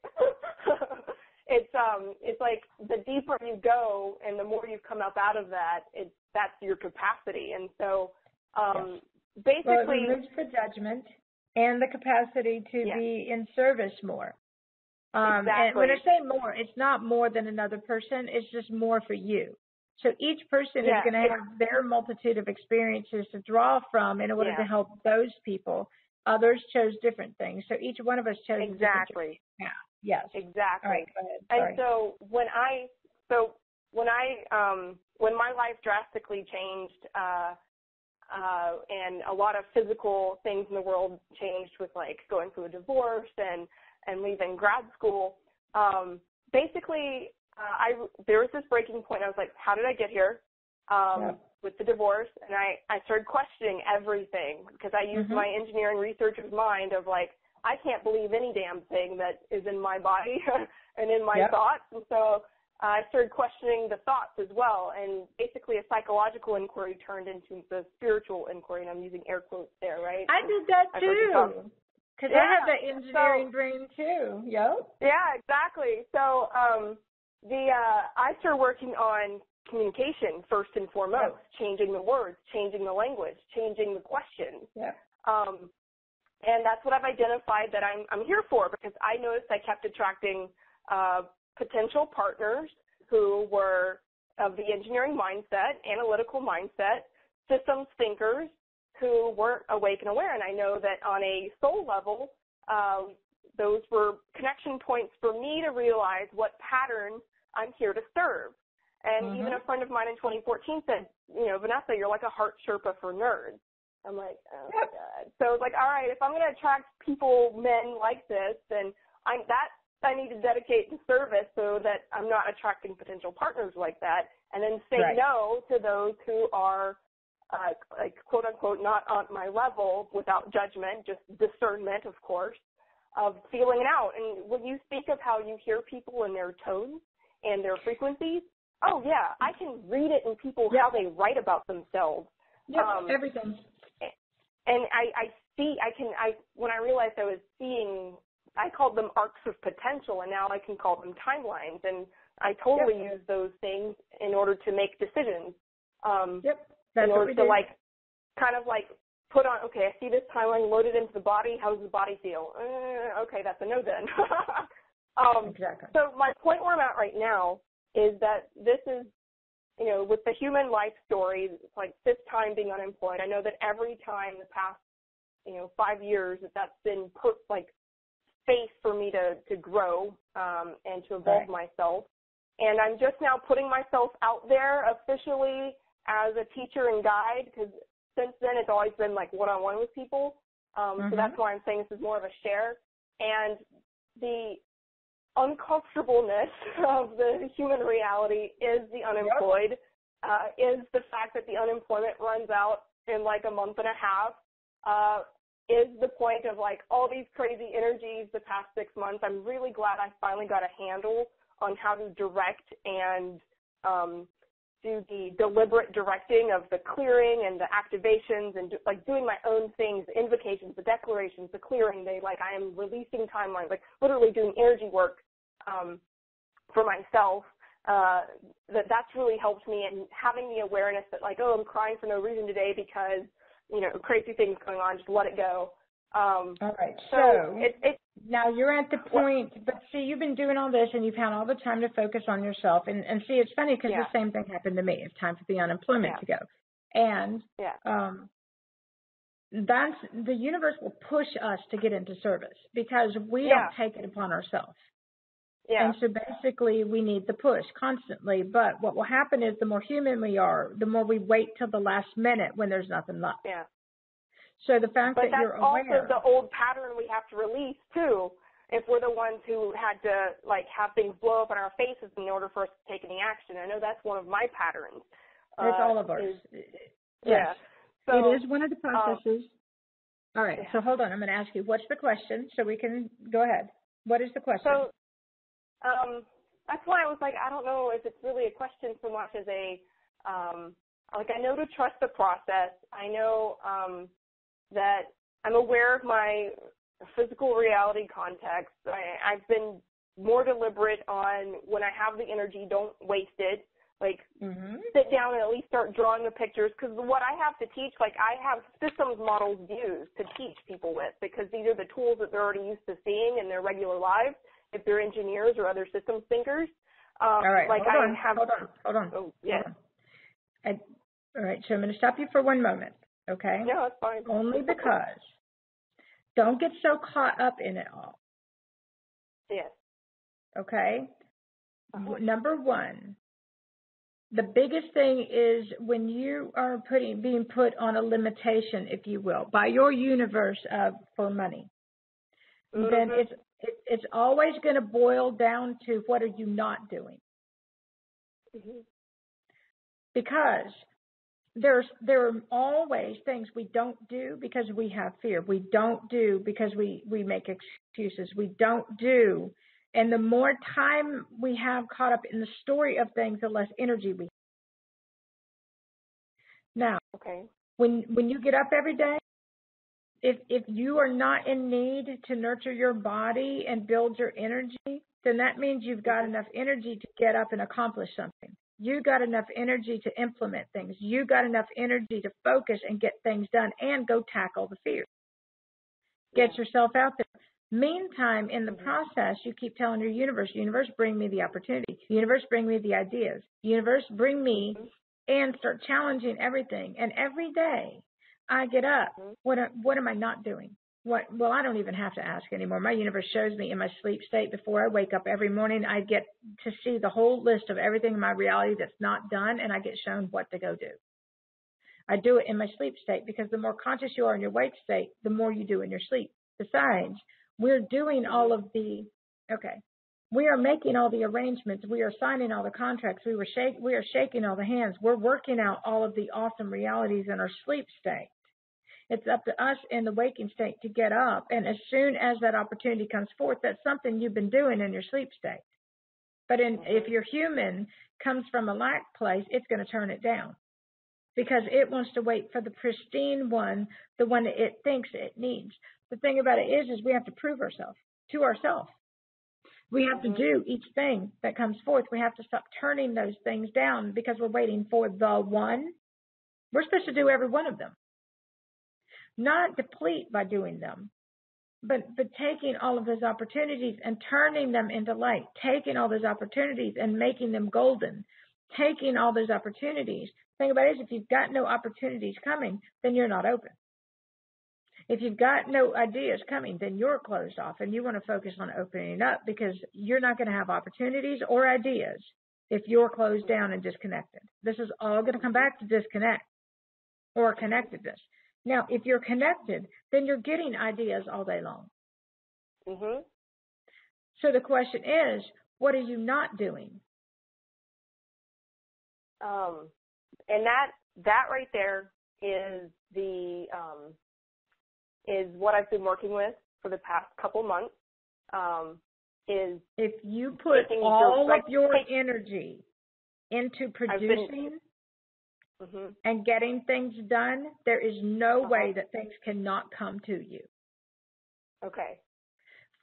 <laughs> it's um, it's like the deeper you go and the more you come up out of that, it's that's your capacity. And so, um, Well, it basically, removes the judgment and the capacity to Yeah. be in service more. Um, And when I say more, it's not more than another person. It's just more for you. So each person Yeah, is going to have their multitude of experiences to draw from in order Yeah. to help those people. Others chose different things. So each one of us chose exactly, Yeah. Yes. exactly. All right, go ahead. And so when I so when I um when my life drastically changed uh uh and a lot of physical things in the world changed with like going through a divorce and and leaving grad school um basically uh, I there was this breaking point I was like how did I get here um Yeah. with the divorce and I I started questioning everything because I used Mhm. my engineering researcher's mind of like I can't believe any damn thing that is in my body <laughs> and in my Yep. thoughts. And so uh, I started questioning the thoughts as well, and basically a psychological inquiry turned into the spiritual inquiry, and I'm using air quotes there, right? I did that I've heard you too. Because Yeah, I have that engineering so- brain too. Yep. Yeah, exactly. So um, the uh, I started working on communication first and foremost, changing the words, changing the language, changing the questions. Yep. Um, and that's what I've identified that I'm I'm here for because I noticed I kept attracting uh, potential partners who were of the engineering mindset, analytical mindset, systems thinkers who weren't awake and aware. And I know that on a soul level, um, those were connection points for me to realize what pattern I'm here to serve. And even Mhm. a friend of mine in 2014 said, you know, Vanessa, you're like a heart Sherpa for nerds. I'm like, oh my god. So it's like, all right, if I'm going to attract people, men like this, then I'm that I need to dedicate to service so that I'm not attracting potential partners like that, and then say Right. no to those who are, uh, like quote unquote, not on my level without judgment, just discernment, of course, of feeling it out. And when you speak of how you hear people and their tones and their frequencies, oh yeah, I can read it in people how they write about themselves. Yep. Um, Everything. and I, I see, I can, I, when I realized I was seeing, I called them arcs of potential and now I can call them timelines and I totally use those things in order to make decisions. Um, yep. in That's what order to like, kind of like put on, okay, I see this timeline loaded into the body, how does the body feel? Uh, okay, that's a no then. <laughs> um, Exactly. so my point where I'm at right now is that this is, you know, with the human life story, it's like fifth time being unemployed. I know that every time the past, you know, five years that that's been put like space for me to to grow um, and to evolve myself. And I'm just now putting myself out there officially as a teacher and guide because since then it's always been like one-on-one with people. Um, So Mhm. that's why I'm saying this is more of a share. And the uncomfortableness <laughs> of the human reality is the unemployed, uh, is the fact that the unemployment runs out in like a month and a half, uh, is the point of like all these crazy energies the past six months. I'm really glad I finally got a handle on how to direct and um, do the deliberate directing of the clearing and the activations and do, like doing my own things, the invocations, the declarations, the clearing. They like I am releasing timelines, like literally doing energy work um, for myself. Uh, that that's really helped me and having the awareness that like oh I'm crying for no reason today because you know crazy things going on. Just let it go. Um, All right. so So, it, it now you're at the point, but see, you've been doing all this and you've had all the time to focus on yourself. And, and see, it's funny because Yeah. the same thing happened to me. It's time for the unemployment Yeah. to go. And yeah um, that's the universe will push us to get into service because we Yeah. don't take it upon ourselves. yeah And so basically, we need the push constantly. But what will happen is the more human we are, the more we wait till the last minute when there's nothing left. yeah. So the fact But that that's you're aware. also the old pattern we have to release too. If we're the ones who had to like have things blow up in our faces in order for us to take any action, I know that's one of my patterns. it's uh, all of ours. is- Yes. Yeah. So it is one of the processes. all right. So hold on. I'm going to ask you, what's the question? So we can go ahead. What is the question? So, um, that's why I was like, I don't know if it's really a question so much as a, um, like I know to trust the process. I know um, that I'm aware of my physical reality context. I, I've been more deliberate on when I have the energy, don't waste it. Like mm-hmm. sit down and at least start drawing the pictures because what I have to teach, like I have systems models used to teach people with because these are the tools that they're already used to seeing in their regular lives if they're engineers or other systems thinkers. Um, all right. like hold I on. have. hold on. Hold on. Oh, yeah. Hold on. I, all right. So I'm going to stop you for one moment. Okay. No, that's fine. Only because don't get so caught up in it all. Yes. Okay. Uh-huh. Number one, the biggest thing is when you are putting being put on a limitation, if you will, by your universe of for money, then Mhm. it's it, it's always going to boil down to what are you not doing Mhm. because there's there are always things we don't do because we have fear. We don't do because we we make excuses. We don't do And the more time we have caught up in the story of things, the less energy we have. Now, Okay. when when you get up every day, if if you are not in need to nurture your body and build your energy, then that means you've got enough energy to get up and accomplish something. You got enough energy to implement things. You got enough energy to focus and get things done and go tackle the fear. Get yourself out there. Meantime, in the mm-hmm. process, you keep telling your universe, universe, bring me the opportunity. Universe, bring me the ideas. Universe, bring me mm-hmm. and start challenging everything. And every day I get up, mm-hmm. what what am I not doing? What well, I don't even have to ask anymore. My universe shows me in my sleep state before I wake up every morning. I get to see the whole list of everything in my reality that's not done, and I get shown what to go do. I do it in my sleep state because the more conscious you are in your wake state, the more you do in your sleep. Besides, we're doing all of the okay. We are making all the arrangements. We are signing all the contracts. We were shake, we are shaking all the hands. We're working out all of the awesome realities in our sleep state. It's up to us in the waking state to get up. And as soon as that opportunity comes forth, that's something you've been doing in your sleep state. But in, mm-hmm. if your human comes from a lack place, it's going to turn it down because it wants to wait for the pristine one, the one that it thinks it needs. The thing about it is, is we have to prove ourselves to ourselves. We have to mm-hmm. do each thing that comes forth. We have to stop turning those things down because we're waiting for the one. We're supposed to do every one of them. Not deplete by doing them, but, but taking all of those opportunities and turning them into light, taking all those opportunities and making them golden, taking all those opportunities. Thing about it is if you've got no opportunities coming, then you're not open. If you've got no ideas coming, then you're closed off and you want to focus on opening up because you're not going to have opportunities or ideas if you're closed down and disconnected. This is all going to come back to disconnect or connectedness. Now, if you're connected, then you're getting ideas all day long. Mhm. So the question is, what are you not doing? Um, and that that right there is the um, is what I've been working with for the past couple months. Um, is if you put all direct- of your energy into producing Mhm. and getting things done, there is no Uh-huh. way that things cannot come to you. Okay.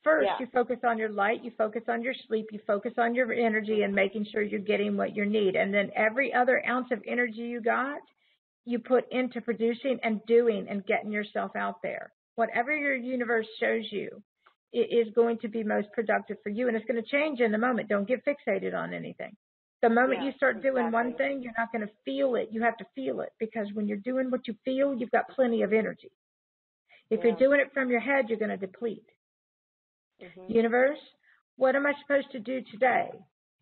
First, Yeah. you focus on your light, you focus on your sleep, you focus on your energy and making sure you're getting what you need. And then every other ounce of energy you got, you put into producing and doing and getting yourself out there. Whatever your universe shows you, it is going to be most productive for you and it's going to change in the moment. Don't get fixated on anything. The moment Yeah, you start doing one thing, you're not going to feel it. You have to feel it because when you're doing what you feel, you've got plenty of energy. If you're doing it from your head, you're going to deplete. Mhm. Universe, what am I supposed to do today?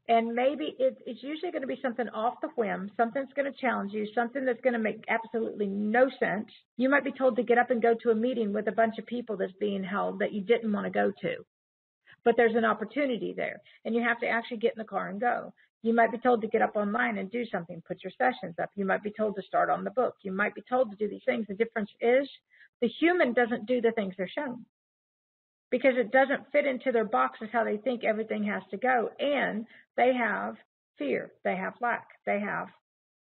And maybe it, it's usually going to be something off the whim, something that's going to challenge you, something that's going to make absolutely no sense. You might be told to get up and go to a meeting with a bunch of people that's being held that you didn't want to go to. But there's an opportunity there, and you have to actually get in the car and go. You might be told to get up online and do something, put your sessions up. You might be told to start on the book. You might be told to do these things. The difference is the human doesn't do the things they're shown because it doesn't fit into their boxes how they think everything has to go. And they have fear, they have lack, they have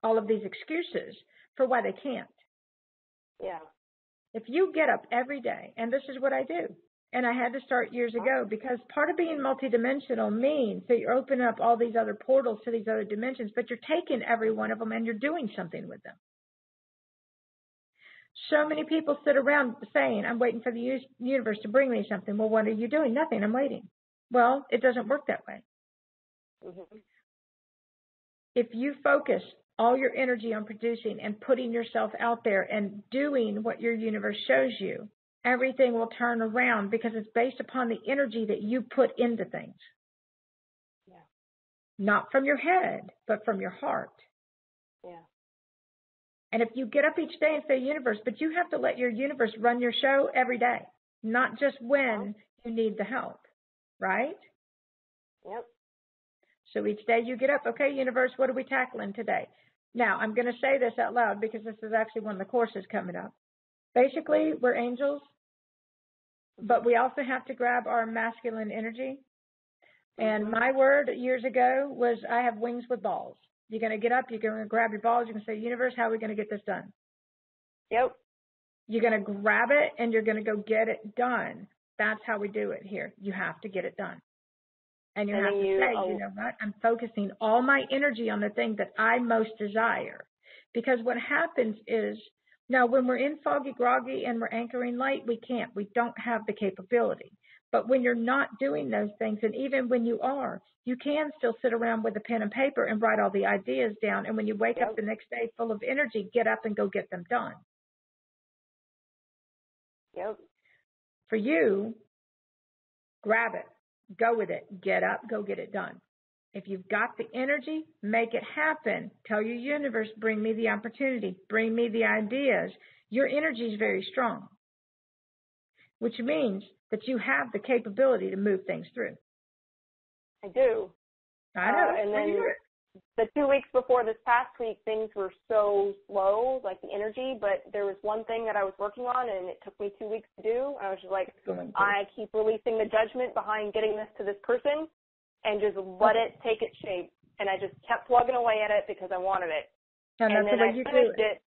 all of these excuses for why they can't. Yeah. If you get up every day, and this is what I do, and I had to start years ago because part of being multidimensional means that you're opening up all these other portals to these other dimensions, but you're taking every one of them and you're doing something with them. So many people sit around saying, I'm waiting for the universe to bring me something. Well, what are you doing? Nothing. I'm waiting. Well, it doesn't work that way. Mhm. If you focus all your energy on producing and putting yourself out there and doing what your universe shows you, everything will turn around because it's based upon the energy that you put into things. Yeah. Not from your head, but from your heart. Yeah. And if you get up each day and say universe, but you have to let your universe run your show every day, not just when you need the help, right? Yep. So each day you get up, okay, universe, what are we tackling today? Now, I'm going to say this out loud because this is actually one of the courses coming up. Basically, we're angels, but we also have to grab our masculine energy And Mm-hmm. my word years ago was, I have wings with balls. You're going to get up, you're going to grab your balls, you're going to say, universe, how are we going to get this done? Yep. You're going to grab it and you're going to go get it done. That's how we do it here. You have to get it done. And you And have to you- say, oh. you know what? I'm focusing all my energy on the thing that I most desire. Because what happens is, now when we're in foggy groggy and we're anchoring light, we can't. We don't have the capability. But when you're not doing those things, and even when you are, you can still sit around with a pen and paper and write all the ideas down. And when you wake up the next day full of energy, get up and go get them done. Yep. For you, grab it, go with it, get up, go get it done. If you've got the energy, make it happen. Tell your universe, bring me the opportunity, bring me the ideas. Your energy is very strong, which means that you have the capability to move things through. I do. I know. Uh, and then the two weeks before this past week, things were so slow, like the energy. But there was one thing that I was working on, and it took me two weeks to do. I was just like, I keep releasing the judgment behind getting this to this person, and just let it take its shape. And I just kept plugging away at it because I wanted it. and and that's then the way I you finished it. it,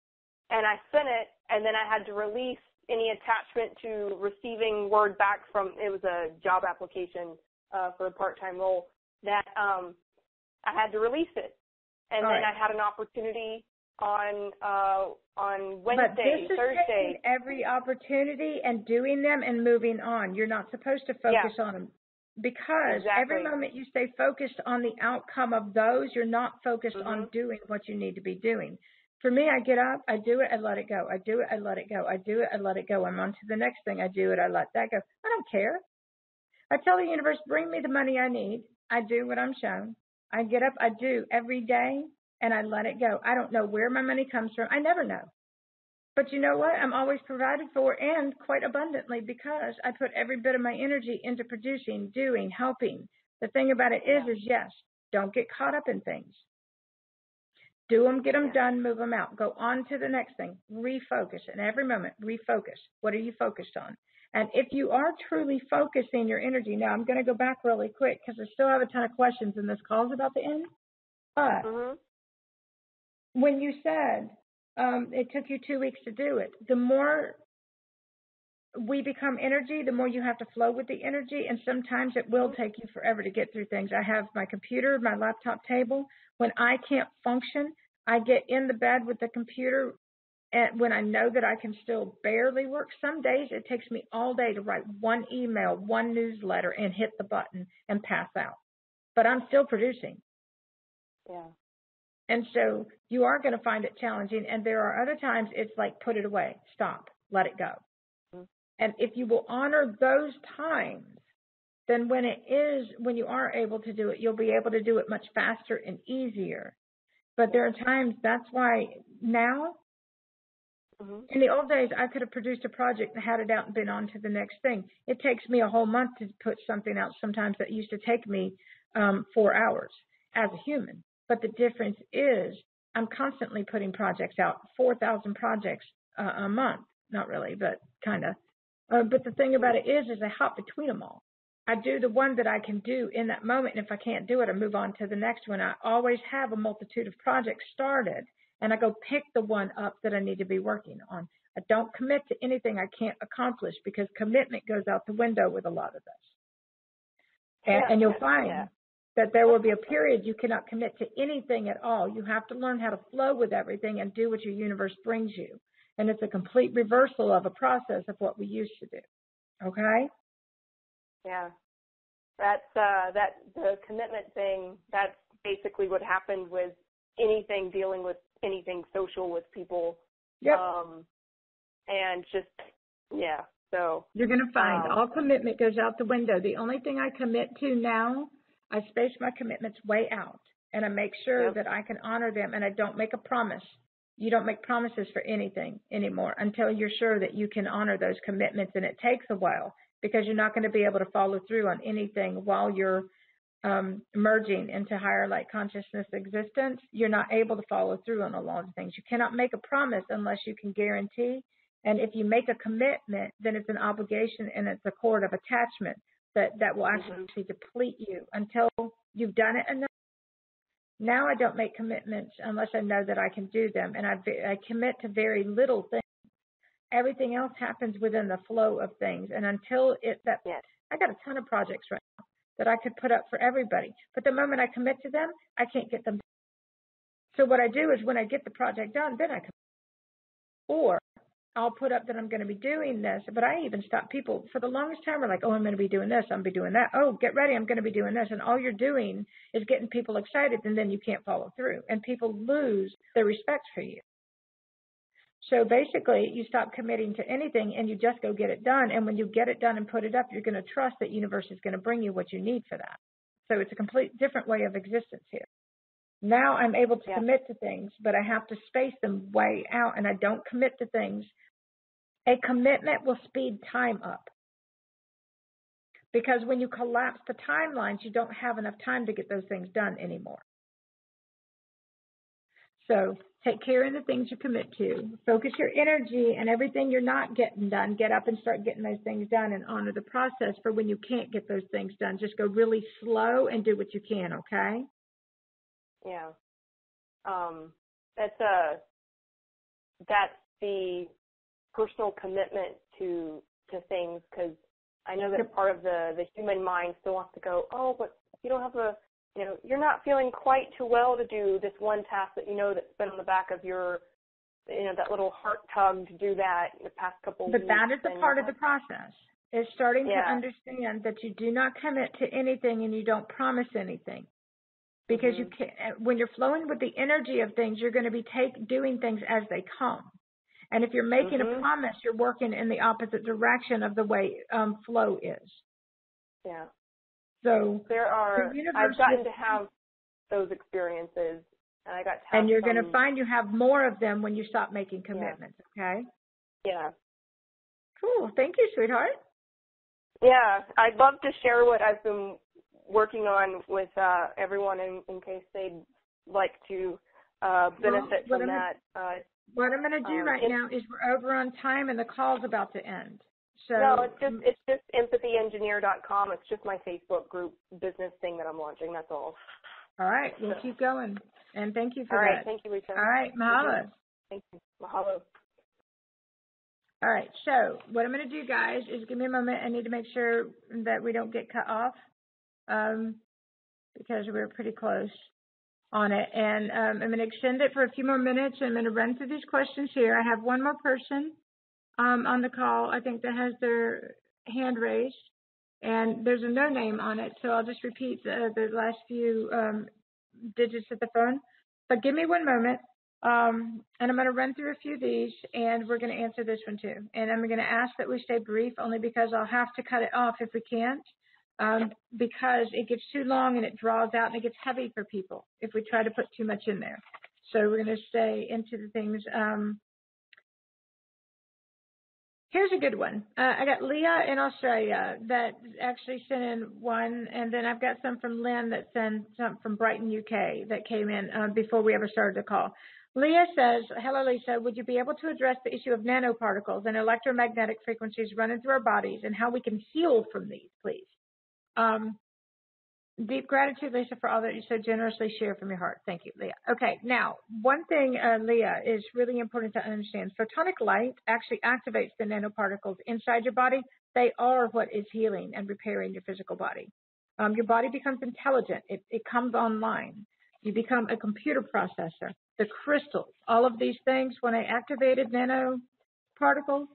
and I sent it, and then I had to release any attachment to receiving word back from. It was a job application uh, for a part-time role that um, I had to release it, and All then right. I had an opportunity on uh, on but Wednesday, this is Thursday. taking every opportunity and doing them and moving on. You're not supposed to focus on them because every moment you stay focused on the outcome of those, you're not focused on Mhm. doing what you need to be doing. For me, I get up, I do it, I let it go. I do it, I let it go. I do it, I let it go. I'm on to the next thing. I do it, I let that go. I don't care. I tell the universe, bring me the money I need. I do what I'm shown. I get up, I do every day, and I let it go. I don't know where my money comes from. I never know. But you know what? I'm always provided for and quite abundantly because I put every bit of my energy into producing, doing, helping. The thing about it is, is yes, don't get caught up in things. Do them, get them Yeah. done, move them out. Go on to the next thing. Refocus. And every moment, refocus. What are you focused on? And if you are truly focusing your energy, now I'm going to go back really quick because I still have a ton of questions and this call's about to end. But Mhm. when you said um, it took you two weeks to do it, the more we become energy, the more you have to flow with the energy, and sometimes it will take you forever to get through things. I have my computer, my laptop table. When I can't function, I get in the bed with the computer, and when I know that I can still barely work. Some days it takes me all day to write one email, one newsletter, and hit the button and pass out. But I'm still producing. Yeah. And so you are going to find it challenging. And there are other times it's like, put it away, stop, let it go. Mhm. And if you will honor those times, then when it is, when you are able to do it, you'll be able to do it much faster and easier. But there are times, that's why now, Mhm. in the old days, I could have produced a project and had it out and been on to the next thing. It takes me a whole month to put something out sometimes that used to take me um, four hours as a human. But the difference is I'm constantly putting projects out, 4,000 projects uh, a month. Not really, but kind of. Uh, but the thing about it is, is I hop between them all. I do the one that I can do in that moment, and if I can't do it, I move on to the next one. I always have a multitude of projects started, and I go pick the one up that I need to be working on. I don't commit to anything I can't accomplish because commitment goes out the window with a lot of this. And, Yeah, and you'll find yeah. That there will be a period you cannot commit to anything at all. You have to learn how to flow with everything and do what your universe brings you. And it's a complete reversal of a process of what we used to do. Okay? Yeah. That's uh that the commitment thing, that's basically what happened with anything dealing with anything social with people. Yep. Um and just yeah. So You're going to find Um, all commitment goes out the window. The only thing I commit to now, I space my commitments way out and I make sure Yep. that I can honor them and I don't make a promise. You don't make promises for anything anymore until you're sure that you can honor those commitments and it takes a while because you're not going to be able to follow through on anything while you're um, merging into higher light consciousness existence. You're not able to follow through on a lot of things. You cannot make a promise unless you can guarantee and if you make a commitment, then it's an obligation and it's a cord of attachment. That that will actually Mm-hmm. deplete you until you've done it enough. Now I don't make commitments unless I know that I can do them, and I I commit to very little things. Everything else happens within the flow of things, and until it that Yes. I got a ton of projects right now that I could put up for everybody, but the moment I commit to them, I can't get them. done. So what I do is when I get the project done, then I commit. Or I'll put up that I'm going to be doing this, but I even stop people for the longest time. Are like, oh, I'm going to be doing this, I'm going to be doing that. Oh, get ready, I'm going to be doing this, and all you're doing is getting people excited, and then you can't follow through, and people lose their respect for you. So basically, you stop committing to anything, and you just go get it done. And when you get it done and put it up, you're going to trust that universe is going to bring you what you need for that. So it's a complete different way of existence here. Now I'm able to Yeah. commit to things, but I have to space them way out, and I don't commit to things a commitment will speed time up. Because when you collapse the timelines, you don't have enough time to get those things done anymore. So take care of the things you commit to. Focus your energy and everything you're not getting done. Get up and start getting those things done and honor the process for when you can't get those things done. Just go really slow and do what you can, okay? Yeah. Um, that's a that's the personal commitment to to things because I know that part of the the human mind still wants to go, oh, but you don't have a you know you're not feeling quite too well to do this one task that you know that's been on the back of your you know that little heart tug to do that in the past couple But weeks. that is a part of the process. Is starting Yeah. to understand that you do not commit to anything and you don't promise anything. Because you Mm-hmm. can when you're flowing with the energy of things, you're going to be take doing things as they come. And if you're making a Mhm. promise, you're working in the opposite direction of the way um, flow is. yeah. So There are The I've gotten to have those experiences and I got to and you're going to find you have more of them when you stop making commitments. Okay. yeah. Cool. Thank you, sweetheart. Yeah, I'd love to share what I've been working on with uh, everyone in, in case they'd like to uh, benefit what from that. Uh, What I'm going to do Um, right now is we're over on time and the call's about to end. So no, it's just it's just empathyengineer.com. It's just my Facebook group business thing that I'm launching. That's all. all right, we'll keep going. And thank you for All right, that. thank you, Lisa. All right, mahalo. Thank you. Mahalo. All right, so what I'm going to do, guys, is give me a moment. I need to make sure that we don't get cut off um, because we're pretty close on it. And um, I'm going to extend it for a few more minutes. I'm going to run through these questions here. I have one more person um, on the call, I think, that has their hand raised. And there's a no name on it, so I'll just repeat the, the last few um, digits of the phone. But give me one moment. Um, and I'm going to run through a few of these, and we're going to answer this one too. And I'm going to ask that we stay brief, only because I'll have to cut it off if we can't, um, because it gets too long and it draws out and it gets heavy for people if we try to put too much in there. So we're going to stay into the things. Um, here's a good one. Uh, I got Leah in Australia that actually sent in one, and then I've got some from Lynn that sent some from Brighton, UK that came in uh, before we ever started the call. Leah says, hello Lisa, would you be able to address the issue of nanoparticles and electromagnetic frequencies running through our bodies and how we can heal from these, please? Um, deep gratitude, Lisa, for all that you so generously share from your heart. Thank you, Leah. Okay, now, one thing, uh, Leah, is really important to understand. Photonic light actually activates the nanoparticles inside your body. They are what is healing and repairing your physical body. Um, your body becomes intelligent. It, it comes online. You become a computer processor. The crystals, all of these things, when I activated nanoparticles,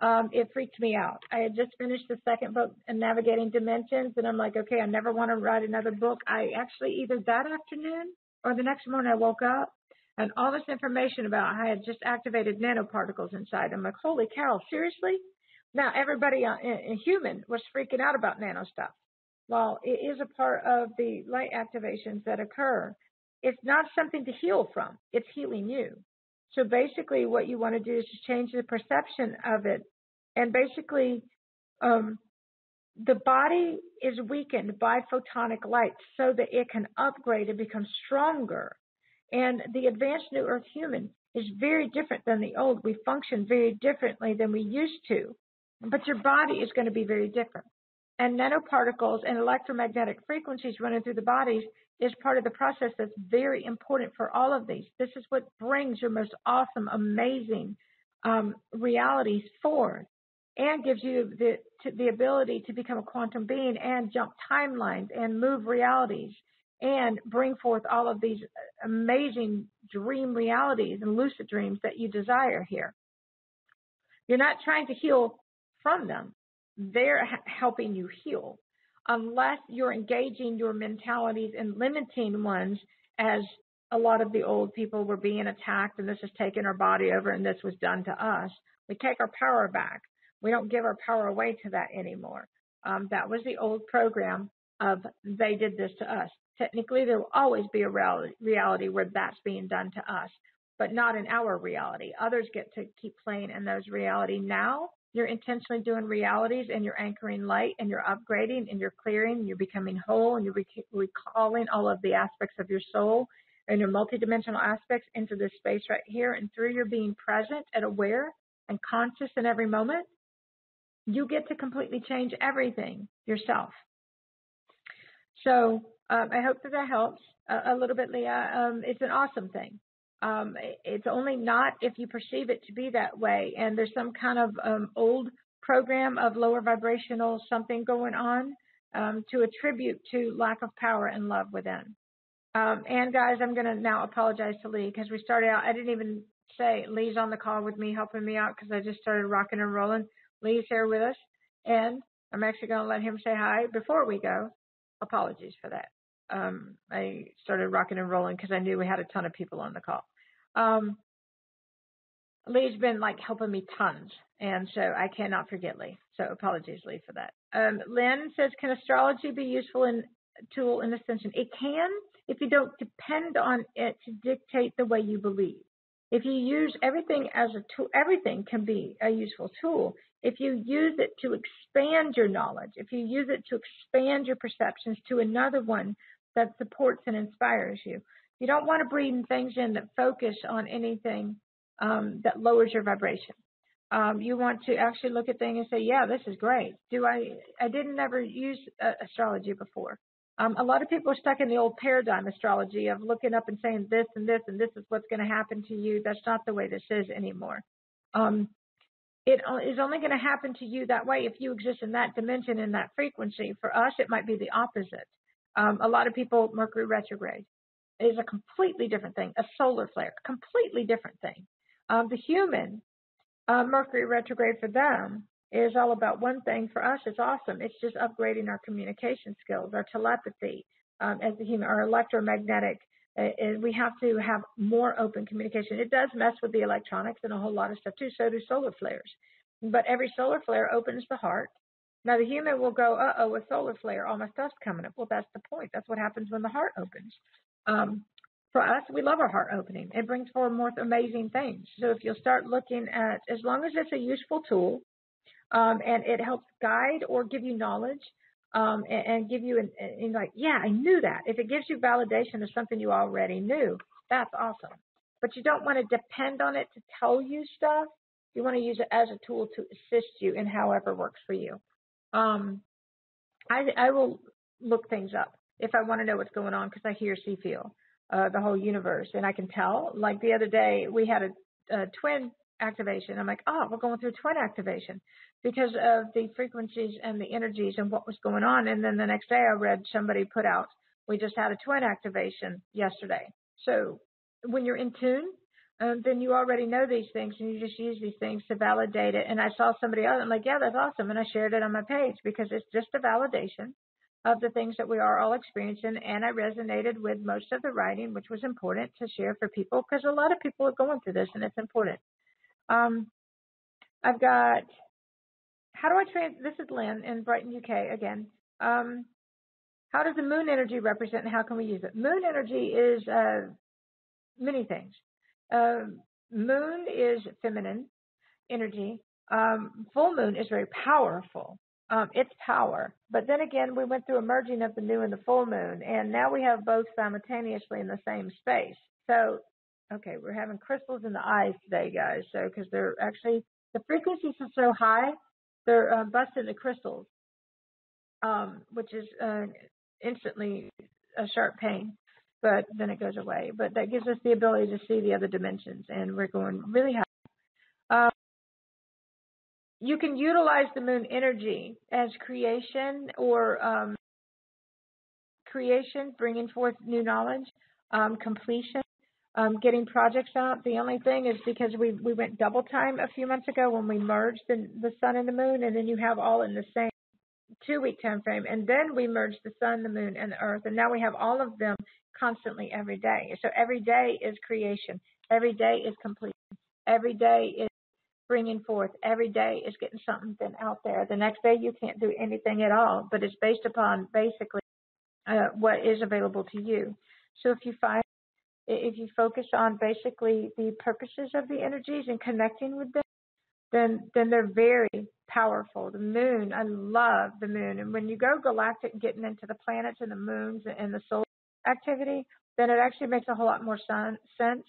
um, it freaked me out. I had just finished the second book, Navigating Dimensions, and I'm like, okay, I never want to write another book. I actually either that afternoon or the next morning I woke up and all this information about I had just activated nanoparticles inside. I'm like, holy cow, seriously? Now everybody, uh, in, in human, was freaking out about nano stuff. Well, it is a part of the light activations that occur. It's not something to heal from. It's healing you. So basically what you want to do is just change the perception of it. And basically, um, the body is weakened by photonic light so that it can upgrade and become stronger. And the advanced new earth human is very different than the old. We function very differently than we used to. But your body is going to be very different. and nanoparticles and electromagnetic frequencies running through the bodies is part of the process that's very important for all of these. This is what brings your most awesome, amazing um, realities forward and gives you the, the ability to become a quantum being and jump timelines and move realities and bring forth all of these amazing dream realities and lucid dreams that you desire here. You're not trying to heal from them. They're helping you heal unless you're engaging your mentalities and limiting ones as a lot of the old people were being attacked and this has taken our body over and this was done to us. We take our power back. We don't give our power away to that anymore. Um, that was the old program of they did this to us. Technically, there will always be a reality, reality where that's being done to us, but not in our reality. Others get to keep playing in those reality now. You're intentionally doing realities and you're anchoring light and you're upgrading and you're clearing and you're becoming whole and you're rec- recalling all of the aspects of your soul and your multidimensional aspects into this space right here. And through your being present and aware and conscious in every moment, you get to completely change everything yourself. So um, I hope that that helps a, a little bit, Leah. Um, it's an awesome thing. Um, it's only not if you perceive it to be that way, and there's some kind of um, old program of lower vibrational something going on um, to attribute to lack of power and love within. Um, and guys, I'm going to now apologize to Lee because we started out. I didn't even say Lee's on the call with me, helping me out because I just started rocking and rolling. Lee's here with us, and I'm actually going to let him say hi before we go. Apologies for that um, I started rocking and rolling because I knew we had a ton of people on the call. Um, Lee's been like helping me tons, and so I cannot forget Lee. So apologies, Lee, for that. Um, Lynn says, can astrology be useful in tool in ascension? It can if you don't depend on it to dictate the way you believe. If you use everything as a tool, everything can be a useful tool. If you use it to expand your knowledge, if you use it to expand your perceptions to another one that supports and inspires you. You don't want to breathe things in that focus on anything um, that lowers your vibration. Um, you want to actually look at things and say, yeah, this is great. Do I, I didn't ever use uh, astrology before. Um, a lot of people are stuck in the old paradigm astrology of looking up and saying this and this and this is what's going to happen to you. That's not the way this is anymore. Um, it is only going to happen to you that way if you exist in that dimension, in that frequency. For us, it might be the opposite. Um, a lot of people, Mercury retrograde is a completely different thing. A solar flare, completely different thing. Um, the human, uh, Mercury retrograde for them is all about one thing. For us, it's awesome. It's just upgrading our communication skills, our telepathy, um, as the human, our electromagnetic. Uh, we have to have more open communication. It does mess with the electronics and a whole lot of stuff too. So do solar flares. But every solar flare opens the heart now the human will go, uh oh, a solar flare, all my stuff's coming up. Well, that's the point. That's what happens when the heart opens. Um, for us, we love our heart opening. It brings forward more amazing things. So if you'll start looking at, as long as it's a useful tool, um, and it helps guide or give you knowledge, um, and, and, give you an, and like, yeah, I knew that. If it gives you validation of something you already knew, that's awesome. But you don't want to depend on it to tell you stuff. You want to use it as a tool to assist you in however works for you. Um, I I will look things up if I want to know what's going on because I hear, see, feel uh, the whole universe, and I can tell. Like the other day, we had a, a twin activation. I'm like, oh, we're going through twin activation because of the frequencies and the energies and what was going on. And then the next day, I read somebody put out, we just had a twin activation yesterday. So when you're in tune um, then you already know these things and you just use these things to validate it. And I saw somebody else, I'm like, yeah, that's awesome. And I shared it on my page because it's just a validation of the things that we are all experiencing. And I resonated with most of the writing, which was important to share for people because a lot of people are going through this and it's important. Um, I've got, how do I trans, this is Lynn in Brighton, UK again. Um, how does the moon energy represent and how can we use it? Moon energy is uh, many things. Um, moon is feminine energy. Um, full moon is very powerful. Um, it's power. But then again, we went through a merging of the new and the full moon, and now we have both simultaneously in the same space. So, okay, we're having crystals in the eyes today, guys. So, because they're actually, the frequencies are so high, they're uh, busting the crystals. um, which is uh, instantly a sharp pain, but then it goes away. But that gives us the ability to see the other dimensions, and we're going really high. Um, you can utilize the moon energy as creation or um, creation, bringing forth new knowledge, um, completion, um, getting projects out. The only thing is because we we went double time a few months ago when we merged the, the sun and the moon, and then you have all in the same two week time frame, and then we merged the sun, the moon, and the earth, and now we have all of them constantly every day. So every day is creation, every day is completion, every day is bringing forth, every day is getting something out there. The next day you can't do anything at all, but it's based upon basically uh, what is available to you. So if you find if you focus on basically the purposes of the energies and connecting with them, then then they're very powerful. The moon, I love the moon. And when you go galactic, getting into the planets and the moons and the solar activity, then it actually makes a whole lot more sun, sense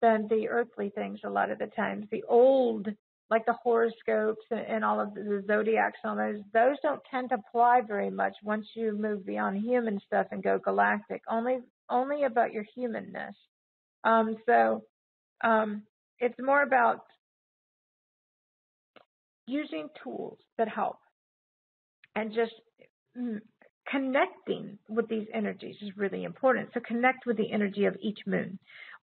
than the earthly things a lot of the times. The old, like the horoscopes and, and all of the, the zodiacs and those, those don't tend to apply very much once you move beyond human stuff and go galactic. Only only about your humanness. Um, so um, it's more about using tools that help and just mm, connecting with these energies is really important. So connect with the energy of each moon.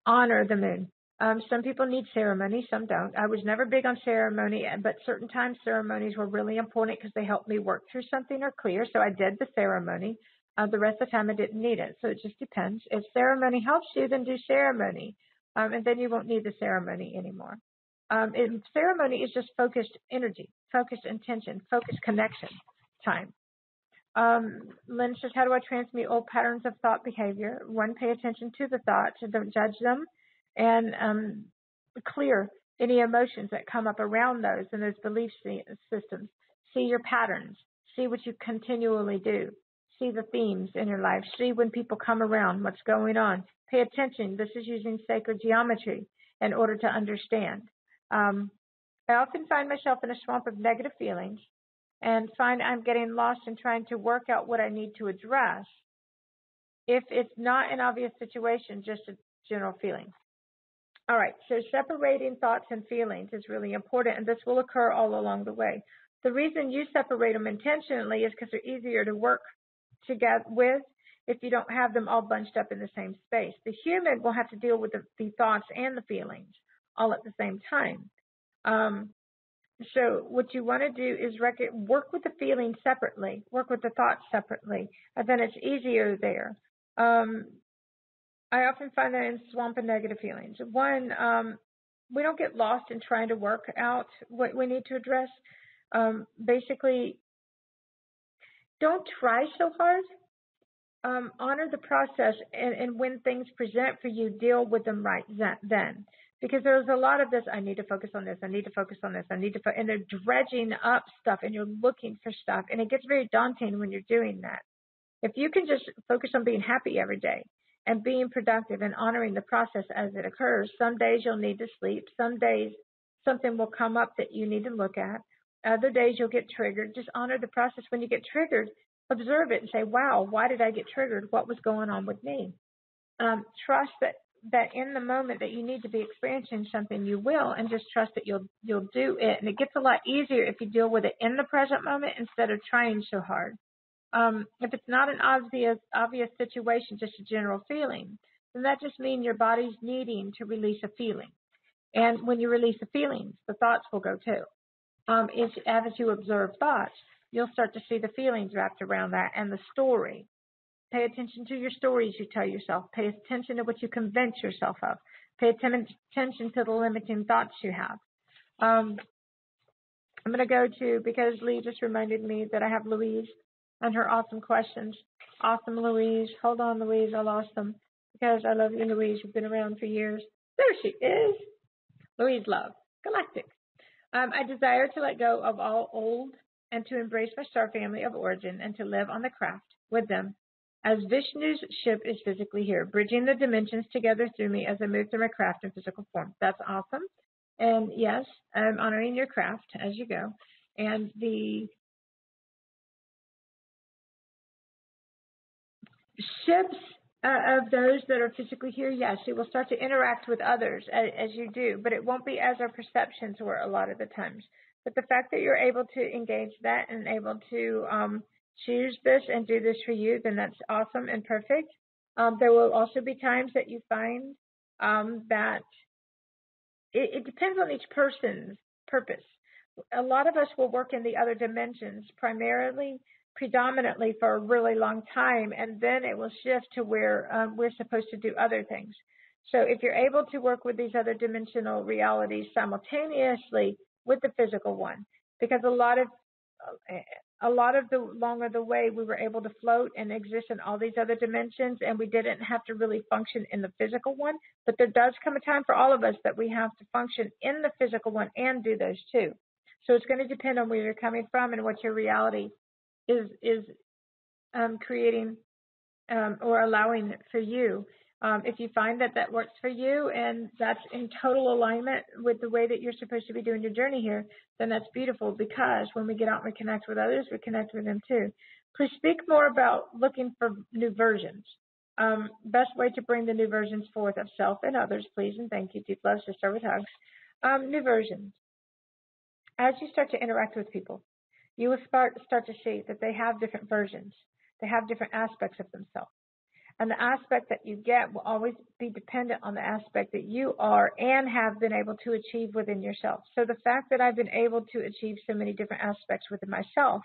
Honor the moon. Um, some people need ceremony, some don't. I was never big on ceremony, but certain times ceremonies were really important because they helped me work through something or clear. So I did the ceremony. Uh, the rest of the time I didn't need it. So it just depends. If ceremony helps you, then do ceremony. Um, and then you won't need the ceremony anymore. Um, ceremony is just focused energy, focused intention, focused connection time. Um, Lynn says, how do I transmute old patterns of thought behavior? One, pay attention to the thoughts and don't judge them and um, clear any emotions that come up around those and those belief systems. See your patterns. See what you continually do see the themes in your life, see when people come around, what's going on. Pay attention. This is using sacred geometry in order to understand. Um, I often find myself in a swamp of negative feelings and find I'm getting lost in trying to work out what I need to address. If it's not an obvious situation, just a general feeling. All right, so separating thoughts and feelings is really important, and this will occur all along the way. The reason you separate them intentionally is because they're easier to work together with if you don't have them all bunched up in the same space. The human will have to deal with the, the thoughts and the feelings all at the same time. Um, so what you want to do is rec- work with the feelings separately, work with the thoughts separately, and then it's easier there. Um, I often find that in swamp and negative feelings. One, um, we don't get lost in trying to work out what we need to address. Um, basically, don't try so hard. Um, honor the process, and, and when things present for you, deal with them right then. Because there's a lot of this, I need to focus on this, I need to focus on this, I need to, fo-, and they're dredging up stuff, and you're looking for stuff, and it gets very daunting when you're doing that. If you can just focus on being happy every day and being productive and honoring the process as it occurs, some days you'll need to sleep, some days something will come up that you need to look at. Other days you'll get triggered. Just honor the process. When you get triggered, observe it and say, wow, why did I get triggered? What was going on with me? Um, trust that, that in the moment that you need to be experiencing something, you will, and just trust that you'll, you'll do it. And it gets a lot easier if you deal with it in the present moment instead of trying so hard. Um, if it's not an obvious, obvious situation, just a general feeling, then that just means your body's needing to release a feeling. And when you release the feelings, the thoughts will go too um, as you observe thoughts, you'll start to see the feelings wrapped around that and the story. Pay attention to your stories you tell yourself. Pay attention to what you convince yourself of. Pay attention to the limiting thoughts you have. Um, I'm going to go to, because Lee just reminded me that I have Louise and her awesome questions. Awesome, Louise. Hold on, Louise. I lost them because I love you, Louise. You've been around for years. There she is. Louise Love, Galactic. Um, I desire to let go of all old and to embrace my star family of origin and to live on the craft with them. As Vishnu's ship is physically here, bridging the dimensions together through me as I move through my craft in physical form. That's awesome. And yes, I'm honoring your craft as you go. And the ships uh, of those that are physically here, yes, you will start to interact with others as, as you do, but it won't be as our perceptions were a lot of the times. But the fact that you're able to engage that and able to um, choose this and do this for you, then that's awesome and perfect. Um, there will also be times that you find um, that it, it depends on each person's purpose. A lot of us will work in the other dimensions primarily, predominantly for a really long time, and then it will shift to where um, we're supposed to do other things. So if you're able to work with these other dimensional realities simultaneously with the physical one, because a lot of a lot of the longer the way we were able to float and exist in all these other dimensions and we didn't have to really function in the physical one. But there does come a time for all of us that we have to function in the physical one and do those too. So it's going to depend on where you're coming from and what your reality is is um, creating um, or allowing for you um, if you find that that works for you and that's in total alignment with the way that you're supposed to be doing your journey here, then that's beautiful because when we get out and we connect with others, we connect with them too. Please speak more about looking for new versions. Um, best way to bring the new versions forth of self and others, please, and thank you. Deep love, sister with hugs. Um, new versions. As you start to interact with people, you will start, start to see that they have different versions. They have different aspects of themselves. And the aspect that you get will always be dependent on the aspect that you are and have been able to achieve within yourself. So the fact that I've been able to achieve so many different aspects within myself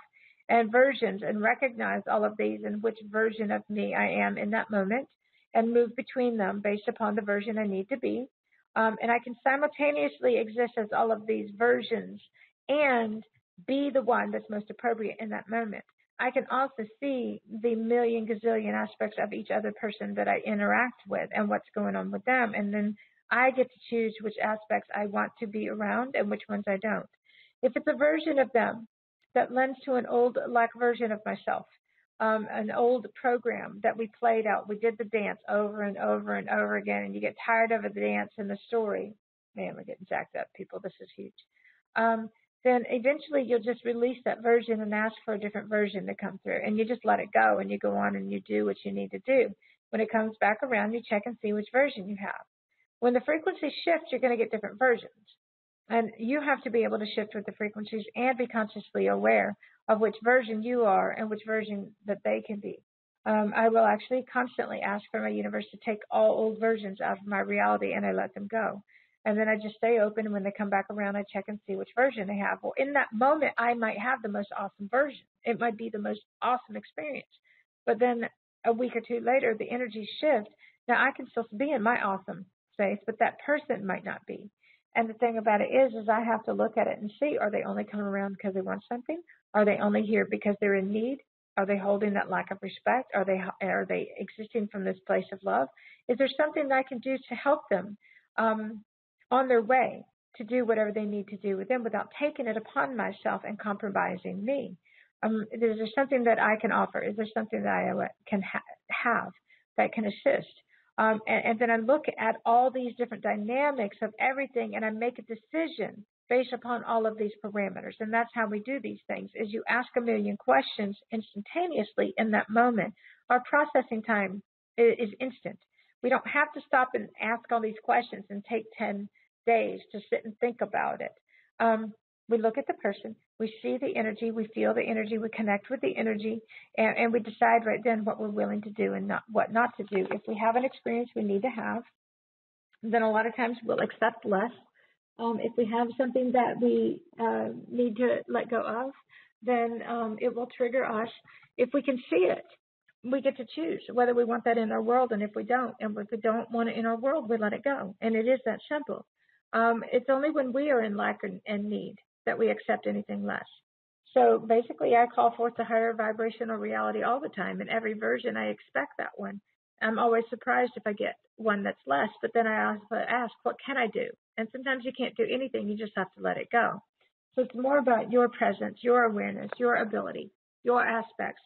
and versions and recognize all of these and which version of me I am in that moment and move between them based upon the version I need to be. Um, and I can simultaneously exist as all of these versions and be the one that's most appropriate in that moment. I can also see the million gazillion aspects of each other person that I interact with and what's going on with them. And then I get to choose which aspects I want to be around and which ones I don't. If it's a version of them that lends to an old like version of myself, um, an old program that we played out, we did the dance over and over and over again, and you get tired of the dance and the story. Man, we're getting jacked up, people. This is huge. Um, then eventually you'll just release that version and ask for a different version to come through. And you just let it go and you go on and you do what you need to do. When it comes back around, you check and see which version you have. When the frequency shifts, you're going to get different versions. And you have to be able to shift with the frequencies and be consciously aware of which version you are and which version that they can be. Um, I will actually constantly ask for my universe to take all old versions out of my reality and I let them go. And then I just stay open. And when they come back around, I check and see which version they have. Well, in that moment, I might have the most awesome version. It might be the most awesome experience. But then a week or two later, the energy shift. Now I can still be in my awesome space, but that person might not be. And the thing about it is, is I have to look at it and see, are they only coming around because they want something? Are they only here because they're in need? Are they holding that lack of respect? Are they are they existing from this place of love? Is there something that I can do to help them um, on their way to do whatever they need to do with them without taking it upon myself and compromising me. Um, is there something that I can offer? Is there something that I can ha- have that can assist? Um, and, and then I look at all these different dynamics of everything and I make a decision based upon all of these parameters. And that's how we do these things is you ask a million questions instantaneously in that moment. Our processing time is, is instant. We don't have to stop and ask all these questions and take 10 days to sit and think about it. Um, we look at the person, we see the energy, we feel the energy, we connect with the energy, and, and we decide right then what we're willing to do and not what not to do. If we have an experience we need to have, then a lot of times we'll accept less. Um, if we have something that we uh, need to let go of, then um, it will trigger us. If we can see it, we get to choose whether we want that in our world, and if we don't, and if we don't want it in our world, we let it go. And it is that simple. Um, it's only when we are in lack and need that we accept anything less. So basically, I call forth the higher vibrational reality all the time. In every version, I expect that one. I'm always surprised if I get one that's less, but then I also ask, what can I do? And sometimes you can't do anything, you just have to let it go. So it's more about your presence, your awareness, your ability, your aspects.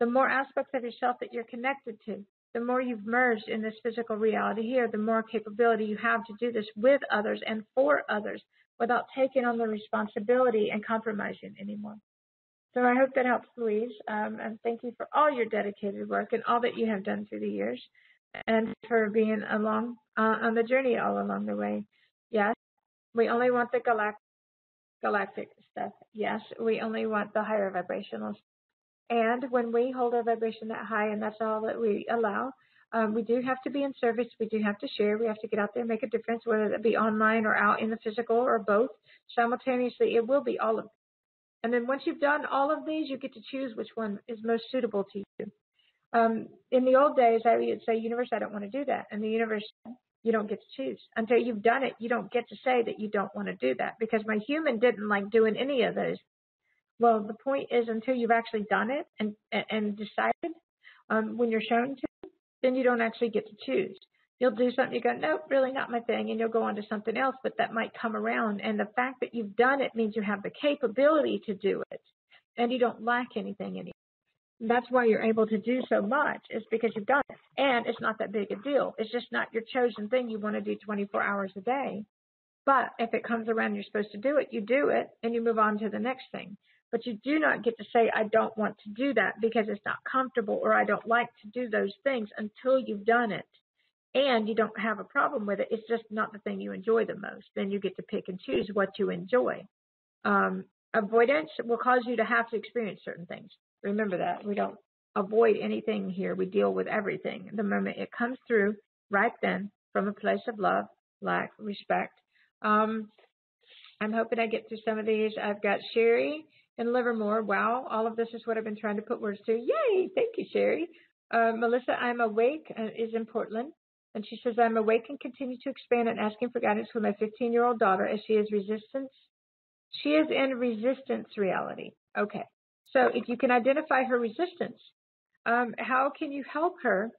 The more aspects of yourself that you're connected to, the more you've merged in this physical reality here, the more capability you have to do this with others and for others without taking on the responsibility and compromising anymore. So I hope that helps, Louise. Um, and thank you for all your dedicated work and all that you have done through the years and for being along uh, on the journey all along the way. Yes, we only want the galactic, galactic stuff. Yes, we only want the higher vibrational. And when we hold our vibration that high, and that's all that we allow, um, we do have to be in service. We do have to share. We have to get out there and make a difference, whether that be online or out in the physical or both. Simultaneously, it will be all of them. And then once you've done all of these, you get to choose which one is most suitable to you. Um, in the old days, I would say, universe, I don't want to do that. And the universe, you don't get to choose. Until you've done it, you don't get to say that you don't want to do that because my human didn't like doing any of those. Well, the point is until you've actually done it and, and decided um, when you're shown to, then you don't actually get to choose. You'll do something, you go, nope, really not my thing, and you'll go on to something else, but that might come around. And the fact that you've done it means you have the capability to do it, and you don't lack anything anymore. That's why you're able to do so much, is because you've done it. And it's not that big a deal. It's just not your chosen thing you want to do 24 hours a day. But if it comes around, you're supposed to do it, you do it, and you move on to the next thing. But you do not get to say, I don't want to do that because it's not comfortable or I don't like to do those things until you've done it. And you don't have a problem with it. It's just not the thing you enjoy the most. Then you get to pick and choose what you enjoy. Um, avoidance will cause you to have to experience certain things. Remember that. We don't avoid anything here. We deal with everything. The moment it comes through, right then, from a place of love, lack, respect. Um, I'm hoping I get through some of these. I've got Sherry in Livermore. Wow, all of this is what I've been trying to put words to. Yay! Thank you, Sherry. Uh, Melissa, I'm awake, uh, is in Portland. And she says, I'm awake and continue to expand and asking for guidance for my 15 year old daughter as she is resistance. She is in resistance reality. Okay. So if you can identify her resistance, um, how can you help her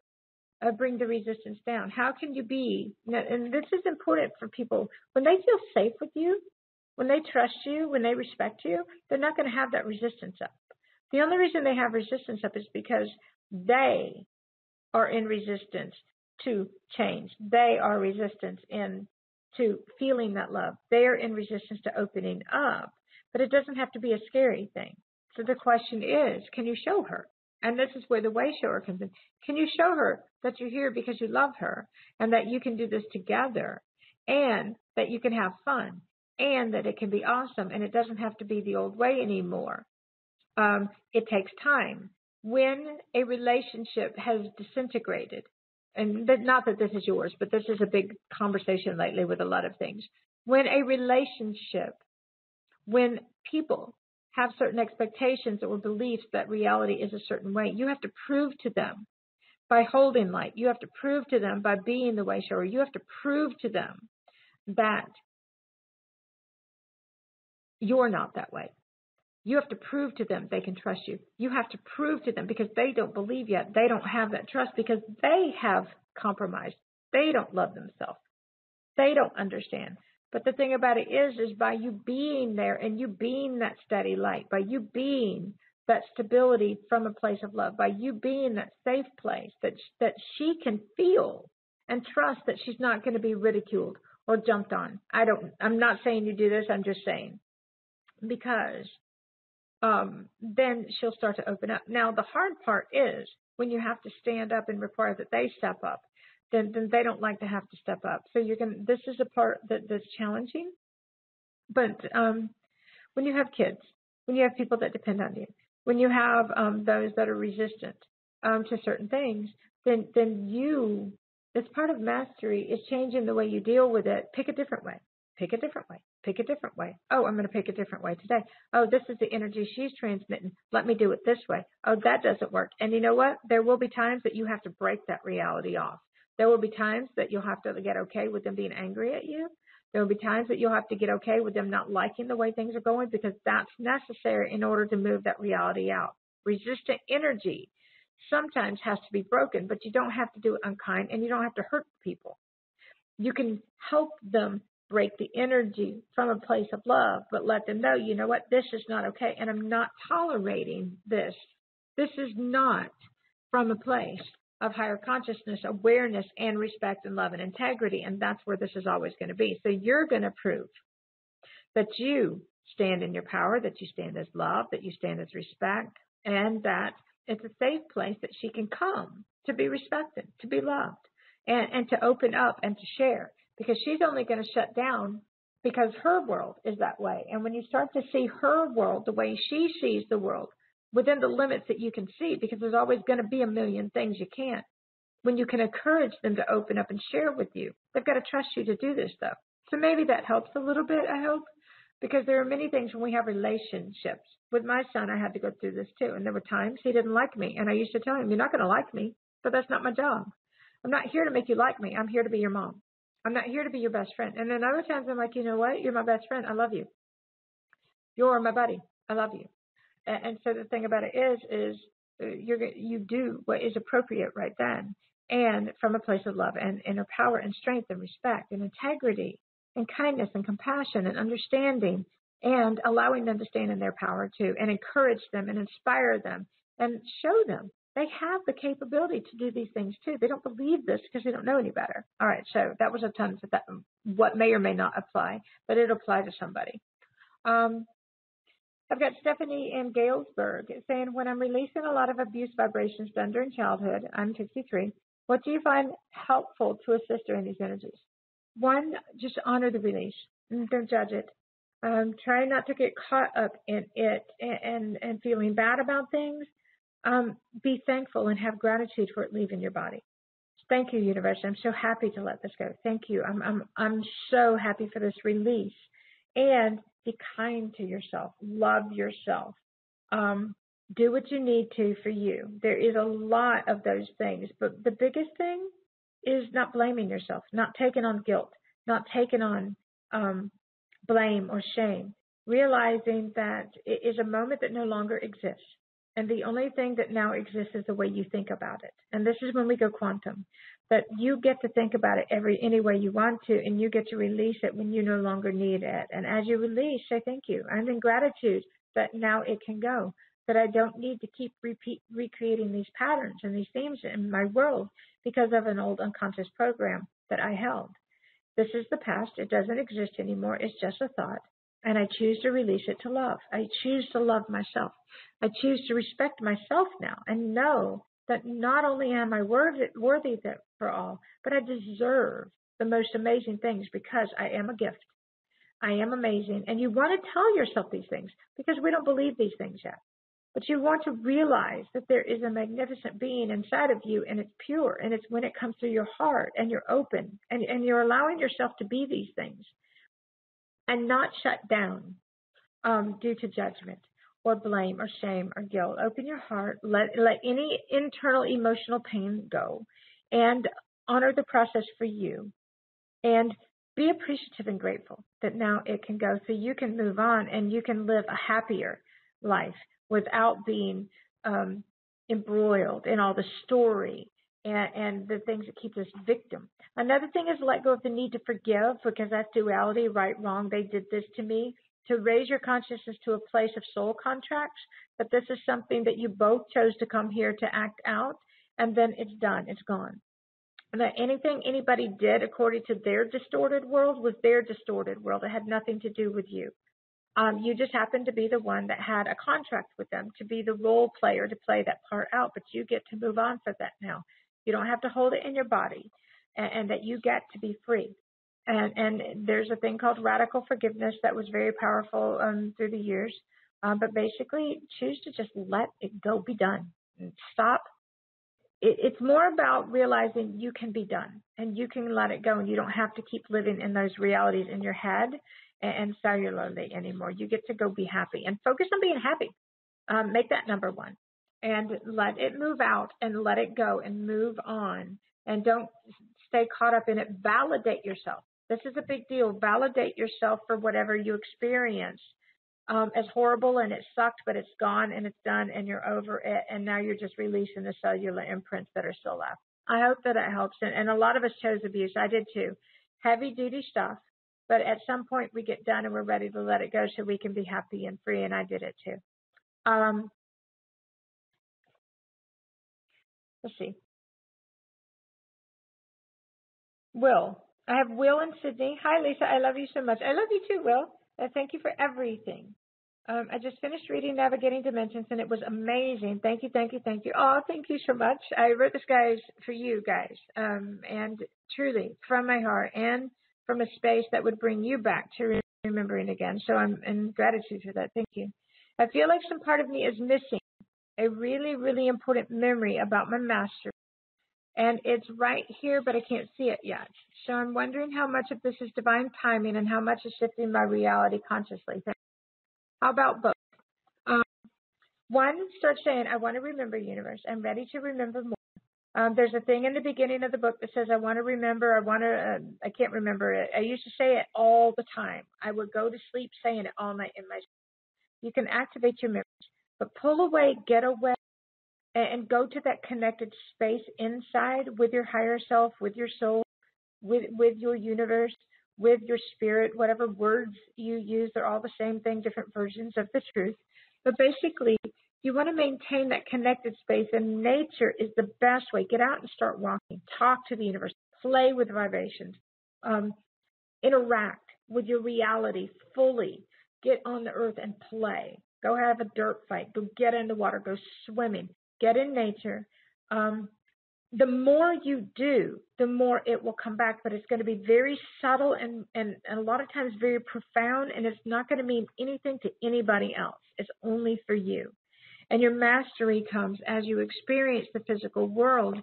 uh, bring the resistance down? How can you be, and this is important for people, when they feel safe with you, when they trust you, when they respect you, they're not going to have that resistance up. The only reason they have resistance up is because they are in resistance to change. They are resistance in to feeling that love. They are in resistance to opening up. But it doesn't have to be a scary thing. So the question is, can you show her? And this is where the way shower comes in. Can you show her that you're here because you love her and that you can do this together and that you can have fun and that it can be awesome and it doesn't have to be the old way anymore. Um, it takes time. When a relationship has disintegrated, and not that this is yours, but this is a big conversation lately with a lot of things. When a relationship, when people have certain expectations or beliefs that reality is a certain way, you have to prove to them by holding light. You have to prove to them by being the way shower. You have to prove to them that you're not that way. You have to prove to them they can trust you. You have to prove to them because they don't believe yet. They don't have that trust because they have compromised. They don't love themselves. They don't understand. But the thing about it is, is by you being there and you being that steady light, by you being that stability from a place of love, by you being that safe place that that she can feel and trust that she's not going to be ridiculed or jumped on. I don't. I'm not saying you do this. I'm just saying because um, then she'll start to open up. Now, the hard part is when you have to stand up and require that they step up, then, then they don't like to have to step up. So you're going this is a part that, that's challenging. But um, when you have kids, when you have people that depend on you, when you have um, those that are resistant um, to certain things, then then you, as part of mastery, is changing the way you deal with it. Pick a different way. Pick a different way. Pick a different way. Oh, I'm going to pick a different way today. Oh, this is the energy she's transmitting. Let me do it this way. Oh, that doesn't work. And you know what? There will be times that you have to break that reality off. There will be times that you'll have to get okay with them being angry at you. There will be times that you'll have to get okay with them not liking the way things are going because that's necessary in order to move that reality out. Resistant energy sometimes has to be broken, but you don't have to do it unkind and you don't have to hurt people. You can help them break the energy from a place of love, but let them know, you know what, this is not okay, and I'm not tolerating this. This is not from a place of higher consciousness, awareness, and respect and love and integrity, and that's where this is always going to be. So you're going to prove that you stand in your power, that you stand as love, that you stand as respect, and that it's a safe place that she can come to be respected, to be loved, and, and to open up and to share. Because she's only going to shut down because her world is that way. And when you start to see her world the way she sees the world, within the limits that you can see, because there's always going to be a million things you can't. When you can encourage them to open up and share with you, they've got to trust you to do this stuff. So maybe that helps a little bit, I hope, because there are many things when we have relationships. With my son, I had to go through this too. And there were times he didn't like me. And I used to tell him, You're not going to like me, but that's not my job. I'm not here to make you like me. I'm here to be your mom. I'm not here to be your best friend. And then other times I'm like, You know what? You're my best friend. I love you. You're my buddy. I love you. And, and so the thing about it is, is uh, you're you do what is appropriate right then, and from a place of love and inner power and strength and respect and integrity and kindness and compassion and understanding and allowing them to stand in their power too and encourage them and inspire them and show them they have the capability to do these things too. They don't believe this because they don't know any better. All right, so that was a ton of that, what may or may not apply, but it apply to somebody. Um, I've got Stephanie in Galesburg saying, when I'm releasing a lot of abuse vibrations done during childhood, I'm 53, what do you find helpful to assist during these energies? One, just honor the release. Don't judge it. Um, try not to get caught up in it and, and, and feeling bad about things. Um, be thankful and have gratitude for it leaving your body. Thank you, universe. I'm so happy to let this go. Thank you. I'm I'm I'm so happy for this release. And be kind to yourself. Love yourself. Um, do what you need to for you. There is a lot of those things, but the biggest thing is not blaming yourself, not taking on guilt, not taking on um, blame or shame. Realizing that it is a moment that no longer exists. And the only thing that now exists is the way you think about it. And this is when we go quantum. That you get to think about it every any way you want to, and you get to release it when you no longer need it. And as you release, say thank you. I'm in gratitude that now it can go. That I don't need to keep repeat recreating these patterns and these themes in my world because of an old unconscious program that I held. This is the past. It doesn't exist anymore. It's just a thought and I choose to release it to love. I choose to love myself. I choose to respect myself now and know that not only am I worthy, worthy for all, but I deserve the most amazing things because I am a gift. I am amazing. And you want to tell yourself these things because we don't believe these things yet. But you want to realize that there is a magnificent being inside of you and it's pure and it's when it comes through your heart and you're open and, and you're allowing yourself to be these things and not shut down um, due to judgment or blame or shame or guilt. Open your heart. Let, let any internal emotional pain go and honor the process for you. And be appreciative and grateful that now it can go so you can move on and you can live a happier life without being um, embroiled in all the story and, and the things that keep us victim. Another thing is let go of the need to forgive because that's duality, right, wrong. They did this to me. To raise your consciousness to a place of soul contracts, but this is something that you both chose to come here to act out, and then it's done, it's gone. And that anything anybody did according to their distorted world was their distorted world. It had nothing to do with you. Um, you just happened to be the one that had a contract with them to be the role player to play that part out, but you get to move on for that now. You don't have to hold it in your body, and, and that you get to be free. And, and there's a thing called radical forgiveness that was very powerful um, through the years. Um, but basically, choose to just let it go, be done, stop. It, it's more about realizing you can be done and you can let it go, and you don't have to keep living in those realities in your head and, and cellularly anymore. You get to go be happy and focus on being happy. Um, make that number one and let it move out and let it go and move on and don't stay caught up in it. Validate yourself. This is a big deal. Validate yourself for whatever you experience. Um, as horrible and it sucked, but it's gone and it's done and you're over it and now you're just releasing the cellular imprints that are still left. I hope that it helps. And, and a lot of us chose abuse. I did too. Heavy duty stuff. But at some point we get done and we're ready to let it go so we can be happy and free. And I did it too. Um, Let's see. Will. I have Will in Sydney. Hi, Lisa. I love you so much. I love you too, Will. Uh, thank you for everything. Um, I just finished reading Navigating Dimensions and it was amazing. Thank you, thank you, thank you. Oh, thank you so much. I wrote this guys for you guys, um, and truly from my heart and from a space that would bring you back to remembering again. So I'm in gratitude for that. Thank you. I feel like some part of me is missing a really, really important memory about my master. And it's right here, but I can't see it yet. So I'm wondering how much of this is divine timing and how much is shifting my reality consciously. How about both? Um, one, start saying, I want to remember universe. I'm ready to remember more. Um, there's a thing in the beginning of the book that says, I want to remember, I want to, uh, I can't remember it. I used to say it all the time. I would go to sleep saying it all night in my sleep. You can activate your memories, but pull away, get away, and, go to that connected space inside with your higher self, with your soul, with, with your universe, with your spirit, whatever words you use, they're all the same thing, different versions of the truth. But basically, you want to maintain that connected space, and nature is the best way. Get out and start walking. Talk to the universe. Play with vibrations. Um, interact with your reality fully. Get on the earth and play. Go have a dirt fight. Go get in the water. Go swimming. Get in nature. Um, the more you do, the more it will come back, but it's going to be very subtle and, and, and a lot of times very profound, and it's not going to mean anything to anybody else. It's only for you. And your mastery comes as you experience the physical world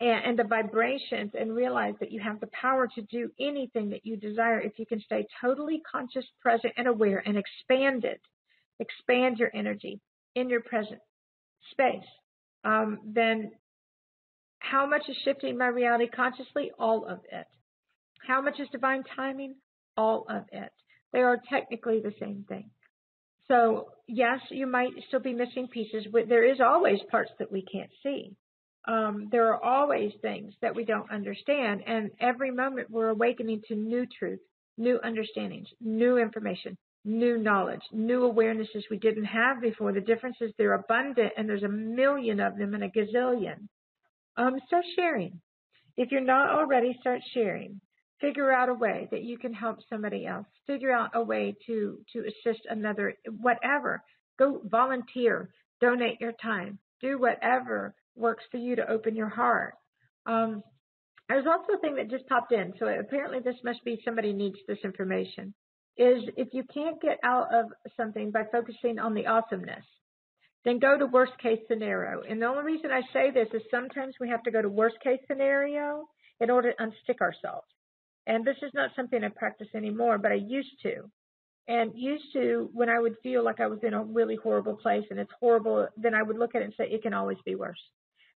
and, and the vibrations and realize that you have the power to do anything that you desire if you can stay totally conscious, present, and aware and expand it. Expand your energy in your present space. Um, then how much is shifting my reality consciously? All of it. How much is divine timing? All of it. They are technically the same thing. So, yes, you might still be missing pieces. There is always parts that we can't see. Um, there are always things that we don't understand. And every moment we're awakening to new truth, new understandings, new information, new knowledge, new awarenesses we didn't have before. The difference is they're abundant and there's a million of them and a gazillion. Um, start sharing. If you're not already, start sharing. Figure out a way that you can help somebody else. Figure out a way to to assist another. Whatever. Go volunteer. Donate your time. Do whatever works for you to open your heart. Um, there's also a thing that just popped in. So apparently this must be somebody needs this information. Is if you can't get out of something by focusing on the awesomeness, then go to worst case scenario. And the only reason I say this is sometimes we have to go to worst case scenario in order to unstick ourselves. And this is not something I practice anymore, but I used to. And used to, when I would feel like I was in a really horrible place and it's horrible, then I would look at it and say, it can always be worse.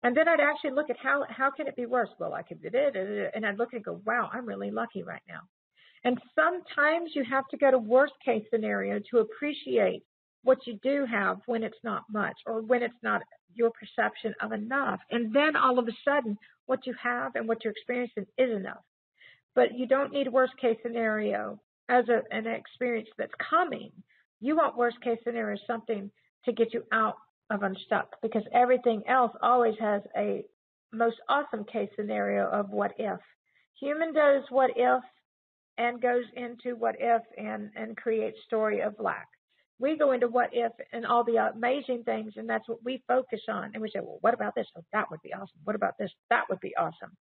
And then I'd actually look at how, how can it be worse? Well, I could, it and I'd look and go, wow, I'm really lucky right now. And sometimes you have to go to worst case scenario to appreciate what you do have when it's not much or when it's not your perception of enough. And then all of a sudden, what you have and what you're experiencing is enough. But you don't need worst case scenario as a, an experience that's coming. You want worst case scenario as something to get you out of unstuck because everything else always has a most awesome case scenario of what if. Human does what if and goes into what if and, and creates story of lack we go into what if and all the amazing things, and that's what we focus on. And we say, well, what about this? Oh, that would be awesome. What about this? That would be awesome.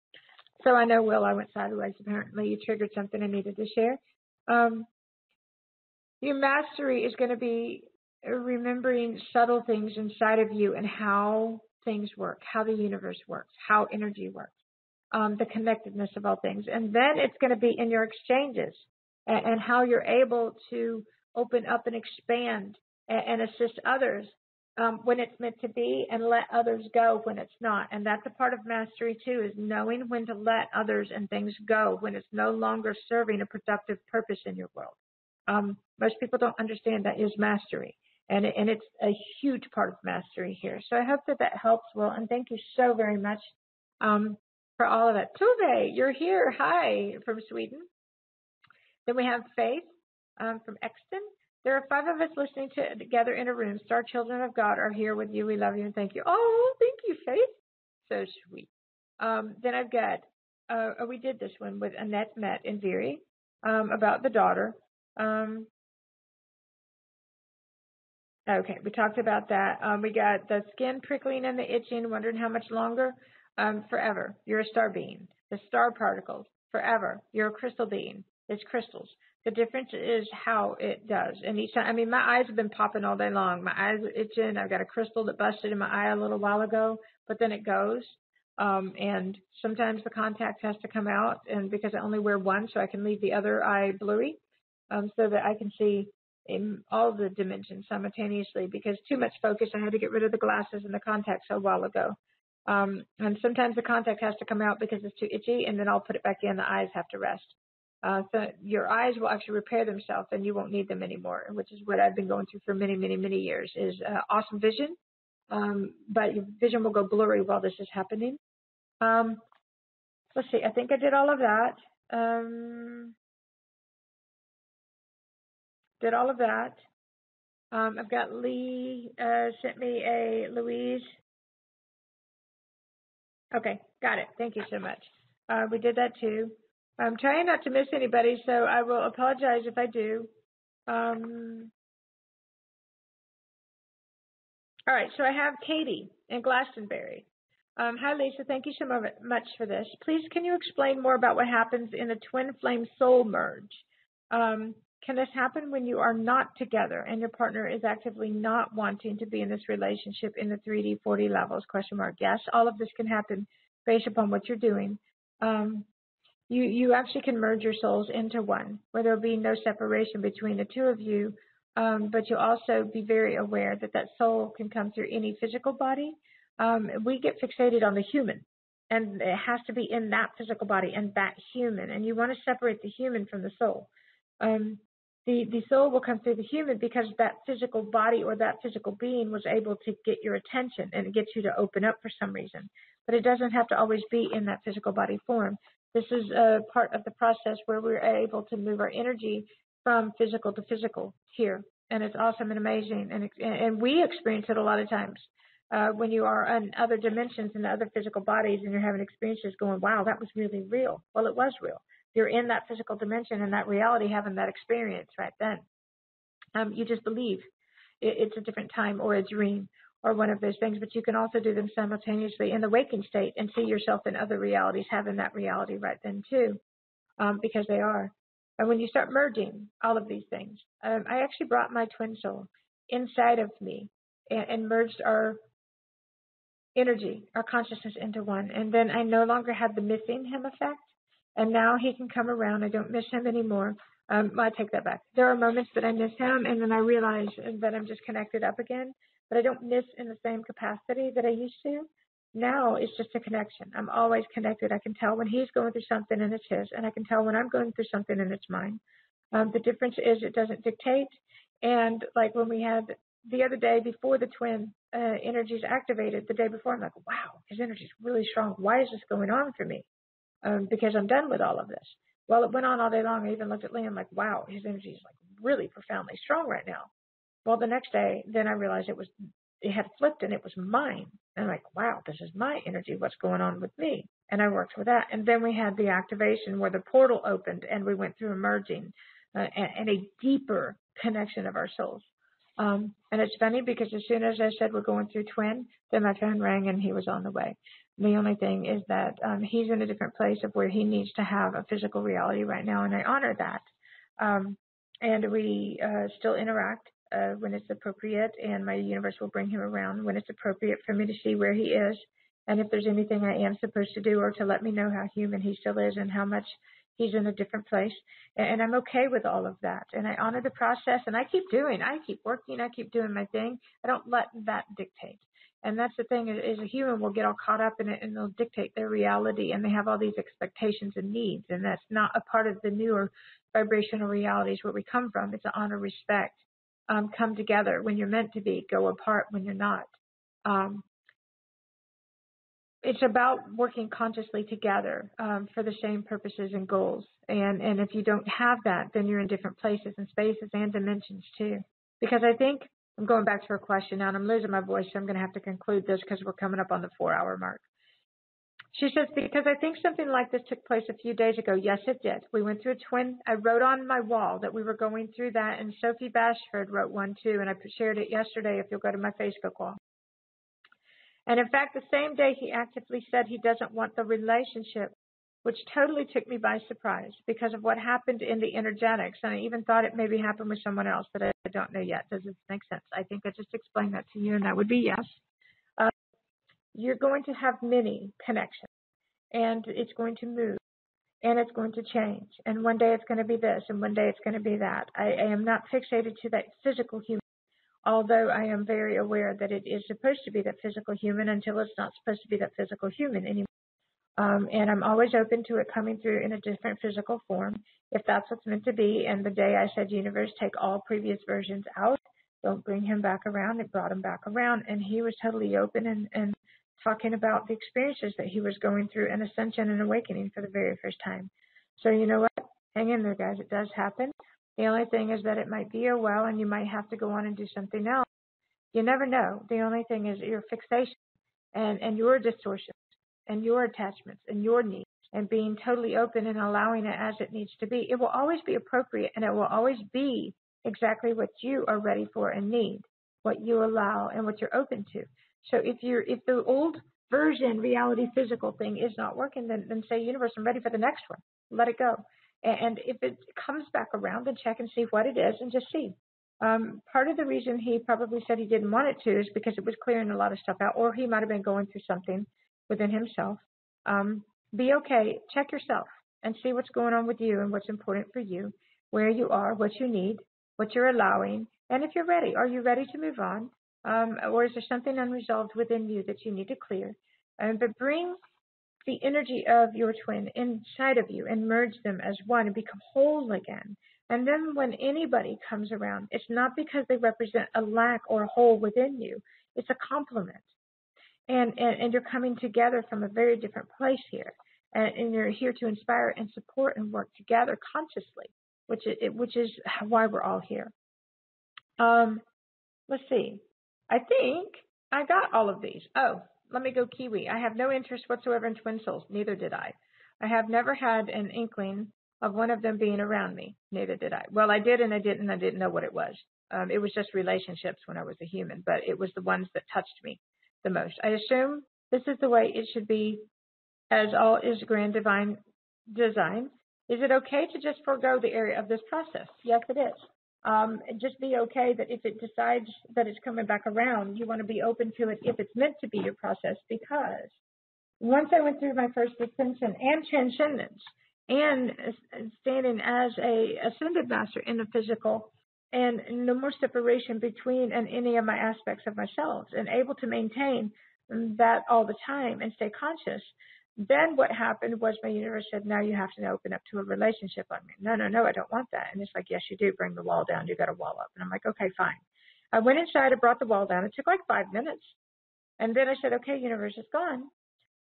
So I know, Will, I went sideways. Apparently, you triggered something I needed to share. Um, your mastery is going to be remembering subtle things inside of you and how things work, how the universe works, how energy works, um, the connectedness of all things. And then it's going to be in your exchanges and, and how you're able to open up and expand and, and assist others um, when it's meant to be and let others go when it's not. And that's a part of mastery too, is knowing when to let others and things go when it's no longer serving a productive purpose in your world. Um, most people don't understand that is mastery. And, and it's a huge part of mastery here. So I hope that that helps, Will. And thank you so very much um, for all of it. Tove, you're here. Hi, from Sweden. Then we have Faith um, from Exton. There are five of us listening to, together in a room. Star Children of God are here with you. We love you and thank you. Oh, thank you, Faith. So sweet. Um, then I've got, uh, oh, we did this one with Annette Met and Viri um, about the daughter. Um, Okay, we talked about that. Um, we got the skin prickling and the itching, wondering how much longer. Um, forever. You're a star being. The star particles, forever. You're a crystal being. It's crystals. The difference is how it does. And each time, I mean, my eyes have been popping all day long. My eyes are itching. I've got a crystal that busted in my eye a little while ago, but then it goes. Um, and sometimes the contact has to come out, and because I only wear one, so I can leave the other eye blurry, um, so that I can see in all the dimensions simultaneously. Because too much focus, I had to get rid of the glasses and the contacts a while ago. Um, and sometimes the contact has to come out because it's too itchy, and then I'll put it back in. The eyes have to rest. Uh, so your eyes will actually repair themselves, and you won't need them anymore, which is what I've been going through for many, many, many years. Is uh, awesome vision, um, but your vision will go blurry while this is happening. Um, let's see. I think I did all of that. Um, did all of that. Um, I've got Lee uh, sent me a Louise Okay, got it. Thank you so much. Uh, we did that too. I'm trying not to miss anybody, so I will apologize if I do. Um, all right, so I have Katie in Glastonbury. Um, hi, Lisa. Thank you so much for this. Please, can you explain more about what happens in a twin flame soul merge? Um, can this happen when you are not together and your partner is actively not wanting to be in this relationship in the 3D, 4D levels? Question mark. Yes, all of this can happen based upon what you're doing. Um, you you actually can merge your souls into one, where there will be no separation between the two of you. Um, but you'll also be very aware that that soul can come through any physical body. Um, we get fixated on the human, and it has to be in that physical body and that human. And you want to separate the human from the soul. Um, the, the soul will come through the human because that physical body or that physical being was able to get your attention and it gets you to open up for some reason. But it doesn't have to always be in that physical body form. This is a part of the process where we're able to move our energy from physical to physical here. And it's awesome and amazing. And, and we experience it a lot of times. Uh, when you are in other dimensions and other physical bodies and you're having experiences going, wow, that was really real. Well, it was real you're in that physical dimension and that reality having that experience right then. Um, you just believe it, it's a different time or a dream or one of those things, but you can also do them simultaneously in the waking state and see yourself in other realities having that reality right then too, um, because they are. And when you start merging all of these things, um, I actually brought my twin soul inside of me and, and merged our energy, our consciousness into one. And then I no longer had the missing him effect and now he can come around. I don't miss him anymore. Um, I take that back. There are moments that I miss him, and then I realize that I'm just connected up again. But I don't miss in the same capacity that I used to. Now it's just a connection. I'm always connected. I can tell when he's going through something and it's his, and I can tell when I'm going through something and it's mine. Um, the difference is it doesn't dictate. And like when we had the other day before the twin uh, energies activated, the day before, I'm like, wow, his energy is really strong. Why is this going on for me? Um, because I'm done with all of this. Well, it went on all day long. I even looked at Liam like, wow, his energy is like really profoundly strong right now. Well, the next day, then I realized it was, it had flipped and it was mine. And I'm like, wow, this is my energy. What's going on with me? And I worked with that. And then we had the activation where the portal opened and we went through emerging uh, and, and a deeper connection of our souls. Um, and it's funny because as soon as I said we're going through twin, then my phone rang and he was on the way. The only thing is that um, he's in a different place of where he needs to have a physical reality right now, and I honor that. Um, and we uh, still interact uh, when it's appropriate, and my universe will bring him around when it's appropriate for me to see where he is, and if there's anything I am supposed to do, or to let me know how human he still is and how much he's in a different place. And I'm okay with all of that. And I honor the process and I keep doing, I keep working, I keep doing my thing. I don't let that dictate. And that's the thing is, a human will get all caught up in it and they'll dictate their reality and they have all these expectations and needs. And that's not a part of the newer vibrational realities where we come from. It's an honor, respect, um, come together when you're meant to be, go apart when you're not. Um, it's about working consciously together um, for the same purposes and goals. And and if you don't have that, then you're in different places and spaces and dimensions too. Because I think I'm going back to her question now, and I'm losing my voice, so I'm going to have to conclude this because we're coming up on the four hour mark. She says, because I think something like this took place a few days ago. Yes, it did. We went through a twin. I wrote on my wall that we were going through that, and Sophie Bashford wrote one too, and I shared it yesterday if you'll go to my Facebook wall. And in fact, the same day he actively said he doesn't want the relationship, which totally took me by surprise because of what happened in the energetics. And I even thought it maybe happened with someone else, but I don't know yet. Does this make sense? I think I just explained that to you, and that would be yes uh, you're going to have many connections and it's going to move and it's going to change. And one day it's going to be this and one day it's going to be that. I, I am not fixated to that physical human, although I am very aware that it is supposed to be that physical human until it's not supposed to be that physical human anymore. Um, and I'm always open to it coming through in a different physical form if that's what's meant to be. And the day I said, universe, take all previous versions out, don't bring him back around, it brought him back around. And he was totally open and, and talking about the experiences that he was going through and ascension and awakening for the very first time. So you know what? Hang in there, guys. It does happen. The only thing is that it might be a while and you might have to go on and do something else. You never know. The only thing is your fixation and, and your distortions and your attachments and your needs and being totally open and allowing it as it needs to be. It will always be appropriate and it will always be exactly what you are ready for and need, what you allow and what you're open to. So if you're if the old version reality physical thing is not working, then then say universe, I'm ready for the next one. Let it go. And if it comes back around, then check and see what it is and just see. Um, part of the reason he probably said he didn't want it to is because it was clearing a lot of stuff out, or he might have been going through something within himself. Um, be okay. Check yourself and see what's going on with you and what's important for you, where you are, what you need, what you're allowing, and if you're ready. Are you ready to move on? Um, or is there something unresolved within you that you need to clear? Um, but bring the energy of your twin inside of you and merge them as one and become whole again. And then when anybody comes around, it's not because they represent a lack or a hole within you. It's a complement. And, and, and you're coming together from a very different place here. And, and you're here to inspire and support and work together consciously, which is, which is why we're all here. Um, let's see. I think I got all of these. Oh, let me go Kiwi. I have no interest whatsoever in twin souls. Neither did I. I have never had an inkling of one of them being around me. Neither did I. Well, I did and I didn't. And I didn't know what it was. Um, it was just relationships when I was a human, but it was the ones that touched me the most. I assume this is the way it should be as all is grand divine design. Is it okay to just forego the area of this process? Yes, it is um, just be okay that if it decides that it's coming back around, you want to be open to it if it's meant to be your process. Because once I went through my first ascension and transcendence and standing as a ascended master in the physical and no more separation between and any of my aspects of myself and able to maintain that all the time and stay conscious, then what happened was my universe said, now you have to open up to a relationship on me. No, no, no, I don't want that. And it's like, yes, you do. Bring the wall down. You got a wall up. And I'm like, okay, fine. I went inside. I brought the wall down. It took like five minutes. And then I said, okay, universe, it's gone,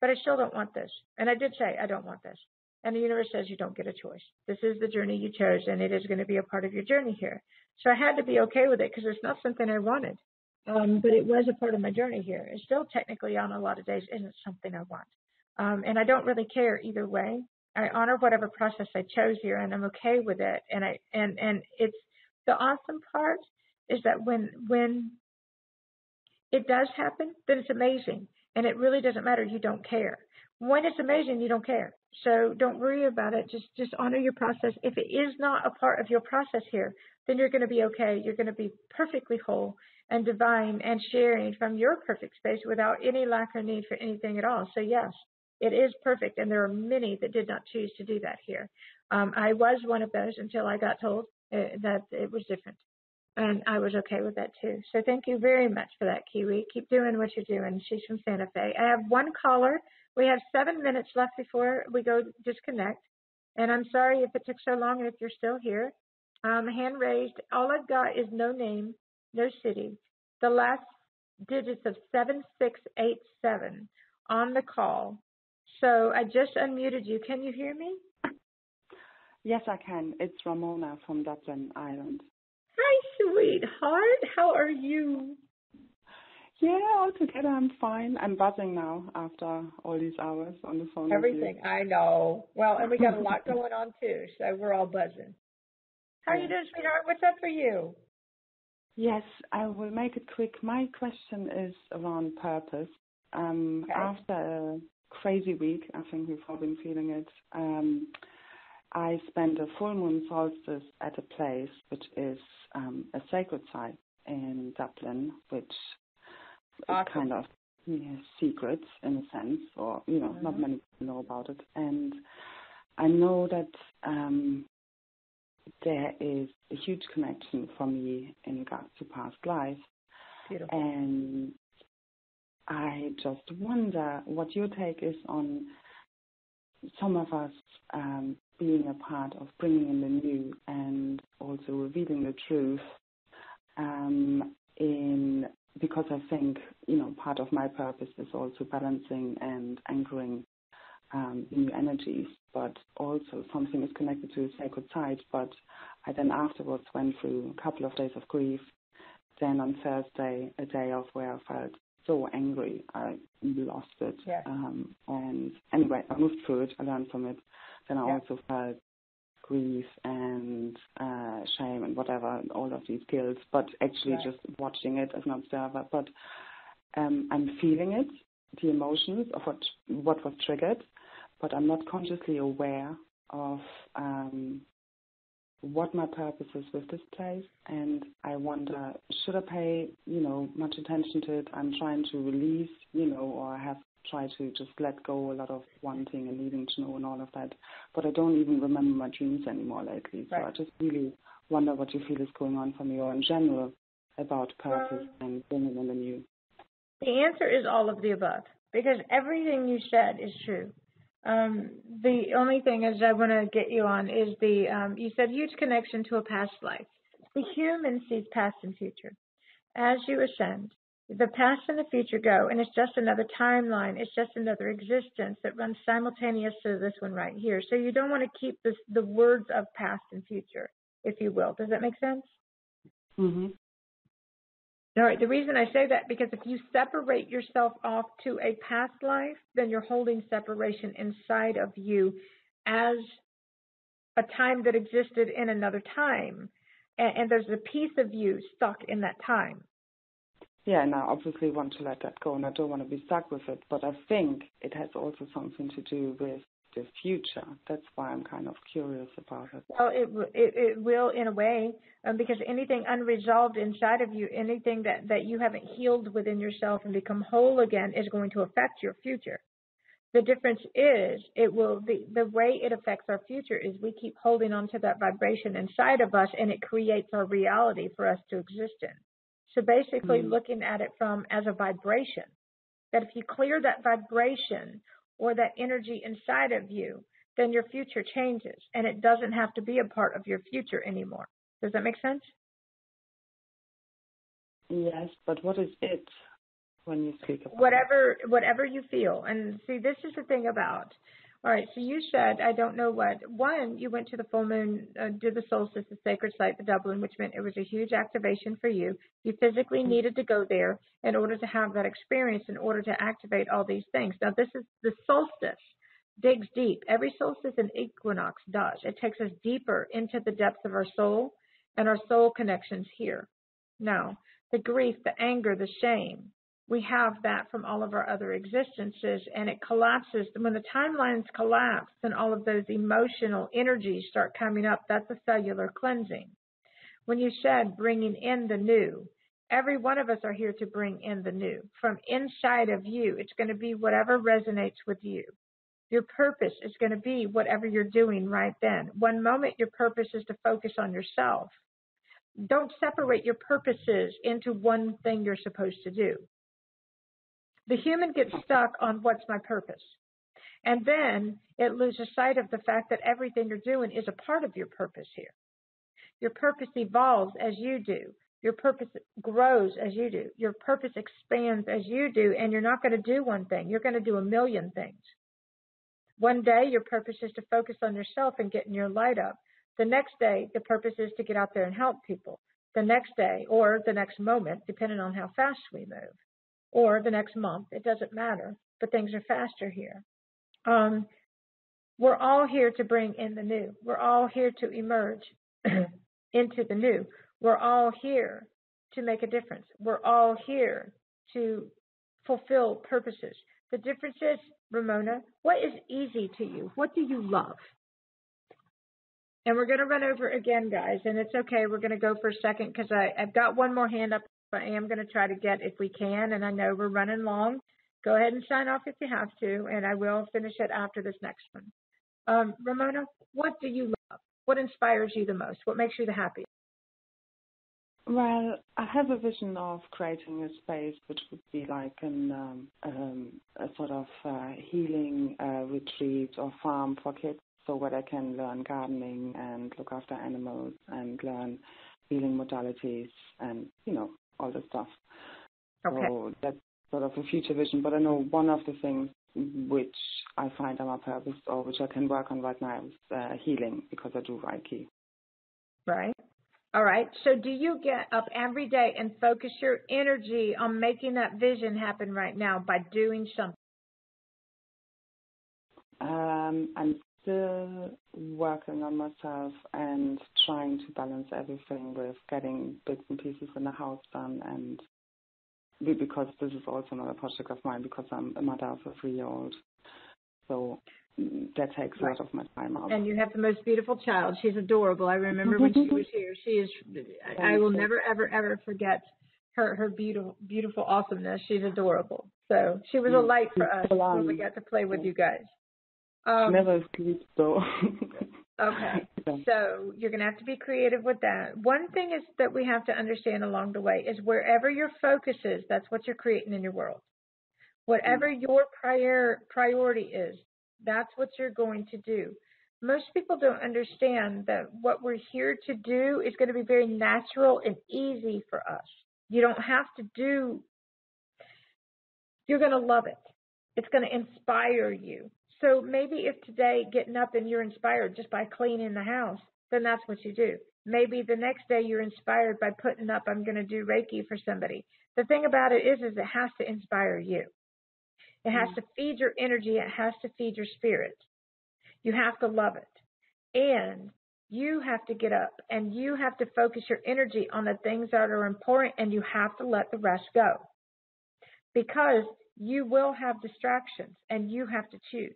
but I still don't want this. And I did say, I don't want this. And the universe says you don't get a choice. This is the journey you chose, and it is going to be a part of your journey here. So I had to be okay with it because it's not something I wanted. Um, but it was a part of my journey here. It still technically on a lot of days isn't something I want. Um, and I don't really care either way. I honor whatever process I chose here, and I'm okay with it. And I and and it's the awesome part is that when when it does happen, then it's amazing, and it really doesn't matter. You don't care. When it's amazing, you don't care. So don't worry about it. Just just honor your process. If it is not a part of your process here, then you're going to be okay. You're going to be perfectly whole and divine and sharing from your perfect space without any lack or need for anything at all. So yes, it is perfect, and there are many that did not choose to do that here. Um, I was one of those until I got told uh, that it was different, and I was okay with that too. So thank you very much for that, Kiwi. Keep doing what you're doing. She's from Santa Fe. I have one caller. We have seven minutes left before we go disconnect, and I'm sorry if it took so long and if you're still here. Um, hand raised. All I've got is no name, no city. The last digits of 7687 on the call so I just unmuted you. Can you hear me? Yes, I can. It's Ramona from Dublin, Ireland. Hi, sweetheart. How are you? Yeah, altogether I'm fine. I'm buzzing now after all these hours on the phone. Everything, I know. Well, and we got a lot going on too, so we're all buzzing. How are you doing, sweetheart? What's up for you? Yes, I will make it quick. My question is around purpose. Um, Okay. After a crazy week, I think we've all been feeling it. Um, I spent a full moon solstice at a place which is um, a sacred site in Dublin, which Awesome. kind of yeah, secret in a sense, or you know, not Mhm. many people know about it. And I know that um, there is a huge connection for me in regards to past life, Beautiful. and I just wonder what your take is on some of us um, being a part of bringing in the new and also revealing the truth. Um, in because I think you know part of my purpose is also balancing and anchoring um, new energies, but also something is connected to the sacred site. But I then afterwards went through a couple of days of grief. Then on Thursday, a day of where I felt so angry, I lost it. Yeah. Um, and anyway, I moved through it. I learned from it. Then I Yeah. also felt grief and uh, shame and whatever, all of these guilt, but actually Right. just watching it as an observer. But um, I'm feeling it, the emotions of what what was triggered, but I'm not consciously aware of um, what my purpose is with this place. And I wonder, should I pay, you know, much attention to it? I'm trying to release, you know, or I have tried to just let go a lot of wanting and needing to know and all of that. But I don't even remember my dreams anymore lately. So Right. I just really wonder what you feel is going on for me or in general about purpose and bringing in the new. The answer is all of the above because everything you said is true. Um, the only thing is I want to get you on is the um, you said huge connection to a past life. The human sees past and future. As you ascend, the past and the future go, and it's just another timeline. It's just another existence that runs simultaneous to this one right here. So you don't want to keep this, the words of past and future, if you will. Does that make sense? Mm-hmm. All right. The reason I say that because if you separate yourself off to a past life, then you're holding separation inside of you as a time that existed in another time, and, and there's a piece of you stuck in that time. Yeah, and I obviously want to let that go, and I don't want to be stuck with it. But I think it has also something to do with the future. That's why I'm kind of curious about it. Well, it it, it will in a way, um, because anything unresolved inside of you, anything that that you haven't healed within yourself and become whole again, is going to affect your future. The difference is it will the the way it affects our future is we keep holding on to that vibration inside of us, and it creates our reality for us to exist in. So basically, Mhm. looking at it from as a vibration, that if you clear that vibration or that energy inside of you, then your future changes and it doesn't have to be a part of your future anymore. Does that make sense? Yes, but what is it when you speak about Whatever whatever you feel. And see this is the thing about all right, so you said, I don't know what. One, you went to the full moon, uh, did the solstice, the sacred site, the Dublin, which meant it was a huge activation for you. You physically needed to go there in order to have that experience, in order to activate all these things. Now, this is the solstice digs deep. Every solstice and equinox does. It takes us deeper into the depths of our soul and our soul connections here. Now, the grief, the anger, the shame, we have that from all of our other existences and it collapses. When the timelines collapse and all of those emotional energies start coming up, that's a cellular cleansing. When you said bringing in the new, every one of us are here to bring in the new. From inside of you, it's going to be whatever resonates with you. Your purpose is going to be whatever you're doing right then. One moment, your purpose is to focus on yourself. Don't separate your purposes into one thing you're supposed to do. The human gets stuck on what's my purpose. And then it loses sight of the fact that everything you're doing is a part of your purpose here. Your purpose evolves as you do. Your purpose grows as you do. Your purpose expands as you do. And you're not going to do one thing. You're going to do a million things. One day, your purpose is to focus on yourself and getting your light up. The next day, the purpose is to get out there and help people. The next day, or the next moment, depending on how fast we move. Or the next month. It doesn't matter, but things are faster here. Um, we're all here to bring in the new. We're all here to emerge <clears throat> into the new. We're all here to make a difference. We're all here to fulfill purposes. The difference is, Ramona, what is easy to you? What do you love? And we're going to run over again, guys, and it's okay. We're going to go for a second because I've got one more hand up. I am going to try to get if we can, and I know we're running long. Go ahead and sign off if you have to, and I will finish it after this next one. Um, Ramona, what do you love? What inspires you the most? What makes you the happiest? Well, I have a vision of creating a space which would be like an um, um, a sort of uh, healing uh, retreat or farm for kids, so where they can learn gardening and look after animals and learn healing modalities and you know all the stuff. Okay. So that's sort of a future vision. But I know one of the things which I find on my purpose or which I can work on right now is uh, healing because I do Reiki. Right. All right. So do you get up every day and focus your energy on making that vision happen right now by doing something? Um, I'm still working on myself and trying to balance everything with getting bits and pieces in the house done and because this is also another project of mine because I'm a mother of a three-year-old. So mm, that takes a lot of my time out. And you have the most beautiful child. She's adorable. I remember when she was here. She is. <laughs> I will never, ever, ever forget her her beautiful, beautiful awesomeness. She's adorable. So she was a mm. light for us when we got to play with you guys. Um, never sleeps though. okay. So you're going to have to be creative with that. One thing is that we have to understand along the way is wherever your focus is, that's what you're creating in your world. Whatever your prior priority is, that's what you're going to do. Most people don't understand that what we're here to do is going to be very natural and easy for us. You don't have to do, you're going to love it. It's going to inspire you. So maybe if today getting up and you're inspired just by cleaning the house, then that's what you do. Maybe the next day you're inspired by putting up, I'm going to do Reiki for somebody. The thing about it is, is it has to inspire you. It has mm-hmm. to feed your energy. It has to feed your spirit. You have to love it. And you have to get up and you have to focus your energy on the things that are important and you have to let the rest go. Because you will have distractions and you have to choose.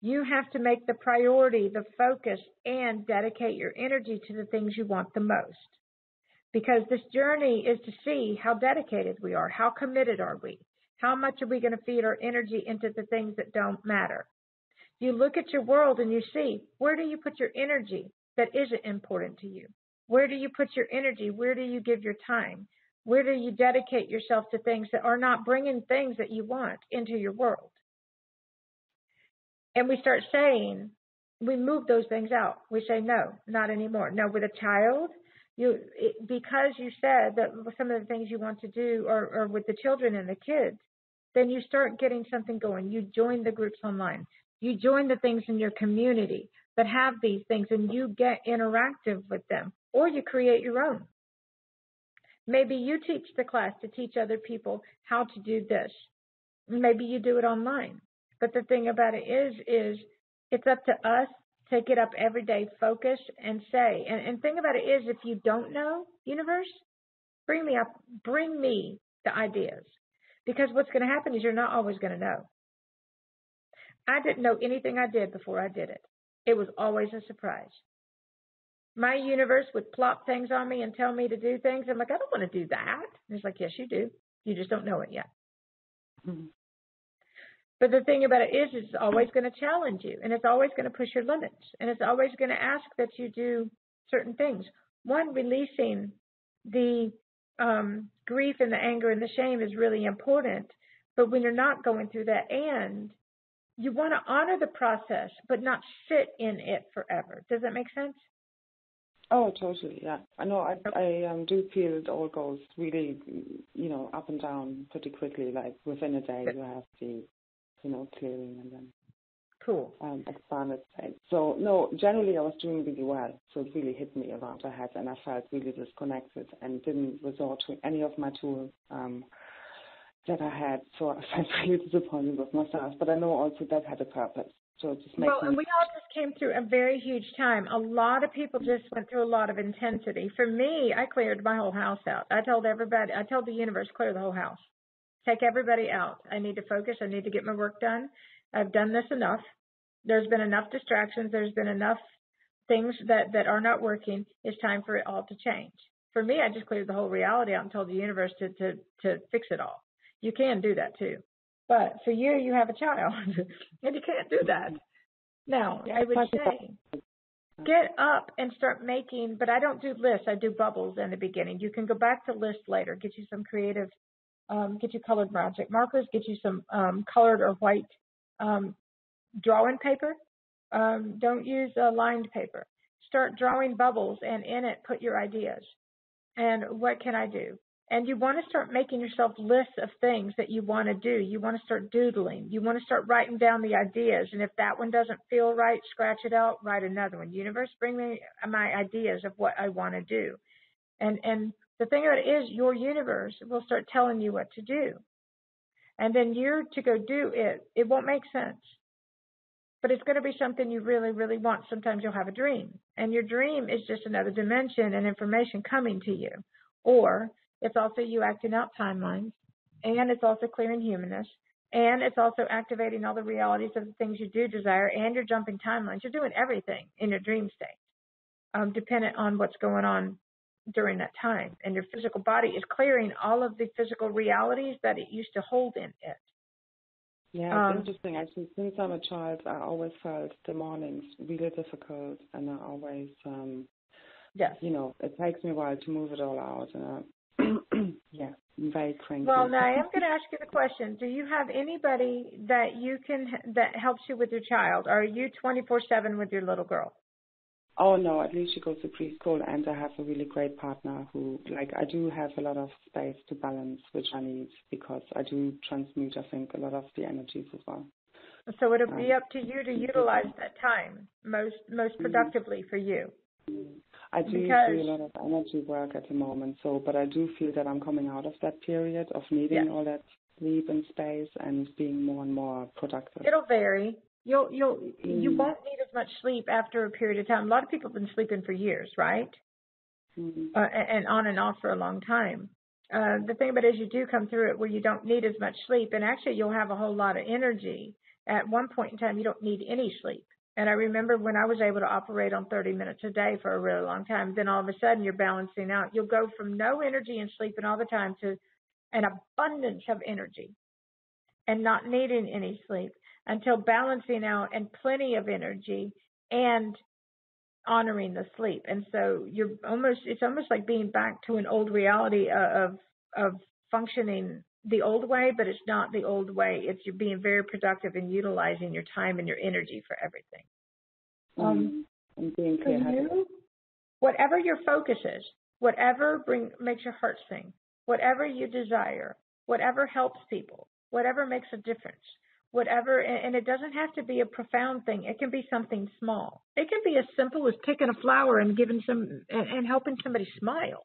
You have to make the priority, the focus, and dedicate your energy to the things you want the most. Because this journey is to see how dedicated we are, how committed are we, how much are we going to feed our energy into the things that don't matter? You look at your world and you see where do you put your energy that isn't important to you? Where do you put your energy? Where do you give your time? Where do you dedicate yourself to things that are not bringing things that you want into your world? And we start saying, we move those things out. We say, no, not anymore. No, with a child, you it, because you said that some of the things you want to do are, are with the children and the kids, then you start getting something going. You join the groups online. You join the things in your community that have these things and you get interactive with them or you create your own. Maybe you teach the class to teach other people how to do this. Maybe you do it online. But the thing about it is, is it's up to us to get up every day, focus and say, and, and thing about it is if you don't know, universe, bring me up, bring me the ideas. Because what's going to happen is you're not always going to know. I didn't know anything I did before I did it. It was always a surprise. My universe would plop things on me and tell me to do things. I'm like, I don't want to do that. And it's like, yes, you do. You just don't know it yet. Mm-hmm. But the thing about it is, it's always going to challenge you and it's always going to push your limits and it's always going to ask that you do certain things. One, releasing the um, grief and the anger and the shame is really important. But when you're not going through that, and you want to honor the process, but not sit in it forever. Does that make sense? Oh, totally. Yeah, I know. I I um, do feel it all goes really, you know, up and down pretty quickly. Like within a day, you have the, you know, clearing and then cool. Um, expanded state. So no, generally I was doing really well. So it really hit me around the head, and I felt really disconnected and didn't resort to any of my tools. Um, that I had. So I <laughs> felt really disappointed with myself. But I know also that had a purpose. So it just makes well, and we all just came through a very huge time. A lot of people just went through a lot of intensity. For me, I cleared my whole house out. I told everybody, I told the universe, clear the whole house. Take everybody out. I need to focus. I need to get my work done. I've done this enough. There's been enough distractions. There's been enough things that, that are not working. It's time for it all to change. For me, I just cleared the whole reality out and told the universe to, to, to fix it all. You can do that too. But for you, you have a child <laughs> and you can't do that. Now, I would say get up and start making, but I don't do lists. I do bubbles in the beginning. You can go back to lists later, get you some creative, um, get you colored magic markers, get you some um, colored or white um, drawing paper. Um, don't use uh, lined paper. Start drawing bubbles and in it put your ideas. And what can I do? And you want to start making yourself lists of things that you want to do. You want to start doodling. You want to start writing down the ideas. And if that one doesn't feel right, scratch it out, write another one. Universe, bring me my ideas of what I want to do. And, and the thing about it is your universe will start telling you what to do. And then you're to go do it. It won't make sense. But it's going to be something you really, really want. Sometimes you'll have a dream. And your dream is just another dimension and information coming to you. Or it's also you acting out timelines, and it's also clearing humanness, and it's also activating all the realities of the things you do desire, and you're jumping timelines. You're doing everything in your dream state, um, dependent on what's going on during that time. And your physical body is clearing all of the physical realities that it used to hold in it. Yeah, it's um, interesting. Actually, since I'm a child, I always felt the mornings really difficult, and I always, um, yes, you know, it takes me a while to move it all out, and I <clears throat> yeah, very cranky. Well, now I am going to ask you the question: Do you have anybody that you can that helps you with your child? Or are you twenty four seven with your little girl? Oh no, at least she goes to preschool, and I have a really great partner who, like, I do have a lot of space to balance, which I need because I do transmute, I think, a lot of the energies as well. So it'll um, be up to you to utilize that time most most mm-hmm. productively mm-hmm. for you. I do because, do a lot of energy work at the moment, so but I do feel that I'm coming out of that period of needing yes. all that sleep and space and being more and more productive. It'll vary. You'll you'll mm. you won't need as much sleep after a period of time. A lot of people have been sleeping for years, right? Mm. Uh, and on and off for a long time. Uh, the thing about it is you do come through it where you don't need as much sleep, and actually you'll have a whole lot of energy. At one point in time, you don't need any sleep. And I remember when I was able to operate on 30 minutes a day for a really long time, then all of a sudden you're balancing out. You'll go from no energy and sleeping all the time to an abundance of energy and not needing any sleep until balancing out and plenty of energy and honoring the sleep. And so you're almost, it's almost like being back to an old reality of, of functioning the old way, but it's not the old way. It's you're being very productive and utilizing your time and your energy for everything. Mm-hmm. Um, and being whatever your focus is, whatever bring makes your heart sing, whatever you desire, whatever helps people, whatever makes a difference, whatever, and it doesn't have to be a profound thing. It can be something small. It can be as simple as picking a flower and giving some and, and helping somebody smile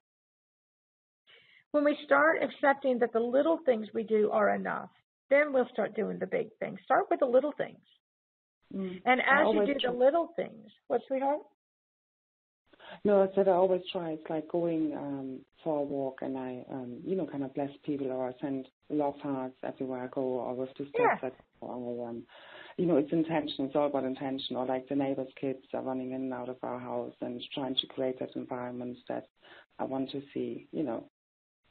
when we start accepting that the little things we do are enough, then we'll start doing the big things. Start with the little things. Mm. And as you do try. the little things, what, sweetheart? No, I said I always try. It's like going um, for a walk and I, um, you know, kind of bless people or I send love hearts everywhere I go or with the steps yeah. or, um, you know, it's intention. It's all about intention. Or like the neighbors' kids are running in and out of our house and trying to create that environment that I want to see, you know,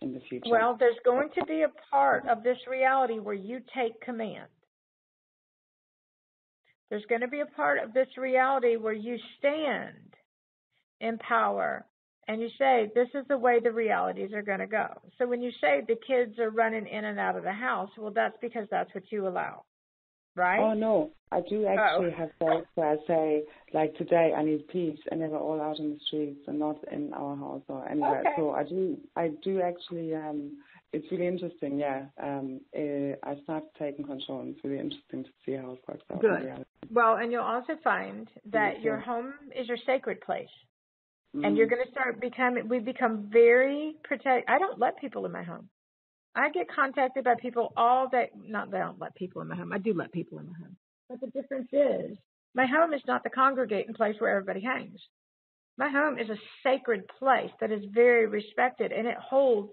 in the future? Well, there's going to be a part of this reality where you take command. There's going to be a part of this reality where you stand in power and you say, this is the way the realities are going to go. So when you say the kids are running in and out of the house, well, that's because that's what you allow right? Oh no, I do actually oh. have days where I say, like today, I need peace, and they were all out in the streets and not in our house or anywhere. Okay. So I do, I do actually. um It's really interesting, yeah. Um uh, I start taking control, and it's really interesting to see how it works out. Good. Well, and you'll also find that your home is your sacred place. Mm-hmm. And you're going to start becoming, we become very protect. I don't let people in my home. I get contacted by people all day. Not that I don't let people in my home. I do let people in my home. But the difference is my home is not the congregating place where everybody hangs. My home is a sacred place that is very respected and it holds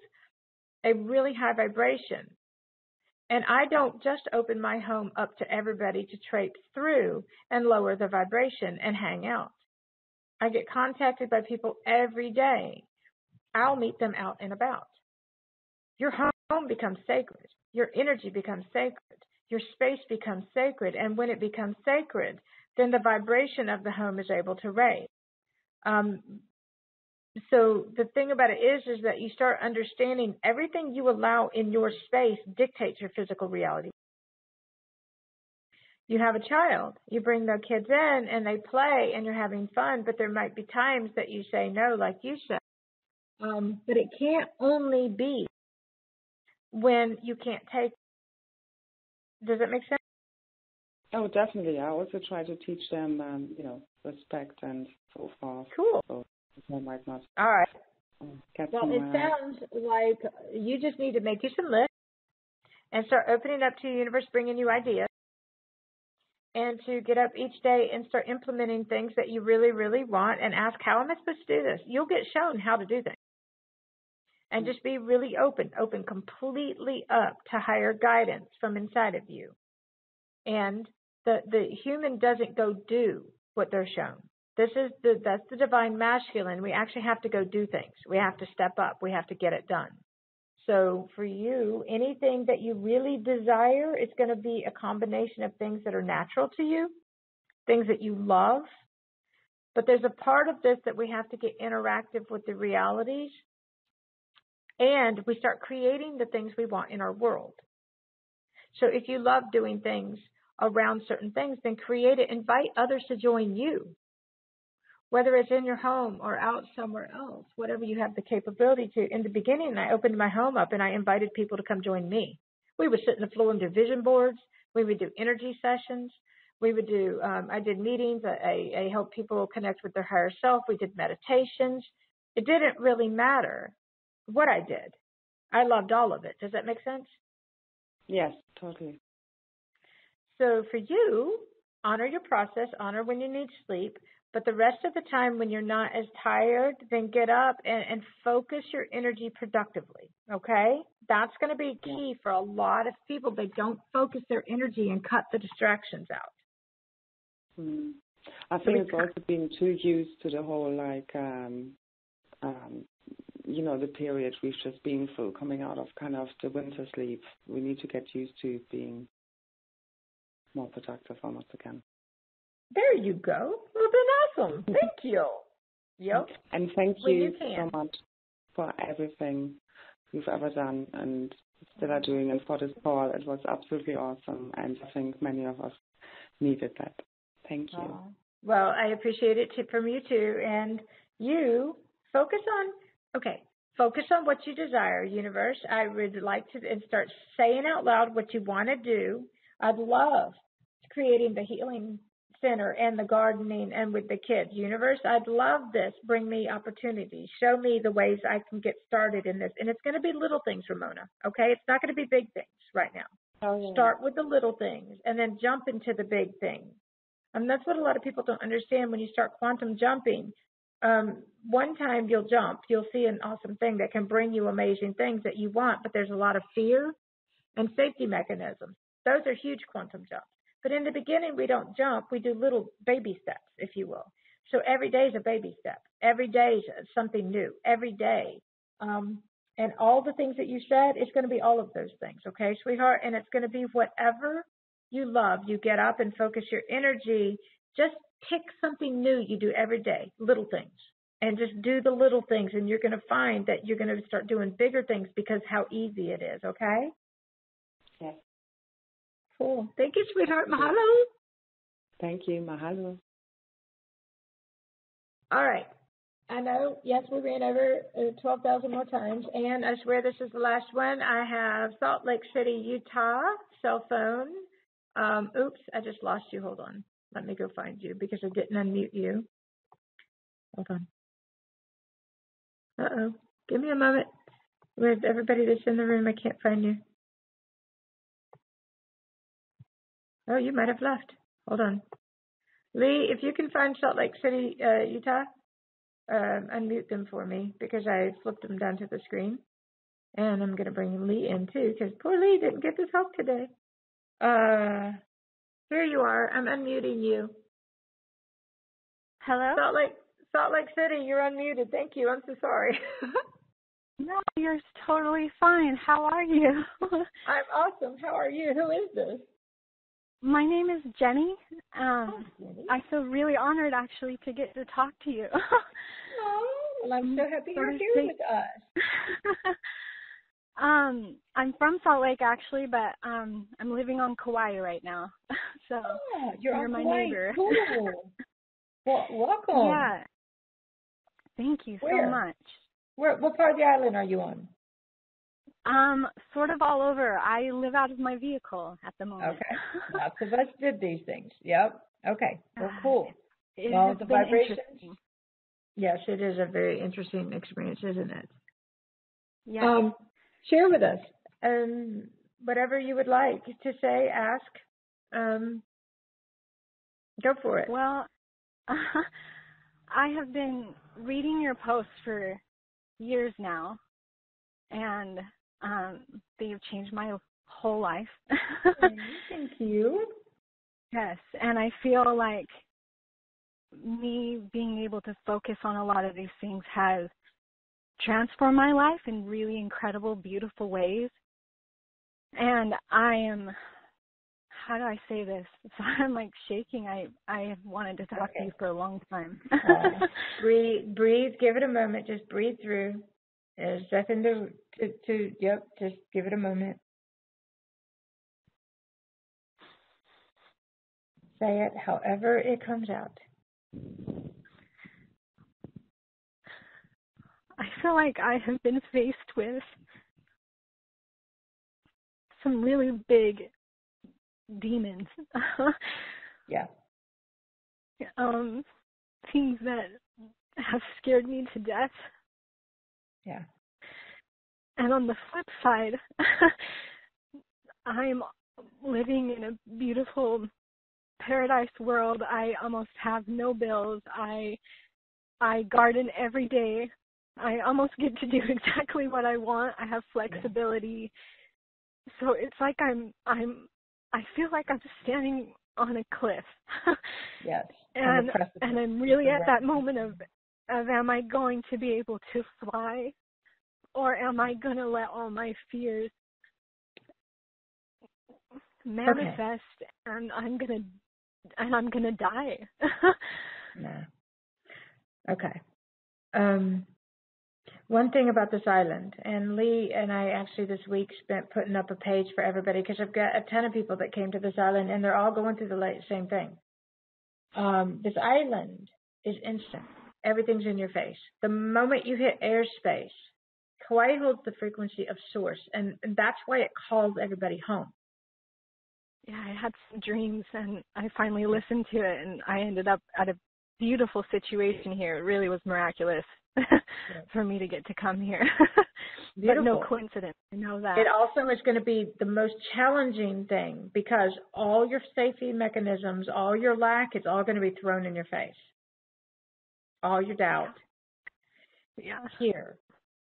a really high vibration. And I don't just open my home up to everybody to traipse through and lower the vibration and hang out. I get contacted by people every day. I'll meet them out and about. Your home becomes sacred. Your energy becomes sacred. Your space becomes sacred. And when it becomes sacred, then the vibration of the home is able to raise. Um, so the thing about it is, is that you start understanding everything you allow in your space dictates your physical reality. You have a child, you bring the kids in and they play and you're having fun, but there might be times that you say no, like you said. Um, but it can't only be when you can't take. Does it make sense? Oh, definitely. I also try to teach them, um, you know, respect and so forth. Cool. So might not. All right. Get well, it sounds like you just need to make you some lists and start opening up to the universe, bringing you ideas, and to get up each day and start implementing things that you really, really want and ask, how am I supposed to do this? You'll get shown how to do things. And just be really open, open completely up to higher guidance from inside of you. And the, the human doesn't go do what they're shown. This is the, that's the divine masculine. We actually have to go do things. We have to step up. We have to get it done. So for you, anything that you really desire is going to be a combination of things that are natural to you, things that you love. But there's a part of this that we have to get interactive with the realities. And we start creating the things we want in our world. So if you love doing things around certain things, then create it. Invite others to join you whether it's in your home or out somewhere else, whatever you have the capability to. In the beginning, I opened my home up and I invited people to come join me. We would sit in the floor and do vision boards. We would do energy sessions. We would do, um, I did meetings. I, I helped people connect with their higher self. We did meditations. It didn't really matter what I did. I loved all of it. Does that make sense? Yes, totally. So for you, honor your process, honor when you need sleep, but the rest of the time, when you're not as tired, then get up and, and focus your energy productively. Okay? That's going to be key for a lot of people. They don't focus their energy and cut the distractions out. Mm. I think so it's also being too used to the whole, like, um, um, you know, the period we've just been through, coming out of kind of the winter sleep. We need to get used to being more productive almost again. There you go. Well, been awesome. Mm-hmm. Thank you. Yep. And thank you, you so much for everything you've ever done and still are doing and for this call. It was absolutely awesome and I think many of us needed that. Thank you. Well, I appreciate it too, from you too. And you focus on, okay, focus on what you desire, universe. I would like to and start saying out loud what you want to do. I'd love creating the healing center and the gardening and with the kids. Universe, I'd love this. Bring me opportunities. Show me the ways I can get started in this. And it's going to be little things, Ramona. Okay? It's not going to be big things right now. Oh, yeah. Start with the little things and then jump into the big things. And that's what a lot of people don't understand when you start quantum jumping. Um, one time you'll jump, you'll see an awesome thing that can bring you amazing things that you want, but there's a lot of fear and safety mechanisms. Those are huge quantum jumps. But in the beginning, we don't jump. We do little baby steps, if you will. So every day is a baby step. Every day is something new. Every day. Um, and all the things that you said, it's going to be all of those things. Okay, sweetheart? And it's going to be whatever you love. You get up and focus your energy. Just pick something new you do every day, little things. And just do the little things, and you're going to find that you're going to start doing bigger things because how easy it is, okay? Yes. Cool. Thank you, sweetheart. Mahalo. Thank you. Mahalo. All right. I know, yes, we ran over uh, 12,000 more times, and I swear this is the last one. I have Salt Lake City, Utah, cell phone. Um, oops, I just lost you. Hold on. Let me go find you because I didn't unmute you. Hold on. Uh-oh. Give me a moment. With everybody that's in the room, I can't find you. Oh, you might have left. Hold on. Lee, if you can find Salt Lake City, uh, Utah, um, unmute them for me because I flipped them down to the screen. And I'm going to bring Lee in too because poor Lee didn't get this help today. Uh, here you are. I'm unmuting you. Hello? Salt Lake, Salt Lake City, you're unmuted. Thank you. I'm so sorry. <laughs> no, you're totally fine. How are you? <laughs> I'm awesome. How are you? Who is this? My name is Jenny. Um, oh, Jenny. I feel really honored actually to get to talk to you. oh, well, I'm <laughs> so happy you're here with us. Um, I'm from Salt Lake actually, but um, I'm living on Kauai right now. <laughs> so oh, you're, you're my Kauai. neighbor. Cool. <laughs> well, welcome. Yeah. Thank you Where? so much. Where, what part of the island are you on? Um, sort of all over. I live out of my vehicle at the moment. Okay. <laughs> Lots of us did these things. Yep. Okay. Well, cool. It well, the vibrations. Yes, it is a very interesting experience, isn't it? Yeah. Um, share with us um, whatever you would like to say, ask. Um, go for it. Well, <laughs> I have been reading your posts for years now, and um, they've changed my whole life. Thank <laughs> you. Yes, and I feel like me being able to focus on a lot of these things has transformed my life in really incredible, beautiful ways. And I am how do I say this? <laughs> So I'm like shaking. I I wanted to talk okay. to you for a long time. uh, <laughs> breathe, breathe. Give it a moment. Just breathe through. There's nothing to, to to yep. Just give it a moment. Say it however it comes out. I feel like I have been faced with some really big demons. <laughs> yeah. Um, things that have scared me to death. Yeah. And on the flip side, <laughs> I'm living in a beautiful paradise world. I almost have no bills. I I garden every day. I almost get to do <laughs> exactly what I want. I have flexibility. So it's like I'm I'm I feel like I'm standing on a cliff. <laughs> yes. and and I'm really at that moment of of am I going to be able to fly or am I going to let all my fears manifest and I'm going to and I'm going to die. <laughs> No. Okay. Um, one thing about this island, and Lee and I actually this week spent putting up a page for everybody because I've got a ton of people that came to this island and they're all going through the same thing. Um, this island is instant. Everything's in your face. The moment you hit airspace, Kauai holds the frequency of source, and, and that's why it calls everybody home. yeah, I had some dreams and I finally listened to it and I ended up at a beautiful situation here. It really was miraculous <laughs> for me to get to come here. <laughs> but no coincidence. I know that. It also is going to be the most challenging thing because all your safety mechanisms, all your lack, it's all going to be thrown in your face. All your doubt yeah. here,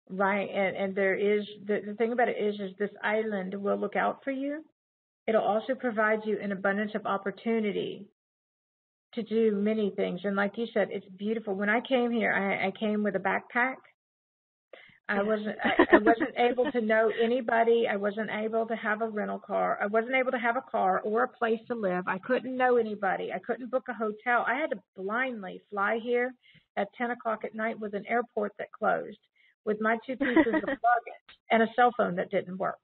right? And and there is the the thing about it is is this island will look out for you. It'll also provide you an abundance of opportunity to do many things. And like you said, it's beautiful. When I came here, I, I came with a backpack. I wasn't I, I <laughs> wasn't able to know anybody. I wasn't able to have a rental car. I wasn't able to have a car or a place to live. I couldn't know anybody. I couldn't book a hotel. I had to blindly fly here at ten o'clock at night with an airport that closed, with my two pieces of <laughs> luggage and a cell phone that didn't work.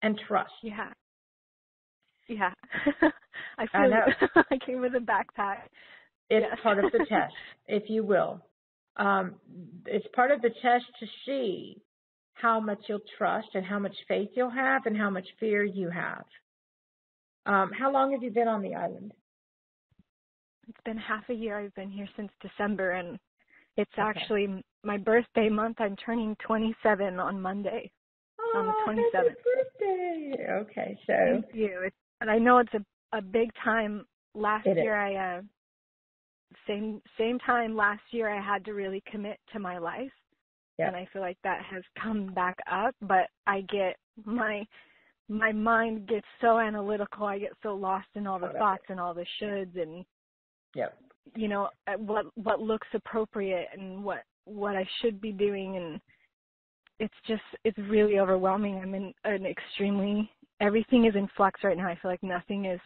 And trust. Yeah. Yeah. <laughs> I I feel know. <laughs> I came with a backpack. It's Yes. part of the <laughs> test, if you will. Um, it's part of the test to see how much you'll trust and how much faith you'll have and how much fear you have. Um, how long have you been on the island? It's been half a year. I've been here since December, and it's Okay. actually my birthday month. I'm turning 27 on Monday. Oh, on the 27th. Happy birthday. Okay, so Thank you. It's, and I know it's a a big time. Last It is. year I uh same same time last year I had to really commit to my life. Yep. And I feel like that has come back up, but I get my my mind gets so analytical. I get so lost in all the Oh, thoughts and all the shoulds and yep. you know uh, what what looks appropriate and what what I should be doing and it's just it's really overwhelming. I'm in an extremely everything is in flux right now. I feel like nothing is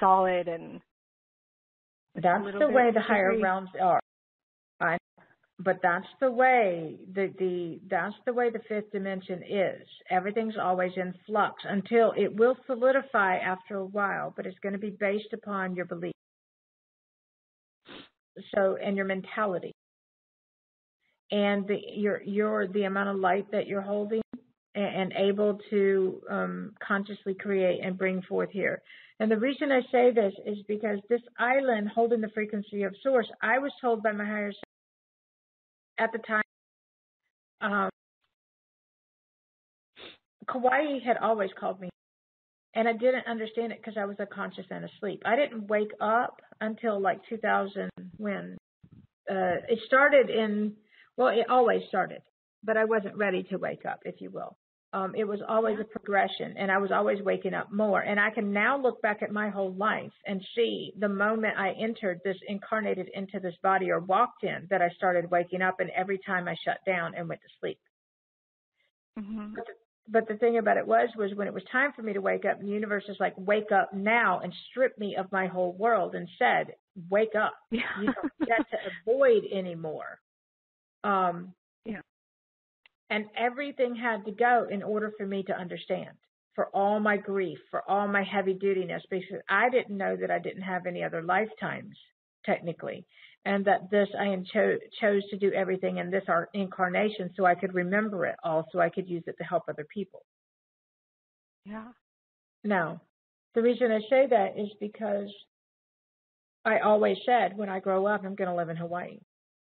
solid and That's the way the higher jittery. realms are. I but that's the way the the that's the way the fifth dimension is. Everything's always in flux until it will solidify after a while, but it's going to be based upon your belief. So and your mentality. And the your your the amount of light that you're holding and, and able to um, consciously create and bring forth here. And the reason I say this is because this island holding the frequency of source, I was told by my higher at the time, um, Kauai had always called me, and I didn't understand it because I was unconscious and asleep. I didn't wake up until like 2000 when uh, it started in. Well, it always started, but I wasn't ready to wake up, if you will. Um, it was always a progression, and I was always waking up more. And I can now look back at my whole life and see the moment I entered this, incarnated into this body or walked in, that I started waking up, and every time I shut down and went to sleep. Mhm. But the, but the thing about it was, was when it was time for me to wake up, the universe is like, wake up now and strip me of my whole world and said, wake up. Yeah. You don't <laughs> get to avoid anymore. Um, Yeah. and everything had to go in order for me to understand for all my grief, for all my heavy dutiness, because I didn't know that I didn't have any other lifetimes, technically, and that this I am cho- chose to do everything in this our incarnation so I could remember it all, so I could use it to help other people. Yeah. Now, the reason I say that is because I always said when I grow up I'm going to live in Hawaii,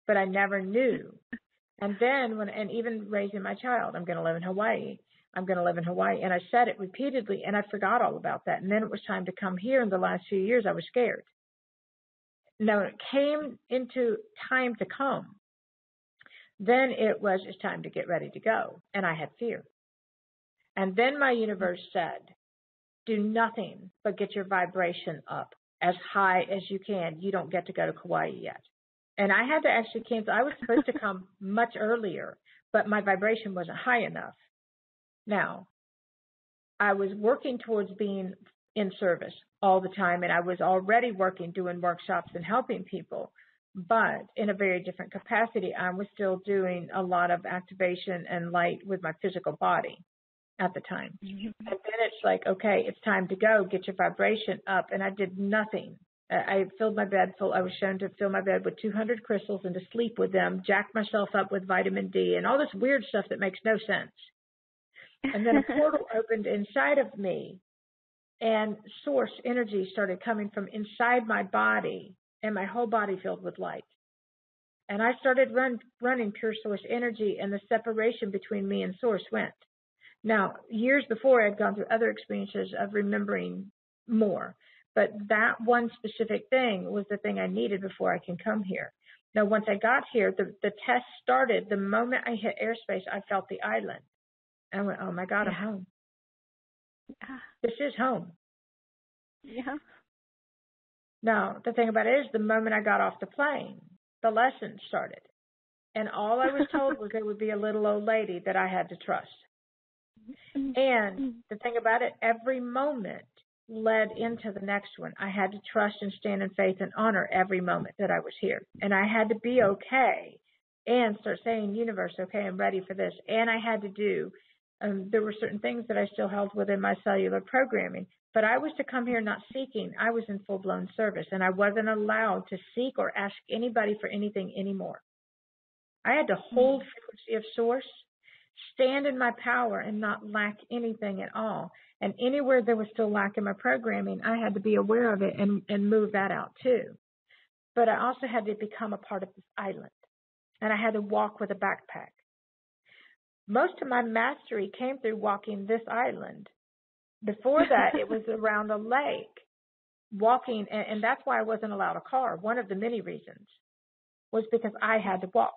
but I never knew. <laughs> And then when and even raising my child, I'm going to live in Hawaii. I'm going to live in Hawaii, and I said it repeatedly, and I forgot all about that. And then it was time to come here. In the last few years, I was scared. Now, when it came into time to come, then it was it's time to get ready to go, and I had fear. And then my universe said, do nothing but get your vibration up as high as you can. You don't get to go to Kauai yet. And I had to actually cancel. I was supposed to come much earlier, but my vibration wasn't high enough. Now, I was working towards being in service all the time, and I was already working doing workshops and helping people, but in a very different capacity. I was still doing a lot of activation and light with my physical body at the time. Mm-hmm. And then it's like, okay, it's time to go. Get your vibration up. And I did nothing. I filled my bed full. I was shown to fill my bed with 200 crystals and to sleep with them, jack myself up with vitamin D and all this weird stuff that makes no sense. And then a <laughs> portal opened inside of me and source energy started coming from inside my body and my whole body filled with light. And I started run, running pure source energy and the separation between me and source went. Now, years before, I'd gone through other experiences of remembering more, but that one specific thing was the thing I needed before I can come here. Now, once I got here, the, the test started. The moment I hit airspace, I felt the island. I went, oh my God, I'm home. Yeah. This is home. Yeah. Now, the thing about it is, the moment I got off the plane, the lesson started. And all I was told was there would be a little old lady that I had to trust. <laughs> And the thing about it, every moment led into the next one. I had to trust and stand in faith and honor every moment that I was here. And I had to be okay and start saying, universe, okay, I'm ready for this. And I had to do, um, there were certain things that I still held within my cellular programming. But I was to come here not seeking. I was in full blown service and I wasn't allowed to seek or ask anybody for anything anymore. I had to hold frequency of source, stand in my power and not lack anything at all. And anywhere there was still lack in my programming, I had to be aware of it and, and move that out too. But I also had to become a part of this island. and I had to walk with a backpack. Most of my mastery came through walking this island. Before that, it was <laughs> around a lake, walking, and, and that's why I wasn't allowed a car. One of the many reasons was because I had to walk.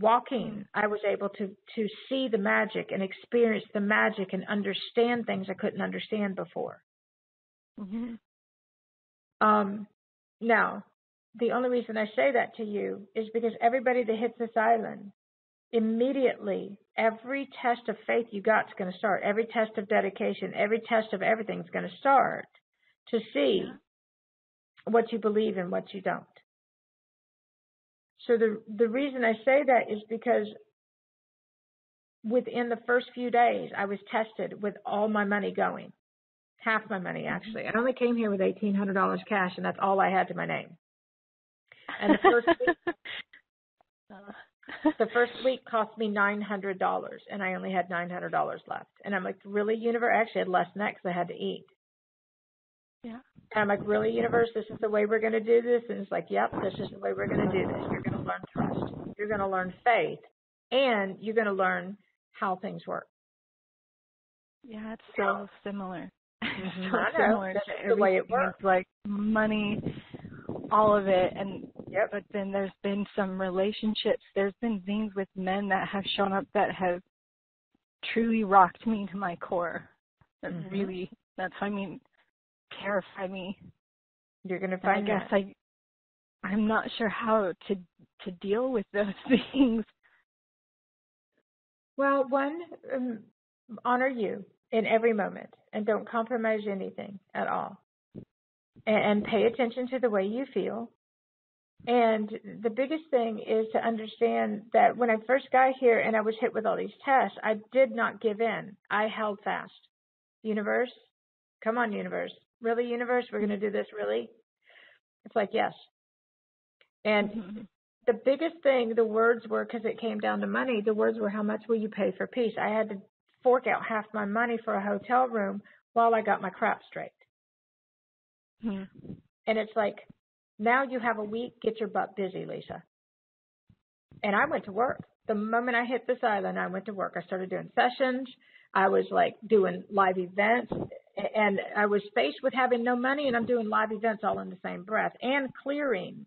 Walking, I was able to to see the magic and experience the magic and understand things I couldn't understand before. Mm-hmm. Um, now, the only reason I say that to you is because everybody that hits this island, immediately, every test of faith you got is going to start. Every test of dedication, every test of everything is going to start to see Yeah. what you believe and what you don't. So the the reason I say that is because within the first few days I was tested with all my money going. Half my money mm-hmm. actually. I only came here with eighteen hundred dollars cash and that's all I had to my name. And the first <laughs> week uh. the first week cost me nine hundred dollars and I only had nine hundred dollars left. And I'm like, really, universe? I actually had less than that 'cause I had to eat. Yeah. And I'm like, really, universe? This is the way we're going to do this? And it's like, yep, this is the way we're going to do this. You're going learn trust. You're going to learn faith, and you're going to learn how things work. Yeah, it's so similar. Mhm. <laughs> so know. similar That's to the way it works. Like money, all of it, and Yep. but then there's been some relationships. There's been things with men that have shown up that have truly rocked me to my core. That Mhm. really, that's how I mean, terrify me. You're going to And I find guess that. I, I'm not sure how to to deal with those <laughs> things. Well, one, um, honor you in every moment and don't compromise anything at all. And, and pay attention to the way you feel. And the biggest thing is to understand that when I first got here and I was hit with all these tests, I did not give in. I held fast. Universe, come on, universe. Really, universe, we're going to do this, really? It's like, yes. And. <laughs> the biggest thing, the words were because it came down to money. The words were, "How much will you pay for peace?" I had to fork out half my money for a hotel room while I got my crap straight. Mhm. And it's like, now you have a week. Get your butt busy, Lisa. And I went to work. The moment I hit this island, I went to work. I started doing sessions. I was like doing live events, and I was faced with having no money, and I'm doing live events all in the same breath and clearing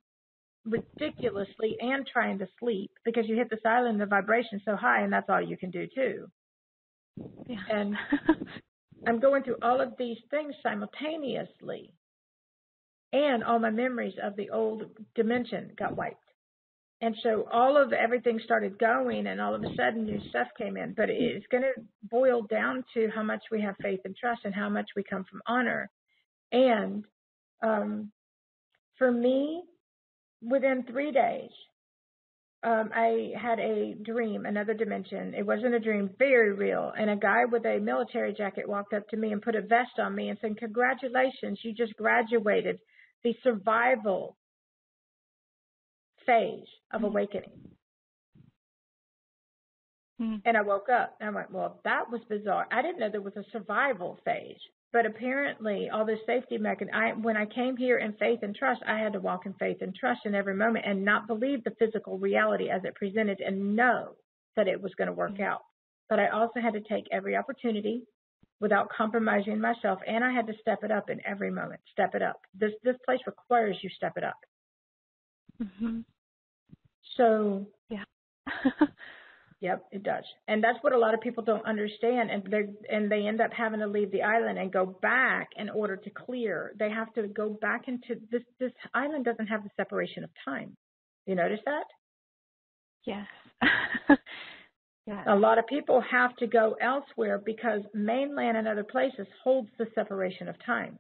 ridiculously and trying to sleep because you hit this island, the vibration's so high, and that's all you can do too. Yeah. And <laughs> I'm going through all of these things simultaneously. And all my memories of the old dimension got wiped. And so all of everything started going, and all of a sudden new stuff came in. But it's going to boil down to how much we have faith and trust, and how much we come from honor. And um, for me, within three days, um, I had a dream, another dimension. It wasn't a dream, very real. And a guy with a military jacket walked up to me and put a vest on me and said, Congratulations, you just graduated the survival phase of awakening. Mhm. And I woke up and I went, Well, that was bizarre. I didn't know there was a survival phase. But apparently, all this safety mechanism. I, when I came here in faith and trust, I had to walk in faith and trust in every moment, and not believe the physical reality as it presented, and know that it was going to work out. But I also had to take every opportunity without compromising myself, and I had to step it up in every moment. Step it up. This this place requires you step it up. Mhm. So Yeah. <laughs> Yep, it does. And that's what a lot of people don't understand and they and they end up having to leave the island and go back in order to clear. They have to go back into this this island doesn't have the separation of time. You notice that? yes. <laughs> yeah. A lot of people have to go elsewhere because mainland and other places holds the separation of time.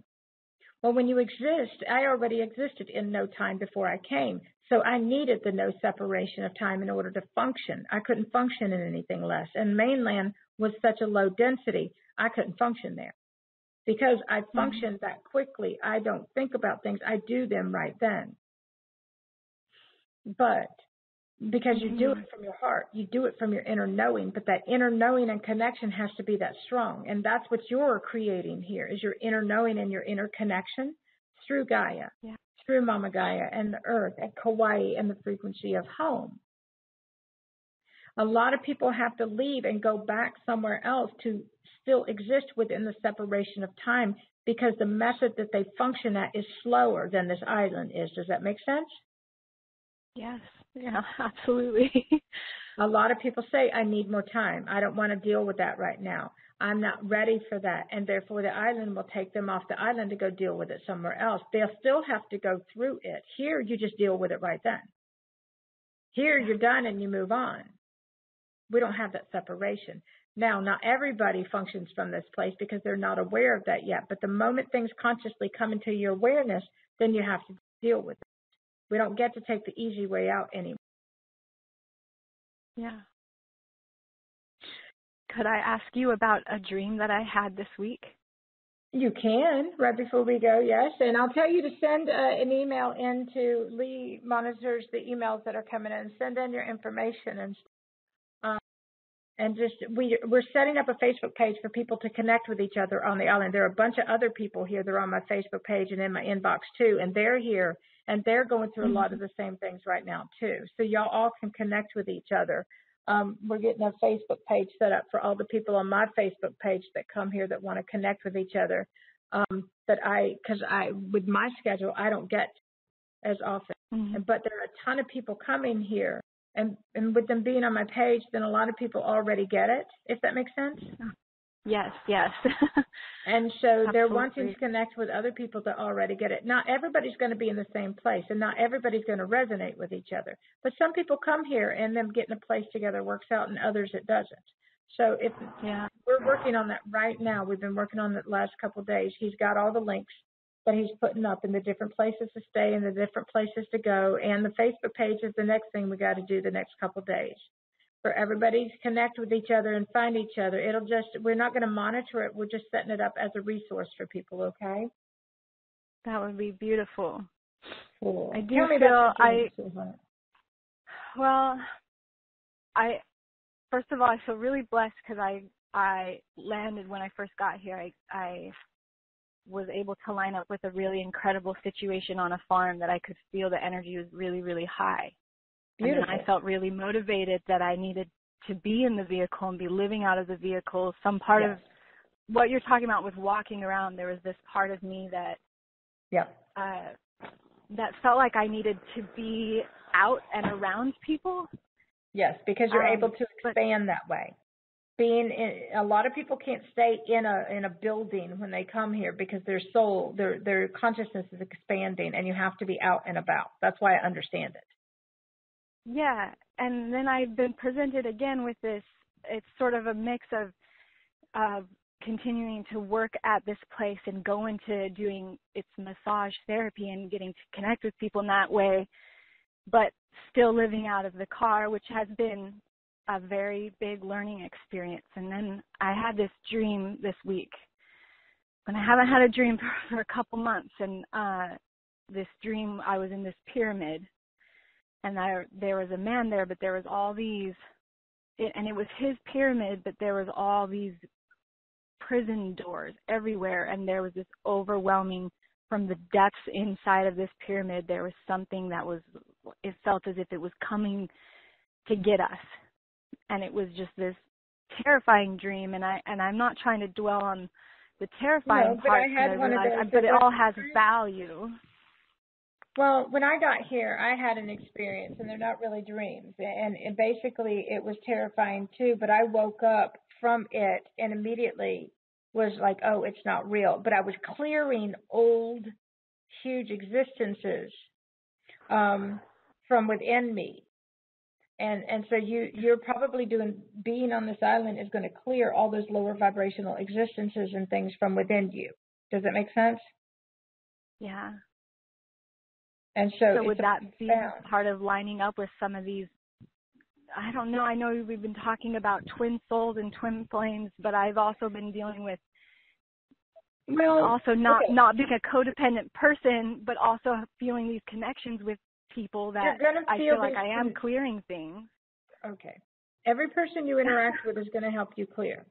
Well, when you exist, I already existed in no time before I came. So I needed the no separation of time in order to function. I couldn't function in anything less. And mainland was such a low density, I couldn't function there. Because I mm-hmm. function that quickly, I don't think about things, I do them right then. But because you do mm-hmm. it from your heart, you do it from your inner knowing, but that inner knowing and connection has to be that strong. And that's what you're creating here is your inner knowing and your inner connection through Gaia, Yeah. Through Mama Gaia and the earth at Kauai and the frequency of home. A lot of people have to leave and go back somewhere else to still exist within the separation of time because the method that they function at is slower than this island is. Does that make sense? Yes. Yeah, <laughs> absolutely. a lot of people say, I need more time. I don't want to deal with that right now. I'm not ready for that. And therefore, the island will take them off the island to go deal with it somewhere else. They'll still have to go through it. Here, you just deal with it right then. Here, you're done and you move on. We don't have that separation. Now, not everybody functions from this place because they're not aware of that yet. But the moment things consciously come into your awareness, then you have to deal with it. We don't get to take the easy way out anymore. Yeah. Could I ask you about a dream that I had this week? You can, right before we go, yes. And I'll tell you to send uh, an email into Lee monitors the emails that are coming in. Send in your information and um, and just we we're setting up a Facebook page for people to connect with each other on the island. There are a bunch of other people here. They're on my Facebook page and in my inbox too, and they're here and they're going through a lot of mm-hmm. the same things right now too. So y'all all can connect with each other. Um, we're getting a Facebook page set up for all the people on my Facebook page that come here that want to connect with each other. Um, that I, because I, with my schedule, I don't get as often. Mm-hmm. But there are a ton of people coming here, and and with them being on my page, then a lot of people already get it. If that makes sense. Yes, yes. <laughs> and so they're wanting to connect with other people that already get it. Not everybody's going to be in the same place and not everybody's going to resonate with each other. But some people come here and them getting a place together works out and others it doesn't. So if yeah. we're working on that right now. We've been working on it the last couple of days. He's got all the links that he's putting up in the different places to stay and the different places to go. And the Facebook page is the next thing we got to do the next couple of days for everybody to connect with each other and find each other. It'll just, we're not going to monitor it. We're just setting it up as a resource for people, okay? That would be beautiful. Cool. I do feel I, well, I, first of all, I feel really blessed because I, I landed when I first got here. I, I was able to line up with a really incredible situation on a farm that I could feel the energy was really, really high. Beautiful. And I felt really motivated that I needed to be in the vehicle and be living out of the vehicle. Some part yes. of what you're talking about with walking around, there was this part of me that yeah. Uh, that felt like I needed to be out and around people. Yes, because you're um, able to expand but, that way. Being in, a lot of people can't stay in a in a building when they come here because their soul, their their consciousness is expanding, and you have to be out and about. That's why I understand it. Yeah, and then I've been presented again with this. It's sort of a mix of of continuing to work at this place and go into doing its massage therapy and getting to connect with people in that way, but still living out of the car, which has been a very big learning experience. And then I had this dream this week, and I haven't had a dream for, <laughs> for a couple months. And uh, this dream, I was in this pyramid and there there was a man there, but there was all these, it, and it was his pyramid, but there was all these prison doors everywhere, and there was this overwhelming from the depths inside of this pyramid. There was something that was, it felt as if it was coming to get us, and it was just this terrifying dream. And I and I'm not trying to dwell on the terrifying no, part, but, I had one realized, of those but it all has value. Well, when I got here, I had an experience, and they're not really dreams. And, basically, it was terrifying too. But I woke up from it and immediately was like, "Oh, it's not real." But I was clearing old, huge existences um, from within me, and and so you you're probably doing being on this island is going to clear all those lower vibrational existences and things from within you. Does that make sense? Yeah. And so, so would that be part of lining up with some of these? I don't know. I know we've been talking about twin souls and twin flames, but I've also been dealing with well, also not okay. not being a codependent person, but also feeling these connections with people that I feel like I am clearing things. Okay. Every person you <laughs> interact with is going to help you clear.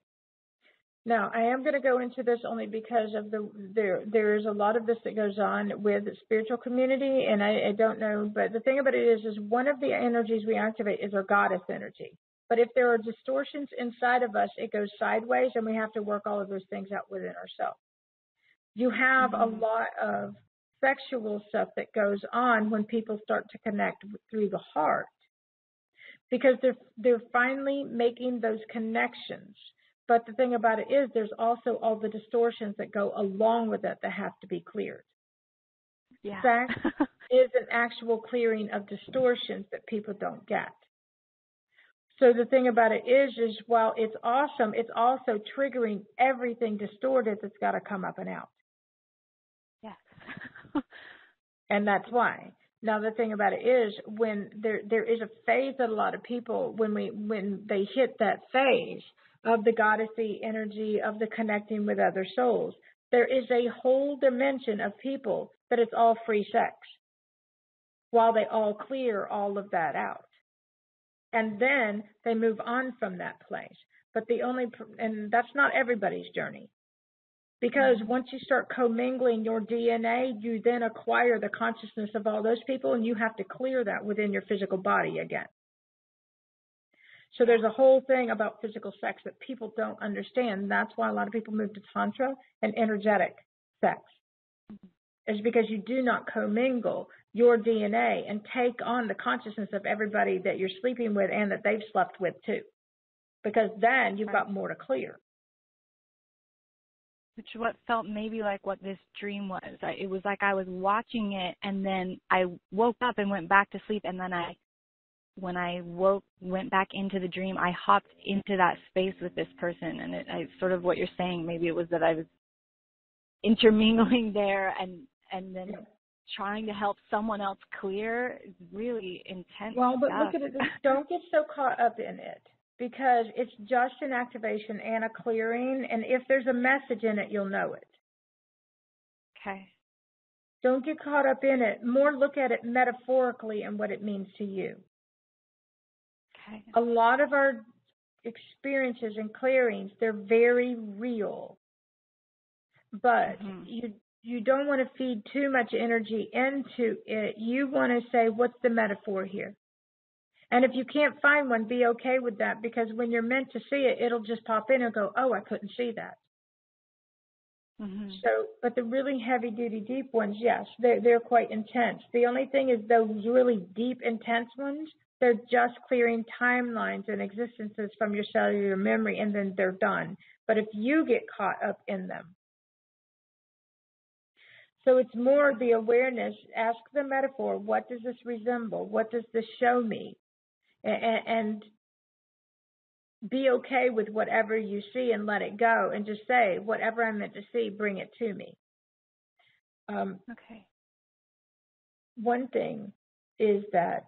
Now, I am going to go into this only because of the there there is a lot of this that goes on with the spiritual community, and I, I don't know, but the thing about it is, is one of the energies we activate is our goddess energy, But if there are distortions inside of us, it goes sideways and we have to work all of those things out within ourselves. You have mm-hmm. a lot of sexual stuff that goes on when people start to connect through the heart because they're they're finally making those connections. But the thing about it is there's also all the distortions that go along with it that have to be cleared. Yeah. Sex <laughs> is an actual clearing of distortions that people don't get. So the thing about it is, is while it's awesome, it's also triggering everything distorted that's got to come up and out. Yes. <laughs> and that's why. Now the thing about it is, when there there is a phase that a lot of people, when we when they hit that phase of the goddessy energy of the connecting with other souls, there is a whole dimension of people that it's all free sex, while they all clear all of that out and then they move on from that place. But the only, and that's not everybody's journey. Because mm-hmm. once you start commingling your DNA, you then acquire the consciousness of all those people and you have to clear that within your physical body again. So there's a whole thing about physical sex that people don't understand. That's why a lot of people move to Tantra and energetic sex. Is because you do not commingle your DNA and take on the consciousness of everybody that you're sleeping with and that they've slept with too. Because then you've got more to clear. Which what felt maybe like what this dream was. It was like I was watching it and then I woke up and went back to sleep and then I when I woke went back into the dream, I hopped into that space with this person and it I sort of what you're saying, maybe it was that I was intermingling <laughs> there and and then trying to help someone else clear is really intense. Well, but stuff. look at it. <laughs> Don't get so caught up in it because it's just an activation and a clearing. And if there's a message in it, you'll know it. Okay. Don't get caught up in it. More look at it metaphorically and what it means to you. Okay. A lot of our experiences and clearings, they're very real. But mm-hmm. you you don't want to feed too much energy into it. You want to say, what's the metaphor here? And if you can't find one, be okay with that because when you're meant to see it, it'll just pop in and go, oh, I couldn't see that. Mm-hmm. So, but the really heavy duty deep ones, yes, they're, they're quite intense. The only thing is those really deep, intense ones, they're just clearing timelines and existences from your cellular memory and then they're done. But if you get caught up in them, so it's more the awareness. Ask the metaphor. What does this resemble? What does this show me? And, and be okay with whatever you see and let it go and just say, whatever I'm meant to see, bring it to me. Um, okay. One thing is that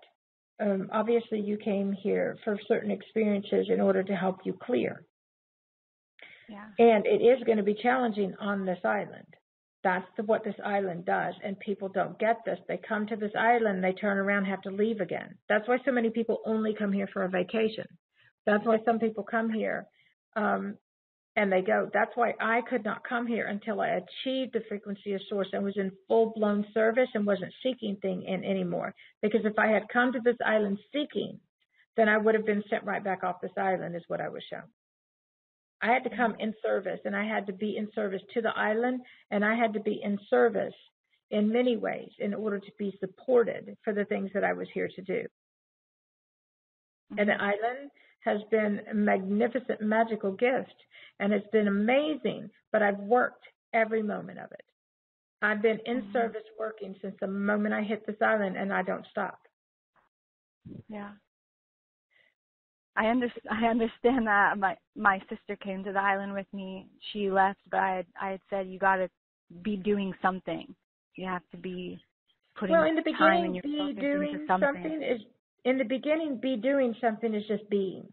um, obviously you came here for certain experiences in order to help you clear. Yeah. And it is going to be challenging on this island. That's the, what this island does, and people don't get this. They come to this island, they turn around, have to leave again. That's why so many people only come here for a vacation. That's why some people come here um, and they go. That's why I could not come here until I achieved the frequency of source and was in full blown service and wasn't seeking thing in anymore. Because if I had come to this island seeking, then I would have been sent right back off this island, is what I was shown. I had to come in service and I had to be in service to the island and I had to be in service in many ways in order to be supported for the things that I was here to do. Mm-hmm. And the island has been a magnificent, magical gift and it's been amazing, but I've worked every moment of it. I've been in mm-hmm. service working since the moment I hit this island and I don't stop. Yeah. I under I understand that my my sister came to the island with me. She left, but I had, I had said you got to be doing something. You have to be putting well in the beginning. be doing something. something is in the beginning. Be doing something is just being.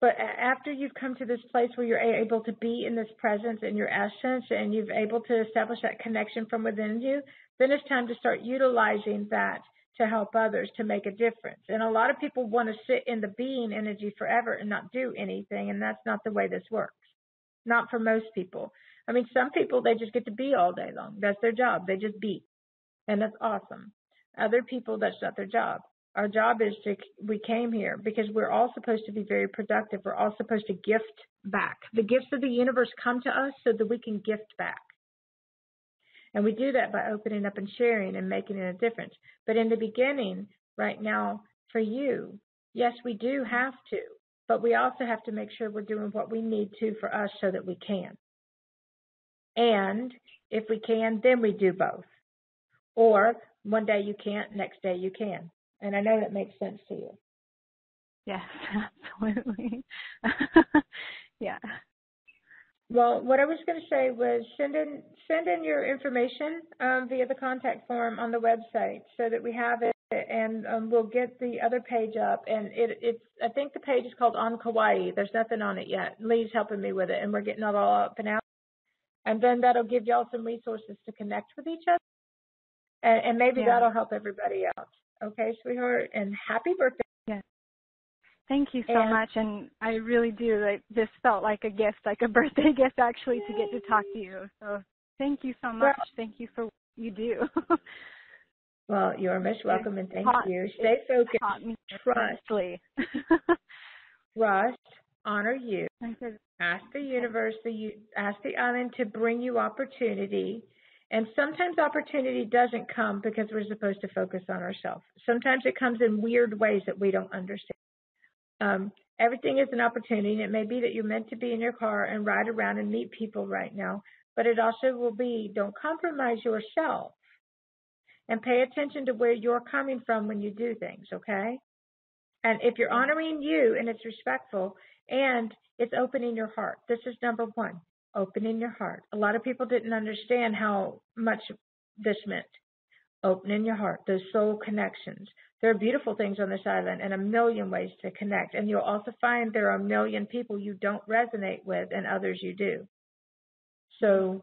But after you've come to this place where you're able to be in this presence and your essence and you've able to establish that connection from within you, then it's time to start utilizing that to help others to make a difference. And a lot of people want to sit in the being energy forever and not do anything, and that's not the way this works. Not for most people. I mean, some people, they just get to be all day long. That's their job. They just be. And that's awesome. Other people, that's not their job. Our job is to, we came here because we're all supposed to be very productive. We're all supposed to gift back. The gifts of the universe come to us so that we can gift back. And we do that by opening up and sharing and making a difference. But in the beginning, right now, for you, yes, we do have to, but we also have to make sure we're doing what we need to for us so that we can. And if we can, then we do both. Or one day you can't, next day you can. And I know that makes sense to you. Yes, <laughs> absolutely. <laughs> yeah. Well, what I was going to say was send in send in your information um, via the contact form on the website so that we have it, and um, we'll get the other page up. And it, it's I think the page is called On Kauai. There's nothing on it yet. Lee's helping me with it, and we're getting it all up and out. And then that'll give y'all some resources to connect with each other, and, and maybe yeah. that'll help everybody out. Okay, sweetheart, and happy birthday. Yeah. Thank you so and, much, and I really do. Like this felt like a gift, like a <laughs> birthday gift, actually, to get to talk to you. So thank you so much. Well, thank you for what you do. <laughs> well, you're most welcome, and thank taught, you. Stay focused. Trust. <laughs> Trust. Honor you. Ask the universe, the ask the island to bring you opportunity and sometimes opportunity doesn't come because we're supposed to focus on ourselves. Sometimes it comes in weird ways that we don't understand. Um, everything is an opportunity. And it may be that you're meant to be in your car and ride around and meet people right now, but it also will be don't compromise yourself and pay attention to where you're coming from when you do things, okay? And if you're honoring you and it's respectful and it's opening your heart, this is number one opening your heart. A lot of people didn't understand how much this meant. Opening your heart, those soul connections. There are beautiful things on this island and a million ways to connect. And you'll also find there are a million people you don't resonate with and others you do. So,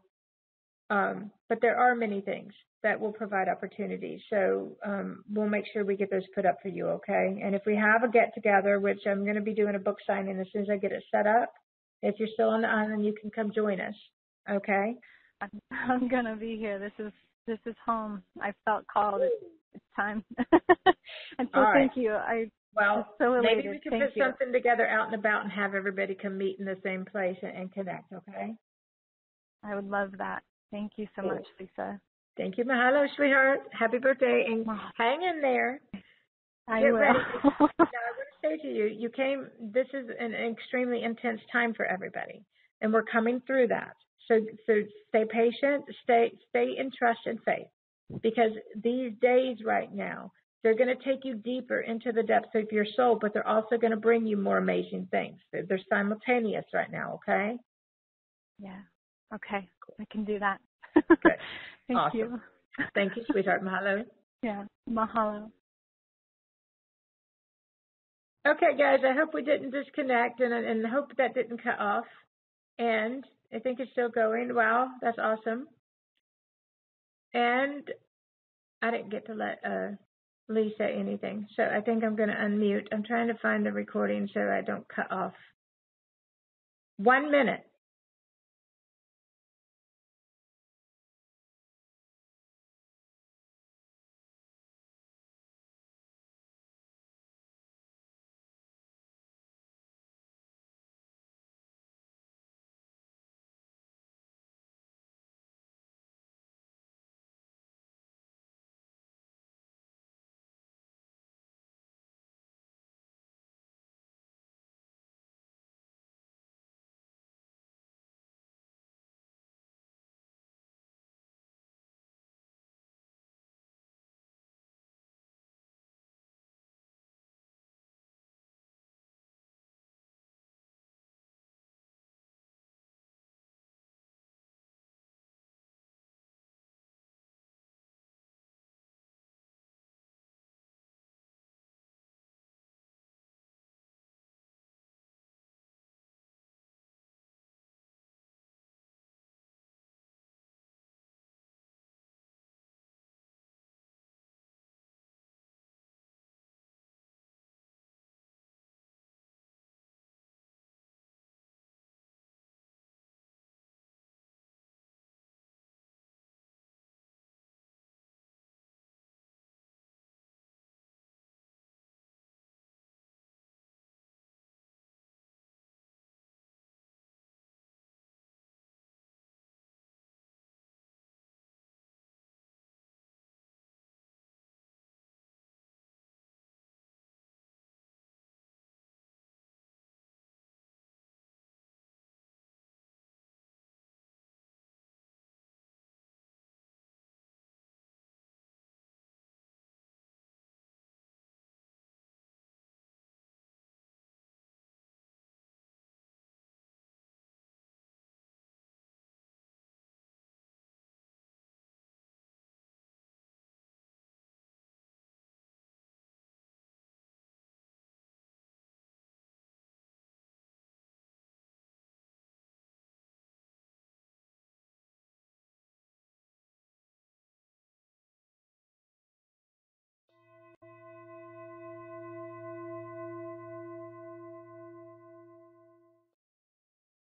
um, but there are many things that will provide opportunities. So um, we'll make sure we get those put up for you, okay? And if we have a get together, which I'm going to be doing a book signing as soon as I get it set up, if you're still on the island, you can come join us. Okay. <laughs> I'm gonna be here. This is this is home. I felt called. It's, it's time. <laughs> and so right. thank you. I well so maybe we can thank put you. something together out and about and have everybody come meet in the same place and, and connect. Okay. I would love that. Thank you so cool. much, Lisa. Thank you, Mahalo, sweetheart. Happy birthday and hang in there. I Get will. <laughs> ready. now, I want to say to you, you came. This is an extremely intense time for everybody, and we're coming through that. So, so stay patient, stay, stay in trust and faith, because these days right now, they're going to take you deeper into the depths of your soul, but they're also going to bring you more amazing things. They're, they're simultaneous right now. Okay. Yeah. Okay. I can do that. Good. <laughs> Thank awesome. you. Thank you, sweetheart. Mahalo. <laughs> Yeah. Mahalo. Okay, guys, I hope we didn't disconnect and, and hope that didn't cut off. And I think it's still going. Wow, that's awesome. And I didn't get to let uh, Lee say anything, so I think I'm going to unmute. I'm trying to find the recording so I don't cut off. One minute.